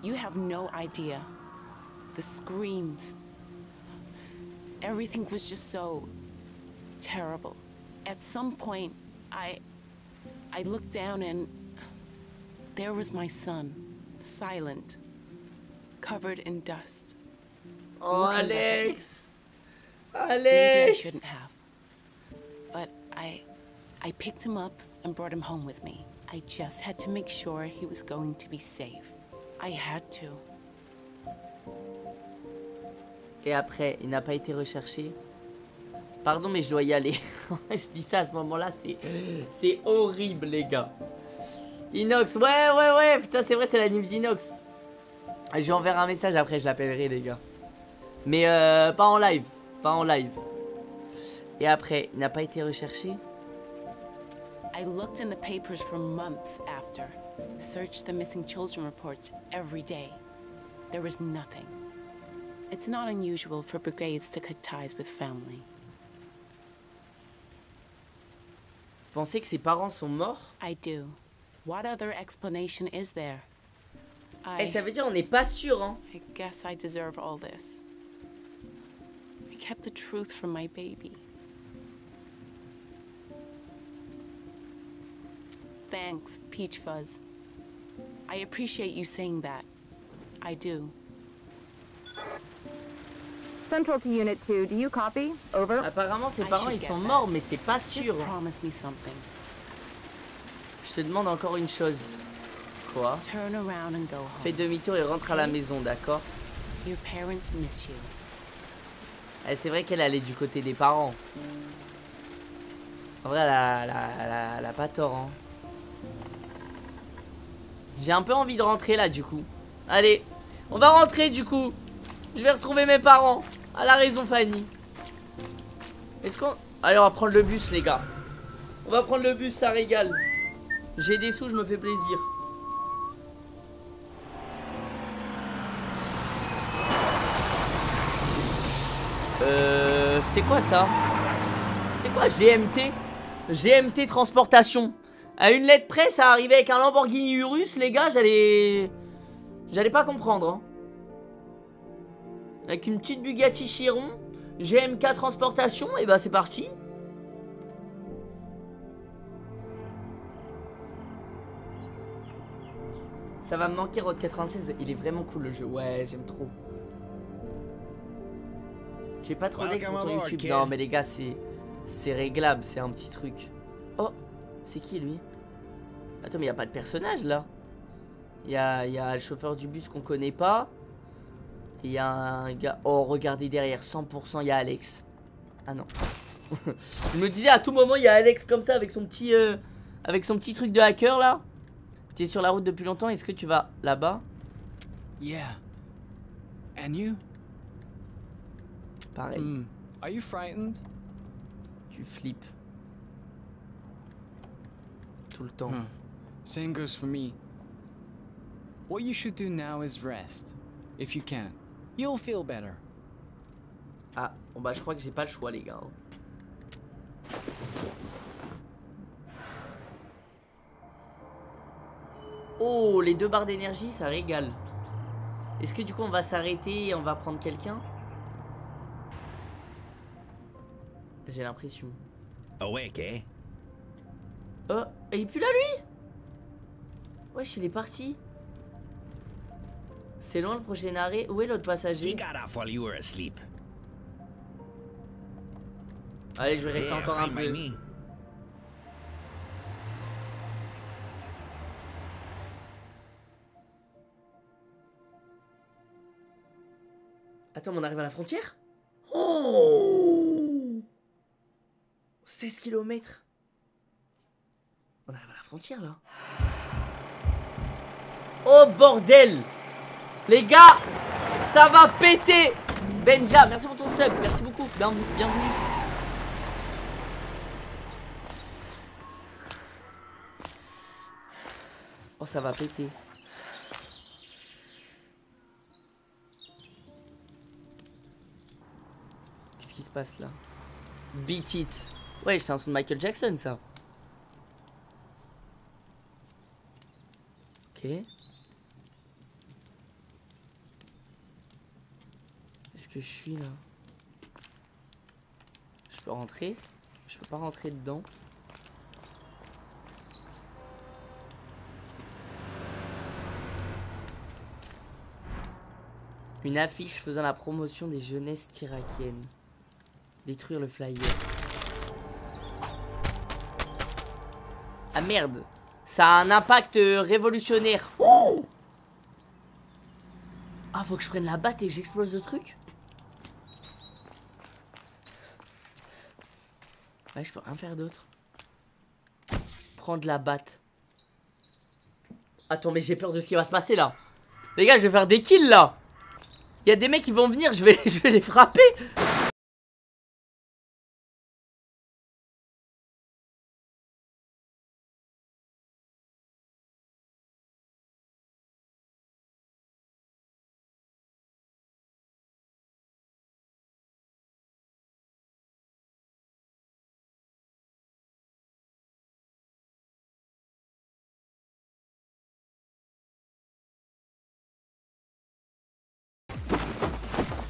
You have no idea. The screams. Everything was just so terrible. At some point, I I looked down and there was my son, silent, covered in dust. Oh me. Alex Maybe I Alex shouldn't have. But I I picked him up and brought him home with me. I just had to make sure he was going to be safe. I had to. Et après, il n'a pas été recherché. Pardon, mais je dois y aller. je dis ça à ce moment-là, c'est c'est horrible, les gars. Inox, ouais, ouais, ouais, putain, c'est vrai, c'est la nuit d'Inox. Je lui enverrai un message après, je l'appellerai, les gars. Mais euh, pas en live, pas en live. Et après, il n'a pas été recherché? I looked in the papers for months after, searched the missing children reports every day. There was nothing. It's not unusual for brigades to cut ties with family. Vous pensez que ses parents sont morts? I do. What other explanation is there? Eh, ça veut dire on n'est pas sûr, hein. I guess I deserve all this. I kept the truth from my baby. Thanks, Peach Fuzz. I appreciate you saying that. I do. Central to Unit 2, do you copy? Over. Apparemment, ses I parents ils sont that. morts, mais c'est pas Just sûr. promise me something. Je te demande encore une chose. Fais demi-tour et rentre à la maison, d'accord? Eh, C'est vrai qu'elle elle est du côté des parents. En vrai, elle a, elle a- elle a- elle a pas tort. Hein. J'ai un peu envie de rentrer là, du coup. Allez, on va rentrer, du coup. Je vais retrouver mes parents. À la raison, Fanny. Est-ce qu'on... Allez, on va prendre le bus, les gars. On va prendre le bus, ça régale. J'ai des sous, je me fais plaisir. Euh... C'est quoi ça? C'est quoi GMT GMT Transportation. À une lettre près, ça arrivait avec un Lamborghini Urus, les gars, j'allais... J'allais pas comprendre. hein. Avec une petite Bugatti Chiron, GMK Transportation, et bah c'est parti. Ça va me manquer Road 96, il est vraiment cool le jeu, ouais j'aime trop. J'ai pas trop pour ton aboard, YouTube. Non mais les gars c'est c'est réglable, c'est un petit truc. Oh, c'est qui lui? Attends mais y a pas de personnage là. Il y a, y a le chauffeur du bus qu'on connaît pas. Il y a un gars. Oh regardez derrière, 100% il y a Alex. Ah non. Je me disais à tout moment il y a Alex comme ça avec son petit euh, avec son petit truc de hacker là. T'es sur la route depuis longtemps, est-ce que tu vas là-bas? Yeah. And you? Pareil. Hmm. Are you frightened? Tu flippes. Tout le temps. Hmm. Same goes for me. What you should do now is rest. If you can. You'll feel better. Ah, bon bah je crois que j'ai pas le choix les gars. Oh, les deux barres d'énergie, ça régale. Est-ce que du coup on va s'arrêter et on va prendre quelqu'un? J'ai l'impression. Awake, eh? Oh, il est plus là lui? Wesh, il est parti. C'est loin le prochain arrêt. Où est l'autre passager? He got off while you were asleep. Allez, je vais rester encore un peu. Attends, mais on arrive à la frontière? Oh 16 km On arrive à la frontière là. Oh bordel Les gars Ça va péter Benja, merci pour ton sub, merci beaucoup, bienvenue. Oh ça va péter. Qu'est-ce qui se passe là? Beat it. Ouais, c'est un son de Michael Jackson ça. Ok. Est-ce que je suis là? Je peux rentrer? Je peux pas rentrer dedans. Une affiche faisant la promotion des jeunesses irakiennes. Détruire le flyer. Merde Ça a un impact euh, révolutionnaire. Oh ah, faut que je prenne la batte et que j'explose le truc Ouais, je peux rien faire d'autre. Prendre la batte. Attends, mais j'ai peur de ce qui va se passer là. Les gars, je vais faire des kills là. Il y a des mecs qui vont venir, je vais, je vais les frapper.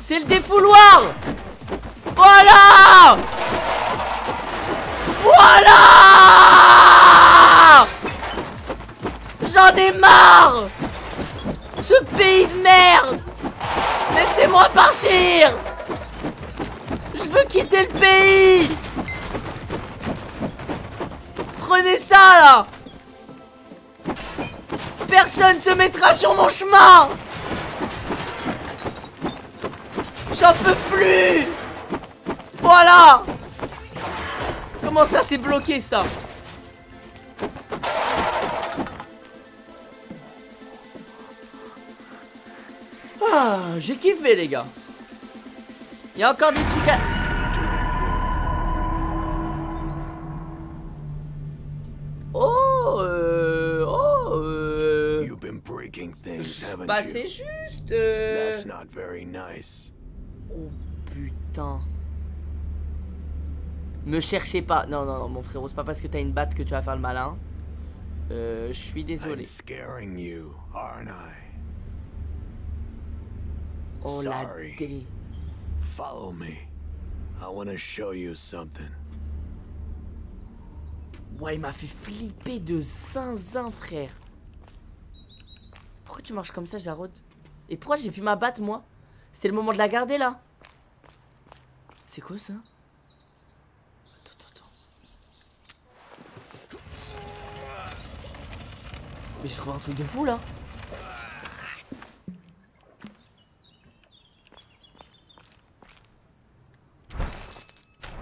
C'est le défouloir Voilà Voilà J'en ai marre Ce pays de merde Laissez-moi partir Je veux quitter le pays Prenez ça là Personne se mettra sur mon chemin J'en peux plus. Voilà. Comment ça c'est bloqué ça Ah, j'ai kiffé les gars. Il y a encore des trucs à... Oh, euh... Oh, euh... You've been breaking things, haven't Bah c'est juste... euh, That's not very nice. Oh putain. Me cherchez pas. Non, non, non, mon frérot, c'est pas parce que t'as une batte que tu vas faire le malin. Euh, je suis désolé. You? Oh la dé. Follow me. I want to show you something. Ouais, il m'a fait flipper de zinzin, frère. Pourquoi tu marches comme ça, Jarod? Et pourquoi j'ai pu m'abattre, moi? C'était le moment de la garder, là. C'est quoi, ça? Attends, attends. Mais j'ai trouvé un truc de fou, là.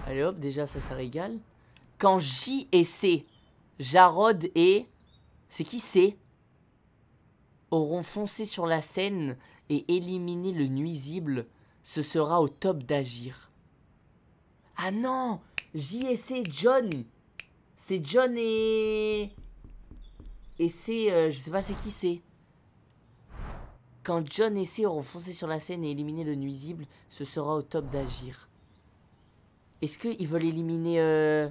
Allez hop, déjà ça, ça régale. Quand J et C, Jarod et... C'est qui C? Auront foncé sur la scène et éliminé le nuisible, ce sera au top d'agir. Ah non J et C, John C'est John et... Et c'est... euh, je sais pas c'est qui c'est. Quand John et C auront foncé sur la scène et éliminé le nuisible, ce sera au top d'agir. Est-ce qu'ils veulent éliminer euh,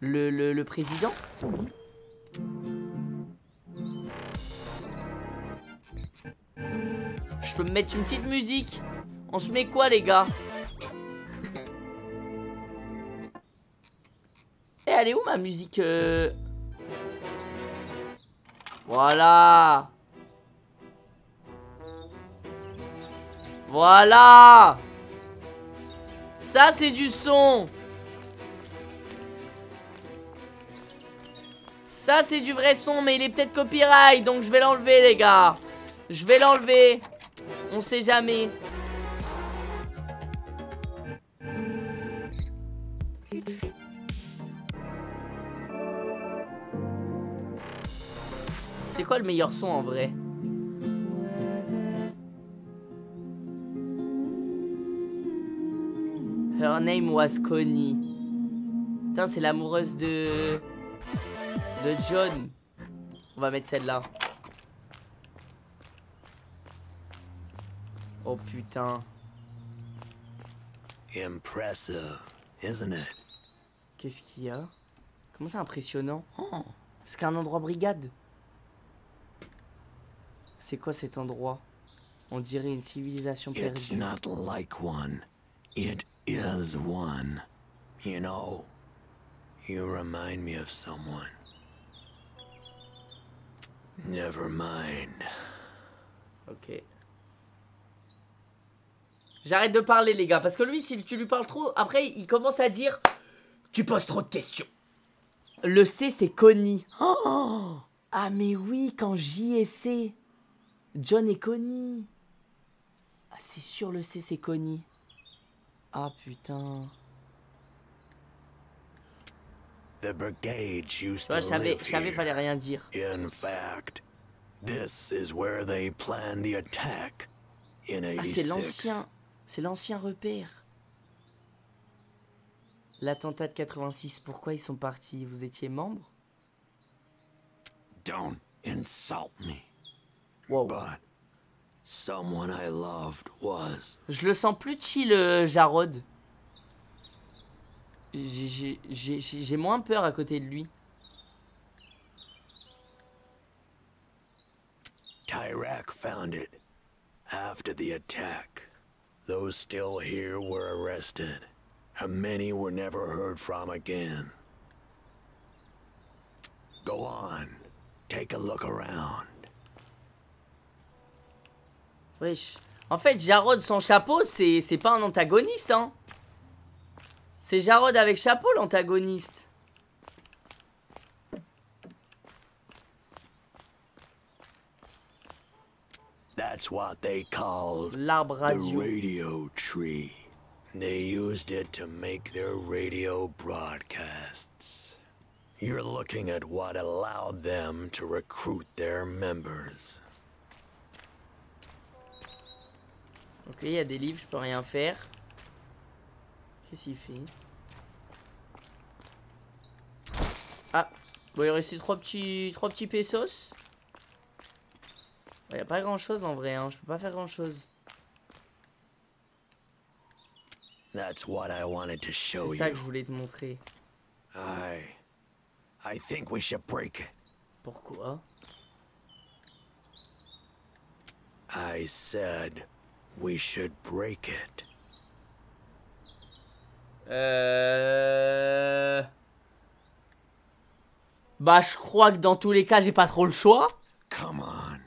le, le, le président? Je peux me mettre une petite musique. On se met quoi les gars? Eh elle est où ma musique euh? Voilà. Voilà. Ça, c'est du son. Ça, c'est du vrai son, mais il est peut-être copyright, donc je vais l'enlever, les gars. Je vais l'enlever. On sait jamais. C'est quoi le meilleur son en vrai? Her name was Connie. Putain, c'est l'amoureuse de... De John. On va mettre celle-là. Oh putain. Impressive, isn't it? Qu'est-ce qu'il y a? Comment c'est impressionnant? Oh, C'est qu'un endroit brigade. C'est quoi cet endroit? On dirait une civilisation It's perdue. not like one. It is one. You know, you remind me of someone. Never mind. Ok. J'arrête de parler les gars, parce que lui, si tu lui parles trop, après il commence à dire Tu poses trop de questions. Le C c'est Connie. Oh ah mais oui, quand J et C. John et Connie. Ah c'est sûr le C c'est Connie. Ah putain. The brigade used to je savais, je savais, fallait rien dire. In fact, this is where they planned the attack in Ah c'est 86. l'ancien, c'est l'ancien repère. L'attentat de 86, pourquoi ils sont partis? Vous étiez membre? Don't insult me. Wow. But someone I loved was. Je le sens plus chill, euh, Jarod. J'ai moins peur à côté de lui. Tyrak found it. After the attack, those still here were arrested, and many were never heard from again. Go on, take a look around. Wesh. En fait, Jarod sans chapeau, c'est pas un antagoniste, hein. C'est Jarod avec chapeau l'antagoniste. That's what they called the radio. radio tree. They used it to make their radio broadcasts. You're looking at what allowed them to recruit their members. Ok, il y a des livres, je peux rien faire. Qu'est-ce qu'il fait Ah, bon, il restait trois petits, trois petits pesos. Il n'y a pas grand chose en vrai, hein. je peux pas faire grand chose. That's what I wanted to show C'est ça que je voulais te montrer. I. I think we should break it. Pourquoi? I said we should break it. Euh... Bah, je crois que dans tous les cas, j'ai pas trop le choix. Come on.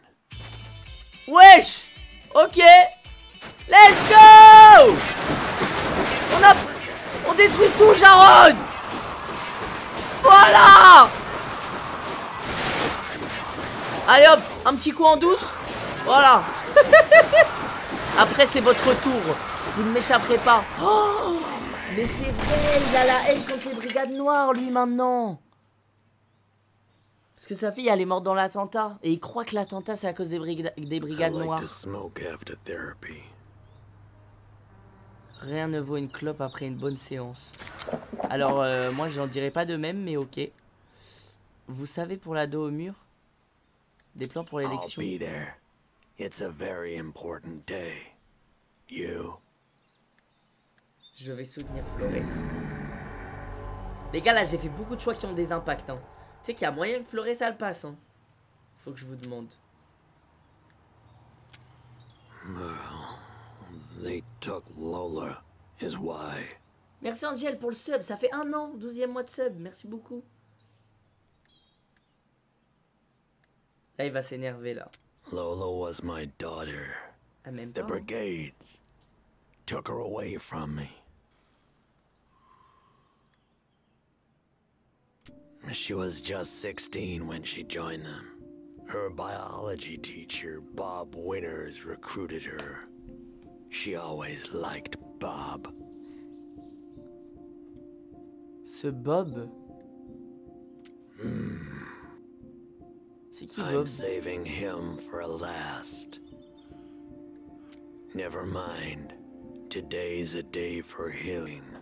Wesh Ok Let's go On a... On détruit tout, Jarod Voilà Allez hop, un petit coup en douce. Voilà. Après, c'est votre tour. Vous ne m'échapperez pas. Mais c'est vrai, il a la haine contre les brigades noires, lui, maintenant. Parce que sa fille, elle est morte dans l'attentat. Et il croit que l'attentat, c'est à cause des, brigades like noires. Rien ne vaut une clope après une bonne séance. Alors, euh, moi, j'en dirais pas de même, mais ok. Vous savez, pour l'ado au mur? Des plans pour l'élection? Je vais soutenir Flores. Les gars, là, j'ai fait beaucoup de choix qui ont des impacts. Hein. Tu sais qu'il y a moyen que Flores, ça le passe. Hein. Faut que je vous demande. Well, they took Lola, is why. Merci Angel pour le sub. Ça fait un an, 12e mois de sub. Merci beaucoup. Là, il va s'énerver, là. Lola was my daughter. Ah, même The pas. brigades took her away from me. She was just 16 when she joined them. Her biology teacher, Bob Winters, recruited her. She always liked Bob. Ce Bob. C'est qui I'm saving him for last. Never mind. Today's a day for healing.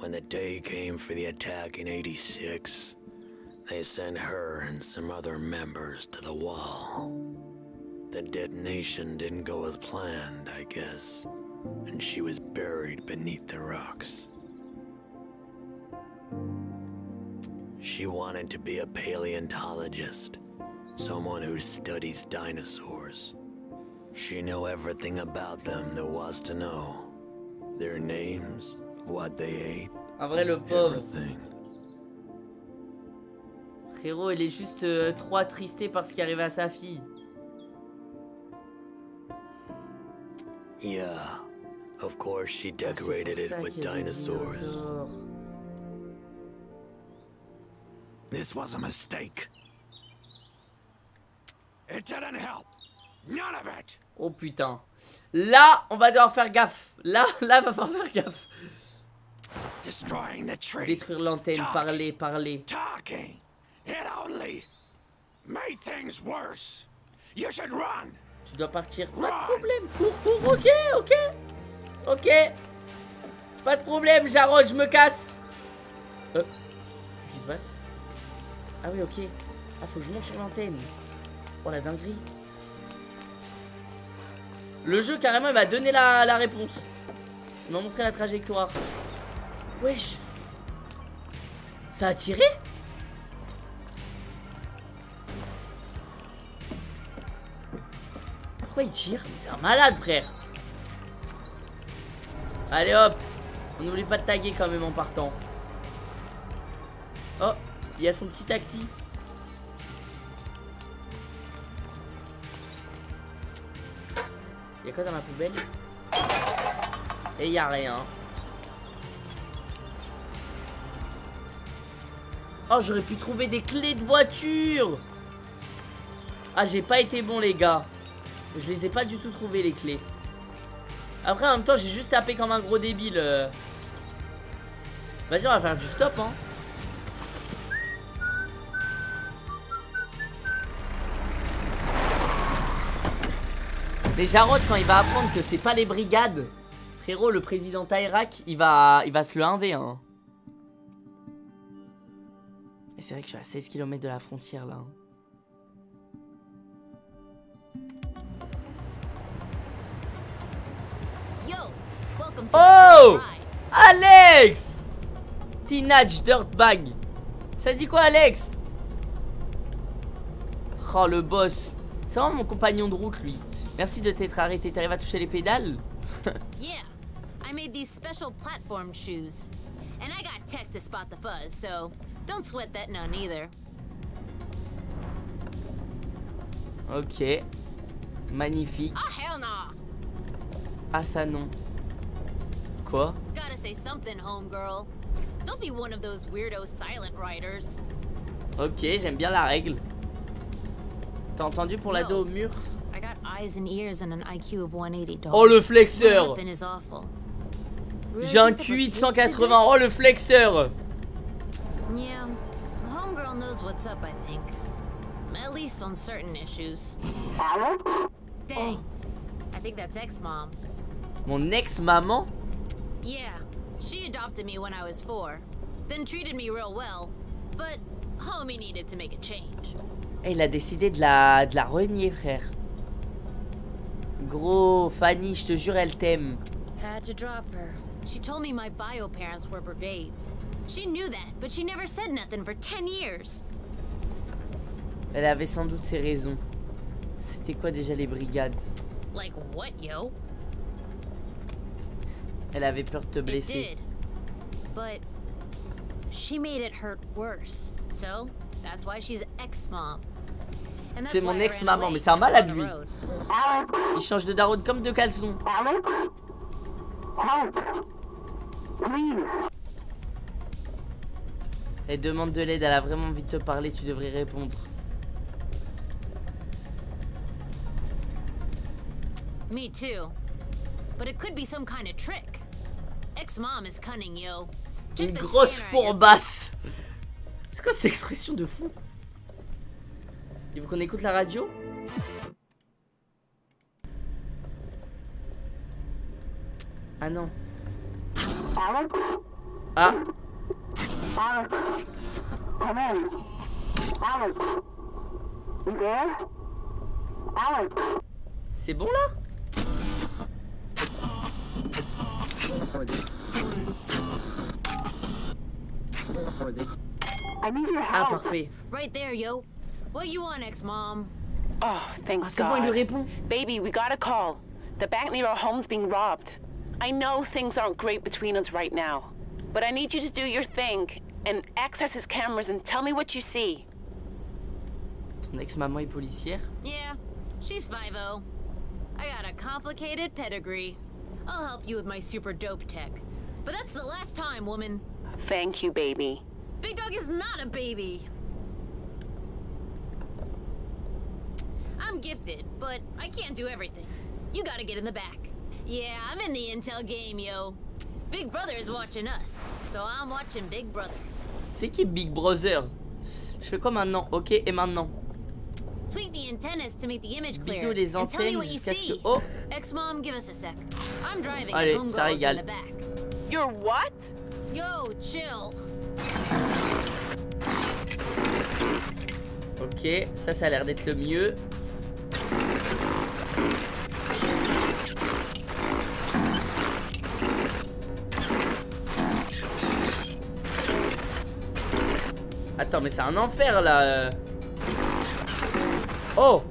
When the day came for the attack in 86, they sent her and some other members to the wall. The detonation didn't go as planned, I guess, and she was buried beneath the rocks. She wanted to be a paleontologist, someone who studies dinosaurs. She knew everything about them there was to know. Their names, what they ate, En vrai, le pauvre. everything. Frérot, il est juste euh, trop attristé par ce qui arrive à sa fille. Yeah, of course she decorated Ah, it with dinosaurs. This was a mistake. It didn't help. None of it. Oh putain. Là, on va devoir faire gaffe. Là, là, va falloir faire gaffe. Détruire l'antenne, parler, parler. Talking. It only made things worse. You should run. Tu dois partir. Pas de problème. Cours, cours. Ok, ok. Ok. Pas de problème, Jarod, je me casse. Euh, Qu'est-ce qui se passe? Ah oui, ok. Ah, faut que je monte sur l'antenne. Oh la dinguerie. Le jeu, carrément, il m'a donné la, la réponse. Il m'a montré la trajectoire. Wesh. Ça a tiré? Pourquoi il tire? C'est un malade, frère. Allez hop. On n'oublie pas de taguer quand même en partant. Oh, il y a son petit taxi. Il y a quoi dans ma poubelle? Et il y a rien. Oh, j'aurais pu trouver des clés de voiture Ah, j'ai pas été bon, les gars. Je les ai pas du tout trouvées, les clés. Après, en même temps, j'ai juste tapé comme un gros débile. euh. Vas-y, on va faire du stop, hein. Mais Jarod, quand il va apprendre que c'est pas les brigades, frérot, le président Tairak, il va, il va se le 1v1. hein. Et c'est vrai que je suis à 16 km de la frontière là. hein. Oh! Alex! Teenage Dirtbag Ça dit quoi Alex? Oh le boss. C'est vraiment mon compagnon de route lui. Merci de t'être arrêté, t'arrives à toucher les pédales? Yeah, I made these special platform shoes. And I got tech to spot the fuzz, so don't sweat that none either. Ok Magnifique Oh, hell nah! Ah ça non Quoi? Gotta say something, homegirl. Don't be one of those weirdo silent riders. Ok j'aime bien la règle T'as entendu pour la dos au mur? I got eyes and ears and an IQ of 180, dog. Oh, le flexeur. J'ai un QI de 180 Oh le flexeur Yeah, homegirl knows what's up, I think. At least on certain issues. Dang. I think that's ex-mom. Mon ex-maman? Yeah, she adopted me when I was four, then treated me real well, but homie needed to make a change. Eh, Il a décidé de la, de la renier frère Gros Fanny je te jure elle t'aime Had to drop her. She told me my bio parents were brigades. She knew that, but she never said nothing for 10 years. Elle avait sans doute ses raisons C'était quoi déjà les brigades? Like what, yo? Elle avait peur de te It blesser did. But she made it hurt worse. So, that's why she's ex-mom. And that's C'est mon ex-maman, mais c'est un malade lui. Il change de daronne comme de caleçon. Elle demande de l'aide, elle a vraiment envie de te parler, tu devrais répondre. Me too. But it could be some kind of trick. Ex-mom is cunning, yo. Une grosse fourbasse. C'est quoi cette expression de fou? Il veut qu'on écoute la radio? Ah non. Ah. Come in. Alex. You there? Alex. C'est bon là I need your Ah help. parfait. Right there, yo. What you want, ex-mom? Oh, thank Ah, c'est bon, il lui God. répond. Baby, we got a call. The bank near our home's being robbed. I know things aren't great between us right now, but I need you to do your thing and access his cameras and tell me what you see. Ton ex-maman est policière Yeah, she's 5 I got a complicated pedigree. I'll help you with my super dope tech. But that's the last time, woman. Thank you, baby. Big Dog is not a baby. I'm gifted, but I can't do everything. You gotta get in the back. Yeah, I'm in the intel game, yo. Big Brother is watching us, so I'm watching Big Brother. C'est qui Big Brother? Je fais quoi maintenant? Ok, et maintenant? Tweak the antennas to make the image clear. Bidou les and tell me antennes what you jusqu'à ce que... see. Oh Ex-mom, give us a sec. I'm driving Allez, and ça homegirl's in régale. the back. You're what? Yo, chill. Ok, ça, ça a l'air d'être le mieux. Mais c'est un enfer là. Oh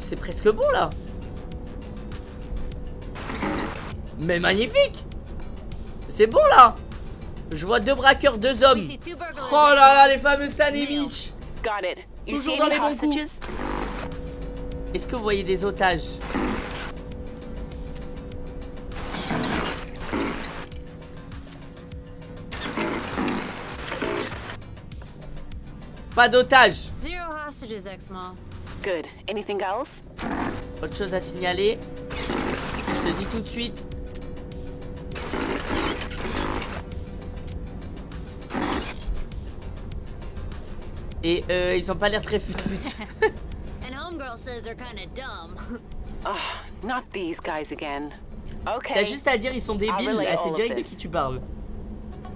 c'est presque bon là. Mais magnifique C'est bon là Je vois deux braqueurs, deux hommes. Oh là là, les fameux Stan et Mitch Toujours dans les bons coups. Est-ce que vous voyez des otages? Pas d'otages Zero hostages, X-Mom. Good. Anything else? Autre chose à signaler Je te dis tout de suite. Et euh, ils ont pas l'air très fut-fut. And Homegirl says they're kinda dumb. Oh, not these guys again. Okay. T'as juste à dire ils sont débiles, ah, c'est direct de qui tu parles.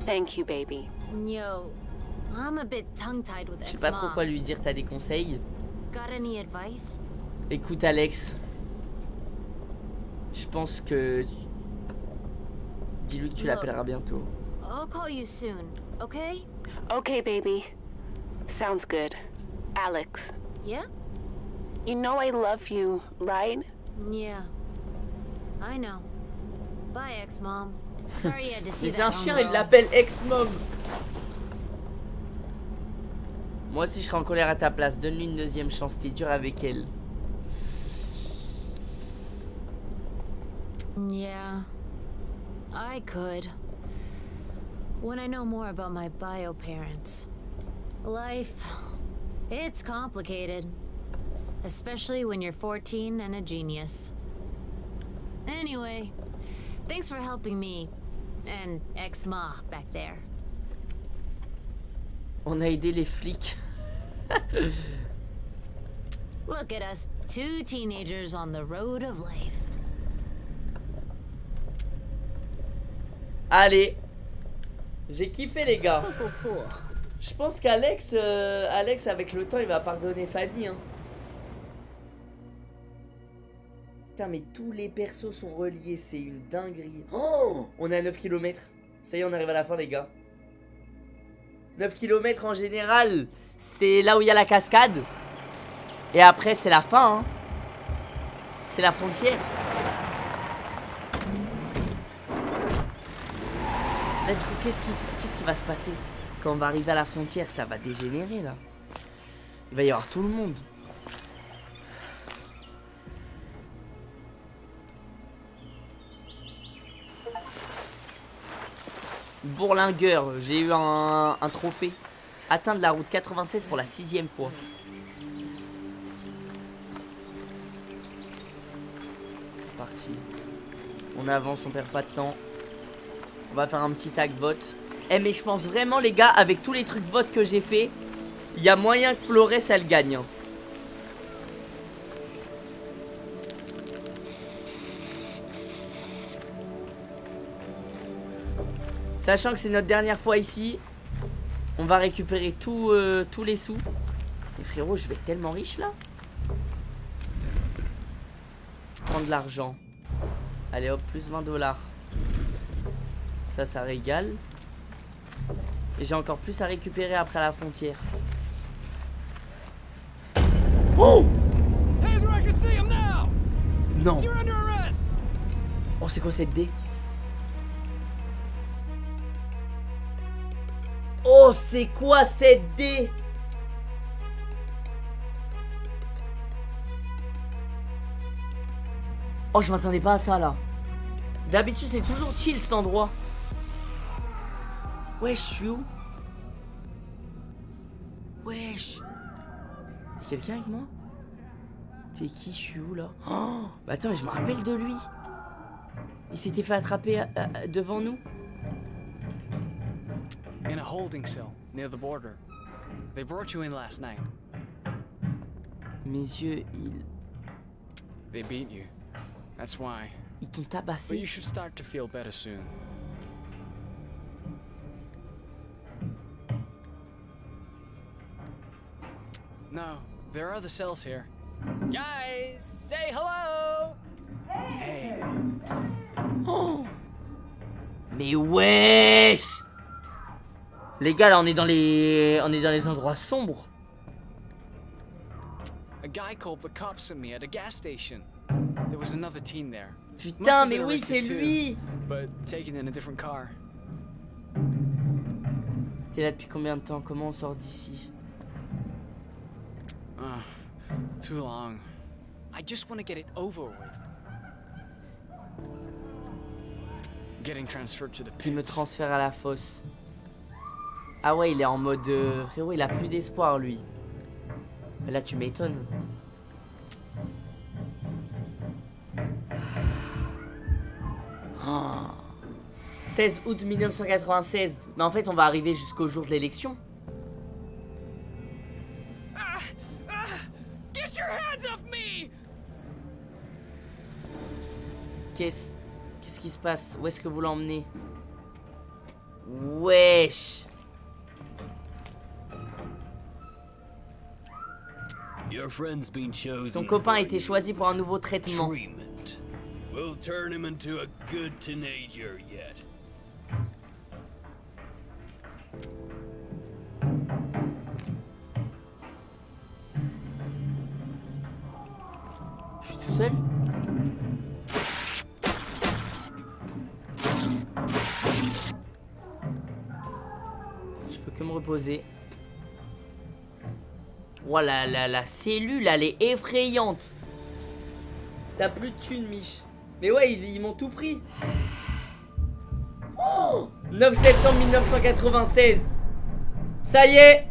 Thank you, baby. Yo, Je sais pas trop quoi lui dire, t'as des conseils? Got any advice? Écoute Alex. Je pense que... Dis-lui que tu l'appelleras bientôt. I'll call you soon, okay? Okay, baby. Sounds good. Alex, Yeah? you know I love you, right? Yeah. I know. Bye, X-Mom. Sorry you had to see that c'est un chien, il l'appelle ex-mom. Moi aussi je serais en colère à ta place. Donne-lui une deuxième chance, t'es dur avec elle. Yeah. I could. When I know more about my bio parents. Life. It's complicated. Especially when you're 14 and a genius. Anyway, thanks for helping me. And ex-ma back there. On a aidé les flics. Look at us, two teenagers on the road of life. Allez. J'ai kiffé les gars. Je pense qu'Alex, euh, Alex avec le temps il va pardonner Fanny. Hein. Putain mais tous les persos sont reliés, c'est une dinguerie. Oh on est à 9 km. Ça y est on arrive à la fin les gars. 9 km en général, c'est là où il y a la cascade. Et après c'est la fin. hein. C'est la frontière. Qu'est-ce qui, va se passer? Quand on va arriver à la frontière, ça va dégénérer là. Il va y avoir tout le monde. Bourlingueur, j'ai eu un trophée. Atteindre la route 96 pour la sixième fois. C'est parti. On avance, on perd pas de temps. On va faire un petit tag vote. Eh mais je pense vraiment les gars, avec tous les trucs vote que j'ai fait, il y a moyen que Flores elle gagne. hein. Sachant que c'est notre dernière fois ici, on va récupérer tout, euh, tous les sous. Mais frérot, je vais être tellement riche là. Prendre de l'argent. Allez hop, plus 20 dollars. Ça, ça régale. Et j'ai encore plus à récupérer après la frontière. Oh! Non! Oh, c'est quoi cette dé? Oh, c'est quoi cette dé Oh, je m'attendais pas à ça là. D'habitude, c'est toujours chill cet endroit. Wesh, je suis où? Wesh. Y'a quelqu'un avec moi? T'es qui? Je suis où là? Oh Bah attends, je me rappelle de lui. Il s'était fait attraper à- à- devant nous. In a holding cell near the border. They brought you in last night. Mes yeux, ils, They beat you. That's why. ils t'ont But you should start to feel better soon. No, there are other cells here. Guys, say hello! Hey! Oh Mais wesh Les gars, là, on est dans les, on est dans les endroits sombres. guy called the cops on me at a gas station. There was another teen there. Must Putain, mais oui, c'est lui. T'es là depuis combien de temps? Comment on sort d'ici? Uh, too long. I just want to get it over with. Getting transferred to the Qui me transfère à la fosse. Ah ouais, il est en mode... euh, frérot, il a plus d'espoir, lui. Là, tu m'étonnes. Ah. 16 août 1996. Mais en fait, on va arriver jusqu'au jour de l'élection. Qu'est-ce... Qu'est-ce qui se passe? Où est-ce que vous l'emmenez? Wesh Ton copain a été choisi pour un nouveau traitement. treatment. We'll turn him into a good teenager yet. Je suis tout seul Je peux que me reposer. Voilà, la, la cellule, elle est effrayante. T'as plus de thunes, Mich. Mais ouais, ils, m'ont tout pris. Oh 9 septembre 1996. Ça y est.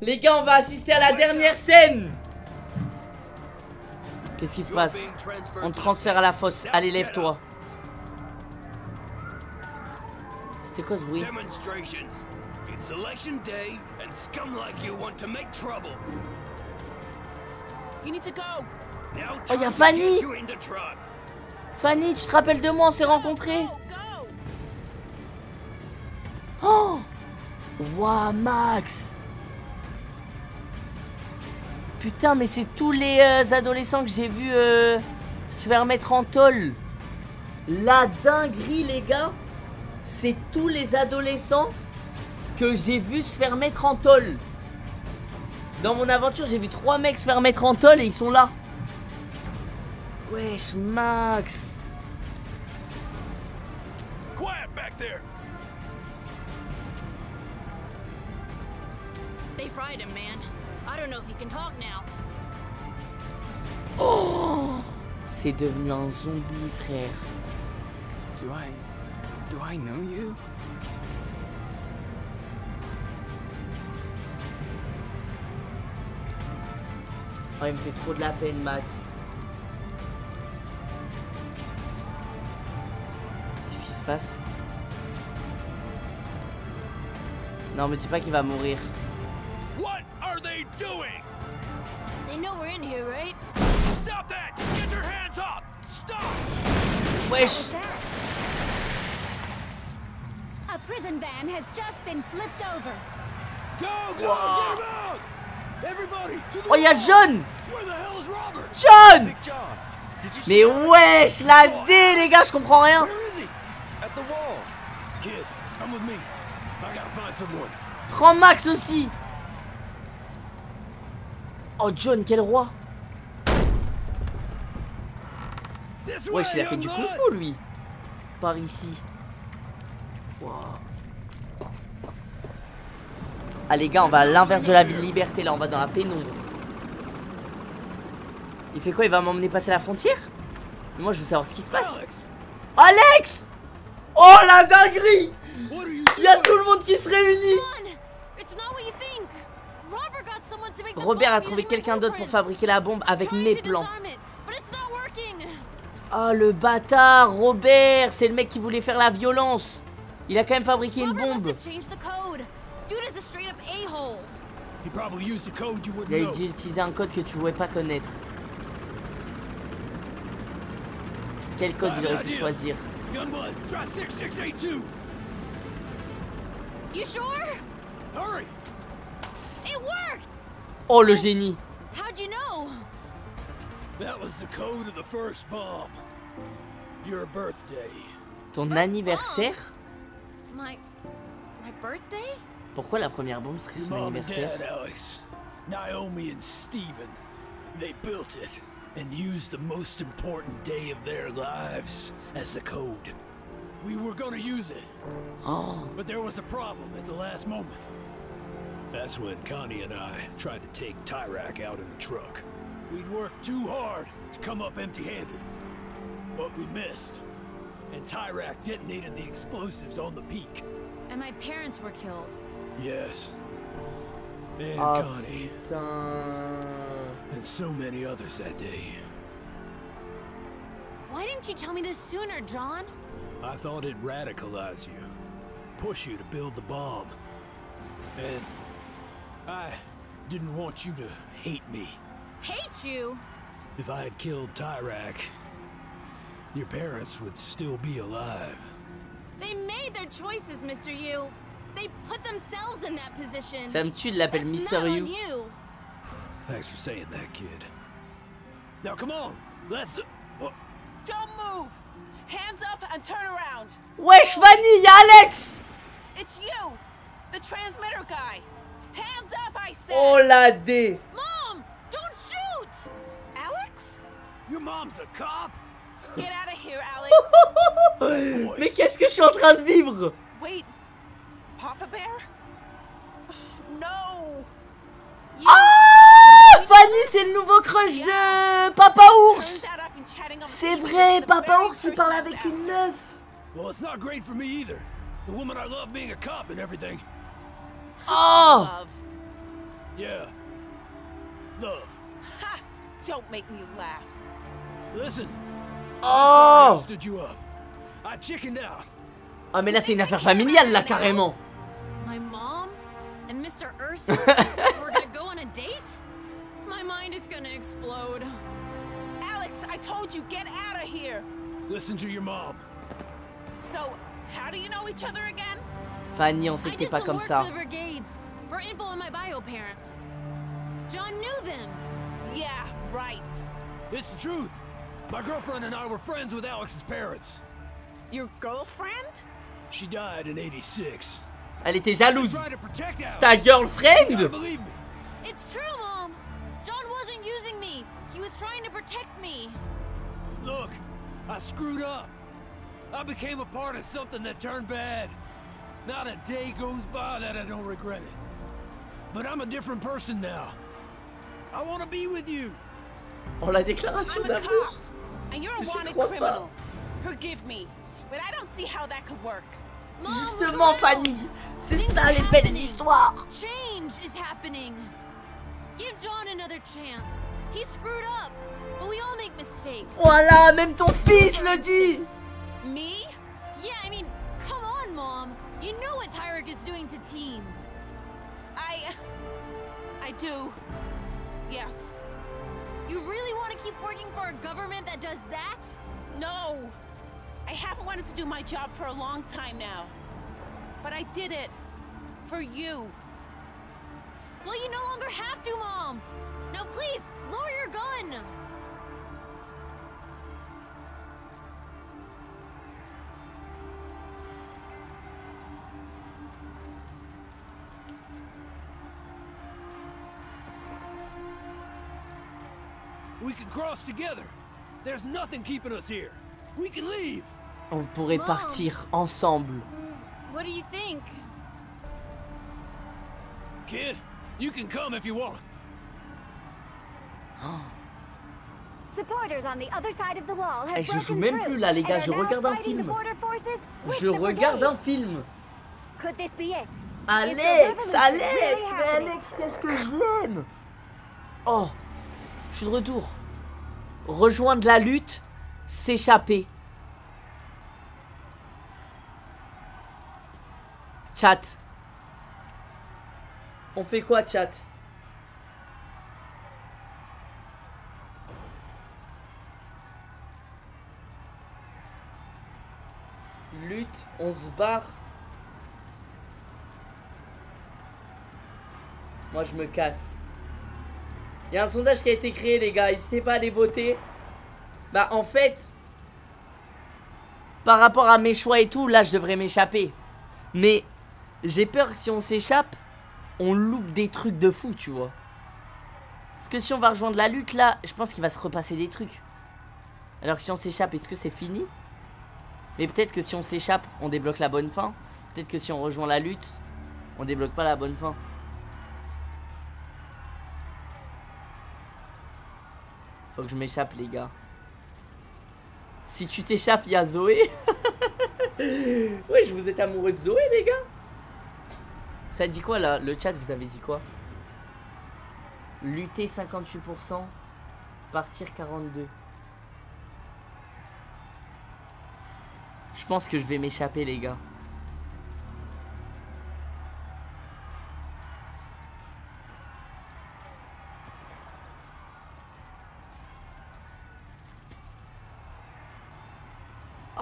Les gars, on va assister à la dernière scène. Qu'est-ce qui se passe? On te transfère à la fosse. Allez, lève-toi. C'était quoi ce bruit? It's election day, and scum like you want to make trouble. You need to go. Now Oh, y a time to Fanny. Fanny, tu te rappelles de moi, on s'est rencontrés Oh Ouah, Max Putain, mais c'est tous les euh, adolescents que j'ai vus euh, se faire mettre en tôle. La dinguerie, les gars, c'est tous les adolescents que j'ai vus se faire mettre en tôle. Dans mon aventure, j'ai vu trois mecs se faire mettre en tôle et ils sont là. Wesh, Max Quiet back there! They fried him, man. I don't know if he can talk now. Oh C'est devenu un zombie, frère. Do I. Do I know you? Oh, il me fait trop de la peine, Max. Qu'est-ce qui se passe Non, me dis pas qu'il va mourir. What are they doing? They know we're in here, right? Stop that! Get your hands up! Stop! Wesh A prison van has just been flipped over. Go, go, Wow. get him out! Oh, hell is Robert? John. John, Mais wesh, la D, les gars, je comprends rien. Prends Max aussi. Oh, John, quel roi. Wesh, il a fait du kung fu, lui. Par ici. Wow. Ah les gars, on va à l'inverse de la ville de liberté là, on va dans la pénombre. Il fait quoi Il va m'emmener passer la frontière? Mais Moi je veux savoir ce qui se passe. Alex Oh la dinguerie Il y a tout le monde qui se réunit. Robert a trouvé quelqu'un d'autre pour fabriquer la bombe avec mes plans. Oh le bâtard Robert C'est le mec qui voulait faire la violence Il a quand même fabriqué une bombe must have changed the code. Dude is a straight up a-hole. He probably used a code you Il a wouldn't know. utilisé un code que tu pouvais pas connaître. Quel code il aurait pu choisir Youngblood, try 6682. You sure? Hurry! It worked! Oh le génie How'd you know? That was the code of the first bomb. Your birthday. Ton anniversaire? My. my birthday? Pourquoi la première bombe serait son anniversaire dad, Alex. Naomi and Steven, they built it and used the most important day of their lives as the code. We were gonna use it. Oh. But there was a problem at the last moment. That's when Connie and I tried to take Tyrak out in the truck. We'd worked too hard to come up empty-handed. But we missed. And Tyrak detonated the explosives on the peak. And my parents were killed. Yes. And Ah, Connie. putain. And so many others that day. Why didn't you tell me this sooner, John? I thought it'd radicalize you. Push you to build the bomb. And I didn't want you to hate me. Hate you? If I had killed Tyrak, your parents would still be alive. They made their choices, Mr. Yu. They put themselves in that position. Ça me tue de l'appeler Mr. you. Thanks for saying that, kid. Now come on, let's. What? Don't move! Hands up and turn around! Wesh y'a Alex It's you! The transmitter guy! Hands up, I said! Oh la D Mom! Don't shoot! Alex? Your mom's a cop? Get out of here, Alex! Mais qu'est-ce que je suis en train de vivre? Wait. Papa Bear? No! Ah Fanny, c'est le nouveau crush de Papa Ours C'est vrai, Papa Ours, il parle avec une meuf Well, it's not great for me either. The woman I love being a cop and everything. Oh Love. Yeah. Love. Ha! Don't make me laugh. Listen. Oh I stood you up. I chickened out. Ah mais là c'est une affaire familiale là carrément My mom and Mr. Ursus? We're gonna go on a date? My mind is gonna explode. Alex, I told you, get out of here! Listen to your mom. So, how do you know each other again? Fanny, on sait I que t'es did pas some comme ça. for the brigades for info on my bio parents. John knew them. Yeah, right. It's the truth. My girlfriend and I were friends with Alex's parents. Your girlfriend? She died in 86. Elle était jalouse. Ta girlfriend? It's true, Mom. John wasn't using me. He was trying to protect me. Look, I screwed up. I became a part of something that turned bad. Not a day goes by that I don't regret it. But I'm a different person now. I want to be with you. Oh la déclaration d'amour and you're a wanted criminal. Forgive me, but I don't see how that could work. Justement Fanny C'est ça les belles histoires Change is happening. Give John another chance. He screwed up, but we all make mistakes. Voilà, même ton fils le dit Me? Yeah, I mean, come on, Mom. You know what Tyrick is doing to teens. I. I do. Yes. You really want to keep working for a government that does that? No! I haven't wanted to do my job for a long time now. But I did it. For you. Well, you no longer have to, Mom. Now, please, lower your gun. We can cross together. There's nothing keeping us here. We can leave. On pourrait partir ensemble. What do you think? Kid, you can come if you want. Supporters on the other side of the wall have Eh, je joue broken même through plus là les gars, je regarde un film. border forces with Je the regarde un film. Could this be it? Alex, Alex, mais? Alex, qu'est-ce que je l'aime? Oh, je suis de retour. Rejoindre la lutte, s'échapper. Chat. On fait quoi, chat? Lutte, on se barre. Moi, je me casse. Il y a un sondage qui a été créé, les gars. N'hésitez pas à aller voter. Bah, en fait, par rapport à mes choix et tout, là, je devrais m'échapper. Mais j'ai peur que si on s'échappe, on loupe des trucs de fou, tu vois. Parce que si on va rejoindre la lutte, là, je pense qu'il va se repasser des trucs. Alors que si on s'échappe, est-ce que c'est fini? Mais peut-être que si on s'échappe, on débloque la bonne fin. Peut-être que si on rejoint la lutte, on débloque pas la bonne fin. Faut que je m'échappe, les gars. Si tu t'échappes, il y a Zoé. ouais, je vous êtes amoureux de Zoé, les gars. Ça dit quoi, là? Le chat, vous avez dit quoi? Lutter 58%, partir 42. Je pense que je vais m'échapper, les gars.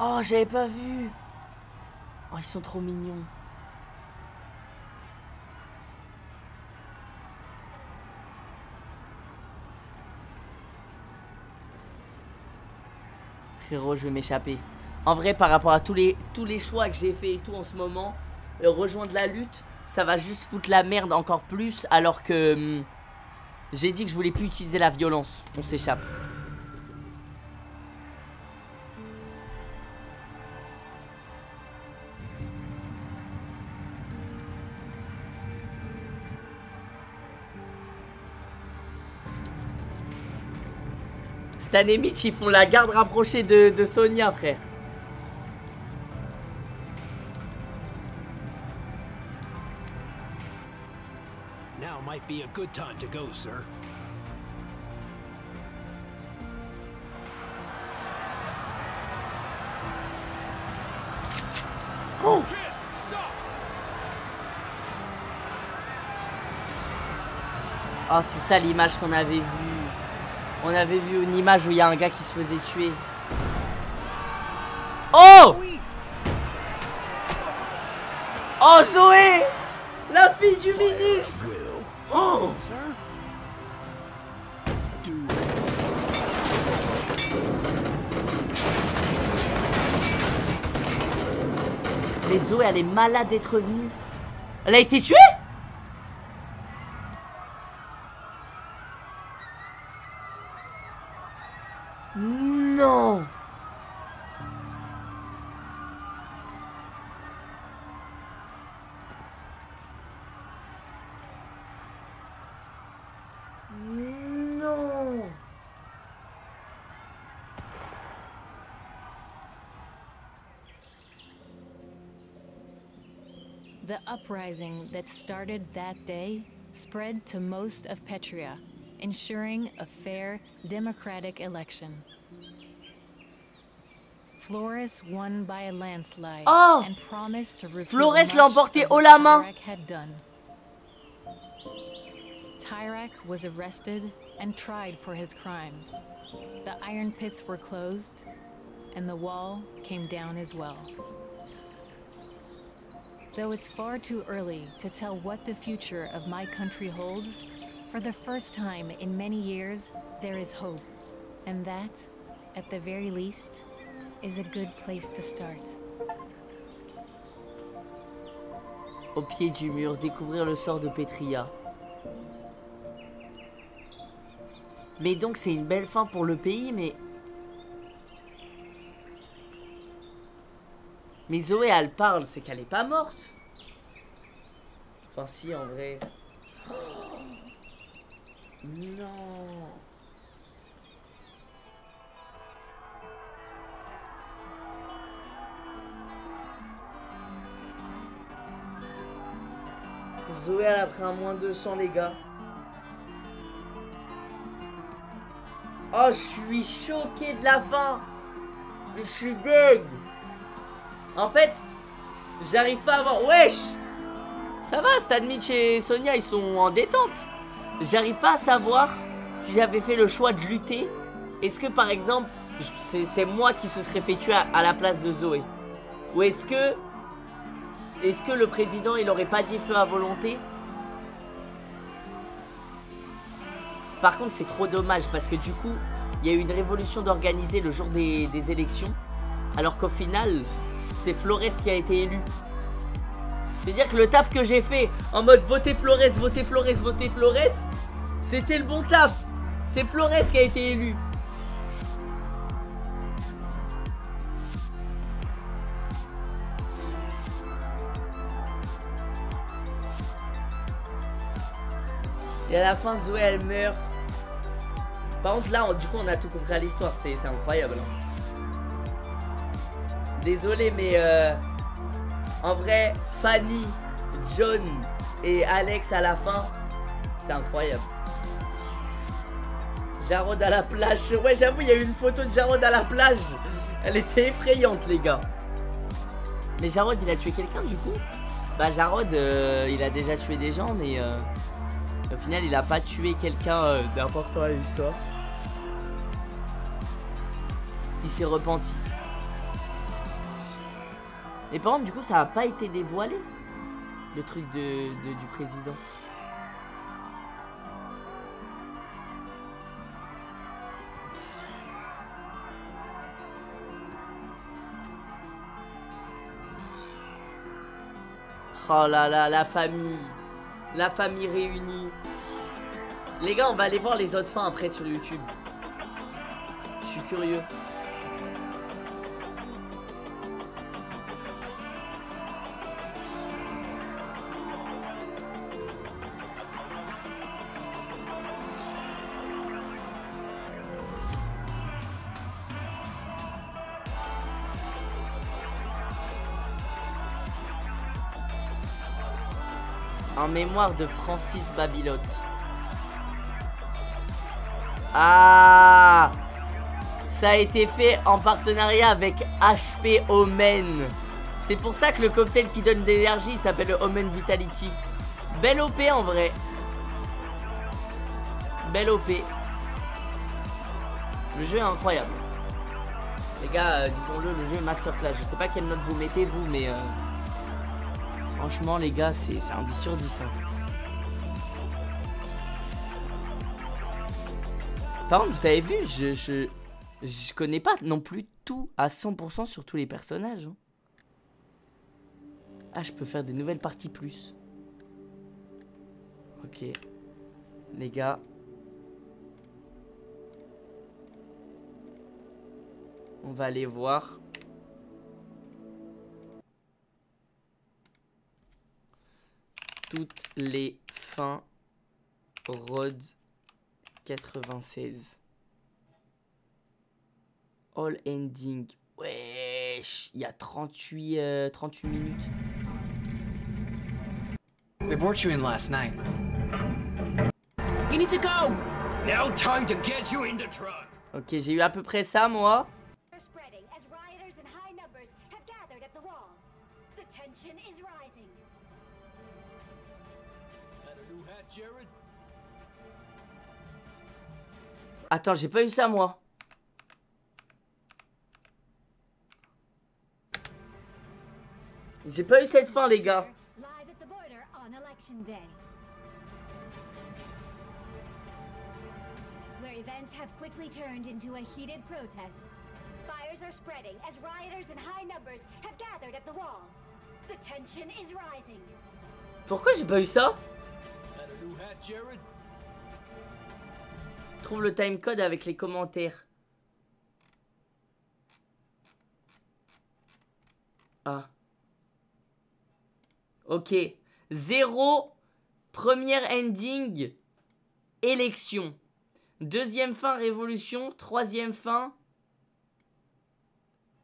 Oh, j'avais pas vu. Oh, ils sont trop mignons. Frérot, je vais m'échapper. En vrai, par rapport à tous les, choix que j'ai fait et tout en ce moment, euh, rejoindre la lutte, ça va juste foutre la merde encore plus alors que hum, j'ai dit que je voulais plus utiliser la violence. On s'échappe. Stan et Mitch, ils font la garde rapprochée de, de Sonia, frère. Now might be a good time to go, sir. Oh Oh, c'est ça l'image qu'on avait vue. On avait vu une image où il y a un gars qui se faisait tuer. Oh! Oh Zoé! La fille du ministre! Oh! Mais Zoé, elle est malade d'être venue. Elle a été tuée? Uprising that started that day spread to most of Petria, ensuring a fair, democratic election. Flores won by a landslide Oh and promised to Flores l'a emporté haut what la main. Had done. Tyrak was arrested and tried for his crimes. The iron pits were closed, and the wall came down as well. Though it's far too early to tell what the future of my country holds, for the first time in many years, there is hope. And that, at the very least, is a good place to start. Au pied du mur, découvrir le sort de Petria. Mais donc c'est une belle fin pour le pays, mais... Mais Zoé, elle parle, c'est qu'elle est pas morte. Enfin si, en vrai. Non. Zoé, elle a pris un moins 200, les gars. Oh, je suis choqué de la fin. Mais je suis deg. En fait, j'arrive pas à voir. Wesh Ça va, Stan Mitch et Sonia, ils sont en détente. J'arrive pas à savoir si j'avais fait le choix de lutter. Est-ce que, par exemple, c'est moi qui se serais fait tuer à, la place de Zoé? Ou est-ce que... Est-ce que le président, il aurait pas dit feu à volonté? Par contre, c'est trop dommage parce que du coup, il y a eu une révolution d'organiser le jour des élections. Alors qu'au final, c'est Flores qui a été élu. C'est-à-dire que le taf que j'ai fait en mode voter Flores, voter Flores, voter Flores, C'était le bon taf. C'est Flores qui a été élu. Et à la fin, Zoé, elle meurt. Par contre, là, du coup, on a tout compris à l'histoire. C'est c'est incroyable. hein. Désolé, mais euh, en vrai, Fanny, John et Alex à la fin, c'est incroyable. Jarod à la plage. Ouais, j'avoue, il y a eu une photo de Jarod à la plage. Elle était effrayante, les gars. Mais Jarod, il a tué quelqu'un du coup? Bah, Jarod, euh, il a déjà tué des gens, mais euh, au final, il a pas tué quelqu'un euh, d'important à l'histoire. Il s'est repenti. Et par contre, du coup, ça a pas été dévoilé le truc du président. Oh là là, la famille. La famille réunie. Les gars, on va aller voir les autres fins après sur YouTube. Je suis curieux. En mémoire de Francis Babilote. Ah Ça a été fait en partenariat avec HP Omen. C'est pour ça que le cocktail qui donne de l'énergie s'appelle le Omen Vitality. Belle OP en vrai. Belle OP. Le jeu est incroyable. Les gars, euh, disons-le, le jeu est masterclass. Je sais pas quelle note vous mettez vous, mais... euh, Franchement, les gars, c'est un 10 sur 10. hein. Par contre, vous avez vu, je, je, je connais pas non plus tout à 100% sur tous les personnages. hein. Ah, je peux faire des nouvelles parties plus. Ok. Les gars. On va aller voir. Toutes les fins Road 96. All ending. Wesh, il y a 38, euh, 38 minutes. They brought you in last night. You need to go! Now time to get you in the truck. Ok, j'ai eu à peu près ça, moi. Attends, j'ai pas eu ça, moi. J'ai pas eu cette fin, les gars. Live at the border on election day. Where events have quickly turned into a heated protest. Fires are spreading as rioters in high numbers have gathered at the wall. The tension is rising. Pourquoi j'ai pas eu ça? Trouve le timecode avec les commentaires. Ah. Ok. Zéro. Première ending. Élection. Deuxième fin, révolution. Troisième fin.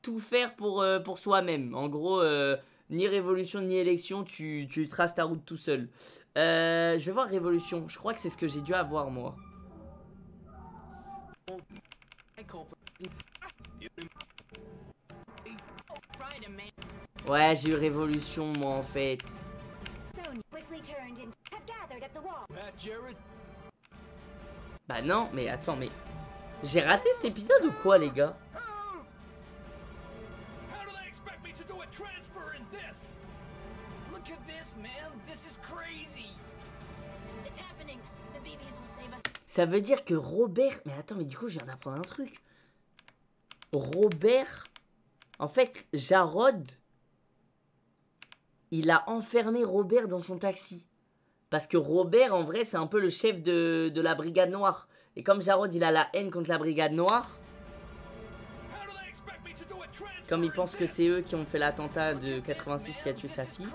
Tout faire pour, euh, pour soi-même. En gros, euh, ni révolution ni élection, tu, tu traces ta route tout seul. Euh, je vais voir révolution. Je crois que c'est ce que j'ai dû avoir, moi. Ouais, j'ai eu révolution, moi, en fait. Zone quickly turned into have gathered at the wall. Bah non, mais attends, mais... J'ai raté cet épisode ou quoi, les gars? Look at this, man. This is crazy. It's happening. Ça veut dire que Robert... Mais attends, mais du coup, je viens d'apprendre un truc. Robert... En fait, Jarod... Il a enfermé Robert dans son taxi. Parce que Robert, en vrai, c'est un peu le chef de, de la brigade noire. Et comme Jarod, il a la haine contre la brigade noire, comme il pense que c'est eux qui ont fait l'attentat de 86 qui a tué sa fille.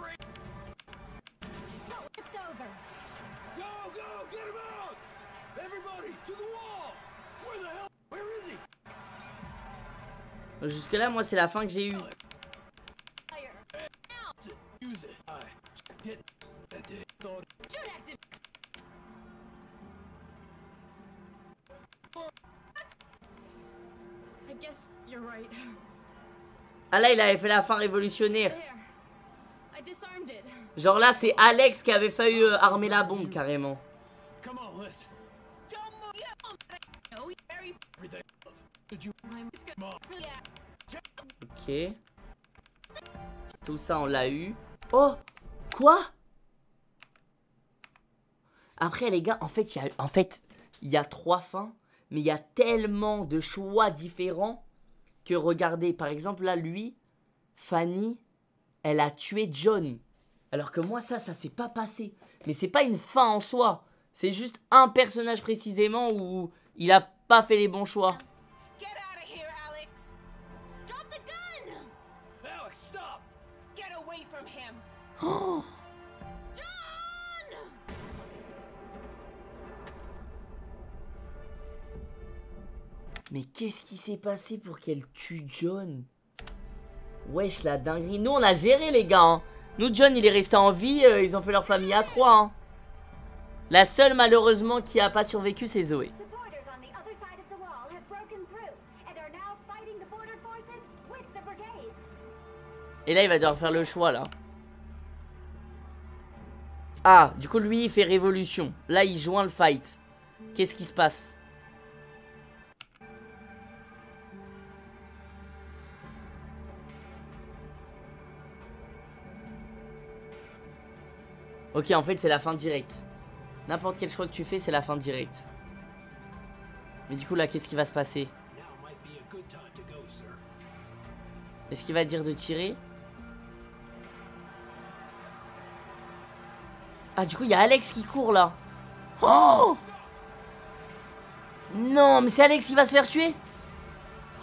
Jusque là, moi, c'est la fin que j'ai eue. Ah là, il avait fait la fin révolutionnaire. Genre là, c'est Alex qui avait failli euh, armer la bombe carrément. Ok. Tout ça, on l'a eu. Oh Quoi? Après, les gars, en fait, il y a, trois fins, mais il y a tellement de choix différents que regardez, par exemple, là, lui, Fanny, elle a tué John. Alors que moi, ça, ça s'est pas passé. Mais c'est pas une fin en soi. C'est juste un personnage précisément où il a pas fait les bons choix. Oh Mais qu'est-ce qui s'est passé pour qu'elle tue John? Wesh, la dinguerie. Nous, on a géré, les gars. hein. Nous, John, il est resté en vie. euh, ils ont fait leur famille à trois. hein. La seule, malheureusement, qui a pas survécu, c'est Zoé. Et là, il va devoir faire le choix, là. Ah, du coup, lui, il fait révolution. Là, il joint le fight. Qu'est-ce qui se passe? Ok, en fait, c'est la fin directe. N'importe quel choix que tu fais, c'est la fin directe. Mais du coup, là, qu'est-ce qui va se passer? Est-ce qu'il va dire de tirer? Ah, du coup, il y a Alex qui court là. Oh Non, mais c'est Alex qui va se faire tuer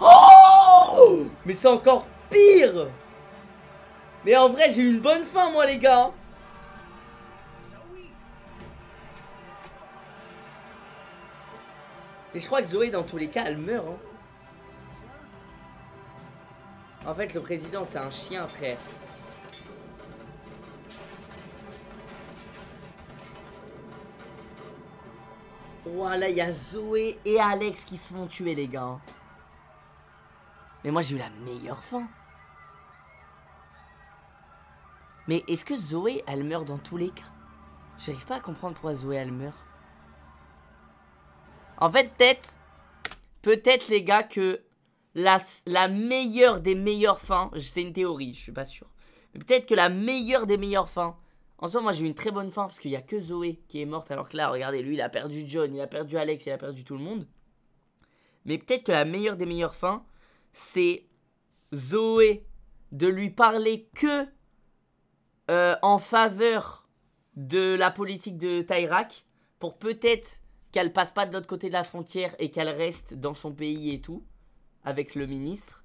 Oh Mais c'est encore pire Mais en vrai, j'ai eu une bonne fin, moi, les gars. Et je crois que Zoé, dans tous les cas, elle meurt. hein. En fait, le président, c'est un chien, frère. Voilà, il y a Zoé et Alex qui se font tuer, les gars. Mais moi, j'ai eu la meilleure fin. Mais est-ce que Zoé, elle meurt dans tous les cas? J'arrive pas à comprendre pourquoi Zoé, elle meurt. En fait, peut-être, peut-être, les gars, que la, la meilleure des meilleures fins, c'est une théorie, je suis pas sûr. Peut-être que la meilleure des meilleures fins, en soi, moi j'ai eu une très bonne fin parce qu'il y a que Zoé qui est morte, alors que là, regardez, lui, il a perdu John, il a perdu Alex, il a perdu tout le monde. Mais peut-être que la meilleure des meilleures fins, c'est Zoé de lui parler que euh, en faveur de la politique de Tyrak pour peut-être qu'elle passe pas de l'autre côté de la frontière et qu'elle reste dans son pays et tout avec le ministre.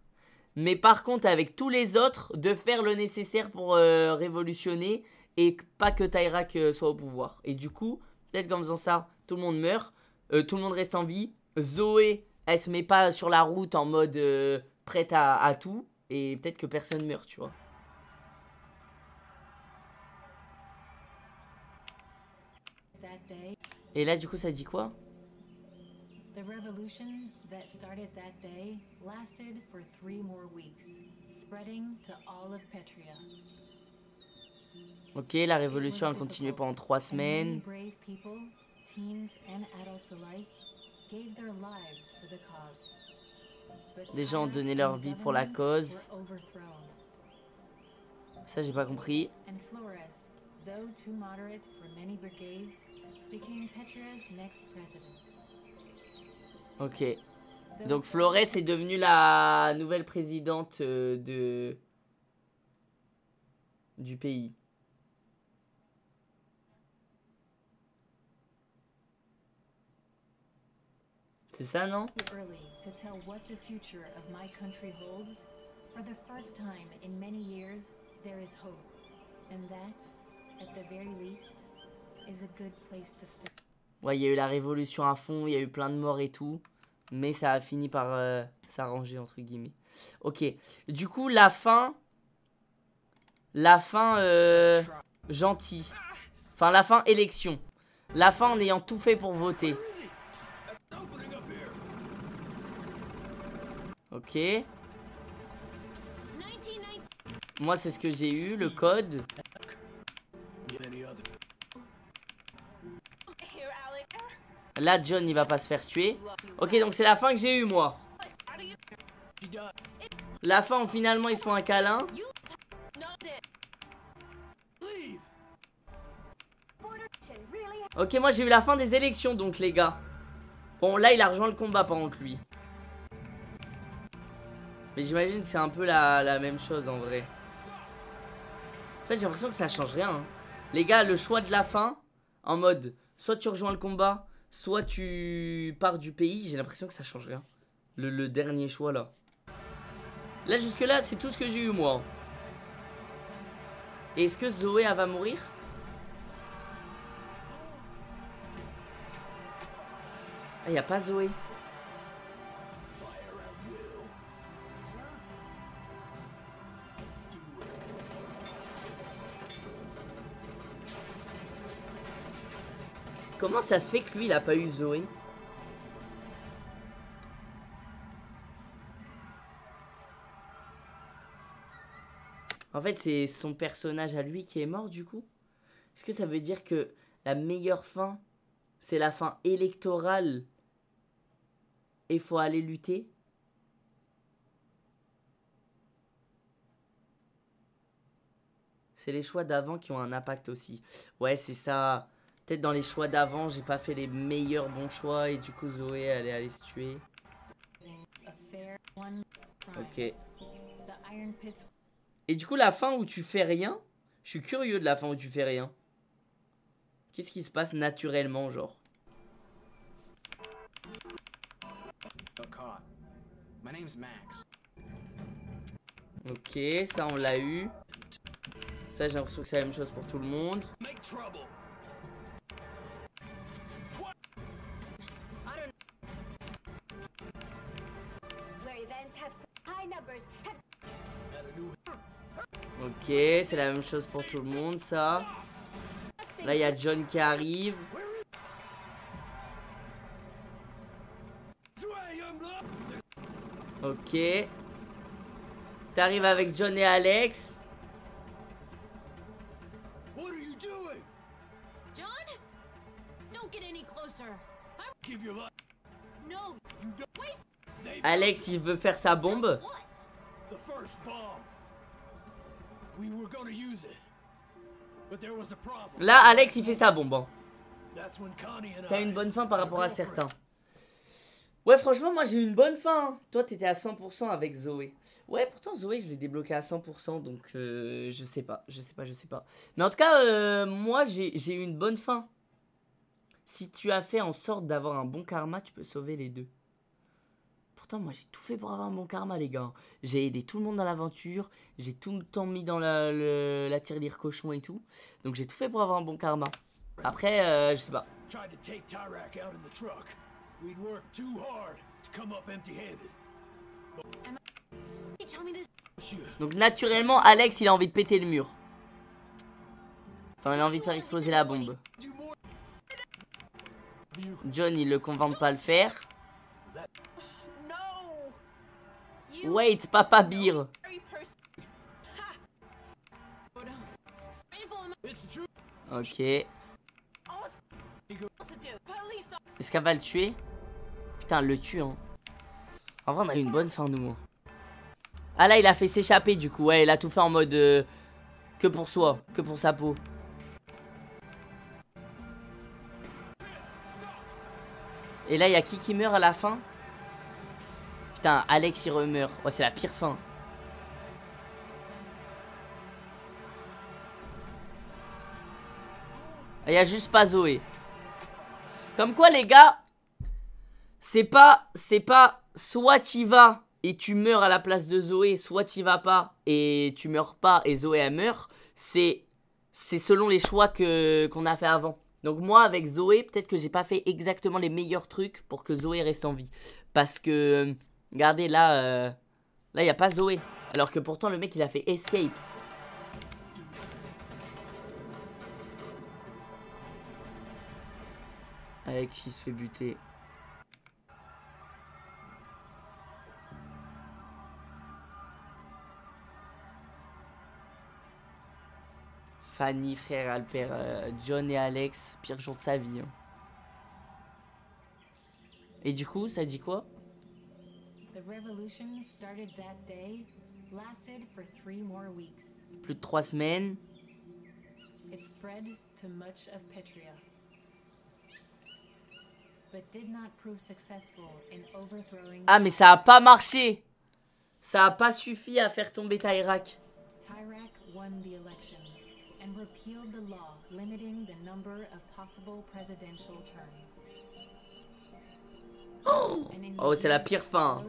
Mais par contre, avec tous les autres, de faire le nécessaire pour euh, révolutionner et pas que Tyrak soit au pouvoir. Et du coup, peut-être qu'en faisant ça, tout le monde meurt, euh, tout le monde reste en vie. Zoé, elle se met pas sur la route en mode euh, prête à, tout. Et peut-être que personne meurt, tu vois. Et là, du coup, ça dit quoi? The revolution that started that day lasted for three more weeks, spreading to all of Petria. Ok, la révolution a continué pendant trois semaines. Des gens ont donné leur vie pour la cause. Ça, j'ai pas compris. Ok. Donc Flores est devenue la nouvelle présidente euh, de du pays. C'est ça, non Too early to tell what the future of my country holds. For the first time in many years, there is hope. And that, at the very least, is a good place to start. Ouais, il y a eu la révolution à fond, il y a eu plein de morts et tout. Mais ça a fini par euh, s'arranger, entre guillemets. Ok. Du coup, la fin... La fin euh, gentille. Enfin, la fin élection. La fin en ayant tout fait pour voter. Ok. Moi, c'est ce que j'ai eu, le code. Là, John, il va pas se faire tuer. Ok, donc c'est la fin que j'ai eu moi. La fin où finalement ils se font un câlin. Ok, moi j'ai eu la fin des élections donc les gars. Bon, là il a rejoint le combat par contre lui. Mais j'imagine que c'est un peu la, même chose en vrai. En fait, j'ai l'impression que ça change rien. Hein. Les gars, le choix de la fin, en mode, soit tu rejoins le combat, soit tu pars du pays, j'ai l'impression que ça change rien. Le, dernier choix là. Là, jusque là, c'est tout ce que j'ai eu moi. Est-ce que Zoé, va mourir? Ah, y a pas Zoé. Comment ça se fait que lui, il a pas eu Zoé? En fait, c'est son personnage à lui qui est mort, du coup Est-ce que ça veut dire que la meilleure fin, c'est la fin électorale et faut aller lutter? C'est les choix d'avant qui ont un impact aussi. Ouais, c'est ça. Peut-être dans les choix d'avant, j'ai pas fait les meilleurs bons choix et du coup Zoé elle est allée se tuer. Ok. Et du coup la fin où tu fais rien, je suis curieux de la fin où tu fais rien. Qu'est-ce qui se passe naturellement genre? Ok, ça on l'a eu. Ça j'ai l'impression que c'est la même chose pour tout le monde. Ok, c'est la même chose pour tout le monde, ça. Là, il y a John qui arrive. Ok. T'arrives avec John et Alex. John? Don't get any closer. Give your life. No. Waste. Alex, il veut faire sa bombe. The first bomb. We were gonna use it. But there was a problem. Là, Alex, il fait sa bombe. hein. T'as une bonne fin par rapport à certains. Ouais, franchement, moi j'ai eu une bonne fin. hein. Toi, t'étais à 100% avec Zoé. Ouais, pourtant, Zoé, je l'ai débloqué à 100%. Donc, euh, je sais pas, je sais pas, je sais pas. Mais en tout cas, euh, moi, j'ai j'ai eu une bonne fin. Si tu as fait en sorte d'avoir un bon karma, tu peux sauver les deux. Pourtant, moi, j'ai tout fait pour avoir un bon karma, les gars. J'ai aidé tout le monde dans l'aventure. J'ai tout le temps mis dans la, le- la tirelire cochon et tout. Donc, j'ai tout fait pour avoir un bon karma. Après, euh, je sais pas. Donc naturellement, Alex, il a envie de péter le mur. Enfin, il a envie de faire exploser la bombe. John, il le convainc de pas le faire. Wait, Papa Beer. Ok. Est-ce qu'elle va le tuer? Putain, elle le tue, hein. En vrai, on a eu une bonne fin, nous. Ah là, il a fait s'échapper, du coup. Ouais, il a tout fait en mode... euh, que pour soi, que pour sa peau. Et là, il y a qui qui meurt à la fin? Putain, Alex, il remeurt. Ouais, c'est la pire fin. Il y a juste pas Zoé. Comme quoi, les gars, C'est pas, c'est pas soit tu vas et tu meurs à la place de Zoé, soit tu vas pas et tu meurs pas et Zoé elle meurt. C'est, c'est selon les choix que qu'on a fait avant. Donc moi avec Zoé, peut-être que j'ai pas fait exactement les meilleurs trucs pour que Zoé reste en vie. Parce que, regardez là, euh, il y a pas Zoé. Alors que pourtant le mec il a fait escape. Avec qui se fait buter. Fanny, frère Alper, euh, John et Alex, pire jour de sa vie. hein. Et du coup, ça dit quoi? Plus de trois semaines. It spread to much of Petria, but did not prove successful in overthrowing. Ah mais ça a pas marché Ça a pas suffi à faire tomber Tyrak. Tyrak won the election and repealed the law limiting the number of possible presidential terms. Oh, c'est la pire fin.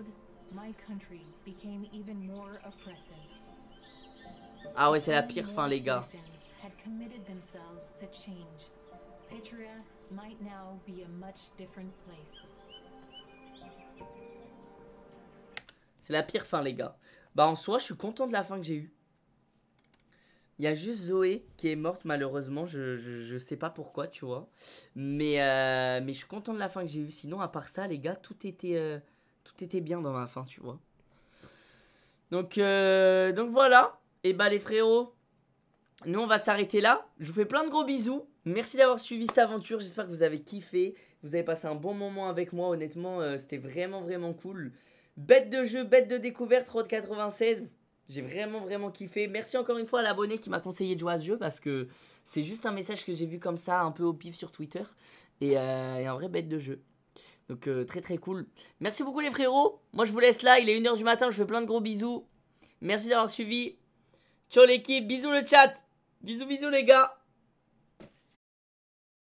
Ah ouais, c'est la pire fin les gars. C'est la pire fin les gars. Bah en soi, je suis content de la fin que j'ai eue. Il y a juste Zoé qui est morte malheureusement, je, je, je sais pas pourquoi, tu vois. Mais, euh, mais je suis content de la fin que j'ai eue. Sinon, à part ça, les gars, tout était, euh, tout était bien dans ma fin, tu vois. Donc, euh, donc voilà. Et bah les frérots, nous on va s'arrêter là. Je vous fais plein de gros bisous. Merci d'avoir suivi cette aventure. J'espère que vous avez kiffé. Vous avez passé un bon moment avec moi. Honnêtement, c'était vraiment vraiment cool. Bête de jeu, bête de découverte, Road 96. J'ai vraiment vraiment kiffé. Merci encore une fois à l'abonné qui m'a conseillé de jouer à ce jeu parce que c'est juste un message que j'ai vu comme ça, un peu au pif sur Twitter. Et, euh, un vrai bête de jeu. Donc euh, très très cool. Merci beaucoup les frérots. Moi je vous laisse là, il est 1h du matin, je fais plein de gros bisous. Merci d'avoir suivi. Ciao l'équipe, bisous le chat. Bisous bisous les gars.